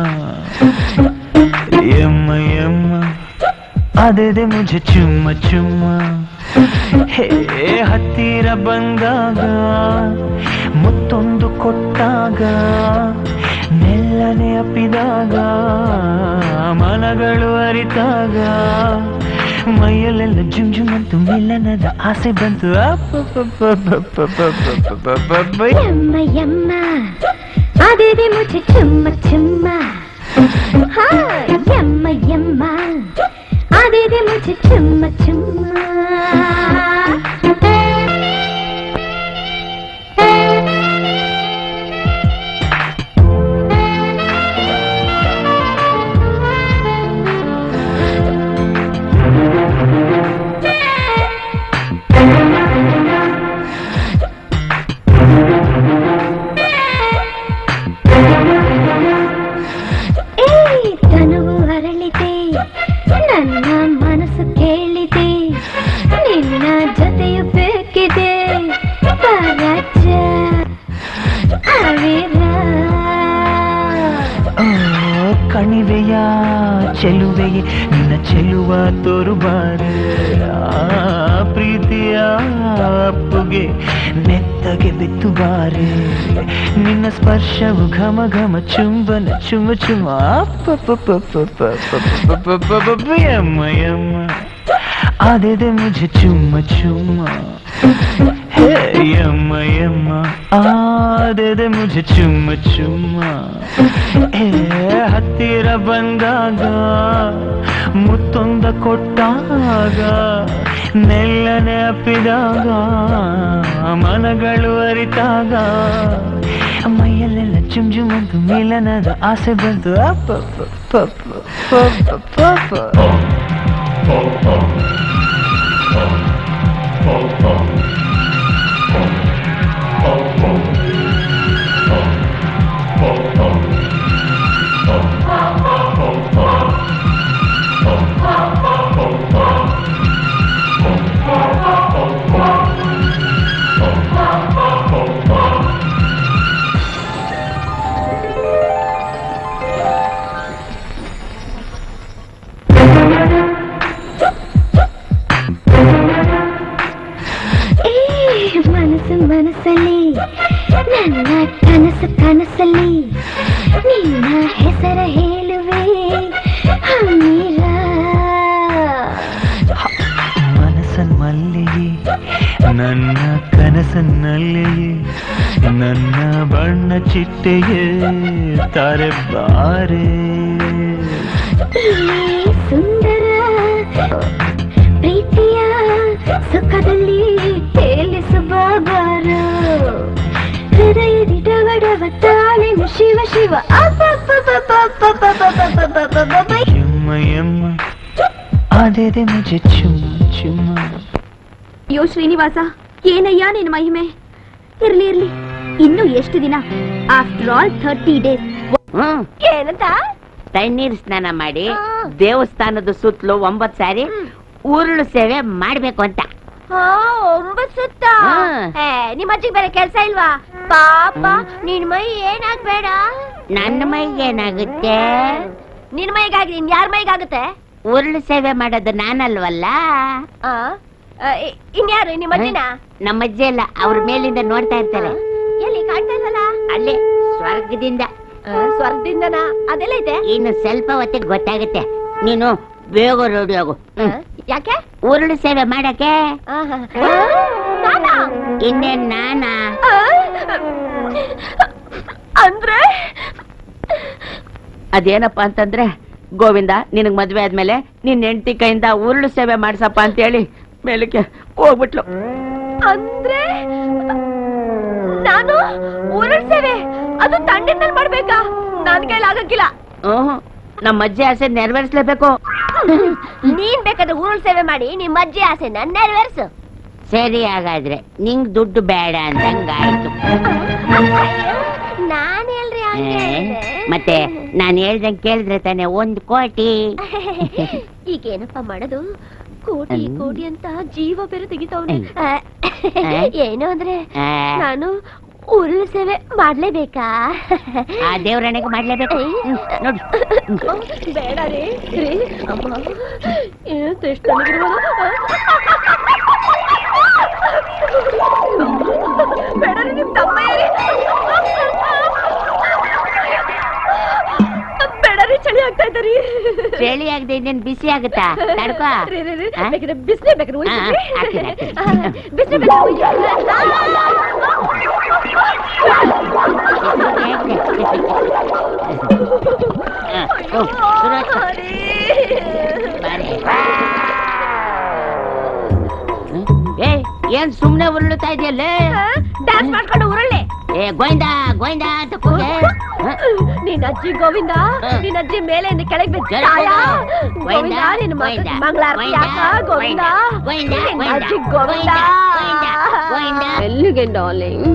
यम्मा यम्मा आ दे दे मुझे चुम्मा चुम्मा ಹೇ ಹತ್ತಿರ ಬಂದಾಗ ಮುತ್ತೊಂದು ಕೊಟ್ಟಾಗ ಮೆಲ್ಲನೆ ಅಪ್ಪಿದಾಗ ಮನಗಳು ಅರಿತಾಗ ಮೈಯಲ್ಲೆಲ್ಲ ಜುಮ್ ಜುಮ್ ಅಂತು ಮಿಲ್ಲನದ ಆಸೆ ಬಂತು ಅಪ್ಪ అదేది ముచ్చి చిమ్మ చిమ్మ. యమ్మ యమ్మ. అదేది ముచ్చి చిమ్మ చిమ్మ. చూశావు ఘమ ఘమ చుంబన చుమ చుమ అదేదే ముజ చుమ్మ చుమ్మ. యమ్మ యమ్మ. అదేదే ముజ చుమ్మ చుమ్మ. ಹತ್ತಿರ ಬಂದಾಗ ಮುತ್ತೊಂದ ಕೊಟ್ಟಾಗ ನೆಲ್ಲನೆ ಅಪ್ಪಿದಾಗ ಮನಗಳು ಅರಿತಾಗ ಜುಮ್ ಜುಮ್ ಎಂದು ಮಿಲನದ ಆಸೆ ಬಂತು ಅಪ್ಪ ಪಾಪ टूटे ये तारे बारे ಸುಂದರ ಪ್ರೀತಿಯ ಸುಖದಲ್ಲಿ ತೇಲಿಸು ಬಾಬಾರ ಹೃದಯದಿಡವಡವ ತಾಳೆನು ಶಿವ ಶಿವ ಅದೇದೆ ಮುಜೆ ಚುಮ್ಮ ಚುಮ್ಮ ಯೋ ಶ್ರೀನಿವಾಸ ಏನಯ್ಯ ನಿನ್ನ ಮಹಿಮೆ ಇರ್ಲಿ ಇರ್ಲಿ ಇನ್ನು ಎಷ್ಟು ದಿನ? After all thirty days hmm ಏನಂತ? ತಣ್ಣೀರ್ ಸ್ನಾನ ಮಾಡಿ ದೇವಸ್ಥಾನದ ಸುತ್ತಲೂ ಒಂಬತ್ ಸಾರಿ ಉರುಳು ಸೇವೆ ಮಾಡ್ಬೇಕು ಅಂತ. ಒಂಬತ್ ಸುತ್ತ? ಹ್ಮ್. ಏ, ನಿಮ್ ಅಜ್ಜಿಗೆ ಬೇರೆ ಕೆಲ್ಸ ಇಲ್ವಾ? ಪಾಪ ನಿನ್ ಮೈ ಏನಾಗ್ಬೇಡ? ನನ್ನ ಮೈಗೆ ಏನಾಗುತ್ತೆ? ನಿನ್ ಮೈಗಾಗಿ ನಿನ್ ಯಾರ ಮೈಗಾಗುತ್ತೆ? ಉರುಳು ಸೇವೆ ಮಾಡೋದು ನಾನಲ್ವಲ್ಲ? ಆ, ಆ, ಇ- ಇನ್ಯಾರು ನಿಮ್ಮ ಅಜ್ಜಿನ? ನಮ್ಮ ಅಜ್ಜಿ ಅಲ್ಲ ಅವ್ರ ಮೇಲಿಂದ ನೋಡ್ತಾ ಇರ್ತಾರೆ. ಎಲ್ಲಿ ಕಾಣ್ತಾ ಇಲ್ವಲ್ಲ? ಅಲ್ಲೇ ಸ್ವರ್ಗದಿಂದ. ಸ್ವರ್ಗದಿಂದನ? ಅದೆಲ್ಲ ಇದೆ? ಇನ್ನು ಸ್ವಲ್ಪ ಹೊತ್ತಿಗೆ ಗೊತ್ತಾಗುತ್ತೆ. ನೀನು ಬೇಗ ರೆಡಿ ಆಗು. ಯಾಕೆ? ಉರುಳು ಸೇವೆ ಮಾಡಕ್ಕೆ? ಇನ್ನೇನ್ ನಾನಾ? ಅಂದ್ರೆ? ಅದೇನಪ್ಪ ಅಂತಂದ್ರೆ ಗೋವಿಂದ ನಿನಗ್ ಮದ್ವೆ ಆದ್ಮೇಲೆ ನಿನ್ ಹೆಂಡತಿ ಕೈಯಿಂದ ಉರುಳು ಸೇವೆ ಮಾಡ್ಸಪ್ಪ ಅಂತ ಹೇಳಿ ಮೇಲಕ್ಕೆ ಹೋಗ್ಬಿಟ್ಲು. ಅಂದ್ರೆ? ಸೇವೆ ಅದು ತಂಡಿನಲ್ಲಿ ಮಾಡ್ಬೇಕಾ? ನನ್ ಕೈಲಿ ಆಗಕ್ಕಿಲ್ಲ ಹ್ಮ್ ನಮ್ಮ ಅಜ್ಜಿ ಆಸೆ ನೆರವೇರಿಸ್ಲೇಬೇಕು. ನೀನ್ ಬೇಕಾದ್ರೆ ಊರಲ್ ಸೇವೆ ಮಾಡಿ ನಿಮ್ ಅಜ್ಜಿ ಆಸೆ ನನ್ ನೆರವೇರಿಸು. ಸರಿ ಹಾಗಾದ್ರೆ ನಿಂಗ್ ದುಡ್ಡು ಬೇಡ ಅಂದಂಗಾಯ್ತು. ನಾನ್ ಹೇಳ್ರಿ ಏ, ಮತ್ತೆ ನಾನ್ ಹೇಳ್ದಂಗ್ ಕೇಳಿದ್ರೆ ತಾನೆ ಒಂದ್ ಕೋಟಿ. ಈಗ ಏನಪ್ಪ ಮಾಡೋದು? ಕೋಟಿ. ಕೋಟಿ ಅಂತ ಜೀವ ಬೇರೆ ತೆಗಿತಾವ್ನೆ? ಏನು ಅಂದ್ರೆ ನಾನು ಉರುಳು ಸೇವೆ ಮಾಡ್ಲೇಬೇಕಾ? ಆ ದೇವ್ರಣೆಗೆ ಮಾಡ್ಲೇಬೇಕು. ನೋಡು. ಬೇಡ ರೀ ರೀ. ಅಮ್ಮ ಏನು ಎಷ್ಟು ಬೇಡ ರೀ ನಿಮ್ ತಮ್ಮ ರೀ ಬೇಡ ರೀ ಚಳಿ ಆಗ್ತಾ ಚಳಿ ಆಗದೆ ಇನ್ನೇನ್ ಬಿಸಿ ಆಗುತ್ತಾ? ತಡ್ಕೋ? ಬೇಕಾದ್ರೆ ಬಿಸ್ಲೆ ಬೇಕಾದ್ರೆ ಬಿಸ್ಲೆ ಬೇಕಾದ್ರೆ ಏನ್ ಸುಮ್ನೆ ಉರುಳುತ್ತಾ ಇದೆಯಲ್ಲ? ಡ್ಯಾನ್ಸ್ ಮಾಡ್ಕೊಂಡು ಉರುಳೆ ಏ ಗೋವಿಂದ ಗೋವಿಂದ ಅಂತ ಕೂಗೆ ನಿನ್ನ ಅಜ್ಜಿ ಗೋವಿಂದ ನಿನ್ನ ಅಜ್ಜಿ ಮೇಲೆ ಕೆಳಗೆ ಬಿದ್ದಾಯ ಗೋವಿಂದ ನಿನ್ನ ಮಗಳ ಮಂಗಳಾರತಿ ಯಾಕ? ಗೋವಿಂದ ಗೋವಿಂದ ಅಜ್ಜಿ ಗೋವಿಂದ ಗೋವಿಂದ. ಎಲ್ಲಿಗೆ ಡಾರ್ಲಿಂಗ್?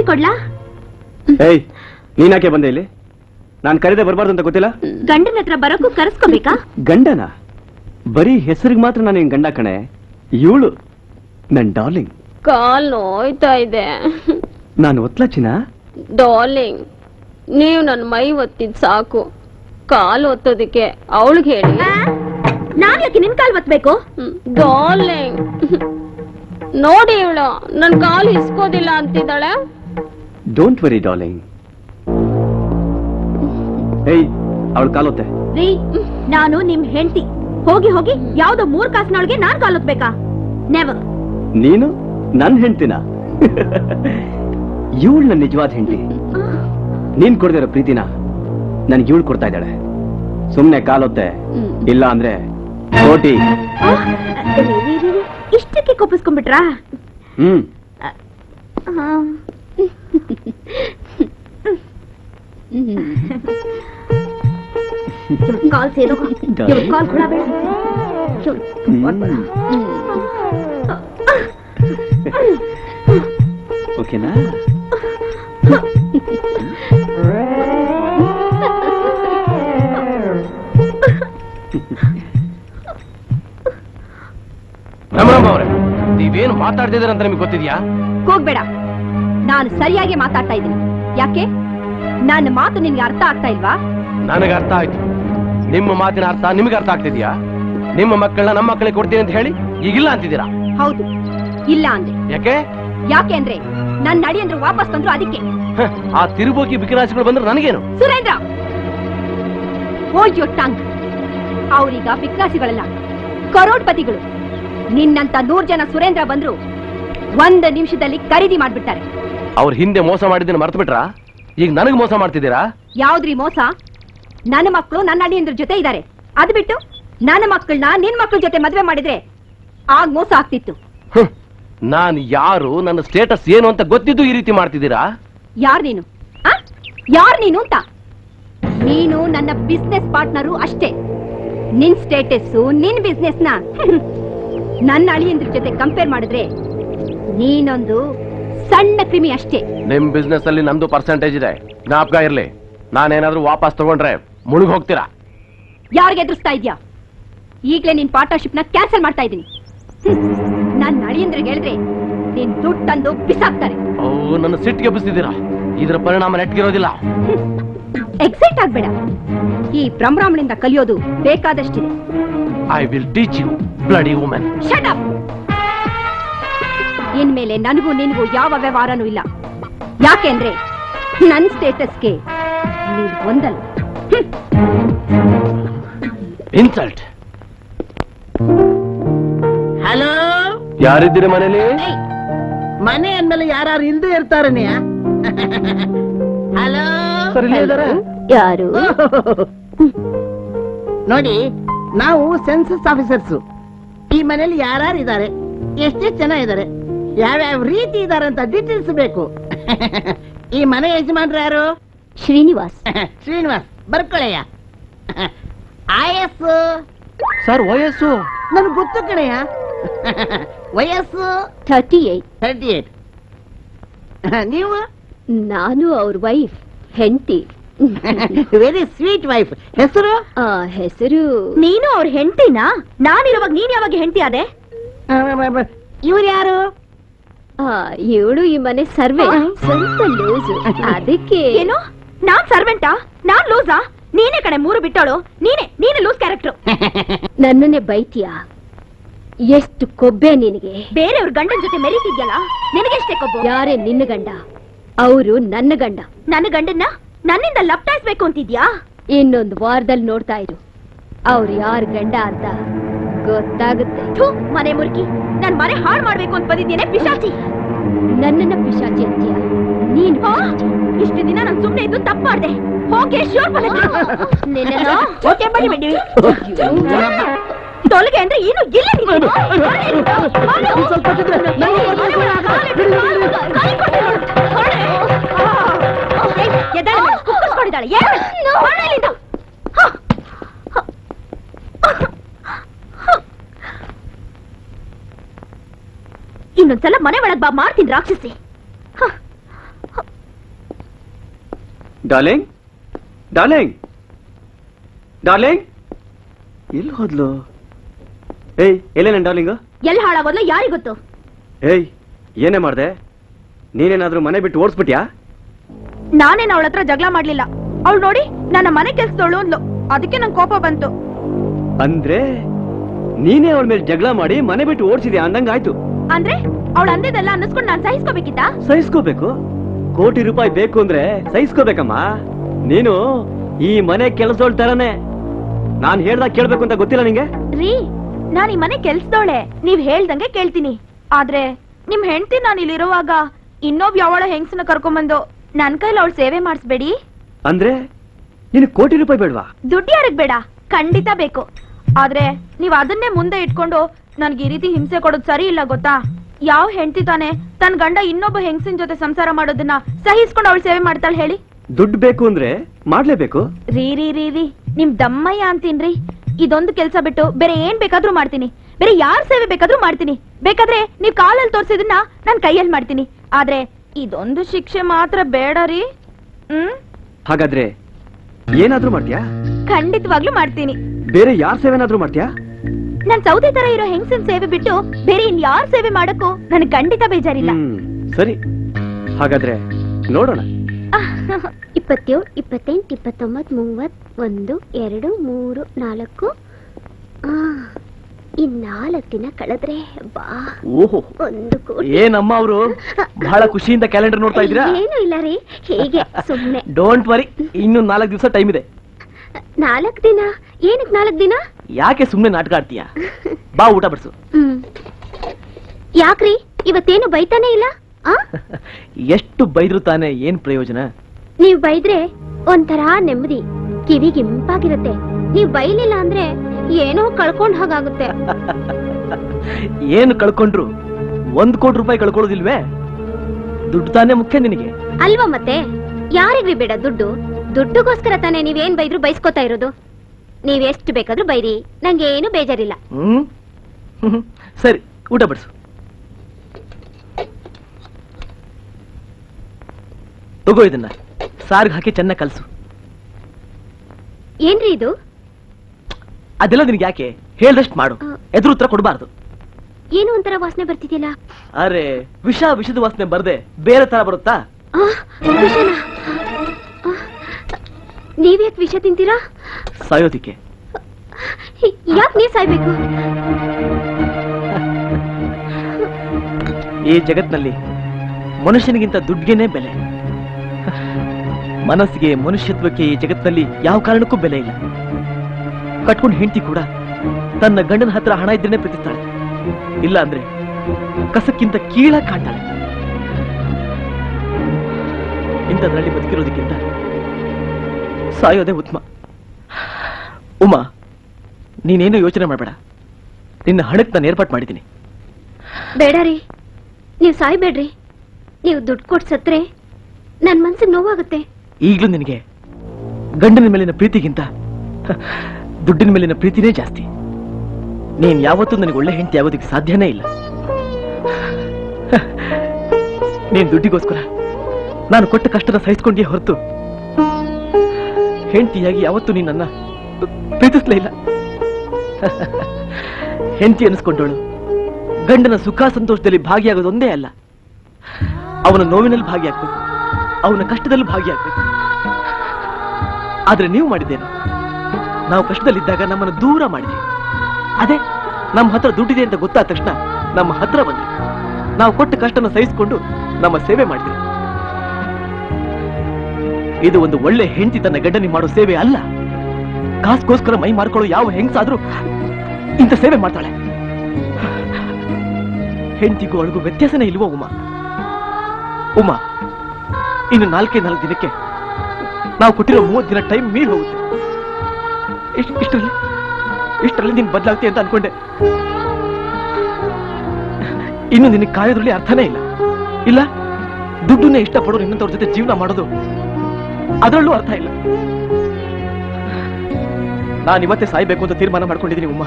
ಕಾಫಿ ಕೊಡ್ಲಾ? ಏಯ್ ನೀನಾಕೆ ಬಂದೆ ಇಲ್ಲಿ? ನಾನು ಕರೆದೆ ಬರಬಾರ್ದು ಅಂತ ಗೊತ್ತಿಲ್ಲ? ಗಂಡನ ಹತ್ರ ಬರೋಕ್ಕೂ ಕರೆಸ್ಕೋಬೇಕಾ? ಗಂಡನ? ಬರೀ ಹೆಸರಿಗೆ ಮಾತ್ರ ನಾನು ಗಂಡ ಕಣೆ. ಇವಳು ನನ್ ಡಾರ್ಲಿಂಗ್. ಕಾಲ್ ನೋಯ್ತಾ ಇದೆ. ನಾನು ಒತ್ಲಚಿನ ಡಾರ್ಲಿಂಗ್ ನೀವು ನನ್ನ ಮೈ ಒತ್ತಿದ್ ಸಾಕು. ಕಾಲ್ ಒತ್ತೋದಕ್ಕೆ ಅವಳಿಗೆ ಹೇಳಿ. ನಾನ್ ಯಾಕೆ ನಿನ್ ಕಾಲ್ ಒತ್ತಬೇಕು ಡಾರ್ಲಿಂಗ್. ನೋಡಿ ಇವಳು ನನ್ ಕಾಲ್ ಇಸ್ಕೋದಿಲ್ಲ ಅಂತಿದ್ದಾಳೆ. ಡೋಂಟ್ ವರಿ ಡಾರ್ಲಿಂಗ್ ಏಯ್ ಅವಳು ಕಾಲೊತ್ತೆ. ರೀ ನಾನು ನಿಮ್ ಹೆಂಡತಿ. ಹೋಗಿ ಹೋಗಿ ಯಾವ್ದೋ ಮೂರ್ ಕಾಸ್ನೊಳಗೆ ನಾನ್ ಕಾಲ್ ಒತ್ಬೇಕಾ ನೆವರ್ ನೀನು? ನನ್ ಹೆಂಡ್ತಿನ? ಇವಳು ನನ್ನ ನಿಜವಾದ ಹೆಂಡತಿ. ನೀನ್ ಕೊಡ್ದಿರೋ ಪ್ರೀತಿನ ನನ್ಗೆ ಇವಳು ಕೊಡ್ತಾ ಇದ್ದಾಳೆ. ಸುಮ್ನೆ ಕಾಲೊತ್ತೆ. ಇಲ್ಲ ಅಂದ್ರೆ ಕೋಟಿ. ಇಷ್ಟಕ್ಕೆ ಕೋಪಿಸ್ಕೊಂಡ್ಬಿಟ್ರಾ ಹ್ಮ್. ಕಾಲ್ ಸೇರು ಇವ್ರ್ ಕಾಲ್ ಕೂಡ ಬೇಡ ಓಕೆನಾ ರಮಣಮ್ಮ ಅವ್ರೆ ನೀವೇನು ಮಾತಾಡ್ತಿದ್ದೀರ ಅಂತ ನಿಮ್ಗೆ ಗೊತ್ತಿದ್ಯಾ? ಹೋಗ್ಬೇಡ. ನಾನು ಸರಿಯಾಗಿ ಮಾತಾಡ್ತಾ ಇದ್ದೀನಿ. ಯಾಕೆ? ನನ್ನ ಮಾತು ನಿನ್ಗೆ ಅರ್ಥ ಆಗ್ತಾ ಇಲ್ವಾ? ನನಗೆ ಅರ್ಥ ಆಯ್ತು. ನಿಮ್ಮ ಮಾತಿನ ಅರ್ಥ ನಿಮಗೆ ಅರ್ಥ ಆಗ್ತಿದ್ಯಾ? ನಿಮ್ಮ ಮಕ್ಕಳನ್ನ ನಮ್ಮ ಮಕ್ಕಳಿಗೆ ಕೊಡ್ತೀನಿ ಅಂತ ಹೇಳಿ ಈಗಿಲ್ಲ ಅಂತಿದ್ದೀರಾ? ಹೌದು. ಇಲ್ಲ ಅಂದ್ರೆ. ಯಾಕೆ? ಯಾಕೆ ಅಂದ್ರೆ ನನ್ನ ನಡಿ ಅಂದ್ರೆ ವಾಪಸ್ ಬಂದ್ರು ಅದಕ್ಕೆ. ಹ, ಆ ತಿರುಬೋಗಿ ಬಿಕಿರಾಶಿಗಳು ಬಂದ್ರೆ ನನಗೇನು? ಸುರೇಂದ್ರ! ಓಲ್ಡ್ ಯೋರ್ ಟಂಗ್ ಅವರೀಗ ಕರೋಡ್ಪತಿಗಳು. ನಿನ್ನಂತ ನೂರ್ ಜನ ಸುರೇಂದ್ರ ಬಂದ್ರು ಒಂದು ನಿಮಿಷದಲ್ಲಿ ಖರೀದಿ ಮಾಡ್ಬಿಡ್ತಾರೆ. ಅವ್ರ ಹಿಂದೆ ಮೋಸ ಮಾಡಿದ್ದನ್ನು ಮರ್ತು ಬಿಟ್ರಾ ಈಗ ನನಗೆ ಮೋಸ ಮಾಡ್ತಿದ್ದೀರಾ? ಯಾವ್ದ್ರಿ ಮೋಸ? ನನ್ನ ಮಕ್ಕಳು ನನ್ನ ಅಳಿಯಂದ್ರ ಜೊತೆ ಇದ್ದಾರೆ. ಅದ್ ಬಿಟ್ಟು ನನ್ನ ಮಕ್ಕಳನ್ನ ನಿನ್ ಮಕ್ಕಳ ಜೊತೆ ಮದ್ವೆ ಮಾಡಿದ್ರೆ ಆಗ ಮೋಸ ಆಗ್ತಿತ್ತು. ನಾನು ಯಾರು ನನ್ನ ಸ್ಟೇಟಸ್ ಏನು ಅಂತ ಗೊತ್ತಿದ್ದು ಈ ರೀತಿ ಮಾಡ್ತಿದ್ದೀರಾ? ಯಾರ್ ನೀನು? ಆ? ಯಾರ್ ನೀನು ಅಂತ? ನೀನು ನನ್ನ ಬಿಸ್ನೆಸ್ ಪಾರ್ಟ್ನರು ಅಷ್ಟೇ. ನಿನ್ ಸ್ಟೇಟಸ್ ನಿನ್ ಬಿಸ್ನೆಸ್ನ. ನನ್ನ ಅಳಿಯಂದ್ರ ಜೊತೆ ಕಂಪೇರ್ ಮಾಡಿದ್ರೆ ನೀನೊಂದು ಸಣ್ಣ ಕ್ರಿಮಿ ಅಷ್ಟೇ. ನಿಮ್ ಬಿಸ್ನೆಸ್ ಅಲ್ಲಿ ನಂದು ಪರ್ಸೆಂಟೇಜ್ ಇದೆ. ಜ್ಞಾಪಕ ಇರ್ಲಿ. ನಾನೇನಾದ್ರೂ ವಾಪಸ್ ತಗೊಂಡ್ರೆ ಮುಳುಗ್ ಹೋಗ್ತೀರಾ? ಯಾರಿಗೆ ಎದುರಿಸ್ತಾ ಇದ್ಯಾ? ಈಗ್ಲೇ ನಿನ್ ಪಾರ್ಟ್ನರ್ಶಿಪ್ನ ಕ್ಯಾನ್ಸಲ್ ಮಾಡ್ತಾ ಇದ್ದೀನಿ. ನಾನ್ ನಳಿಯಂದ್ರೆ ಹೇಳಿದ್ರೆ ನಿನ್ ದುಡ್ಡು ತಂದು ಬಿಸಾಕ್ತಾರೆ. ನನ್ನ ಸಿಟ್ಟಿಗೆ ಬಿಸ್ತಿದ್ದೀರಾ ಇದರ ಪರಿಣಾಮ ನೆಟ್ಗಿರೋದಿಲ್ಲ. ಎಕ್ಸೈಟ್ ಆಗ್ಬೇಡ. ಈ ಭ್ರಮರಾಮನಿಂದ ಕಲಿಯೋದು ಬೇಕಾದಷ್ಟಿದೆ. I will teach you bloody women shut up ಇನ್ಮೇಲೆ ನನಗೂ ನಿನಗೂ ಯಾವ ವ್ಯವಹಾರನೂ ಇಲ್ಲ. ಯಾಕೆಂದ್ರೆ ನನ್ ಸ್ಟೇಟಸ್ಗೆ ನೀನ್ ಒಂದಲ್ಲ. ಇನ್ಸಲ್ಟ್. ಹಲೋ? ಯಾರಿದ್ದೀರಿ ಮನೇಲಿ? ಮನೆ ಅಂದ್ಮೇಲೆ ಯಾರು ಹಿಂದೆ ಇರ್ತಾರನೇ ಹಲೋ? ಯಾರು? ನೋಡಿ ನಾವು ಸೆನ್ಸಸ್ ಆಫೀಸರ್ಸ್ ಈ ಮನೇಲಿ ಯಾರು ಇದ್ದಾರೆ? ಎಷ್ಟೇ ಜನ ಇದ್ದಾರೆ? ಯಾವ್ಯಾವ ರೀತಿ ಇದಾರೆ ಅಂತ ಡೀಟೇಲ್ಸ್ ಬೇಕು. ಈ ಮನೆ ಯಜಮಾನ್ರು ಯಾರು? ಶ್ರೀನಿವಾಸ್. ಶ್ರೀನಿವಾಸ್ ಬರ್ಕೊಳಯ್ಯ ಆಯಸ್ಸು. ಸರ್ ವಯಸ್ಸು. ನನ್ಗೆ ಗೊತ್ತು ಕಣಯ್ಯ. ವಯಸ್ಸು. Thirty eight. Thirty eight. ನೀವು? ನಾನು ಅವ್ರ ವೈಫ್ ಹೆಂಡತಿ. ವೆರಿ ಸ್ವೀಟ್ ವೈಫ್ ಹೆಸರು? ಹೆಸರು ನೀನು ಅವ್ರ ಹೆಂಡತಿನಾ? ನಾನಿರುವಾಗ ನೀನ್ ಯಾವಾಗ ಹೆಂಡತಿ ಅದೇ ಇವ್ರು ಯಾರು? ಇವಳು ಈ ಮನೆ ಸರ್ವೆ. ಸ್ವಲ್ಪ ಲೂಸು. ಅದಕ್ಕೆ ಏನು? ನಾನ್ ಸರ್ವೆಂಟಾ ನಾನ್ ಲೂಸಾ? ನೀನೇ ಕಡೆ ಮೂರು ಬಿಟ್ಟೋಳು. ನೀನೆ ನೀನೆ ಲೂಸ್ ಕ್ಯಾರೆಕ್ಟರ್ ನನ್ನನ್ನೇ ಬೈತೀಯಾ? ಎಷ್ಟು ಕೊಬ್ಬೆ ನಿನಗೆ? ಬೇರೆಯವ್ರ ಗಂಡನ ಜೊತೆ ಮೆರೀತಿದ್ಯಲ್ಲ? ನಿನಗೆಷ್ಟೇ ಕೊಬ್ಬು? ಯಾರೇ ನಿನ್ನ ಗಂಡ? ಅವರು ನನ್ನ ಗಂಡ. ನನ್ನ ಗಂಡನ್ನ? ನನ್ನಿಂದ ಲಪ್ಟಾಯಿಸ್ಬೇಕು ಅಂತಿದ್ಯಾ? ಇನ್ನೊಂದು ವಾರದಲ್ಲಿ ನೋಡ್ತಾ ಇದ್ರು ಅವ್ರು ಯಾರ ಗಂಡ ಅಂತ? ಗೊತ್ತಾಗುತ್ತೆ ಮನೆ ಮುರುಕಿ ನನ್ ಮನೆ ಹಾಳು ಮಾಡ್ಬೇಕು ಅಂತ ಬಂದಿದ್ದೇನೆ ಪಿಶಾಚಿ ನನ್ನನ್ನ ಪಿಶಾಚಿ ಅಂತೀಯ ನೀನು ಇಷ್ಟು ದಿನ ನಾನು ಸುಮ್ಮನೆ ಇದ್ದು ತಪ್ಪು ಮಾಡ್ದೆ ಹೋಗಿ ಶೋರ್ ಓಕೆ ಬನ್ನಿ ಬನ್ನಿ ತೊಲಗೆ ಅಂದ್ರೆ ಏನು ಇಲ್ಲ ನೀನು. ಹೊರಗೆ ಇಲ್ಲಿಂದ. ಹೊರಗೆ. ಕೈ ಕೊಟ್ಟು ನೋಡು. ಹೊರಗೆ. ಏಯ್, ಎದ್ದೇಳು ಮೇಡಮ್. ಕುಕ್ಕುಸ್ಕೊಂಡಿದ್ದಾಳೆ. ಎದ್ದೇಳು. ಹೊರಗೆ ಇಲ್ಲಿಂದ. ಹ. ಇನ್ನೊಂದ್ಸಲ ಮನೆ ಒಳಗ್ ಬಾ ಮಾಡ್ತೀನಿ ರಾಕ್ಷಸಿ. ಡಾರ್ಲಿಂಗ್? ಡಾರ್ಲಿಂಗ್? ಡಾರ್ಲಿಂಗ್? ಎಲ್ಲಿ ಹೋದ್ಲು? ಏಯ್ ಎಲ್ಲೇ ನನ್ ಡಾರ್ಲಿಂಗ್? ಎಲ್ಲಿ ಹಾಳಾಗೋದ್ಲ ಯಾರಿಗ್ ಗೊತ್ತು? ಏಯ್ ಏನೇ ಮಾಡ್ದೆ? ನೀನೇನಾದ್ರೂ ಮನೆ ಬಿಟ್ಟು ಓಡಿಸ್ಬಿಟ್ಯಾ? ನಾನೇನ್ ಅವಳ ಹತ್ರ ಜಗಳ ಮಾಡ್ಲಿಲ್ಲ. ಅವಳು ನೋಡಿ ನನ್ನ ಮನೆ ಕೆಲ್ಸದವಳು ಅಂದ್ಲು. ಅದಕ್ಕೆ ನಂಗೆ ಕೋಪ ಬಂತು. ಅಂದ್ರೆ ನೀನೇ ಅವಳ ಮೇಲೆ ಜಗಳ ಮಾಡಿ ಮನೆ ಬಿಟ್ಟು ಓಡಿಸಿದ್ಯಾ? ಅಂದಂಗಾಯ್ತು. ಅಂದ್ರೆ ಅವಳು ಅಂದಿದ್ದೆಲ್ಲ ಅನ್ನಿಸ್ಕೊಂಡು ನಾನು ಸಹಿಸ್ಕೋಬೇಕಿತ್ತ? ಸಹಿಸ್ಕೋಬೇಕು. ಕೋಟಿ ರೂಪಾಯಿ ಬೇಕು ಅಂದ್ರೆ ಸಹಿಸ್ಕೋಬೇಕಮ್ಮ. ನೀನು ಈ ಮನೆ ಕೆಲಸದೋಳ್ ತರನೇ. ನಾನ್ ಹೇಳ್ದಾಗ ಕೇಳ್ಬೇಕು ಅಂತ ಗೊತ್ತಿಲ್ಲ ನಿಂಗೆ? ರೀ ನಾನ್ ಈ ಮನೆ ಕೆಲ್ಸದೋಳೆ. ನೀವ್ ಹೇಳ್ದಂಗೆ ಕೇಳ್ತೀನಿ. ಆದ್ರೆ ನಿಮ್ ಹೆಂಡತಿ ನಾನು ಇಲ್ಲಿರುವಾಗ ಇನ್ನೊಬ್ ಯಾವಳ ಹೆಂಗ್ಸನ ಕರ್ಕೊಂಡ್ಬಂದು ನನ್ ಕೈಲಿ ಅವಳು ಸೇವೆ ಮಾಡಿಸ್ಬೇಡಿ. ಅಂದ್ರೆ ನೀನು ಕೋಟಿ ರೂಪಾಯಿ ಬೇಡ್ವಾ? ದುಡ್ಡು ಯಾರಿಗ್ ಬೇಡ? ಖಂಡಿತ ಬೇಕು. ಆದ್ರೆ ನೀವ್ ಅದನ್ನೇ ಮುಂದೆ ಇಟ್ಕೊಂಡು ನನ್ಗೆ ಈ ರೀತಿ ಹಿಂಸೆ ಕೊಡೋದು ಸರಿ ಇಲ್ಲ ಗೊತ್ತಾ? ಯಾವ ಹೆಂಡತಿ ತಾನೆ ತನ್ ಗಂಡ ಇನ್ನೊಬ್ಬ ಹೆಂಗಸಿನ ಜೊತೆ ಸಂಸಾರ ಮಾಡೋದನ್ನ ಸಹಿಸ್ಕೊಂಡು ಅವಳು ಸೇವೆ ಮಾಡ್ತಾಳೆ ಹೇಳಿ? ದುಡ್ಡು ಬೇಕು ಅಂದ್ರೆ ಮಾಡ್ಲೇಬೇಕು. ರೀ ರೀ ರೀ ರೀ. ನಿಮ್ ದಮ್ಮಯ್ಯ ಅಂತೀನ್ರಿ. ಇದೊಂದು ಕೆಲ್ಸ ಬಿಟ್ಟು ಬೇರೆ ಏನ್ ಬೇಕಾದ್ರೂ ಮಾಡ್ತೀನಿ. ಬೇರೆ ಯಾರ್ ಸೇವೆ ಬೇಕಾದ್ರೂ ಮಾಡ್ತೀನಿ. ಬೇಕಾದ್ರೆ ನೀವ್ ಕಾಲಲ್ಲಿ ತೋರ್ಸಿದನ್ನ ನಾನ್ ಕೈಯಲ್ಲಿ ಮಾಡ್ತೀನಿ. ಆದ್ರೆ ಇದೊಂದು ಶಿಕ್ಷೆ ಮಾತ್ರ ಬೇಡ ರೀ. ಹ್ಮ್? ಹಾಗಾದ್ರೆ ಏನಾದ್ರೂ ಮಾಡ್ತೀಯಾ? ಖಂಡಿತವಾಗ್ಲೂ ಮಾಡ್ತೀನಿ. ಬೇರೆ ಯಾರ್ ಸೇವೆನಾದ್ರೂ ಮಾಡ್ತೀಯಾ? ನಾನ್ ಸೌದೆ ತರ ಇರೋ ಹೆಂಗ್ಸನ್ ಸೇವೆ ಬಿಟ್ಟು ಬೇರೆ ಇನ್ ಯಾರ್ ಸೇವೆ ಮಾಡಕ್ಕೂ ನನ್ ಖಂಡಿತ ಬೇಜಾರಿಲ್ಲ. ಸರಿ. ಹಾಗಾದ್ರೆ ನೋಡೋಣ. ಇಪ್ಪತ್ತೇಳು ಇಪ್ಪತ್ತೆಂಟು ಇಪ್ಪತ್ತೊಂಬತ್ತು ಮೂವತ್ ಒಂದು ಎರಡು ಮೂರು ನಾಲ್ಕು. ನಾಲ್ಕು ದಿನ ಕಳೆದ್ರೆ ಬಾ. ಓಹೋ. ಒಂದು ಕೋಟಿ. ಏನಮ್ಮ ಅವರು? ಬಹಳ ಖುಷಿಯಿಂದ ಕ್ಯಾಲೆಂಡರ್ ನೋಡ್ತಾ ಇದ್ದೀರಾ? ಏನು ಇಲ್ಲ ರೀ ಹೇಗೆ ಸುಮ್ಮನೆ ಡೋಂಟ್ ವರಿ ಇನ್ನು ನಾಲ್ಕು ದಿವಸ ಟೈಮ್ ಇದೆ. ನಾಲ್ಕು ದಿನ? ಏನಕ್ ನಾಲ್ಕು ದಿನ? ಯಾಕೆ ಸುಮ್ಮನೆ ನಾಟಕ ಆಡ್ತೀಯ? ಬಾ ಊಟ ಬಡಿಸು. ಯಾಕ್ರಿ? ಇವತ್ತೇನು ಬೈತಾನೆ ಇಲ್ಲ? ಆ? ಎಷ್ಟು ಬೈದ್ರು ತಾನೆ ಏನ್ ಪ್ರಯೋಜನ? ನೀವ್ ಬೈದ್ರೆ ಒಂಥರ ನೆಮ್ಮದಿ ಕಿವಿಗೆ ಇಂಪಾಗಿರುತ್ತೆ ನೀವ್ ಬೈಲಿಲ್ಲ ಅಂದ್ರೆ ಏನೋ ಕಳ್ಕೊಂಡ್ ಹಾಗಾಗುತ್ತೆ. ಏನು ಕಳ್ಕೊಂಡ್ರು? ಒಂದ್ ಕೋಟಿ ರೂಪಾಯಿ ಕಳ್ಕೊಳ್ಳೋದಿಲ್ವೇ? ದುಡ್ಡು ತಾನೇ ಮುಖ್ಯ ನಿನಗೆ. ಅಲ್ವಾ ಮತ್ತೆ? ಯಾರಿಗ್ರಿ ಬೇಡ ದುಡ್ಡು? ದುಡ್ಡುಗೋಸ್ಕರ ತಾನೇ ನೀವೇನ್ ಬೈದ್ರು ಬೈಸ್ಕೊತಾ ಇರೋದು? ನೀವ್ ಎಷ್ಟು ಬೇಕಾದ್ರೂ ಬೈರಿ. ನಂಗೆ ಏನು ಬೇಜಾರಿಲ್ಲ. ಹ್ಮ್? ಹ್ಮ್. ಸರಿ ಊಟ ಬಡಿಸು. ತಗೋ ಇದನ್ನ. ಸಾರ್ಗ್ ಹಾಕಿ ಚೆನ್ನಾಗಿ ಕಲಸು. ಏನ್ರಿ ಇದು? ಅದೆಲ್ಲ ನಿನ್ಗೆ ಯಾಕೆ? ಹೇಳ್ದಷ್ಟು ಮಾಡು. ಎದುರು ಉತ್ತರ ಕೊಡಬಾರ್ದು. ಏನು ಒಂಥರ ವಾಸನೆ ಬರ್ತಿದ್ಯಲ್ಲ? ಅರೆ ವಿಷ ವಿಷದ ವಾಸನೆ ಬರ್ದೆ ಬೇರೆ ತರ ಬರುತ್ತಾ? ಆ, ವಿಷನಾ? ನೀವ್ಯಾಕ್ ವಿಷ ತಿಂತೀರಾ? ಸಾಯೋದಿಕ್ಕೆ. ಯಾಕೆ ನೀವ್ ಸಾಯ್ಬೇಕು? ಈ ಜಗತ್ನಲ್ಲಿ ಮನುಷ್ಯನಿಗಿಂತ ದುಡ್ಡಿಗೆನೇ ಬೆಲೆ. ಮನಸ್ಸಿಗೆ ಮನುಷ್ಯತ್ವಕ್ಕೆ ಈ ಜಗತ್ನಲ್ಲಿ ಯಾವ ಕಾರಣಕ್ಕೂ ಬೆಲೆ ಇಲ್ಲ. ಕಟ್ಕೊಂಡು ಹೆಂಡತಿ ಕೂಡ ತನ್ನ ಗಂಡನ ಹತ್ರ ಹಣ ಇದ್ರೇನೆ ಪ್ರೀತಿಸ್ತಾಳೆ. ಇಲ್ಲ ಅಂದ್ರೆ ಕಸಕ್ಕಿಂತ ಕೀಳ ಕಾಣ್ತಾಳೆ. ಇಂಥದ್ರಲ್ಲಿ ಬದುಕಿರೋದಕ್ಕಿಂತ ಸಾಯೋದೇ ಉತ್ತಮ. ಉಮಾ ನೀನೇನು ಯೋಚನೆ ಮಾಡಬೇಡ. ನಿನ್ನ ಹಣಕ್ಕೆ ನಾನು ಏರ್ಪಾಟ್ ಮಾಡಿದ್ದೀನಿ. ಬೇಡ ರೀ. ನೀವು ಸಾಯ್ಬೇಡ್ರಿ. ನೀವು ದುಡ್ಡು ಕೊಟ್ಟು ಸತ್ರೆ ನನ್ನ ಮನ್ಸಿಗೆ ನೋವಾಗುತ್ತೆ. ಈಗಲೂ ನಿನಗೆ ಗಂಡನ ಮೇಲಿನ ಪ್ರೀತಿಗಿಂತ ದುಡ್ಡಿನ ಮೇಲಿನ ಪ್ರೀತಿನೇ ಜಾಸ್ತಿ. ನೀನ್ ಯಾವತ್ತೂ ನನಗೆ ಒಳ್ಳೆ ಹೆಂಡತಿ ಆಗೋದಕ್ಕೆ ಸಾಧ್ಯನೇ ಇಲ್ಲ. ನೀನ್ ದುಡ್ಡಿಗೋಸ್ಕರ ನಾನು ಕೊಟ್ಟ ಕಷ್ಟನ ಸಹಿಸ್ಕೊಂಡೇ ಹೊರತು ಹೆಂಡತಿಯಾಗಿ ಯಾವತ್ತೂ ನೀನನ್ನ ನನ್ನ ಪ್ರೀತಿಸ್ಲೇ ಇಲ್ಲ. ಹೆಂಡತಿ ಅನಿಸ್ಕೊಂಡವಳು. ಗಂಡನ ಸುಖ ಸಂತೋಷದಲ್ಲಿ ಭಾಗಿಯಾಗೋದೊಂದೇ ಅಲ್ಲ. ಅವನ ನೋವಿನಲ್ಲಿ ಭಾಗಿಯಾಗಬೇಕು. ಅವನ ಕಷ್ಟದಲ್ಲಿ ಭಾಗಿಯಾಗಬೇಕು. ಆದ್ರೆ ನೀವು ಮಾಡಿದ್ದೇನು? ನಾವು ಕಷ್ಟದಲ್ಲಿದ್ದಾಗ ನಮ್ಮನ್ನು ದೂರ ಮಾಡಿದ್ವಿ. ಅದೇ, ನಮ್ಮ ಹತ್ರ ದುಡ್ಡಿದೆ ಅಂತ ಗೊತ್ತಾದ ತಕ್ಷಣ ನಮ್ಮ ಹತ್ರ ಬಂದ್ರಿ ನಾವು ಕೊಟ್ಟ ಕಷ್ಟನ ಸಹಿಸಿಕೊಂಡು ನಮ್ಮ ಸೇವೆ ಮಾಡಿದ್ವಿ. ಇದು ಒಂದು ಒಳ್ಳೆ ಹೆಂಡತಿ ತನ್ನ ಗಡ್ಡನಿ ಮಾಡೋ ಸೇವೆ ಅಲ್ಲ. ಕಾಸ್ಗೋಸ್ಕರ ಮೈ ಮಾರ್ಕೊಳ್ಳೋ ಯಾವ ಹೆಂಗಸಾದ್ರೂ ಇಂಥ ಸೇವೆ ಮಾಡ್ತಾಳೆ. ಹೆಂಡತಿಗೂ ಅವಳಿಗೂ ವ್ಯತ್ಯಾಸನೇ ಇಲ್ವೋ ಉಮಾ? ಉಮಾ, ಇನ್ನು ನಾಲ್ಕೇ ನಾಲ್ಕು ದಿನಕ್ಕೆ ನಾವು ಕೊಟ್ಟಿರೋ ಮೂವತ್ತು ದಿನ ಟೈಮ್ ಮೀರಿ ಹೋಗುತ್ತೆ. ಇಷ್ಟರಲ್ಲಿ ಇಷ್ಟರಲ್ಲಿ ನೀನ್ ಬದಲಾಗ್ತೀಯ ಅಂತ ಅನ್ಕೊಂಡೆ. ಇನ್ನು ನಿನಗೆ ಕಾಯೋದ್ರಲ್ಲಿ ಅರ್ಥನೇ ಇಲ್ಲ. ಇಲ್ಲ, ದುಡ್ಡನ್ನೇ ಇಷ್ಟಪಡೋ ನಿನ್ನಂತವ್ರ ಜೊತೆ ಜೀವನ ಮಾಡೋದು ಅದರಲ್ಲೂ ಅರ್ಥ ಇಲ್ಲ. ನಾನು ಇವತ್ತೇ ಸಾಯ್ಬೇಕು ಅಂತ ತೀರ್ಮಾನ ಮಾಡ್ಕೊಂಡಿದ್ದೀನಿ ಉಮ್ಮ.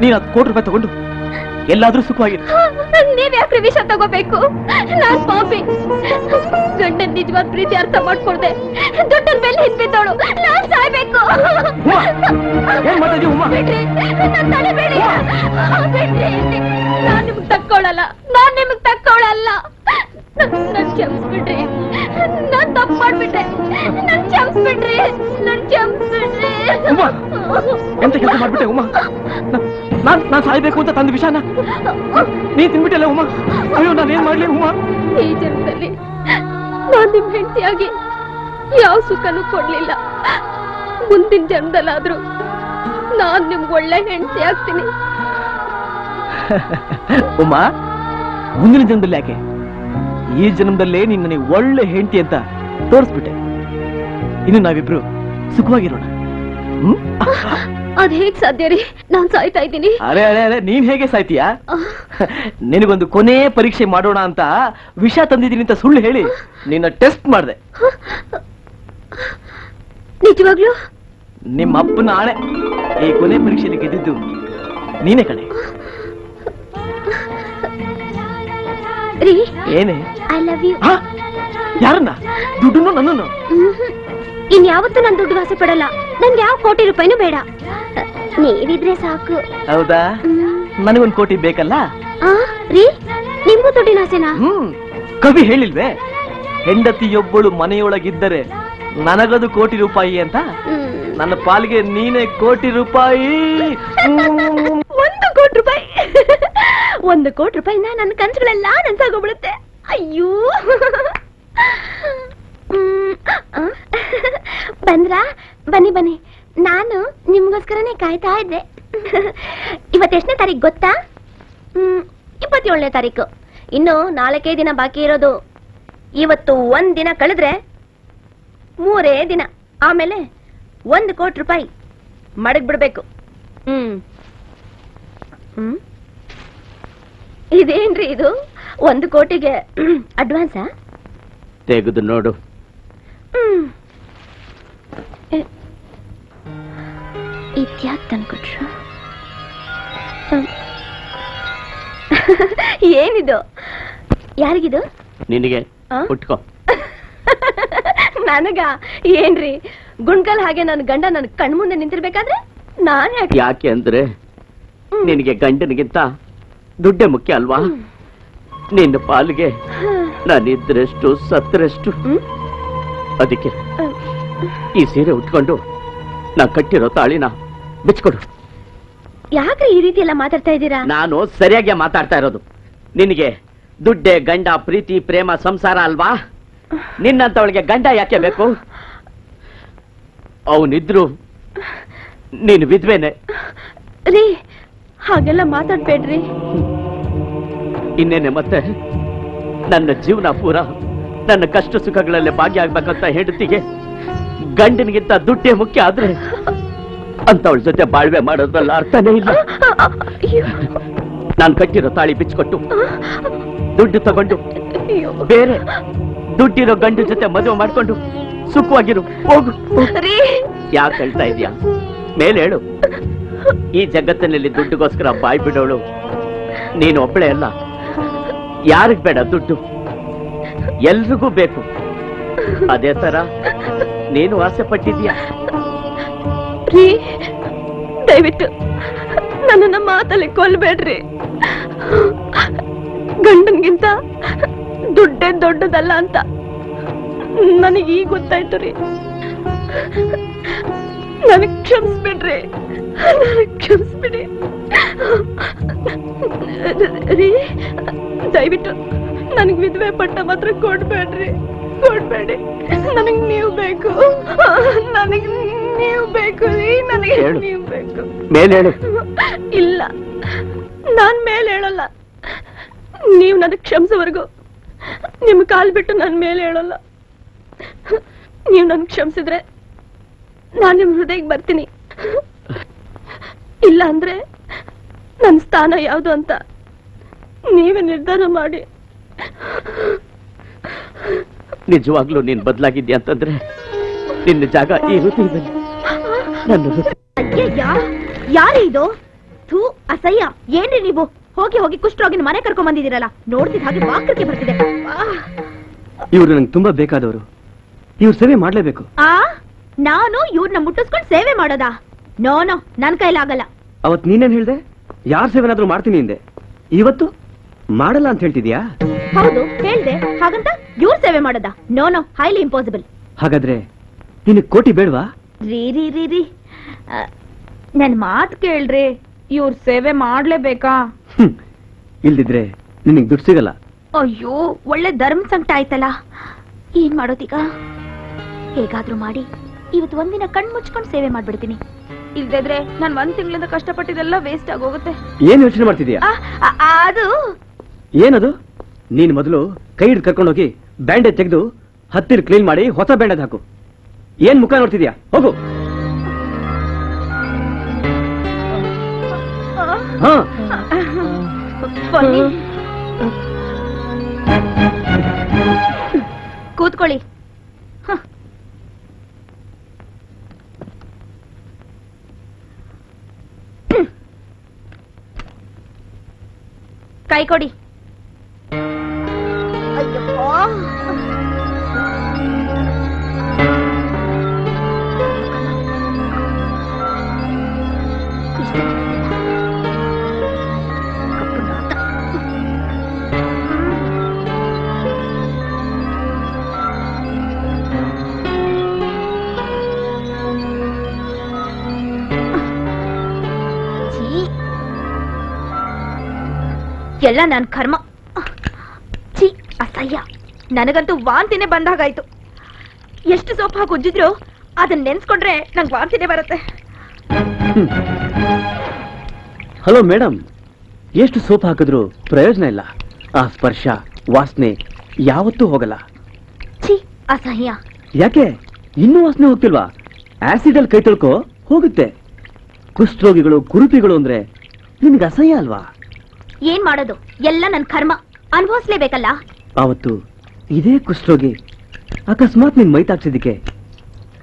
ನೀನು ಹತ್ತು ಕೋಟಿ ರೂಪಾಯಿ ತಗೊಂಡು ಎಲ್ಲಾದ್ರೂ ಸುಖವಾಗಿ ನೀವ್ ಯಾಕ್ರಿ ವಿಷ ತಗೋಬೇಕು? ನಾನ್ ಪಾಪಿ. ಗಂಡನ ನಿಜವಾದ ಪ್ರೀತಿ ಅರ್ಥ ಮಾಡ್ಕೊಳ್ದೆ. ದುಡ್ಡನ್ ಮೇಲೆ ಹಿಂದ್ಬಿದ್ದವಳು ನಾನ್ ಸಾಯ್ಬೇಕು. ಏನ್ ಮಾಡ್ತಾ ಇದೀಯ ಉಮ್ಮ? ಬಿಡ್ರಿ. ನನ್ ತಡಿಬೇಡಿ ಬಿಡ್ರಿ. ನಾನ್ ನಿಮ್ಗ್ ತಕ್ಕೊಳಲ್ಲ. ನಾನ್ ನಿಮ್ಗ್ ತಕ್ಕೊಳಲ್ಲ. ನನ್ ಕ್ಷಮಿಸ್ಬಿಡ್ರಿ ನಾನ್ ತಪ್ಪು ಮಾಡ್ಬಿಟ್ಟೆ. ನನ್ ಕ್ಷಮಿಸ್ಬಿಡ್ರಿ ನನ್ ಕ್ಷಮಿಸ್ಬಿಡ್ರಿ ಉಮ್ಮ ಎಂತ ಕೆಲಸ ಮಾಡ್ಬಿಟ್ಟೆ ಉಮ್ಮ ನ- ನಾನ್ ನಾನ್ ಸಾಯ್ಬೇಕು ಅಂತ ತಂದ ವಿಷಾನ? ನೀ ತಿನ್ಬಿಟ್ಟಲ್ಲ ಉಮ್ಮ ಅಯ್ಯೋ ನಾನು ಏನ್ ಮಾಡ್ಲಿ ಉಮ್ಮ ಈ ಜನ್ಮದಲ್ಲಿ ನಾನು ನಿಮ್ ಹೆಂಡತಿಯಾಗಿ ಯಾವ ಸುಖನೂ ಕೊಡ್ಲಿಲ್ಲ. ಮುಂದಿನ ಜನ್ಮದಲ್ಲಾದ್ರೂ ನಾನ್ ನಿಮ್ಗೆ ಒಳ್ಳೆ ಹೆಂಡತಿ ಆಗ್ತೀನಿ. ಉಮ್ಮ ಮುಂದಿನ ಜನ್ಮದಲ್ಲಿ ಯಾಕೆ? ಈ ಜನ್ಮದಲ್ಲೇ ನೀನ್ ನನಗೆ ಒಳ್ಳೆ ಹೆಂಡತಿ ಅಂತ ತೋರಿಸ್ಬಿಟ್ಟೆ. ಇನ್ನು ನಾವಿಬ್ರು ಸುಖವಾಗಿರೋಣ. ಅದ್ ಹೇಗ್ ಸಾಧ್ಯ ರೀ? ನಾನ್ ಸಾಯ್ತಾ ಇದ್ದೀನಿ. ಅರೆ ಅರೆ ಅರೆ ನೀನ್ ಹೇಗೆ ಸಾಯ್ತೀಯಾ? ನಿನಗೊಂದು ಕೊನೆ ಪರೀಕ್ಷೆ ಮಾಡೋಣ ಅಂತ ವಿಷ ತಂದಿದ್ದೀನಿ ಅಂತ ಸುಳ್ಳು ಹೇಳಿ ನಿನ್ನ ಟೆಸ್ಟ್ ಮಾಡಿದೆ. ನಿಜವಾಗ್ಲೂ? ನಿಮ್ಮ ಅಪ್ಪನ ಆಣೆ ಈ ಕೊನೆ ಪರೀಕ್ಷೆಯಲ್ಲಿ ಗೆದ್ದಿದ್ದು ನೀನೇ ಕಣೆ. ರೀ ಏನೇ? ಐ ಲವ್ ಯು ಯಾರನ್ನ? ದುಡ್ಡನ್ನು ನನ್ನನ್ನು? ಇನ್ ಯಾವತ್ತೂ ನನ್ ದುಡ್ಡು ಆಸೆ ಪಡಲ್ಲ. ನನ್ಗೆ ಯಾವ ಕೋಟಿ ರೂಪಾಯಿನೂ ಬೇಡ. ನೀವಿದ್ರೆ ಸಾಕು. ಹೌದಾ? ನನಗೊಂದು ಕೋಟಿ ಬೇಕಲ್ಲ? ಆ ರೀ ನಿಮ್ಗೂ ದುಡ್ಡಿನ ಆಸೆನಾ? ಹ್ಮ್. ಕವಿ ಹೇಳಿಲ್ವೇ? ಹೆಂಡತಿಯೊಬ್ಬಳು ಮನೆಯೊಳಗಿದ್ದರೆ ನನಗದು ಕೋಟಿ ರೂಪಾಯಿ ಅಂತ? ನನ್ನ ಪಾಲಿಗೆ ನೀನೇ ಕೋಟಿ ರೂಪಾಯಿ. ಒಂದು ಕೋಟಿ ರೂಪಾಯಿ. ಒಂದು ಕೋಟಿ ರೂಪಾಯಿನ ನನ್ನ ಕನ್ಸುಗಳೆಲ್ಲ ನನ್ಸಾಗೋಗ್ಬಿಡುತ್ತೆ. ಅಯ್ಯೋ. ಬಂದ್ರ? ಬನ್ನಿ ಬನ್ನಿ. ನಾನು ನಿಮ್ಗೋಸ್ಕರನೇ ಕಾಯ್ತಾ ಇದ್ದೆ. ಇವತ್ತೆಷ್ಟನೇ ತಾರೀಕು ಗೊತ್ತಾ? ಇಪ್ಪತ್ತೇಳನೇ ತಾರೀಕು ಇನ್ನು ನಾಲ್ಕೇ ದಿನ ಬಾಕಿ ಇರೋದು. ಇವತ್ತು ಒಂದ್ ದಿನ ಕಳೆದ್ರೆ ಮೂರೇ ದಿನ. ಆಮೇಲೆ ಒಂದು ಕೋಟಿ ರೂಪಾಯಿ ಮಡಗ್ ಬಿಡ್ಬೇಕು ಹ್ಮ್. ಹ್ಮ್? ಇದೇನ್ರಿ ಇದು? ಒಂದು ಕೋಟಿಗೆ ಅಡ್ವಾನ್ಸಾ? ತೆಗೆದು ನೋಡು. ಹ್ಮ್. ಇದ್ಯಾಕ್ ತಂದ್ಕೊಟ್ರು. ಏನಿದು? ಯಾರಿಗಿದು? ನಿನಗೆ? ಉಟ್ಕೋ. ನನಗ? ಏನ್ರಿ? ಗುಂಡ್ಕಲ್ ಹಾಗೆ ನನ್ನ ಗಂಡ ನನ್ನ ಕಣ್ಮುಂದೆ ನಿಂತಿರ್ಬೇಕಾದ್ರೆ ನಾನ್ ಯಾಕೆ ಯಾಕೆ ಅಂದ್ರೆ ನಿನಗೆ ಗಂಡನಿಗಿಂತ ದುಡ್ಡೆ ಮುಖ್ಯ ಅಲ್ವಾ? ನಿನ್ನ ಪಾಲಿಗೆ ನಾನಿದ್ರೆಷ್ಟು ಸತ್ತರೆಷ್ಟು? ಅದಕ್ಕೆ ಈ ಸೀರೆ ಉಟ್ಕೊಂಡು ನಾ ಕಟ್ಟಿರೋ ತಾಳಿನ ಬಿಚ್ಕೊಡು. ಯಾಕ್ರಿ ಈ ರೀತಿ ಎಲ್ಲ ಮಾತಾಡ್ತಾ ಇದ್ದೀರಾ? ನಾನು ಸರಿಯಾಗಿ ಮಾತಾಡ್ತಾ ಇರೋದು. ನಿನಗೆ ದುಡ್ಡೆ ಗಂಡ ಪ್ರೀತಿ ಪ್ರೇಮ ಸಂಸಾರ ಅಲ್ವಾ? ನಿನ್ನಂತವಳಿಗೆ ಗಂಡ ಯಾಕೆ ಬೇಕು? ಅವನಿದ್ರು ನೀನು ವಿದ್ವೇನೆ ರೀ ಹಾಗೆಲ್ಲ ಮಾತಾಡ್ಬೇಡ್ರಿ. ಇನ್ನೇನೆ ಮತ್ತೆ? ನನ್ನ ಜೀವನ ಪೂರ ನನ್ನ ಕಷ್ಟ ಸುಖಗಳಲ್ಲಿ ಭಾಗಿಯಾಗ್ಬೇಕಂತ ಹೆಂಡತಿಗೆ ಗಂಡನಿಗಿಂತ ದುಡ್ಡೇ ಮುಖ್ಯ ಆದ್ರೆ ಅಂತವಳ ಜೊತೆ ಬಾಳ್ವೆ ಮಾಡೋದ್ರಲ್ಲ ಅರ್ಥನೇ ಇಲ್ಲ. ನಾನು ಕಟ್ಟಿರೋ ತಾಳಿ ಬಿಚ್ಚಿಕೊಟ್ಟು ದುಡ್ಡು ತಗೊಂಡು ಬೇರೆ ದುಡ್ಡಿರೋ ಗಂಡು ಜೊತೆ ಮದುವೆ ಮಾಡ್ಕೊಂಡು ಸುಖವಾಗಿರು. ಹೋಗು. ಯಾಕೆ ಹೇಳ್ತಾ ಇದೀಯಾ? ಮೇಲೆ ಹೇಳು. ಈ ಜಗತ್ತಿನಲ್ಲಿ ದುಡ್ಡುಗೋಸ್ಕರ ಬಾಯ್ ಬಿಡೋಳು. ನೀನು ಒಬ್ಬಳೆ ಅಲ್ಲ. ಯಾರಿಗ್ ಬೇಡ ದುಡ್ಡು? ಎಲ್ರಿಗೂ ಬೇಕು. ಅದೇ ತರ ನೀನು ಆಸೆ ಪಟ್ಟಿದ್ಯಾ ದಯವಿಟ್ಟು ನನ್ನನ್ನ ಮಾತಲ್ಲಿ ಕೊಲ್ಬೇಡ್ರಿ. ಗಂಡನ್ಗಿಂತ ದುಡ್ಡೇ ದೊಡ್ಡದಲ್ಲ ಅಂತ. ನನಗೆ ಈಗ ಗೊತ್ತಾಯ್ತು ರೀ ನನಗ್ ಕ್ಷಮಿಸ್ಬಿಡ್ರಿ. ನನಗ್ ಕ್ಷಮಿಸ್ಬಿಡಿ. ರೀ ದಯವಿಟ್ಟು ನನಗ್ ವಿಧವೆ ಪಟ್ಟ ಮಾತ್ರ ಕೊಡ್ಬೇಡ್ರಿ. ಕೊಡ್ಬೇಡಿ. ನನಗ್ ನೀವು ಬೇಕು. ನನಗ್ ನೀವು ಬೇಕು ರೀ ನನಗೆ ನೀವು ಬೇಕು. ಮೇಲೆ ಹೇಳು. ಇಲ್ಲ ನಾನ್ ಮೇಲೆ ಹೇಳಲ್ಲ. ನೀವು ನನಗ್ ಕ್ಷಮಿಸೋವರೆಗೂ ನಿಮ್ ಕಾಲ್ ಬಿಟ್ಟು ನನ್ ಮೇಲೆ ಹೇಳಲ್ಲ. ನೀವು ನನ್ ಕ್ಷಮಿಸಿದ್ರೆ ನಾನು ನಿಮ್ ಹೃದಯಕ್ಕೆ ಬರ್ತೀನಿ. ಇಲ್ಲ ಅಂದ್ರೆ ನನ್ನ ಸ್ಥಾನ ಯಾವುದು ಅಂತ ನೀವೇ ನಿರ್ಧಾರ ಮಾಡಿ. ನಿಜವಾಗ್ಲೂ ನೀನ್ ಬದಲಾಗಿದ್ಯಾ ಅಂತಂದ್ರೆ ನಿನ್ನ ಜಾಗ ಈ ಹೃದಯದಲ್ಲಿ. ನನ್ನ ಹೃದಯ ಅಯ್ಯಯ್ಯ ಯಾರೇ ಇದು? ಥೂ ಅಸಹ್ಯ. ಏನ್ರಿ ನೀವು? ಹೋಗಿ ಹೋಗಿ ಕುಷ್ಠರೋಗಿನ ಮನೆ ಕರ್ಕೊಂಡ್ ಬಂದಿದ್ದೀರಲ್ಲ? ನೋಡ್ತಿದ್ದ ಹಾಗೆ ಬರ್ತಿದೆ. ಇವರು ನಂಗೆ ತುಂಬಾ ಬೇಕಾದವರು. ಇವ್ರ ಸೇವೆ ಮಾಡ್ಲೇಬೇಕು. ಆ? ನಾನು ಇವ್ರನ್ನ ಮುಟ್ಟಿಸ್ಕೊಂಡು ಸೇವೆ ಮಾಡೋದಾ? ನೋ ನೋ ನನ್ ಕೈಲಾಗಲ್ಲ ಅವತ್ ನೀನೇನ್ ಹೇಳ್ದೆ? ಯಾರ ಸೇವೆನಾದ್ರೂ ಮಾಡ್ತೀನಿ ಹಿಂದೆ ಇವತ್ತು? ಮಾಡಲ್ಲ ಅಂತ ಹೇಳ್ತಿದ್ಯಾ? ಹೌದು ಹೇಳ್ದೆ. ಹಾಗಂತ ಇವ್ರ ಸೇವೆ ಮಾಡೋದಾ? ನೋ ನೋ ಹೈಲಿ ಇಂಪಾಸಿಬಲ್ ಹಾಗಾದ್ರೆ ನಿನಗ್ ಕೋಟಿ ಬೇಡ್ವಾ? ರೀ ರೀ ರೀ ರೀ. ಆ, ನನ್ ಮಾತ್ ಕೇಳ್ರಿ. ಇವ್ರ ಸೇವೆ ಮಾಡ್ಲೇಬೇಕಾ? ಹ್ಮ್. ಇಲ್ದಿದ್ರೆ ನಿನಗ್ ದುಡ್ಡು ಸಿಗಲ್ಲ. ಅಯ್ಯೋ ಒಳ್ಳೆ ಧರ್ಮ ಸಂಕಟ ಆಯ್ತಲ್ಲ. ಏನ್ ಮಾಡೋದೀಗ? ಹೇಗಾದ್ರೂ ಮಾಡಿ ಇವತ್ತು ಒಂದಿನ ಕಣ್ ಮುಚ್ಕೊಂಡು ಸೇವೆ ಮಾಡ್ಬಿಡ್ತೀನಿ. ಇಲ್ದಿದ್ರೆ ನಾನು ಒಂದ್ ತಿಂಗಳಿಂದ ಕಷ್ಟಪಟ್ಟಿದೆಲ್ಲ ವೇಸ್ಟ್ ಆಗೋಗುತ್ತೆ ಏನ್ ಯೋಚನೆ ಮಾಡ್ತಿದ್ಯಾ ಆ, ಆ, ಅದು? ಏನದು? ನೀನ್ ಮೊದಲು ಕೈ ಹಿಡ್ ಕರ್ಕೊಂಡೋಗಿ ಬ್ಯಾಂಡೇಜ್ ತೆಗೆದು ಹತ್ತಿರ ಕ್ಲೀನ್ ಮಾಡಿ ಹೊಸ ಬ್ಯಾಂಡೇಜ್ ಹಾಕು. ಏನ್ ಮುಖ ನೋಡ್ತಿದ್ಯಾ ಹೋಗು. ಹಾ. ಬನ್ನಿ. ಕೂತ್ಕೊಳ್ಳಿ. ಕೈ ಕೊಡಿ ಛೀ. ಎಲ್ಲ ನನ್ ಕರ್ಮ. ಛೀ ಅಸಹ್ಯ. ನನಗಂತೂ ವಾಂತಿನೇ ಬಂದಾಗಾಯ್ತು. ಎಷ್ಟು ಸೋಪ್ ಹಾಕಿ ಉಜ್ಜಿದ್ರು ಅದನ್ನ ನೆನ್ಸ್ಕೊಂಡ್ರೆ ನಂಗೆ ವಾಂತಿನೇ ಬರುತ್ತೆ. ಹಲೋ ಮೇಡಮ್ ಎಷ್ಟು ಸೋಪ್ ಹಾಕಿದ್ರು ಪ್ರಯೋಜನ ಇಲ್ಲ. ಆ ಸ್ಪರ್ಶ ವಾಸನೆ ಯಾವತ್ತೂ ಹೋಗಲ್ಲ. ಛೀ ಅಸಹ್ಯ. ಯಾಕೆ? ಇನ್ನೂ ವಾಸನೆ ಹೋಗ್ತಿಲ್ವಾ? ಆಸಿಡ್ ಅಲ್ಲಿ ಕೈ ತೊಳ್ಕೋ ಹೋಗುತ್ತೆ. ಕುಷ್ಠರೋಗಿಗಳು ಕುರುಪಿಗಳು ಅಂದ್ರೆ ನಿಮ್ಗೆ ಅಸಹ್ಯ ಅಲ್ವಾ? ಏನ್ ಮಾಡೋದು? ಎಲ್ಲ ನನ್ ಕರ್ಮ. ಅನುಭವಿಸ್ಲೇಬೇಕಲ್ಲ? ಅವತ್ತು ಇದೇ ಕುಷ್ಠರೋಗಿ ಅಕಸ್ಮಾತ್ ನಿನ್ ಮೈ ತಾಕ್ಸಿದ್ದಕ್ಕೆ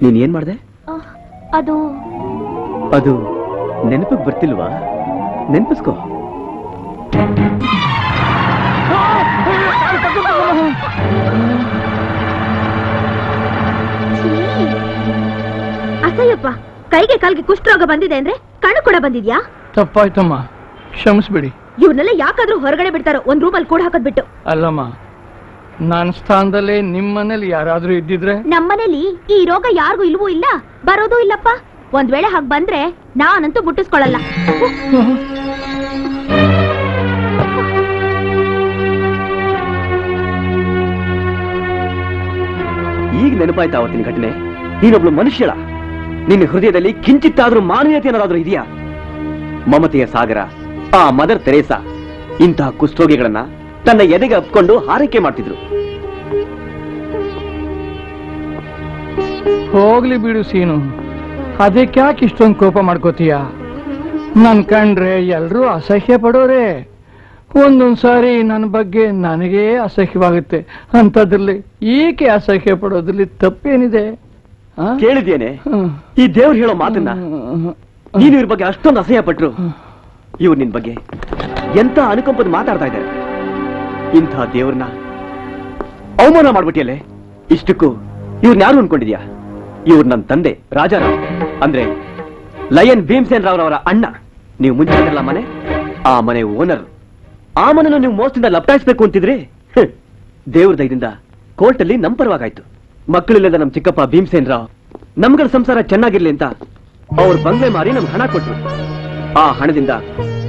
ನೀನ್ ಏನ್ ಮಾಡ್ದೆ? ಅದು ಅದು ನೆನಪಿಗೆ ಬರ್ತಿಲ್ವಾ? ನೆನಪಿಸ್ಕೋ. ಅಸಯ್ಯಪ್ಪ ಕೈಗೆ ಕಾಲ್ಗೆ ಕುಷ್ಠರೋಗ ಬಂದಿದೆ ಅಂದ್ರೆ ಕಣ್ಣು ಕೂಡ ಬಂದಿದ್ಯಾ? ತಪ್ಪಾಯ್ತಮ್ಮ. ಕ್ಷಮಿಸ್ಬಿಡಿ. ಇವ್ರನ್ನೆಲ್ಲ ಯಾಕಾದ್ರೂ ಹೊರಗಡೆ ಬಿಡ್ತಾರೋ? ಒಂದ್ ರೂಮಲ್ಲಿ ಕೂಡ ಹಾಕದ್ ಬಿಟ್ಟು. ಅಲ್ಲಮ್ಮ ನನ್ನ ಸ್ಥಾನದಲ್ಲೇ ನಿಮ್ಮ ಮನೇಲಿ ಯಾರಾದ್ರೂ ಇದ್ದಿದ್ರೆ? ನಮ್ಮನೇಲಿ ಈ ರೋಗ ಯಾರಿಗೂ ಇಲ್ವೂ ಇಲ್ಲ ಬರೋದು ಇಲ್ಲಪ್ಪ. ಒಂದ್ ವೇಳೆ ಹಾಗೆ ಬಂದ್ರೆ ನಾನಂತೂ ಮುಟ್ಟಿಸ್ಕೊಳ್ಳಲ್ಲ. ಈಗ ನೆನಪಾಯ್ತಾ ಅವತ್ತಿನ ಘಟನೆ. ನೀನೊಬ್ಳು ಮನುಷ್ಯಳ. ನಿನ್ನ ಹೃದಯದಲ್ಲಿ ಕಿಂಚಿತ್ತಾದ್ರೂ ಮಾನವೀಯತೆ ಅನ್ನೋದಾದ್ರೂ ಇದೆಯಾ? ಮಮತೆಯ ಸಾಗರ ಆ ಮದರ್ ತೆರೇಸಾ ಇಂತಹ ಕುಸ್ತೋಗಿಗಳನ್ನ ತನ್ನ ಎದೆಗೆ ಅಪ್ಕೊಂಡು ಹಾರೈಕೆ ಮಾಡ್ತಿದ್ರು. ಹೋಗ್ಲಿ ಬಿಡು ಸೀನು. ಅದಕ್ಯಾಕೆ ಇಷ್ಟೊಂದು ಕೋಪ ಮಾಡ್ಕೋತೀಯ? ನನ್ ಕಂಡ್ರೆ ಎಲ್ರೂ ಅಸಹ್ಯ ಪಡೋರೆ. ಒಂದೊಂದ್ ಸಾರಿ ನನ್ನ ಬಗ್ಗೆ ನನಗೆ ಅಸಹ್ಯವಾಗುತ್ತೆ. ಅಂತದ್ರಲ್ಲಿ ಏಕೆ ಅಸಹ್ಯ ಪಡೋದ್ರಲ್ಲಿ ತಪ್ಪೇನಿದೆ? ಕೇಳಿದ್ದೇನೆ ಈ ದೇವ್ರು ಹೇಳೋ ಮಾತನ್ನ ನೀನು ಇವ್ರ ಬಗ್ಗೆ ಅಷ್ಟೊಂದು ಅಸಹ್ಯ ಪಟ್ರು. ಇವ್ರು ನಿನ್ ಬಗ್ಗೆ ಎಂತ ಅನುಕಂಪದ ಮಾತಾಡ್ತಾ ಇದ್ದಾರೆ? ಇಂಥ ದೇವ್ರನ್ನ ಅವಮಾನ ಮಾಡ್ಬಿಟ್ಟಿಯಲ್ಲೇ? ಇಷ್ಟಕ್ಕೂ ಇವ್ರನ್ನ ಯಾರು ಅನ್ಕೊಂಡಿದ್ಯಾ? ಇವ್ರು ನನ್ನ ತಂದೆ ರಾಜಾರಾವ್ ಅಂದ್ರೆ ಲಯನ್ ಭೀಮ್ಸೇನ್ ರಾವ್ರವರ ಅಣ್ಣ. ನೀವು ಮುಂಚೆ ಮನೆ? ಆ ಮನೆ ಓನರ್. ಆ ಮನೆನ ನೀವು ಮೋಸದಿಂದ ಲಪ್ಟಾಯಿಸ್ಬೇಕು ಅಂತಿದ್ರಿ. ದೇವ್ರ ದಯದಿಂದ ಕೋರ್ಟಲ್ಲಿ ನಮ್ ಪರವಾಗಾಯ್ತು ಮಕ್ಕಳಿಲ್ಲದ ನಮ್ ಚಿಕ್ಕಪ್ಪ ಭೀಮ್ಸೇನ್ ರಾವ್ ನಮ್ಗಳ ಸಂಸಾರ ಚೆನ್ನಾಗಿರ್ಲಿ ಅಂತ ಅವ್ರ ಬಂಗ್ಲೆ ಮಾರಿ ನಮ್ಗೆ ಹಣ ಕೊಟ್ರು. ಆ ಹಣದಿಂದ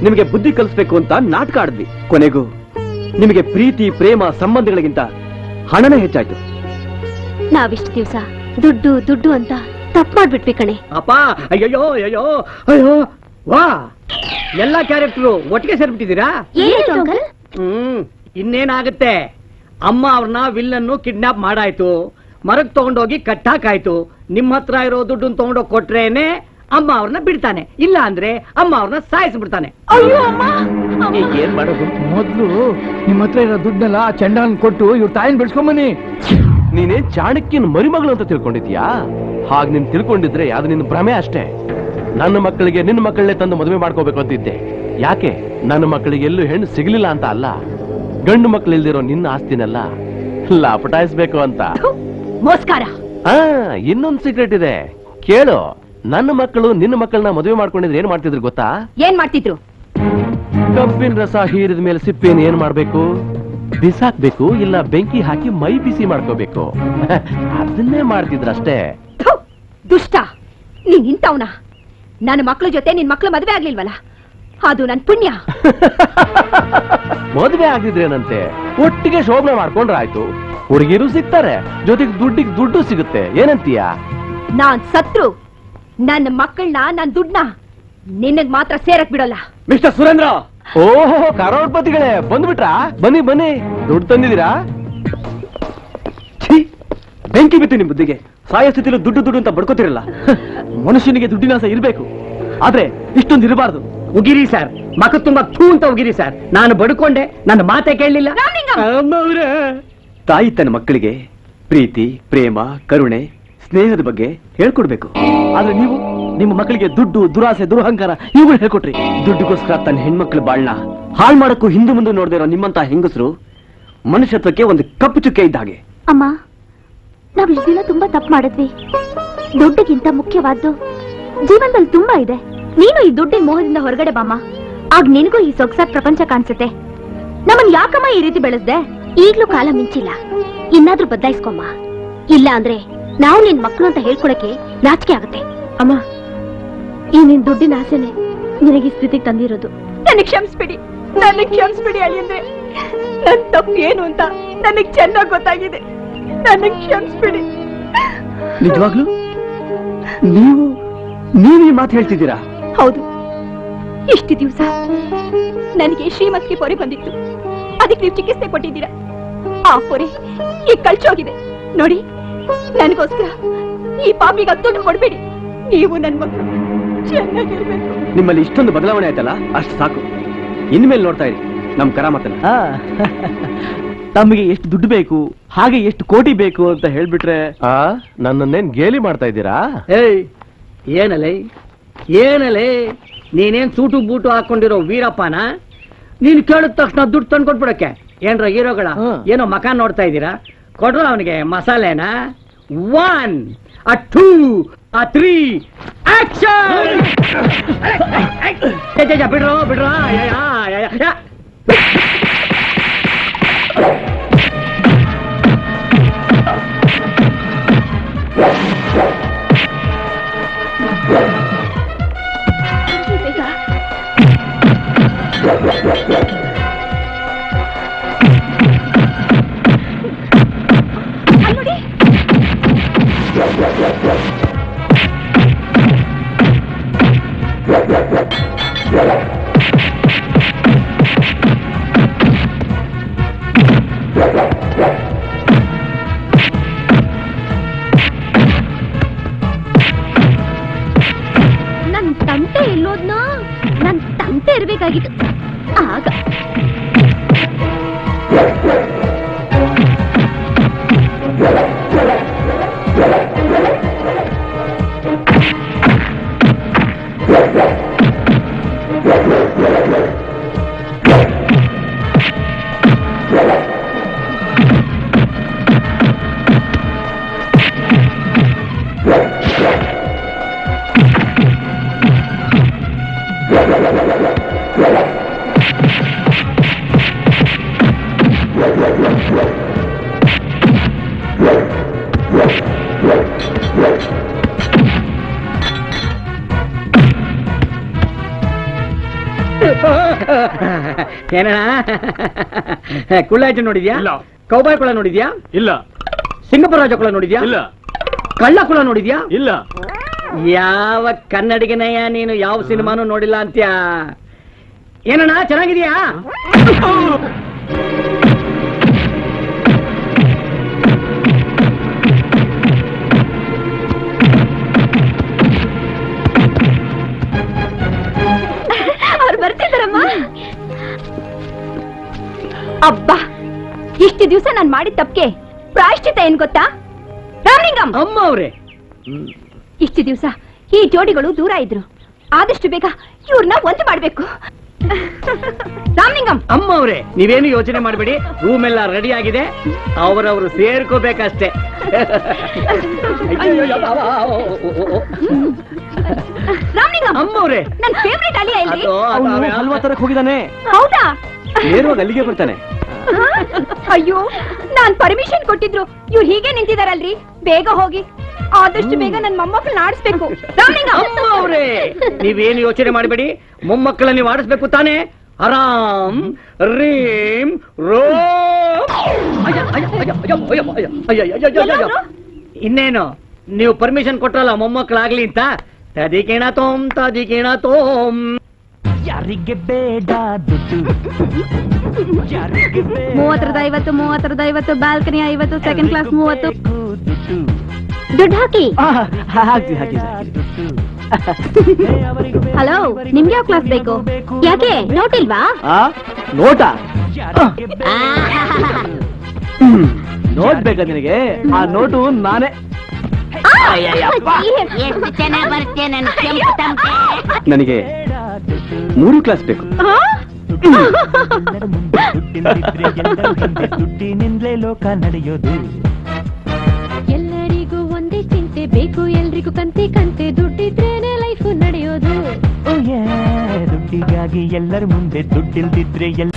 ನಿಮಗೆ ಬುದ್ಧಿ ಕಲಿಸ್ಬೇಕು ಅಂತ ನಾಟಕ ಆಡಿದ್ವಿ. ಕೊನೆಗೂ ನಿಮಗೆ ಪ್ರೀತಿ ಪ್ರೇಮ ಸಂಬಂಧಗಳಿಗಿಂತ ಹಣನೇ ಹೆಚ್ಚಾಯ್ತು. ನಾವಿಷ್ಟು ದಿವಸ ದುಡ್ಡು ದುಡ್ಡು ಅಂತ ತಪ್ಪು ಮಾಡ್ಬಿಟ್ವಿ ಕಣೆ. ಅಪ್ಪ ಅಯ್ಯೋ ಅಯ್ಯೋ ಅಯ್ಯೋ ವಾ! ಎಲ್ಲಾ ಕ್ಯಾರೆಕ್ಟರು ಒಟ್ಟಿಗೆ ಸೇರ್ಬಿಟ್ಟಿದ್ದೀರಾ? ಅಂಕಲ್? ಹ್ಮ್ ಇನ್ನೇನಾಗುತ್ತೆ? ಅಮ್ಮ ಅವ್ರನ್ನ ವಿಲ್ಲನ್ನು ಕಿಡ್ನಾಪ್ ಮಾಡಾಯ್ತು. ಮರಕ್ ತಗೊಂಡೋಗಿ ಕಟ್ಟಾಕಾಯ್ತು ನಿಮ್ಮ ಹತ್ರ ಇರೋ ದುಡ್ಡನ್ನ ತಗೊಂಡೋಗಿ ಕೊಟ್ರೇನೆ ಅಮ್ಮ ಅವ್ರನ್ನ ಬಿಡ್ತಾನೆ. ಇಲ್ಲ ಅಂದ್ರೆ ಅಮ್ಮ ಅವ್ರನ್ನ ಸಾಯಿಸ್ಬಿಡ್ತಾನೆ. ಏನ್ ಮಾಡೋದು? ಮೊದ್ಲು ನಿಮ್ಮ ಹತ್ರ ಇರೋ ದುಡ್ಡೆಲ್ಲ ಆ ಚಂಡನ್ ಕೊಟ್ಟು ಇವ್ರ ತಾಯಿನ ಬೆಳ್ಸ್ಕೊಂಬನ್ನಿ ನೀನೇ ಚಾಣಕ್ಯನ ಮರಿಮಗಳು ಅಂತ ತಿಳ್ಕೊಂಡಿದ್ಯಾ? ಹಾಗ ನೀನ್ ತಿಳ್ಕೊಂಡಿದ್ರೆ ಅದು ನಿನ್ನ ಭ್ರಮೆ ಅಷ್ಟೇ. ನನ್ನ ಮಕ್ಕಳಿಗೆ ನಿನ್ನ ಮಕ್ಕಳನ್ನೇ ತಂದು ಮದುವೆ ಮಾಡ್ಕೋಬೇಕು ಅಂತಿದ್ದೆ. ಯಾಕೆ? ನನ್ನ ಮಕ್ಕಳಿಗೆ ಎಲ್ಲೂ ಹೆಣ್ಣು ಸಿಗ್ಲಿಲ್ಲ ಅಂತ ಅಲ್ಲ. ಗಂಡು ಮಕ್ಕಳು ಇಲ್ದಿರೋ ನಿನ್ನ ಆಸ್ತಿನೆಲ್ಲ. ಲಾಪಟಾಯಿಸ್ಬೇಕು ಅಂತ. ಮೋಸ್ಕಾರ. ಆ ಇನ್ನೊಂದು ಸೀಕ್ರೆಟ್ ಇದೆ. ಕೇಳು. ನನ್ನ ಮಕ್ಕಳು ನಿನ್ನ ಮಕ್ಕಳನ್ನ ಮದುವೆ ಮಾಡ್ಕೊಂಡಿದ್ರೆ ಏನ್ ಮಾಡ್ತಿದ್ರು ಗೊತ್ತಾ? ಏನ್ ಮಾಡ್ತಿದ್ರು? ಕಬ್ಬಿನ ರಸ ಹೀರಿದ ಮೇಲೆ ಸಿಪ್ಪೇನ್ ಏನ್ ಮಾಡ್ಬೇಕು? ಬಿಸಾಕ್ಬೇಕು ಇಲ್ಲ ಬೆಂಕಿ ಹಾಕಿ ಮೈ ಬಿಸಿ ಮಾಡ್ಕೋಬೇಕು. ಅದನ್ನೇ ಮಾಡ್ತಿದ್ರಷ್ಟೇ. ಅಷ್ಟೇ ದುಷ್ಟ. ನೀನ್ ನಿಂತವನ ನನ್ನ ಮಕ್ಳ ಜೊತೆ ನಿನ್ ಮಕ್ಳು ಮದ್ವೆ ಆಗ್ಲಿಲ್ವಲ್ಲ? ಅದು ನನ್ ಪುಣ್ಯ. ಮದುವೆ ಆಗಿದ್ರೇನಂತೆ ಒಟ್ಟಿಗೆ ಶೋಭನೆ ಮಾಡ್ಕೊಂಡ್ರೆ ಆಯ್ತು. ಹುಡುಗಿರು ಸಿಗ್ತಾರೆ ಜೊತೆಗೆ ದುಡ್ಡಿಗೆ ದುಡ್ಡು ಸಿಗುತ್ತೆ. ಏನಂತೀಯ? ನಾನ್ ಸತ್ರು. ನನ್ನ ಮಕ್ಕಳನ್ನ ನನ್ನ ದುಡ್ನ ನಿನ್ನಗ್ ಮಾತ್ರ ಸೇರಕ್ ಬಿಡಲ್ಲ. ಮಿಸ್ಟರ್ ಸುರೇಂದ್ರ! ಓಹೋ ಕರೋಡ್ಪತಿಗಳೇ ಬಂದ್ಬಿಟ್ರಾ? ಬನ್ನಿ ಬನ್ನಿ. ದುಡ್ಡು ತಂದಿದ್ದೀರಾ? ಛೀ ಬೆಂಕಿ ಬಿತ್ತು ನಿಮ್ ಬುದ್ಧಿಗೆ. ಸಾಯ ಸ್ಥಿತಿಲಿ ದುಡ್ಡು ದುಡ್ಡು ಅಂತ ಬಡ್ಕೋತಿರಲ್ಲ. ಮನುಷ್ಯನಿಗೆ ದುಡ್ಡಿನಾಸ ಇರ್ಬೇಕು. ಆದ್ರೆ ಇಷ್ಟೊಂದು ಇರಬಾರ್ದು. ಉಗಿರಿ ಸರ್. ಮಕ ತುಂಬಾ ಥೂ ಅಂತ ಉಗಿರಿ ಸರ್. ನಾನು ಬಡ್ಕೊಂಡೆ ನನ್ನ ಮಾತೆ ಕೇಳಲಿಲ್ಲ. ತಾಯಿ ತನ್ನ ಮಕ್ಕಳಿಗೆ ಪ್ರೀತಿ ಪ್ರೇಮ ಕರುಣೆ ಸ್ನೇಹದ ಬಗ್ಗೆ ಹೇಳ್ಕೊಡ್ಬೇಕು. ಆದ್ರೆ ನೀವು ನಿಮ್ಮ ಮಕ್ಕಳಿಗೆ ದುಡ್ಡು, ದುರಾಸೆ, ದುರಹಂಕಾರ ಇವುಗಳು ಹೇಳ್ಕೊಟ್ರಿ. ದುಡ್ಡುಗೋಸ್ಕರ ತನ್ನ ಹೆಣ್ಮಕ್ಳು ಬಾಳ್ನ ಹಾಳು ಮಾಡಕ್ಕೂ ಹಿಂದೆ ಮುಂದೆ ನೋಡದಿರೋ ನಿಮ್ಮಂತ ಹೆಂಗಸರು ಮನುಷ್ಯತ್ವಕ್ಕೆ ಒಂದು ಕಪ್ಪು ಚುಕ್ಕೆ ಇದ್ದ ಹಾಗೆ. ಅಮ್ಮ, ನಾವು ಇಷ್ಟ ತುಂಬಾ ತಪ್ಪು ಮಾಡಿದ್ವಿ. ದುಡ್ಡಿಗಿಂತ ಮುಖ್ಯವಾದ್ದು ಜೀವನದಲ್ಲಿ ತುಂಬಾ ಇದೆ. ನೀನು ಈ ದುಡ್ಡಿನ ಮೋಹದಿಂದ ಹೊರಗಡೆ ಬಾಮ್ಮ. ಆಗ ನಿನಗೂ ಈ ಸೊಗ್ಸಾದ ಪ್ರಪಂಚ ಕಾಣಿಸುತ್ತೆ. ನಮ್ಮನ್ ಯಾಕಮ್ಮ ಈ ರೀತಿ ಬೆಳೆಸ್ದೆ? ಈಗ್ಲೂ ಕಾಲ ಮಿಂಚಿಲ್ಲ. ಇನ್ನಾದ್ರೂ ಬದಲಾಯಿಸ್ಕೊಮ್ಮ. ಇಲ್ಲ ಅಂದ್ರೆ ನಾವು ನಿನ್ ಮಕ್ಕಳು ಅಂತ ಹೇಳ್ಕೊಳಕ್ಕೆ ನಾಚಿಕೆ ಆಗುತ್ತೆ. ಅಮ್ಮ ಈ ನಿನ್ ದುಡ್ಡಿನ ಆಸೆನೆ ನಿನಗೆ ಈ ಸ್ಥಿತಿಗೆ ತಂದಿರೋದು. ನನಗೆ ಕ್ಷಮಿಸ್ಬಿಡಿ ನನಗೆ ಕ್ಷಮಿಸ್ಬಿಡಿ ಅಳಿಯಂದ್ರೆ ನನ್ ತಪ್ಪು ಏನು ಅಂತ ನನಗ್ ಚೆನ್ನಾಗಿ ಗೊತ್ತಾಗಿದೆ. ನನಗೆ ಕ್ಷಮಿಸ್ಬಿಡಿ. ನಿಜವಾಗ್ಲು? ನೀವು ನೀವು ಈ ಮಾತು ಹೇಳ್ತಿದ್ದೀರಾ? ಹೌದು. ಇಷ್ಟು ದಿವಸ ನನಗೆ ಶ್ರೀಮತ್ಗೆ ಪೊರೆ ಬಂದಿತ್ತು. ಅದಕ್ಕೆ ನೀವು ಚಿಕಿತ್ಸೆ ಕೊಟ್ಟಿದ್ದೀರಾ. ಆ ಪೊರೆ ಈಗ ಕಳ್ಚೋಗಿದೆ. ನೋಡಿ. ನನಗೋಸ್ಕರ ಈ ಪಾಪಿಗೆ ದುಡ್ಡು ಕೊಡ್ಬೇಡಿ. ನೀವು ನನ್ ಮಕ್ಕಳು ಚೆನ್ನಾಗಿರ್ಬೇಕು ನಿಮ್ಮಲ್ಲಿ ಇಷ್ಟೊಂದು ಬದಲಾವಣೆ ಆಯ್ತಲ್ಲ? ಅಷ್ಟು ಸಾಕು. ಇನ್ಮೇಲೆ ನೋಡ್ತಾ ಇರಿ. ನಮ್ ಕರಾಮತನ ಆ, ತಮಗೆ ಎಷ್ಟು ದುಡ್ಡು ಬೇಕು ಹಾಗೆ ಎಷ್ಟು ಕೋಟಿ ಬೇಕು ಅಂತ ಹೇಳ್ಬಿಟ್ರೆ ಆ ನನ್ನನ್ನೇನ್ ಗೇಲಿ ಮಾಡ್ತಾ ಇದ್ದೀರಾ? ಏಯ್ ಏನಲೇ? ಏನಲೇ? ನೀನೇನ್ ಸೂಟು ಬೂಟು ಹಾಕೊಂಡಿರೋ ವೀರಪ್ಪನ? ನೀನ್ ಕೇಳಿದ ತಕ್ಷಣ ದುಡ್ಡು ತಂದು ಕೊಟ್ಬಿಡಕ್ಕೆ ಏನ್ರ ಹೀರೋಗಳ ಏನೋ ಮಕಾನ್ ನೋಡ್ತಾ ಇದ್ದೀರಾ? ಕೊಡ್ರ ಅವನಿಗೆ ಮಸಾಲೆನ one uh two uh three action ಬಿಡ್ರೋ ಬಿಡ್ರೋ ಯ, ನನ್ ತಂತೆ ಎಲ್ಲೋದ್ನ ನನ್ ತಂತೆ ಇರ್ಬೇಕಾಗಿತ್ತು. ಕುಳ್ಳಾಯ್ತು ನೋಡಿದ್ಯಾ? ಇಲ್ಲ. ಕೌಬಾಯ್ ಕುಳ ನೋಡಿದ್ಯಾ? ಇಲ್ಲ. ಸಿಂಗಪುರ ರಾಜ ಕುಳ ನೋಡಿದ್ಯಾ? ಇಲ್ಲ. ಕಳ್ಳ ಕುಳ ನೋಡಿದ್ಯಾ? ಇಲ್ಲ. ಯಾವ ಕನ್ನಡಿಗನಯ್ಯ ನೀನು ಯಾವ ಸಿನಿಮಾನು ನೋಡಿಲ್ಲ ಅಂತ್ಯ? ಏನಣ್ಣ ಚೆನ್ನಾಗಿದ್ಯಾ ಇಷ್ಟು ದಿವಸ ನಾನ್ ಮಾಡಿದ ತಪ್ಪಿಗೆ ಪ್ರಾಯಶ್ಚಿತ ಏನ್ ಗೊತ್ತಾ? ರಾಮಲಿಂಗಂ! ಅಮ್ಮ ಅವ್ರೆ! ಇಷ್ಟು ದಿವಸ ಈ ಜೋಡಿಗಳು ದೂರ ಇದ್ರು. ಆದಷ್ಟು ಬೇಗ ಇವ್ರನ್ನ ಒಂದು ಮಾಡ್ಬೇಕು. ರಾಮಲಿಂಗಂ! ಅಮ್ಮ ಅವ್ರೆ ನೀವೇನು ಯೋಚನೆ ಮಾಡಬೇಡಿ ರೂಮ್ ಎಲ್ಲ ರೆಡಿ ಆಗಿದೆ ಅವರವರು ಸೇರ್ಕೋಬೇಕಷ್ಟೇ. ರಾಮಲಿಂಗಂ! ಅಮ್ಮ ಅವ್ರೆ! ನನ್ ಫೇವ್ರೆಟ್ ಅಳಿಯ ಇಲ್ಲಿ. ಹಲ್ವಾ ತರಕ್ ಹೋಗಿದ್ದಾನೆ? ಹೌದಾ? ನೇರವಾಗಿ ಅಲ್ಲಿಗೆ ಬರ್ತಾನೆ. ಅಯ್ಯೋ, ನಾನ್ ಪರ್ಮಿಷನ್ ಕೊಟ್ಟಿದ್ರು. ಇವ್ರು ಹೀಗೆ ನಿಂತಿದಾರಲ್ರಿ? ಬೇಗ ಹೋಗಿ. ಆದಷ್ಟು ಬೇಗ ನನ್ ಮೊಮ್ಮಕ್ಕಳನ್ನ ಆಡಿಸ್ಬೇಕು. ಅವ್ರೇ, ನೀವೇನು ಯೋಚನೆ ಮಾಡಬೇಡಿ? ಮೊಮ್ಮಕ್ಕಳನ್ನ ನೀವು ಆಡಿಸ್ಬೇಕು ತಾನೇ? ಆರಾಮ್, ರೀಮ್, ರೋ ಇನ್ನೇನು? ನೀವು ಪರ್ಮಿಷನ್ ಕೊಟ್ರಲ್ಲ ಮೊಮ್ಮಕ್ಕಳಾಗ್ಲಿ ಅಂತ? ತದಿಕೇಣ ತೋಮ್ ತದಿಕೇಣ ತೋಮ್ ಯಾರಿಗೆ ಬೇಡ ದುಡ್ಡು? ಯಾರಿಗೆ ಮೂವತ್ತರದ ಐವತ್ತು ಮೂವತ್ತರದ ಐವತ್ತು ಬಾಲ್ಕನಿ ಐವತ್ತು ಸೆಕೆಂಡ್ ಕ್ಲಾಸ್ ಮೂವತ್ತು. ದುಡ್ಡು? ಹಾಕಿ. ಹಾಕಿ ಹಾಕಿ ಹಲೋ ನಿಮ್ಗೆ ಯಾವ ಕ್ಲಾಸ್ ಬೇಕು? ಯಾಕೆ ನೋಟ್ ಇಲ್ವಾ? ಆ ನೋಟ? ನೋಟ್ ಬೇಕಾ ನಿನಗೆ? ಆ ನೋಟು ನಾನೇ. ಎಷ್ಟು ಚೆನ್ನಾಗಿ ಬರ್ತೀಯ ನನ್ ಕೆಂಪು ತಮಟೆ ನನಗೆ ಮೂರು ಕ್ಲಾಸ್ ಬೇಕು. ದುಡ್ಡಿನಿಂದಲೇ ಲೋಕ ನಡೆಯೋದು ಎಲ್ಲರಿಗೂ ಒಂದೇ ಚಿಂತೆ ಬೇಕು ಎಲ್ರಿಗೂ ಕಂತೆ ಕಂತೆ ದುಡ್ಡಿದ್ರೇನೆ ಲೈಫ್ ನಡೆಯೋದು. ಯೇ ದುಡ್ಡಿಗಾಗಿ ಎಲ್ಲರ ಮುಂದೆ ದುಡ್ಡಿಲ್ದಿದ್ರೆ ಎಲ್ಲ